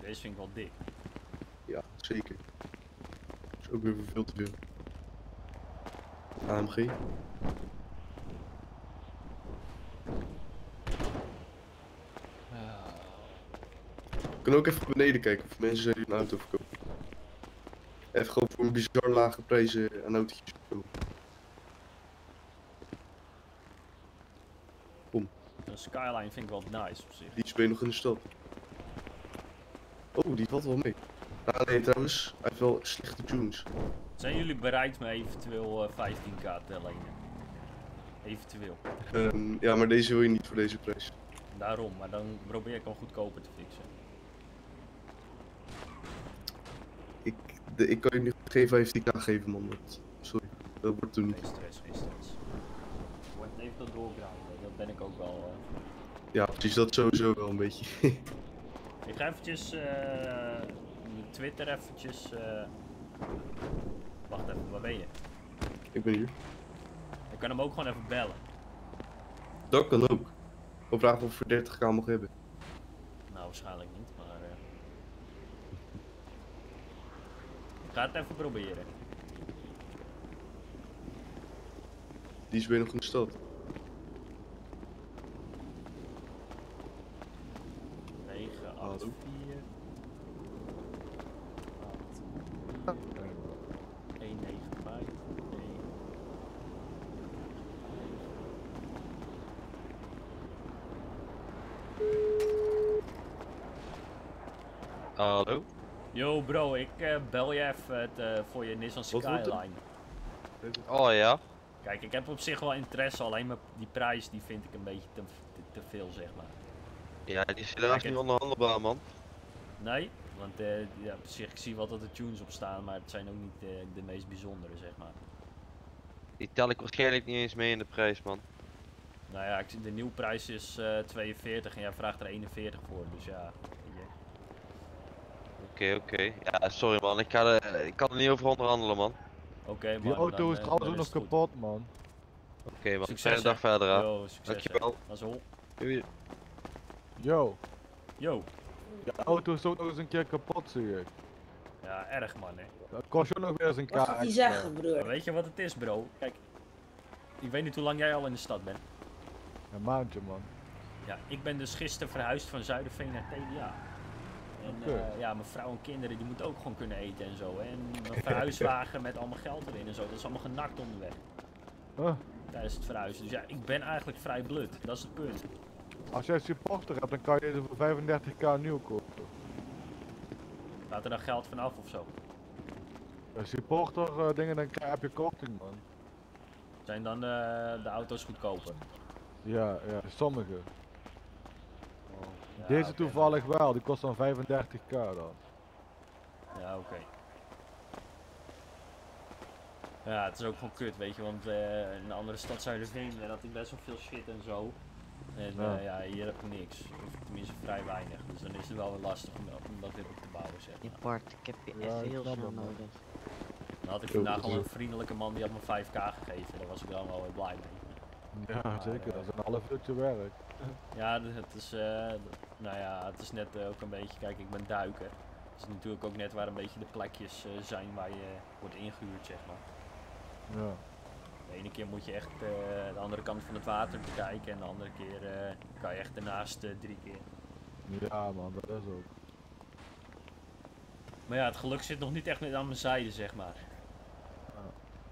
Deze vind ik wel dik. Ja, zeker. Dat is ook weer voor veel te veel. AMG. Kunnen ook even beneden kijken of mensen zijn die een auto verkopen. Even gewoon voor een bizar lage prijzen een autootje verkopen. Kom, De Skyline vind ik wel nice op zich. die is ben je nog in de stad. Oh, die valt wel mee. Ah nee, trouwens, hij heeft wel slechte tunes. Zijn jullie bereid me eventueel eh, 15k te lenen? Eventueel. Ehm, ja, maar deze wil je niet voor deze prijs. Daarom, maar dan probeer ik hem goedkoper te fixen. De, ik kan je nu geen 15k geven, man. Dat, sorry, dat wordt toen niet. Geen stress, geen stress. Wordt even doorgrinden, dat ben ik ook wel. eh. Ja, precies, dat sowieso wel een beetje. Ik ga eventjes eh mijn Twitter eventjes. eh Wacht even, waar ben je? ik ben hier. Ik kan hem ook gewoon even bellen. Dat kan ook. Of vragen of voor 30k mag hebben. Nou, waarschijnlijk niet, maar. eh Ik ga het even proberen. Die is weer nog in de stad. 9, 8, Hallo. 4. 1, 9, 5, 1. Hallo? Yo bro, ik eh, bel je even het, eh, voor je Nissan? Skyline. Oh ja? Kijk, ik heb op zich wel interesse, alleen maar die prijs die vind ik een beetje te, te, te veel zeg maar. Ja, die is helaas niet onderhandelbaar, man. Nee, want eh, ja, op zich, ik zie wel dat er tunes op staan, maar het zijn ook niet eh, de meest bijzondere zeg maar. Die tel ik waarschijnlijk niet eens mee in de prijs, man. Nou ja, ik zie- de nieuwprijs is eh 42 en jij vraagt er 41 voor, dus ja. Oké, oké. Ja, sorry man, ik, ga er, ik kan er niet over onderhandelen, man. Oké Die man, auto dan, is eh, trouwens ook nog kapot, man. Oké man, Succes, fijne dag verder. Yo, succes. Dankjewel. Mazzel. Doei. Yo. Yo. Je auto is ook nog eens een keer kapot, zie ik. Ja, erg man hè. Dat kost je ook nog weer eens een kaart. Maar weet je wat het is bro? Kijk, ik weet niet hoe lang jij al in de stad bent. Een maandje, man. Ja, ik ben dus gisteren verhuisd van Zuiderveen naar TDA. En eh, ja, mijn vrouw en kinderen die moeten ook gewoon kunnen eten en zo. Hè. En mijn verhuiswagen met allemaal geld erin en zo, dat is allemaal genakt onderweg. Huh? Tijdens het verhuizen. Dus ja, ik ben eigenlijk vrij blut. Dat is het punt. Als jij supporter hebt, dan kan je deze voor 35k nieuw kopen. Laat er dan geld vanaf of zo. Een supporter eh, dingen, dan krijg- heb je korting, man. Zijn dan eh, de auto's goedkoper? Ja, ja, sommige. Ja, Deze toevallig wel, die kost dan 35k dan. Ja, oké. Ja, het is ook gewoon kut, weet je, want eh, in een andere stad Zuiderveen eh, had ik best wel veel shit en zo. En Ja. ja, ja hier heb ik niks. Of tenminste vrij weinig. Dus dan is het wel weer lastig om, om dat weer op te bouwen, zeg maar. Bart, ik heb je Ja, ik heel snel nodig. Dan had ik vandaag dat al een vriendelijke man die had me 5k gegeven. Daar was ik dan wel weer blij mee. Ja, Maar, zeker, eh, dat is een half uurtje werk. Ja, het is, eh, nou ja, het is net eh, ook een beetje, kijk, ik ben duiker. Dat is natuurlijk ook net waar een beetje de plekjes eh, zijn waar je wordt ingehuurd, zeg maar. Ja. De ene keer moet je echt de andere kant van het water bekijken en de andere keer kan je echt ernaast drie keer. Ja man, dat is ook. Maar ja, het geluk zit nog niet echt met aan mijn zijde, zeg maar.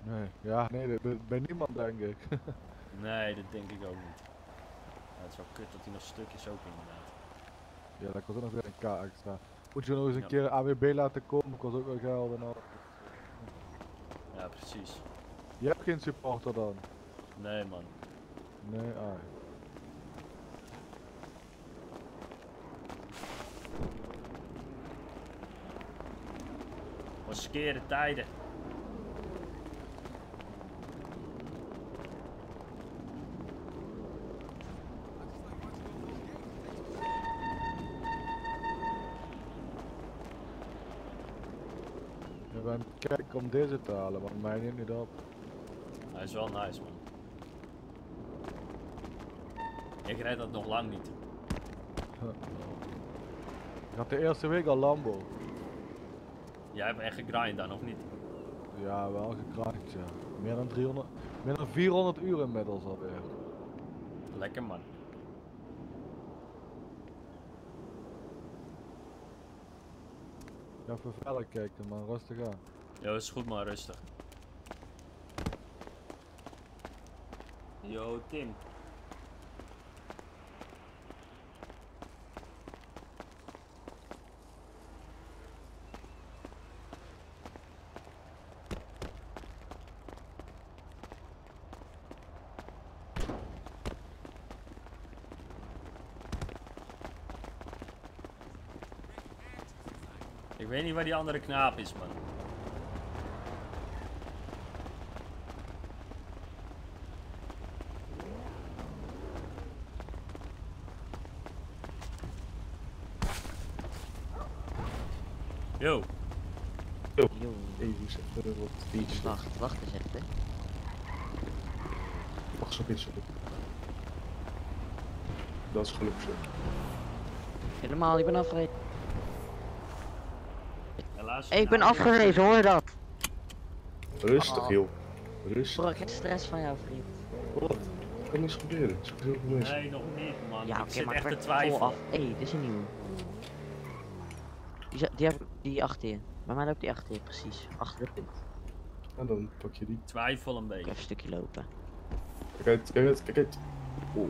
Nee, ja, nee, bij niemand denk ik. Nee, dat denk ik ook niet. Ja, het is wel kut dat hij nog stuk is ook inderdaad. ja, dat kost ook nog weer een K extra. Moet je nog eens een Ja. keer AWB laten komen, kost ook wel geld en al. Ja, precies. Je hebt geen supporter dan? Nee man. Nee, ah. Was skere tijden. Je bent kijk om deze te halen, want mij neemt niet op. Hij is wel nice man. Ik rijd dat nog lang niet. Ik had de eerste week al Lambo. Jij hebt echt gegrind dan, of niet? Ja, wel gekraakt, ja. Meer dan 300, meer dan 400 uur inmiddels alweer. Lekker man. Ja, even verder kijken, man. Rustig aan. Jo, is goed man, rustig. Yo, Tim. Ik weet niet waar die andere knaap is, man. Yo. Yo. Even zetten wat fiets. Wacht, wacht eens even. Wacht zo eens. Dat is geluk zo. Helemaal, ik ben afgereden. Ik ben afgerezen, hoor je dat? Rustig Oh. joh. Rustig. Bro, ik heb stress van jou, vriend. Wat? Kan niets gebeuren. Er heel veel mensen. Nee, nog niet, man. Ja, ik oké, zit maar echt te twijfelen. vol af. Hé, hey, dit is een nieuwe. Die, die heb die achter je. Bij mij loopt die achter je, precies. Achter de punt. En dan pak je die. Twijfel een Ik beetje. even een stukje lopen. Kijk uit, kijk uit, kijk uit. Oh.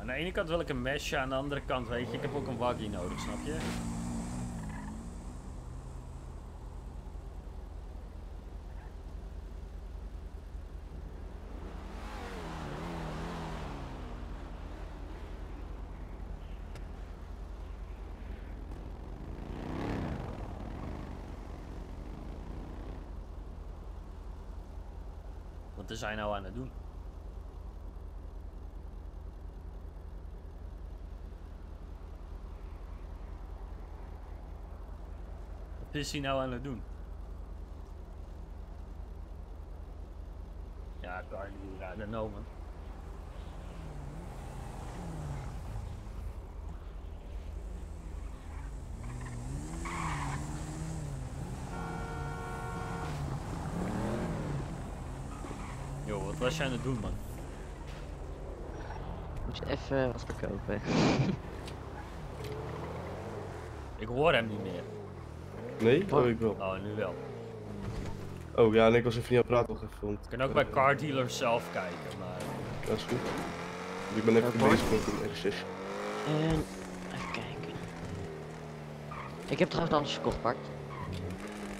Aan de ene kant wil ik een mesje, aan de andere kant weet je, ik heb ook een waggie nodig, snap je? Wat is hij nou aan het doen? Is hij nou aan het doen? Ja, Carly, I don't know man. Yo, wat was jij aan het doen man? Moet je even wat verkopen. Ik hoor hem niet meer. Nee? Oh, ik wel. Oh, nu wel. Oh ja, nee, ik was even niet aan het praten nog even. Je kan ook bij car dealers zelf kijken, maar... Dat is goed. Ik ben even bezig met een R6. En even kijken. Ik heb trouwens alles verkocht, Bart.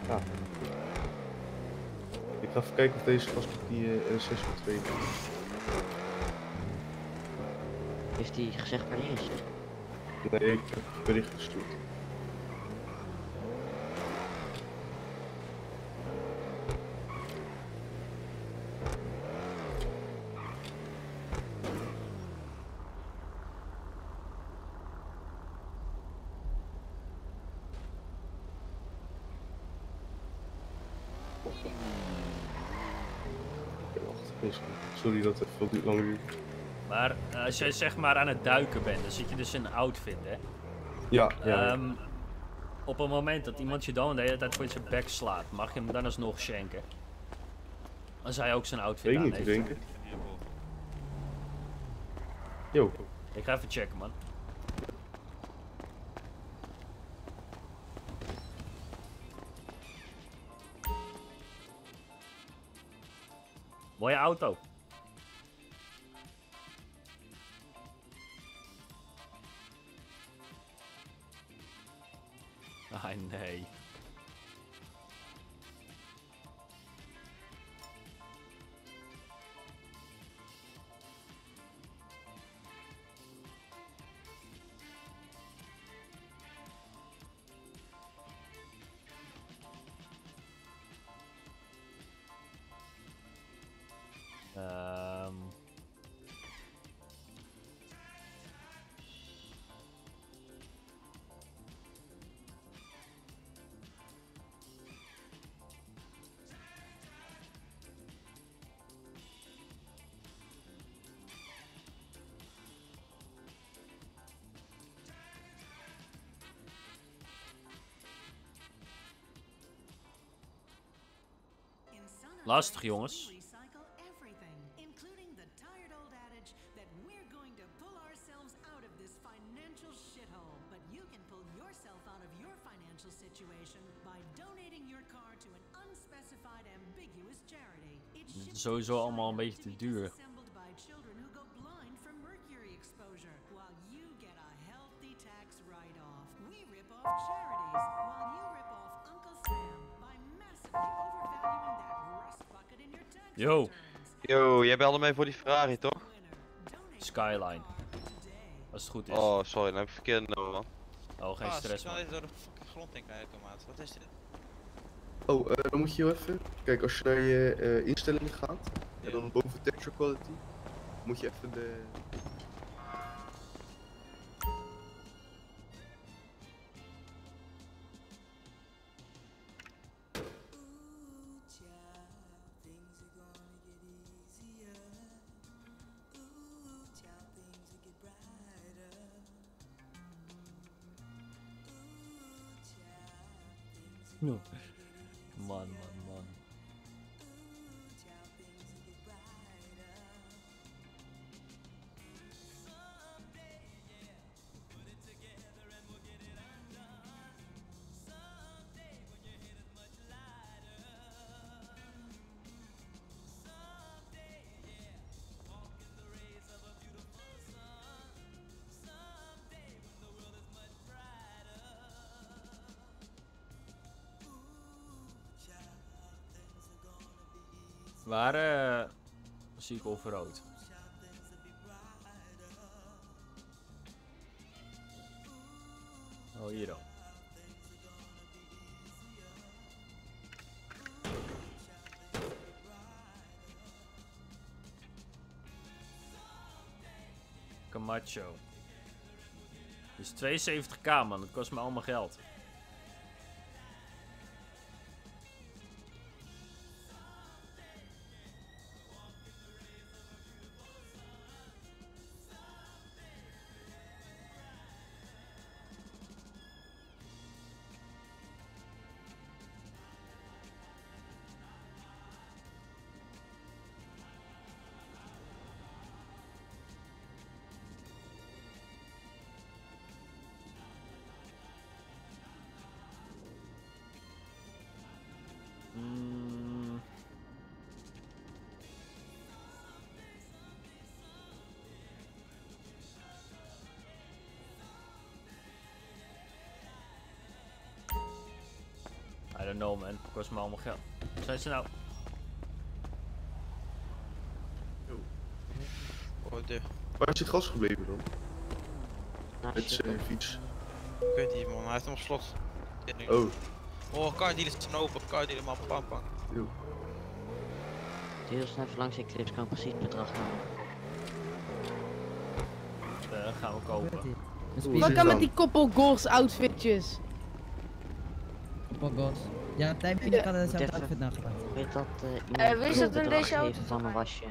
Ja. Ik ga even kijken of deze gast met die eh, R6 voor twee kan. Heeft hij gezegd waar die is? Nee, ik heb bericht gestuurd. Als jij zeg maar aan het duiken bent, dan zit je dus in een outfit, hè? Ja, ja. Ehm, op het moment dat iemand je dan de hele tijd voor je zijn bek slaat, mag je hem dan alsnog schenken? Als hij ook zijn outfit Weet aan niet, heeft. denk ik. Yo. Ik ga even checken, man. Het should is sowieso allemaal een beetje te duur. Mij voor die Ferrari toch? Skyline. Als het goed is. Oh, sorry, dan heb ik verkeerde nummer man. Oh, geen Ah, stress, man. even door de fucking grond maat. Wat is dit? Oh, eh, dan moet je heel even. Kijk, als je naar je eh, instellingen gaat, en dan boven texture quality, moet je even de. Waar eh zie ik overrood? Oh, hier dan. Camacho. Is 72k man, dat kost me allemaal geld. Don't know man, kost me allemaal geld. Zijn ze nou? Oh, de. Waar is dit gas gebleven dan? Het is eh, fiets. Ik weet niet, man. Hij heeft hem op slot. Oh. Oh, cardealers zijn open. Cardealer, man. Pam, pam. Yo. Heel snel even langs Eclipse kan precies het bedrag halen. Eh, gaan we kopen. Wat dan met die koppelgors outfitjes? Koppelgors. Ja, Tijm, hetzelfde even- outfit. Weet dat eh, iemand Eh, dat in bedrag deze auto van een wasje?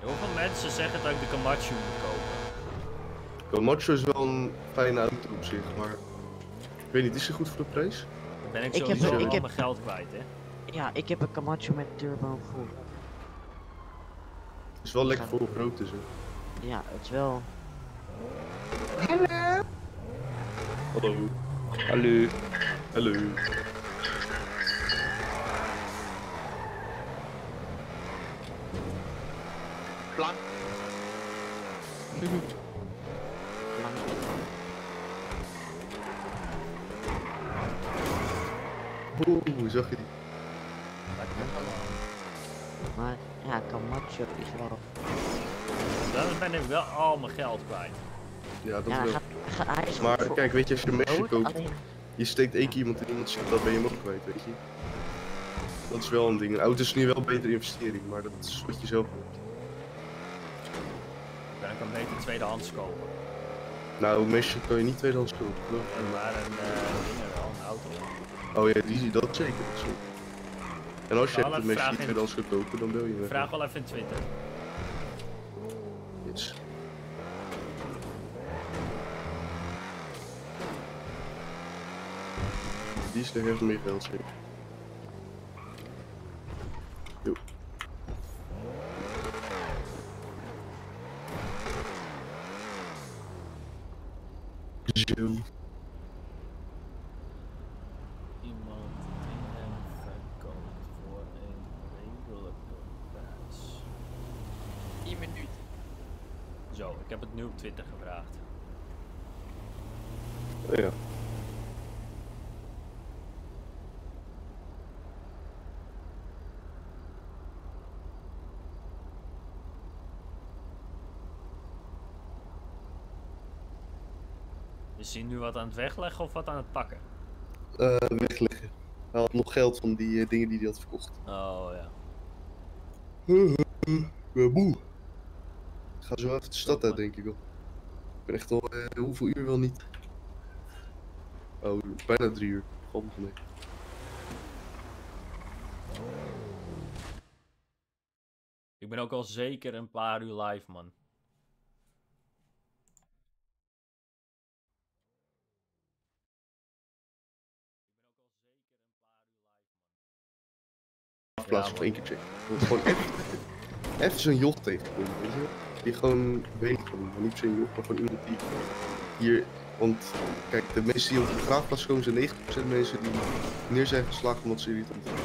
Heel veel mensen zeggen dat ik de Camacho moet kopen. Camacho is wel een fijne auto op zich, maar... Ik weet niet, is ze goed voor de prijs? Dan ben ik Ik heb- ik al heb- mijn geld kwijt, hè. Ja, ik heb een Camacho met turbo full. Is wel lekker voor op rood is, hè. Ja, het is wel... Hallo. Hallo. Hallo. Plank. Oeh, zag je die? Maar ja, Camacho is wel... Dan ben ik wel al mijn geld kwijt. Ja, dat Ja, wel. ga- ga- hij maar voor- kijk, weet je, als je een mesje rood, koopt, alleen- je steekt één keer iemand in iemand ziet, dan ben je hem ook kwijt, weet je. Dat is wel een ding. Een auto is nu wel een betere investering, maar dat is wat je zelf. Dan kan ik beter tweedehands kopen. Nou, mesje kan je niet tweedehands kopen. ik. Maar een ding wel, een auto. Oh ja, die zie dat zeker. Dat. En als je mesje vragen niet tweedehands gaat kopen, dan bel je. Vraag wel even in Twitter. Yes. Die is er heeft meer geld zeker. Jo. Zo. Iemand die hem verkoopt voor een redelijke prijs. 1 minuut. Zo, ik heb het nu op Twitter gevraagd. Oh ja. Is hij nu wat aan het wegleggen of wat aan het pakken? Eh, wegleggen. Hij had nog geld van die eh, dingen die hij had verkocht. Oh ja. Ben moe. Ik ga zo even de stad uit, denk ik wel. Ik ben echt al eh, hoeveel uur wel niet. Oh, bijna drie uur. Mee. Ik ben ook al zeker een paar uur live, man. Plaats van één keer checken. Gewoon even, even zo'n joch tegenkomen, weet je? Die gewoon weet gewoon, maar niet per se een joch, maar gewoon iemand die hier... Want kijk, de mensen die op de begraafplaats komen zijn 90% mensen die neer zijn geslagen omdat ze irritant zijn.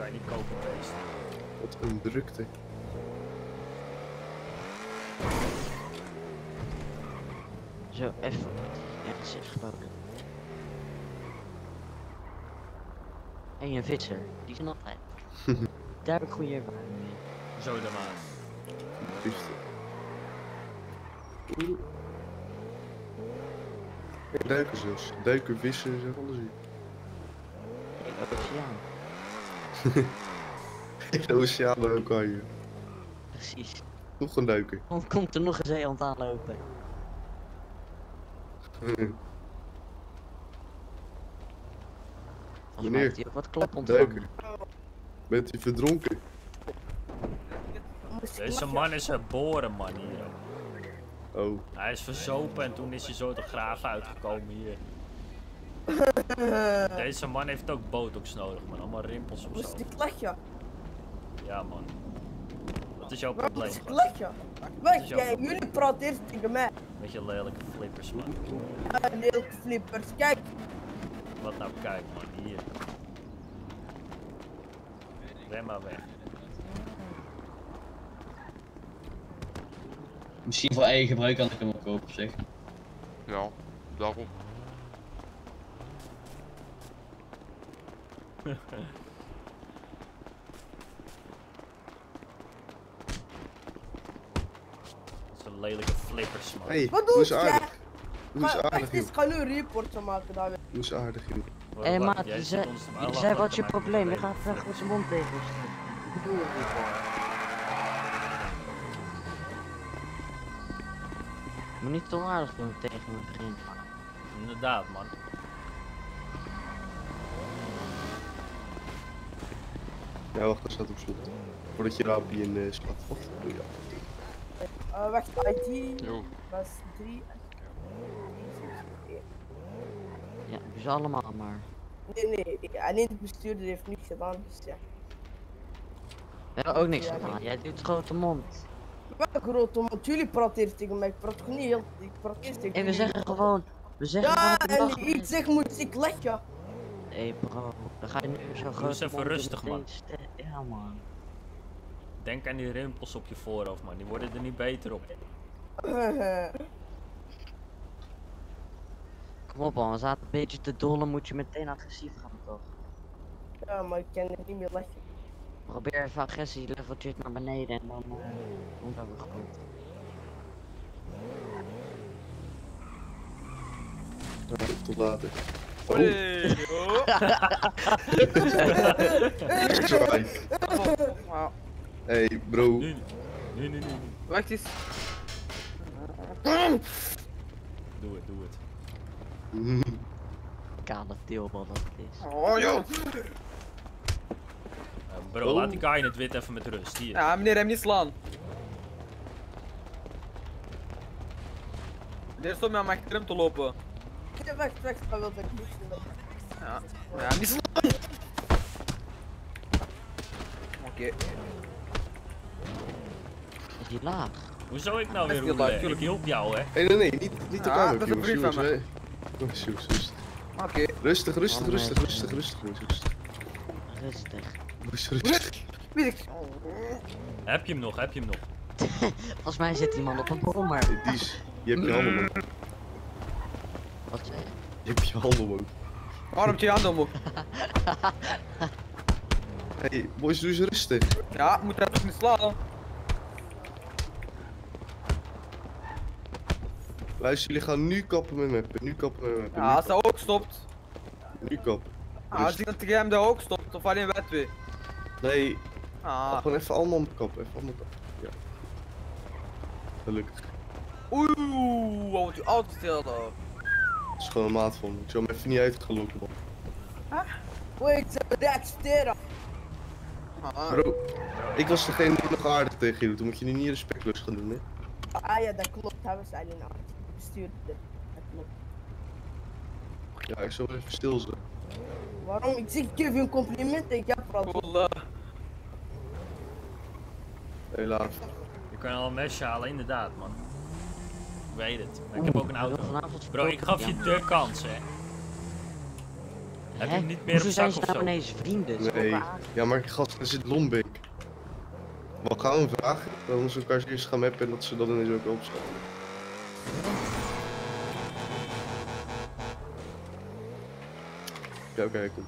Dat kan je niet kopen, beest. Wat een drukte. Zo, even. Ja, zeg gewoon. En een visser, die zijn altijd. Mee. Zo dan maar. Kijk, duiken zelfs. Duiken, vissen, zo alles hier. Ik ook oceaan. In de oceaan ook kan je. Precies. Nog een duiken. Of komt er nog een zeehond aanlopen? Volgens mij heeft hij ook wat klap ontvangen. Duiken. Bent u verdronken? Deze man is geboren, man, hier. Oh. Hij is verzopen en toen is hij zo de graaf uitgekomen hier. Deze man heeft ook botox nodig, man. Allemaal rimpels op Moest zo. ik leggen? Ja, man. Wat is jouw probleem? Weg, is jouw jij, probleem? jullie praten eerst tegen mij. Met je lelijke flippers, man. Ah, lelijke flippers, kijk. Wat nou, kijk, man. Hier. Ren maar weg. Misschien voor eigen gebruik kan ik hem wel kopen, zeg. Ja, daarom. Zijn lelijke flippers, man. Hey, Wat doe doe eens je? aardig. Eens Ga, aardig, joh. ga nu een report maken daar. Doe eens aardig, joh. Hé hey, maat, Jij je zei, je zei dat wat je probleem, je gaat weg met zijn mond tegen ons. Ik bedoel het niet hoor. Moet niet te onaardig doen tegen mijn vriend. Inderdaad, man. Ja, wacht, dat staat op slot. Voordat je Rapi in de slaat. Wat doe je? Eh, wacht, IT. Was 3. Dus allemaal maar. Nee, nee, alleen de bestuurder heeft niets gedaan, dus ja. We hebben ook niks Ja, gedaan, nee. jij doet grote mond. Wat grote mond, jullie praten tegen mij, ik praat toch niet heel, ik praat eerst tegen we zeggen gewoon, we zeggen Ja, gewoon en je iets zegt moet ik leggen. Hé bro, dan ga je nu zo groot. eens even rustig, man. Ja man. Denk aan die rimpels op je voorhoofd, man. Die worden er niet beter op. Kom op man, zaten een beetje te dollen, moet je meteen agressief gaan toch? ja, maar ik kan het niet meer leggen. Probeer even agressie leveltjes naar beneden en dan eh, komt dat weer goed. Tot later. Hey, oh. Wauw. Hey, bro. Nee, nee, nee. nee. Wacht eens. Doe het, doe het. Kale teelbal dat het is. Oh joh. Eh, bro, laat die guy in het wit even met rust. Hier. Ja, meneer, hem niet slaan. Meneer, stop met aan mijn achterom te lopen. Ja, wacht, wacht, wat wil ik doen? Ja, ja niet slaan. Oké. Is die laag? Hoezo ik nou weer leuk, Ik hielp jou, hè? Hey, nee, nee, niet, niet te Ja, dat is een brief van jongens. Jongens, jongens, rustig. Oké. Rustig, rustig, Allemaal rustig, even. rustig, rustig, rustig. Rustig. Rustig, rustig. Weet ik. Heb je hem nog? Heb je hem nog? Volgens mij zit die man op een. Hey, Dies, je hebt je handen omhoog. Wat zei je? Je hebt je handen omhoog. Waarom heb je je handen omhoog? Hey, boys, doe eens rustig. Ja, moet hij toch niet slaan? Luister, jullie gaan nu kappen met meppen. Nu kappen met meppen. Ja, nu als hij ook stopt. Nu kappen. Ah, als ik dat hem daar ook stopt, of alleen wij twee. Nee, Ah. gewoon even allemaal kappen. Even allemaal kappen. Ja. Gelukkig. Oeh, wat moet je auto stil dan? Dat is gewoon een maat van me. Ik zou hem even niet uit gaan lopen, man. Wait, ze reacteren. Ah. Bro, ik was degene die nog aardig tegen je doet. Dan moet je nu niet respectloos gaan doen, hè? Ah ja, dat klopt, hij was alleen aan het. Dat klopt. Ja, ik zal even stil zijn. Waarom? Ik zeg, ik geef je een compliment en jij praat. Helaas. Je kan al een mesje halen, inderdaad, man. Ik weet het. Maar ik heb ook een auto. Bro, ik gaf je de kans, hè. Heb je hem niet meer op Hoezo zak zijn ze nou zo? ineens vrienden? Nee, ja, maar gast, er zit Lombeek. Wat gaan we hem vragen? Dan ze elkaar eerst gaan mappen en dat ze dat ineens ook opschalen. Ja, oké, kom.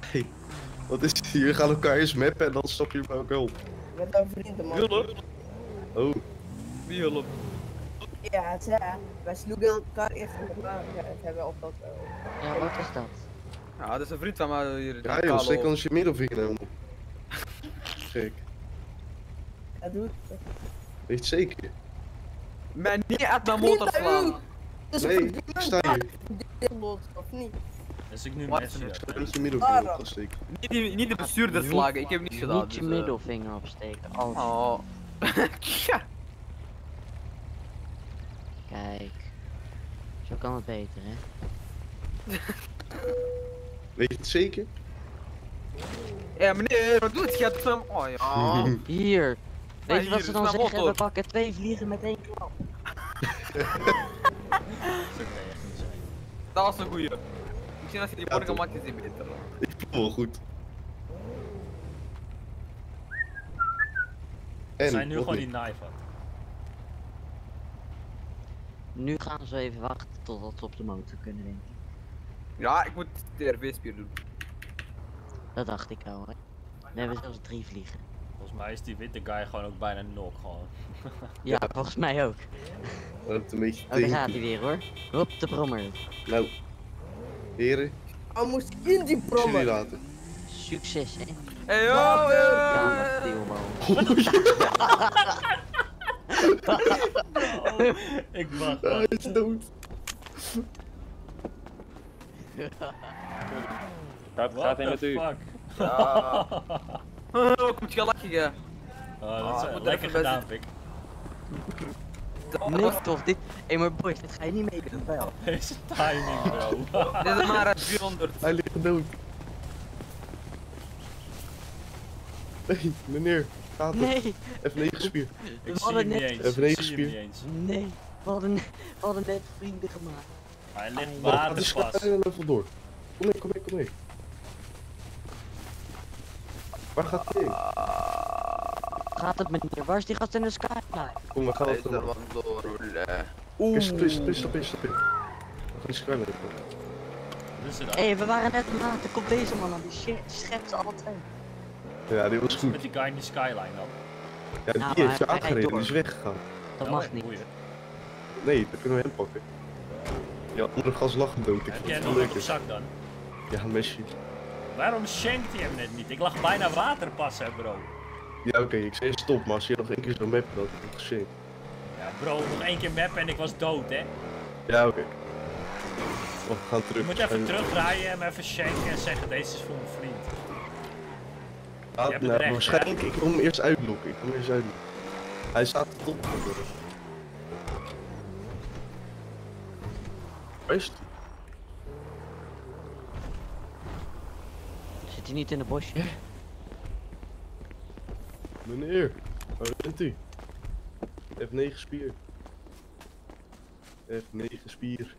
Hey, wat is het? Jullie gaan elkaar eerst mappen en dan stap je bij elkaar op. Met een vrienden, man. Oh, Wie hulp? Ja, ze, wij sloegen elkaar eerst in elkaar. Ja, dat hebben we op dat. Ja, wat is dat? Ja, dat is een vriend van mij hier. ja joh, steek anders je middelvinger helemaal op. Gek. Dat doet het. Weet zeker? Mij niet uit mijn motor slaan. Nee, ik sta hier. Dit loopt, of niet? Als ik nu Ik niet je middelvinger. Niet, niet de bestuurder slagen, ik heb niets gedaan. Niet je dus, eh. middelvinger opsteken. Als. Oh. Kijk. Zo kan het beter, hè? Weet je het zeker? Ja, meneer, wat doet je? Het Oh ja. Hier. Weet je hier, wat ze dan zeggen? motor. We pakken twee vliegen met één klap. Dat was een goeie. Misschien als je die morgen maakt, is die beter. Ik voel wel goed. We En, zijn nu gewoon niet? die knife. Nu gaan ze even wachten totdat ze op de motor kunnen, denk ik. Ja, ik moet de RV-spier doen. Dat dacht ik al, hè. We hebben zelfs drie vliegen. Volgens mij is die witte guy gewoon ook bijna knock gewoon. Ja, volgens mij ook. Dat het een beetje Oh, daar gaat hij weer hoor. Op de brommer. Nou, heren, Oh, moest in die prommen. later. Succes, hè. Hey yo! Deelman. ik wacht. Hij is dood. Gaat, gaat hij the met u? fuck? Ja. Oh, komt je lachen, ja. Oh, dat is moet lekker gedaan, Pik. Nee toch, dit... Hé maar boys, dit ga je niet meedoen, wel. Deze timing, bro. Dit is maar een 400. Hij ligt dood. Nee, meneer, gaat het? Nee. Even negen spier. Ik zie hem niet eens. Even Ik negen zie hem niet spier. eens. Nee, we hadden, we hadden net vrienden gemaakt. Hij ligt watervast. door. Kom mee, kom mee, kom mee. Waar gaat hij heen? Gaat het meneer? Waar is die gast in de skyline? Kom, we gaan het er doorrollen. Oeh. Stap in, stap in. We gaan die skyline even. Hé, we waren net maat, er komt deze man aan, die sche- schept ze alle twee. Ja, die was goed. met die guy in die skyline dan? Ja, die Nou, heeft hij aangereden, door. die is weggegaan. Dat Oh, mag ja, niet. Nee, dan kunnen we hem pakken. Ja, andere gas lag hem dood. Ik Heb vond jij nog op zak dan? Ja, mesje. Waarom shankt hij hem net niet? Ik lag bijna water passen, bro. Ja, oké, ik zei stop, maar als je nog één keer zo'n map had, had ik geschenkt. Ja, bro, nog één keer mappen en ik was dood, hè. Ja, oké. Oh, we gaan terug. Je moet even En- terugdraaien en hem even shanken en zeggen, deze is voor mijn vriend. Nou, recht, waarschijnlijk, ik wil hem eerst uitlokken. Ik wil hem eerst uitlokken. Hij staat top. Waar Zit hij niet in de bosje? Meneer, waar bent u? F9 spier. F9 spier.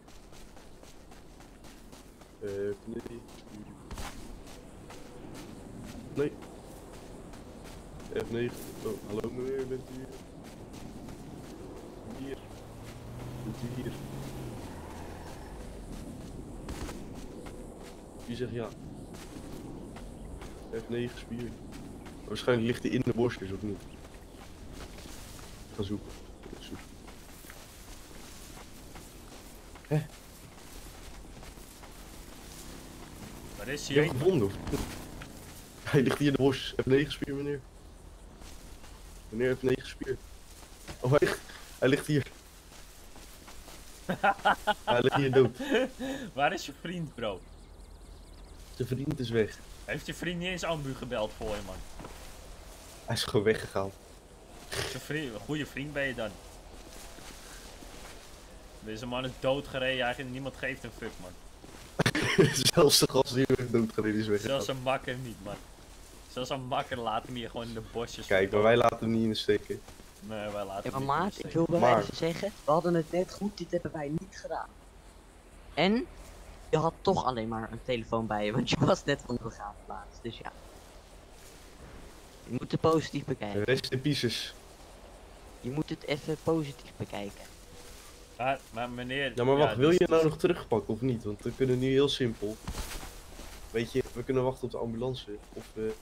F9 spier. Nee. F9. Oh, hallo meneer, bent u hier? Bent u hier? Wie zegt ja? F9 spier. Waarschijnlijk ligt hij in de bosjes of niet? Ik ga zoeken. Ik zoek. Hè? Waar is hij? gevonden? Hij ligt hier in de bosjes. F9 spier meneer. Meneer F9 spier. Oh hij, hij ligt hier. hij ligt hier dood. Waar is je vriend, bro? Zijn vriend is weg. Heeft je vriend niet eens ambu gebeld voor je, man? Hij is gewoon weggegaan. Vriend, een goede vriend ben je dan. Deze man is doodgereden, eigenlijk niemand geeft een fuck, man. Zelfs de gast die weer doodgereden is weggegaan. Zelfs een makker niet, man. Zelfs een makker laat hem hier gewoon in de bosjes. Kijk, maar wij laten hem niet in de steek. hè. Nee, wij laten Ja, maar hem niet maat, ik wil bij Maar- wijze zeggen, we hadden het net goed, dit hebben wij niet gedaan. En, je had toch alleen maar een telefoon bij je, want je was net van de begraafplaats, dus ja. Je moet het positief bekijken. Rest in pieces. Je moet het even positief bekijken. Maar, maar meneer... Ja, maar wacht, wil dus- je nou nog terugpakken of niet? Want we kunnen nu heel simpel. Weet je, we kunnen wachten op de ambulance. Of we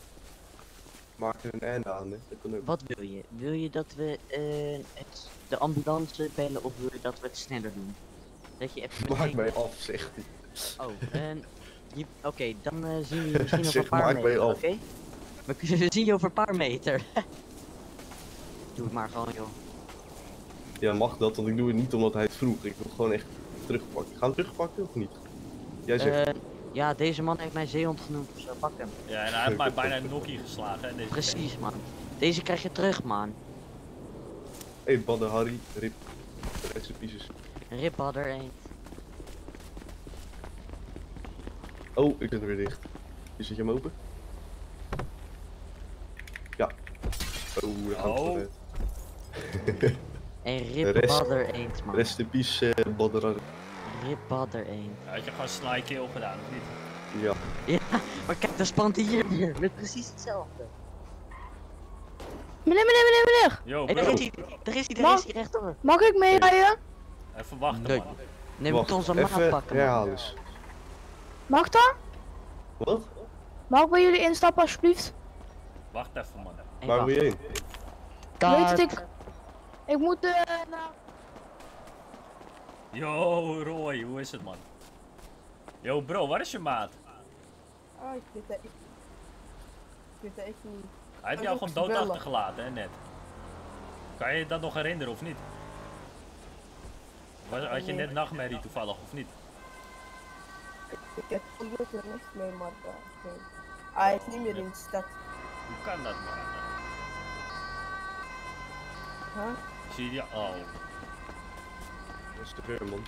maken er een einde aan. Hè. Dat kan ook. Wat wil je? Wil je dat we eh, het, de ambulance bellen of wil je dat we het sneller doen? Dat je even Maak meteen- mij af, zegt hij. Oh, en... Oké, dan eh, zien we je misschien over een paar meter, oké? We kunnen zien je over een paar meter. Doe het maar gewoon, joh. Ja, mag dat? Want ik doe het niet omdat hij het vroeg. Ik wil gewoon echt terugpakken. Gaan we terugpakken of niet? Jij zegt. Eh, ja, deze man heeft mij zeehond genoemd of zo, pak hem. Ja, en hij heeft mij bijna een nokkie geslagen, hè, deze Precies, man. Deze krijg je terug, man. Hé, hey, Badder Harry, rip. Rest in pieces. Rip hadder één. Oh, ik ben er weer dicht. Zet je hem open? Ja. Oh, dat houdt Oh. eruit. En rip Rest- hadder eend, man. Rest in peace, eh, Badder. Rip hadder één. Had je gewoon sly kill gedaan, of niet? Ja. Ja, maar kijk, daar spant hij hier weer. Met precies hetzelfde. Meneer, meneer, meneer, meneer. Yo, bro. daar is hij, daar is hij, daar Mag- is hij rechtdoor. Mag ik meerijden? Even wachten, Nee. man. Nee, we moeten onze maat pakken, man. herhalen eens. Mag dat? Wat? Mag ik bij jullie instappen alsjeblieft? Wacht even, man. Waar wil je heen? Weet het, ik... Ik moet eh naar... Yo, Roy, hoe is het man? Yo bro, waar is je maat? Ah, ik weet het echt. Ik weet het echt niet. Hij heeft Hij jou gewoon ook dood bellen. achtergelaten, hè, net. Kan je je dat nog herinneren, of niet? Was, had je net nachtmerrie toevallig, of niet? Ik heb gelukkig er niks mee, maar... nee. Hij is niet meer in de stad. Hoe kan dat, man? Huh? Zie je? Oh. Dat is te ver, man.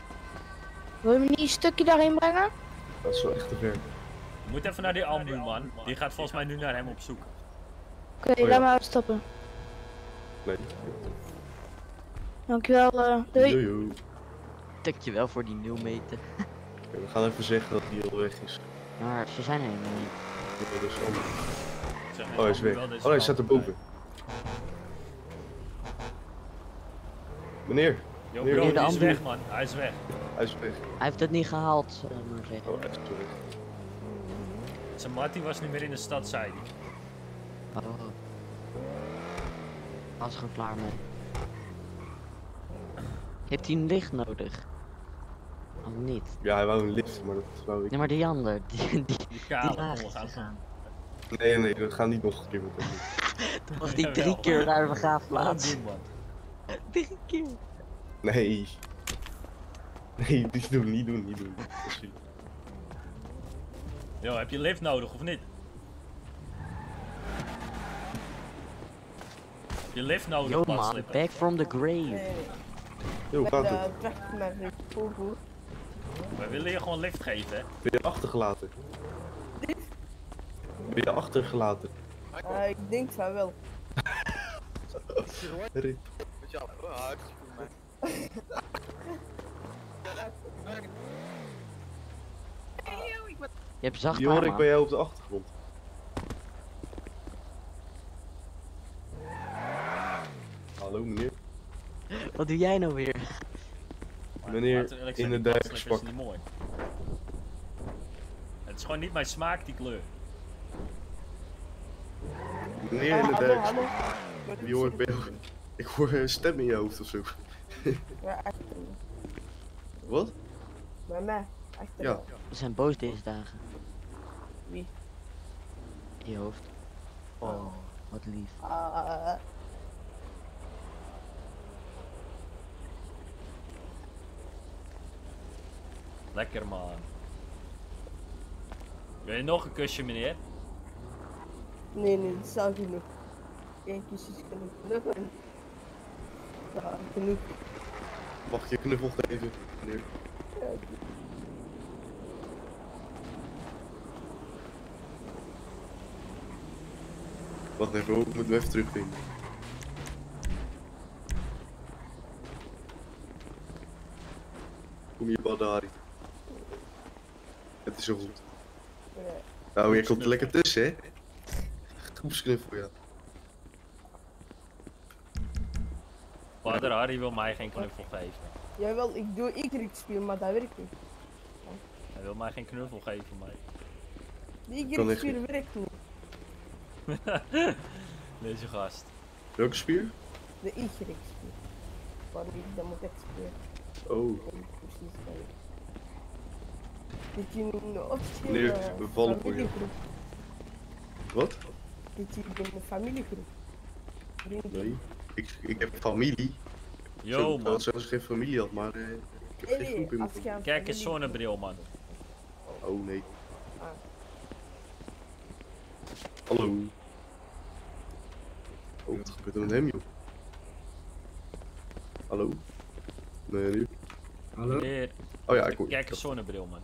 Wil je me niet een stukje daarheen brengen? Dat is wel echt te ver. Je moet even naar die Ambu, man. Die gaat volgens mij nu naar hem op zoek. Oké, Oh ja. laat me uitstappen. Nee. Dankjewel, eh doei. Jojo. Dankjewel voor die nul meter. We gaan even zeggen dat hij al weg is. Maar ze zijn er helemaal niet. Ja, dat is allemaal- Zeg, Oh, hij is weg. Oh, hij staat erboven. Meneer. Yo meneer, bro, de die is weg, man. Hij is weg. Hij is weg. Hij heeft het niet gehaald, maar zeggen. Oh, echt sorry. Zijn Marty was niet meer in de stad, zei hij. Oh. Hij was gewoon klaar mee. Heeft hij een licht nodig? Of niet? Ja, hij wou een lift, maar dat wou ik. Nee, maar die ander, die, die, die, gegaan. Nee, nee, dat gaat niet nog een keer met hem. Toen was die drie keer naar de Wat begraafplaats. Drie keer. Nee. Nee, niet doen, niet doen, niet doen. Yo, heb je lift nodig, of niet? Heb je lift nodig, Yo man, back from the grave. Yo, met gaat de het? tractor naar de Poelvoer. We willen je gewoon lift geven, hè? Ben je achtergelaten? Ben je achtergelaten? Uh, ik denk van wel. Rip. Je hebt zacht haar, ik bij jou op de achtergrond. Hallo meneer. Wat doe jij nou weer? Meneer in de duikspak. is niet mooi. Het is gewoon niet mijn smaak, die kleur. Meneer in de hallo. Die hoor ik bij jou. Ik hoor een stem in je hoofd of zo. Ja, me. Wat? Bij mij. Achter Ja. We zijn boos deze dagen. Wie? In je hoofd. Oh, wat lief. Lekker, man. Wil je nog een kusje, meneer? nee, nee, dat is al genoeg. Eén kusje is genoeg. Ja, genoeg. Mag ik je knuffel geven, meneer? Ja, Wacht even, ik moet even terugvinden. Kom je badari. Het is zo goed. ja. Nou, je komt er lekker tussen, hè? Groepsknuffel, ja. Vader Harry wil mij geen knuffel geven. Jawel, ik doe Y speel, maar dat werkt niet. Hij wil mij geen knuffel geven, mij. Die Kan Y echt spier werkt niet. Deze gast. Welke spier? De Y spier. Waarom niet? Dat moet ik. Oh. Precies. Dit je een officiële Meneer, we vallen voor je. familiegroep. Wat? Dit je een familiegroep. Nee. Ik, ik heb familie. Yo, man. Zelfs geen familie had, maar eh, ik heb Nee, geen nee, groep in mijn Kijk eens zonnebril, man. Oh nee. Ah. Hallo. Oh, wat gebeurt er met hem, joh? Hallo? Nee, nu. Hallo? Meneer, Oh ja, ik hoor kijk eens zonnebril, man.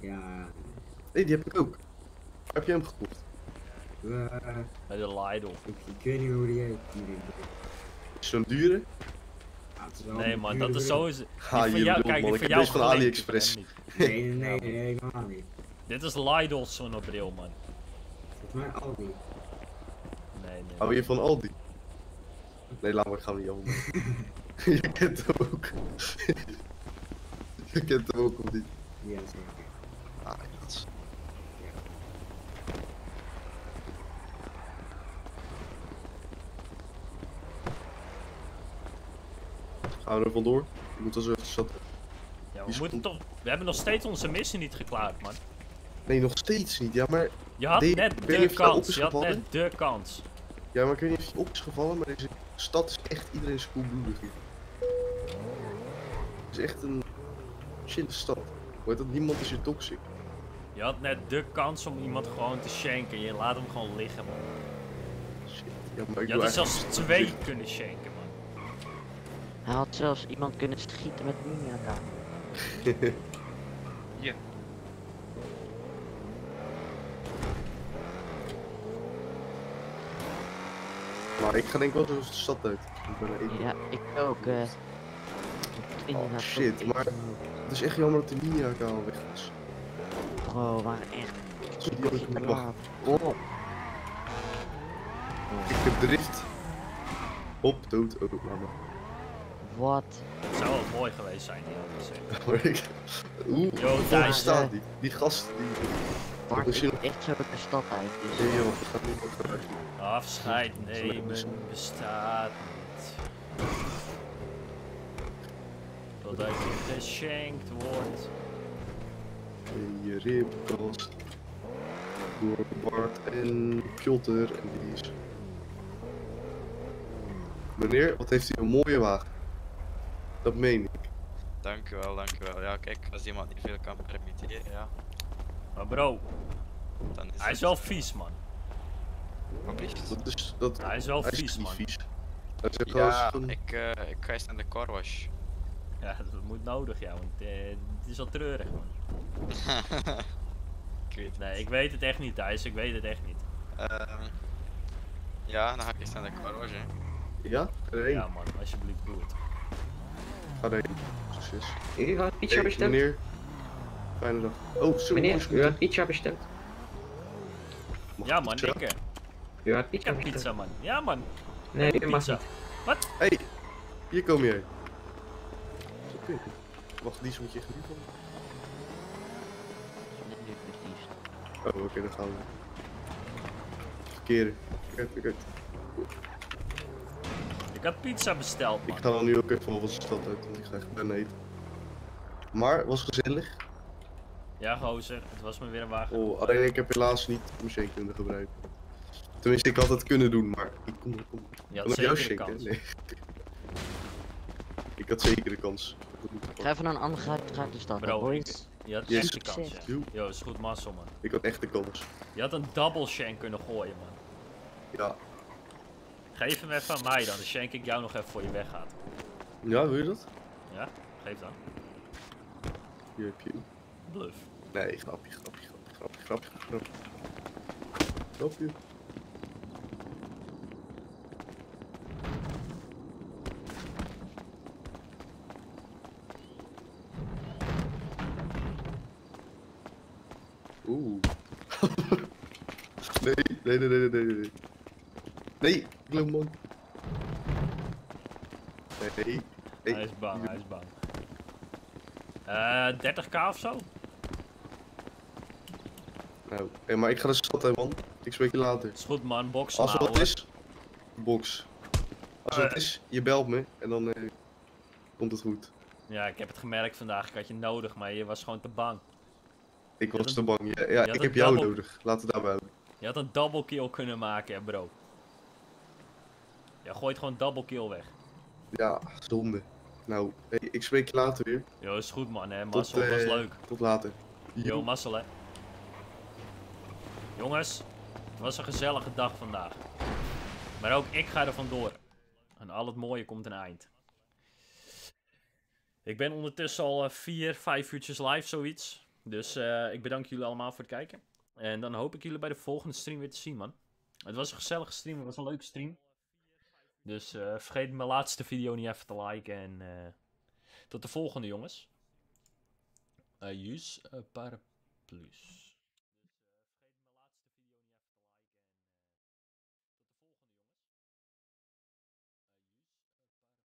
Ja, Nee, die heb ik ook. Heb jij hem gekocht? Bij de Lidl. ik, ik weet niet hoe die heet. die- Is zo'n dure? Ja, Nee, man, dat is bril. zo... Is, die Ga van je jou, bedoelt, kijk, man. die Ik van heb jou deze van AliExpress. Nee, nee, nee, nee, helemaal niet. Dit is Lidl zonnebril, man. Volgens mij Aldi. Nee, nee. Hou je van Aldi? Nee, laat maar, ik ga hem niet allemaal. je kent hem ook. je kent hem ook of niet? Ja, zeker. Ah, dat is... Gaan we er vandoor? Ik moet als even stad. Ja, we moeten toch... We hebben nog steeds onze missie niet geklaard, man. Nee, nog steeds niet. Ja, maar... Je had de- net weet de je kans. Je had net de kans. Ja, maar ik weet niet of je op is gevallen, maar deze stad is echt iedereen koelbloedig hier. Het is echt een chille stad. Hoe heet dat? Niemand is hier toxic. Je had net de kans om iemand gewoon te shanken. Je laat hem gewoon liggen, man. Ja, maar ik Je had zelfs twee kunnen shanken, man. Hij had zelfs iemand kunnen schieten met miniaka. Ja. Maar ik ga denk ik wel zo de stad uit. Ik ben er even- Ja, ik ook. eh. Oh shit, maar het is echt jammer dat de al weg is. Bro, maar echt. Zo, die had ik. Oh. Ik heb drift. Op, dood, ook maar. Maar. Wat? Het zou wel mooi geweest zijn, die. Maar. Oeh, Yo, Thijs, staat die. Die gast, die... Misschien ik moet echt zo de stad uit. Dus. Nee joh, dat gaat niet eruit. Afscheid nemen bestaat niet. Totdat je geshankt wordt. In je ribkast. Door Bart en Pjotter en die is. Meneer, wat heeft u een mooie wagen? Dat meen ik. Dankjewel, dankjewel. Ja, kijk, als iemand niet veel kan permitteren, ja. Maar bro, Dan is hij is wel vies, man. Wat is Dat is, dat, Hij is wel hij is vies, niet man. vies. Hij is gewoon Ja, ik, eh, ik ga eens naar de car wash. Ja, dat moet nodig, ja, want eh, het is al treurig, man. ik weet het. Nee, ik weet het echt niet, Thijs. Ik weet het echt niet. Ehm, ja, dan ga ik eens naar de car wash, hè. Ja? Ja, man, alsjeblieft, doe het. Ga erheen. Succes. U had pizza Hey, besteld? meneer. Fijne dag. Oh, zo. Meneer, u had pizza besteld? Ja, man, pizza? ik. eh, U had pizza pizza, man. Ja, man. Nee, Ik mag niet. Wat? Hey, hier kom je. Wacht, die moet je echt niet. Oh, oké, dan gaan we. Verkeren. Kijk, kijk, kijk. Ik had pizza besteld, Ik ga dan nu ook even van de stad uit, want ik ga echt bijna eten. Maar, was gezellig. Ja, gozer. Het was me weer een wagen. Oh, alleen ik heb helaas niet mijn shake kunnen gebruiken. Tenminste, ik had het kunnen doen, maar ik kon, had kon ik jou zeker de kans. Nee. ik had zeker de kans. Ik ga even naar een andere de stad. Bro, boys. Je had Yes. echt de kans, ja. Yo, is goed mazzel, man. Ik had echt de kans. Je had een double shank kunnen gooien, man. Ja. Geef hem even aan mij dan, dan shank ik jou nog even voor je weggaat. Ja, wil je dat? Ja? Geef dan. Hier heb je hem. Bluff. Nee, grapje, grapje, grapje, grapje, grapje, grapje. Grapje. Oeh. nee, nee, nee, nee, nee, nee, nee. Nee, Glowman. Nee, nee. Hij is bang, hij is bang. Eh, 30k of zo? Nou, hé, maar ik ga de stad man. Ik spreek je later. Is goed, man. Box Als er wat is, box. Als er wat Eh. is, je belt me en dan eh, komt het goed. Ja, ik heb het gemerkt vandaag. Ik had je nodig, maar je was gewoon te bang. Ik Je was te bang. Ja, ik heb jou nodig. Laten we daarbij houden. Je had een double kill kunnen maken, hè, bro. Je gooit gewoon double kill weg. Ja, zonde. Nou, hey, ik spreek je later weer. Yo, is goed, man, hè. Mazzel, was eh, leuk. Tot later. Yo, mazzel, hè. Jongens, het was een gezellige dag vandaag. Maar ook ik ga er vandoor. En al het mooie komt een eind. Ik ben ondertussen al eh, vier, vijf uurtjes live, zoiets. Dus eh, ik bedank jullie allemaal voor het kijken. En dan hoop ik jullie bij de volgende stream weer te zien, man. Het was een gezellige stream, het was een leuke stream. Dus eh, vergeet mijn laatste video niet even te liken. En eh, tot de volgende, jongens. Uh, use a paraplu's.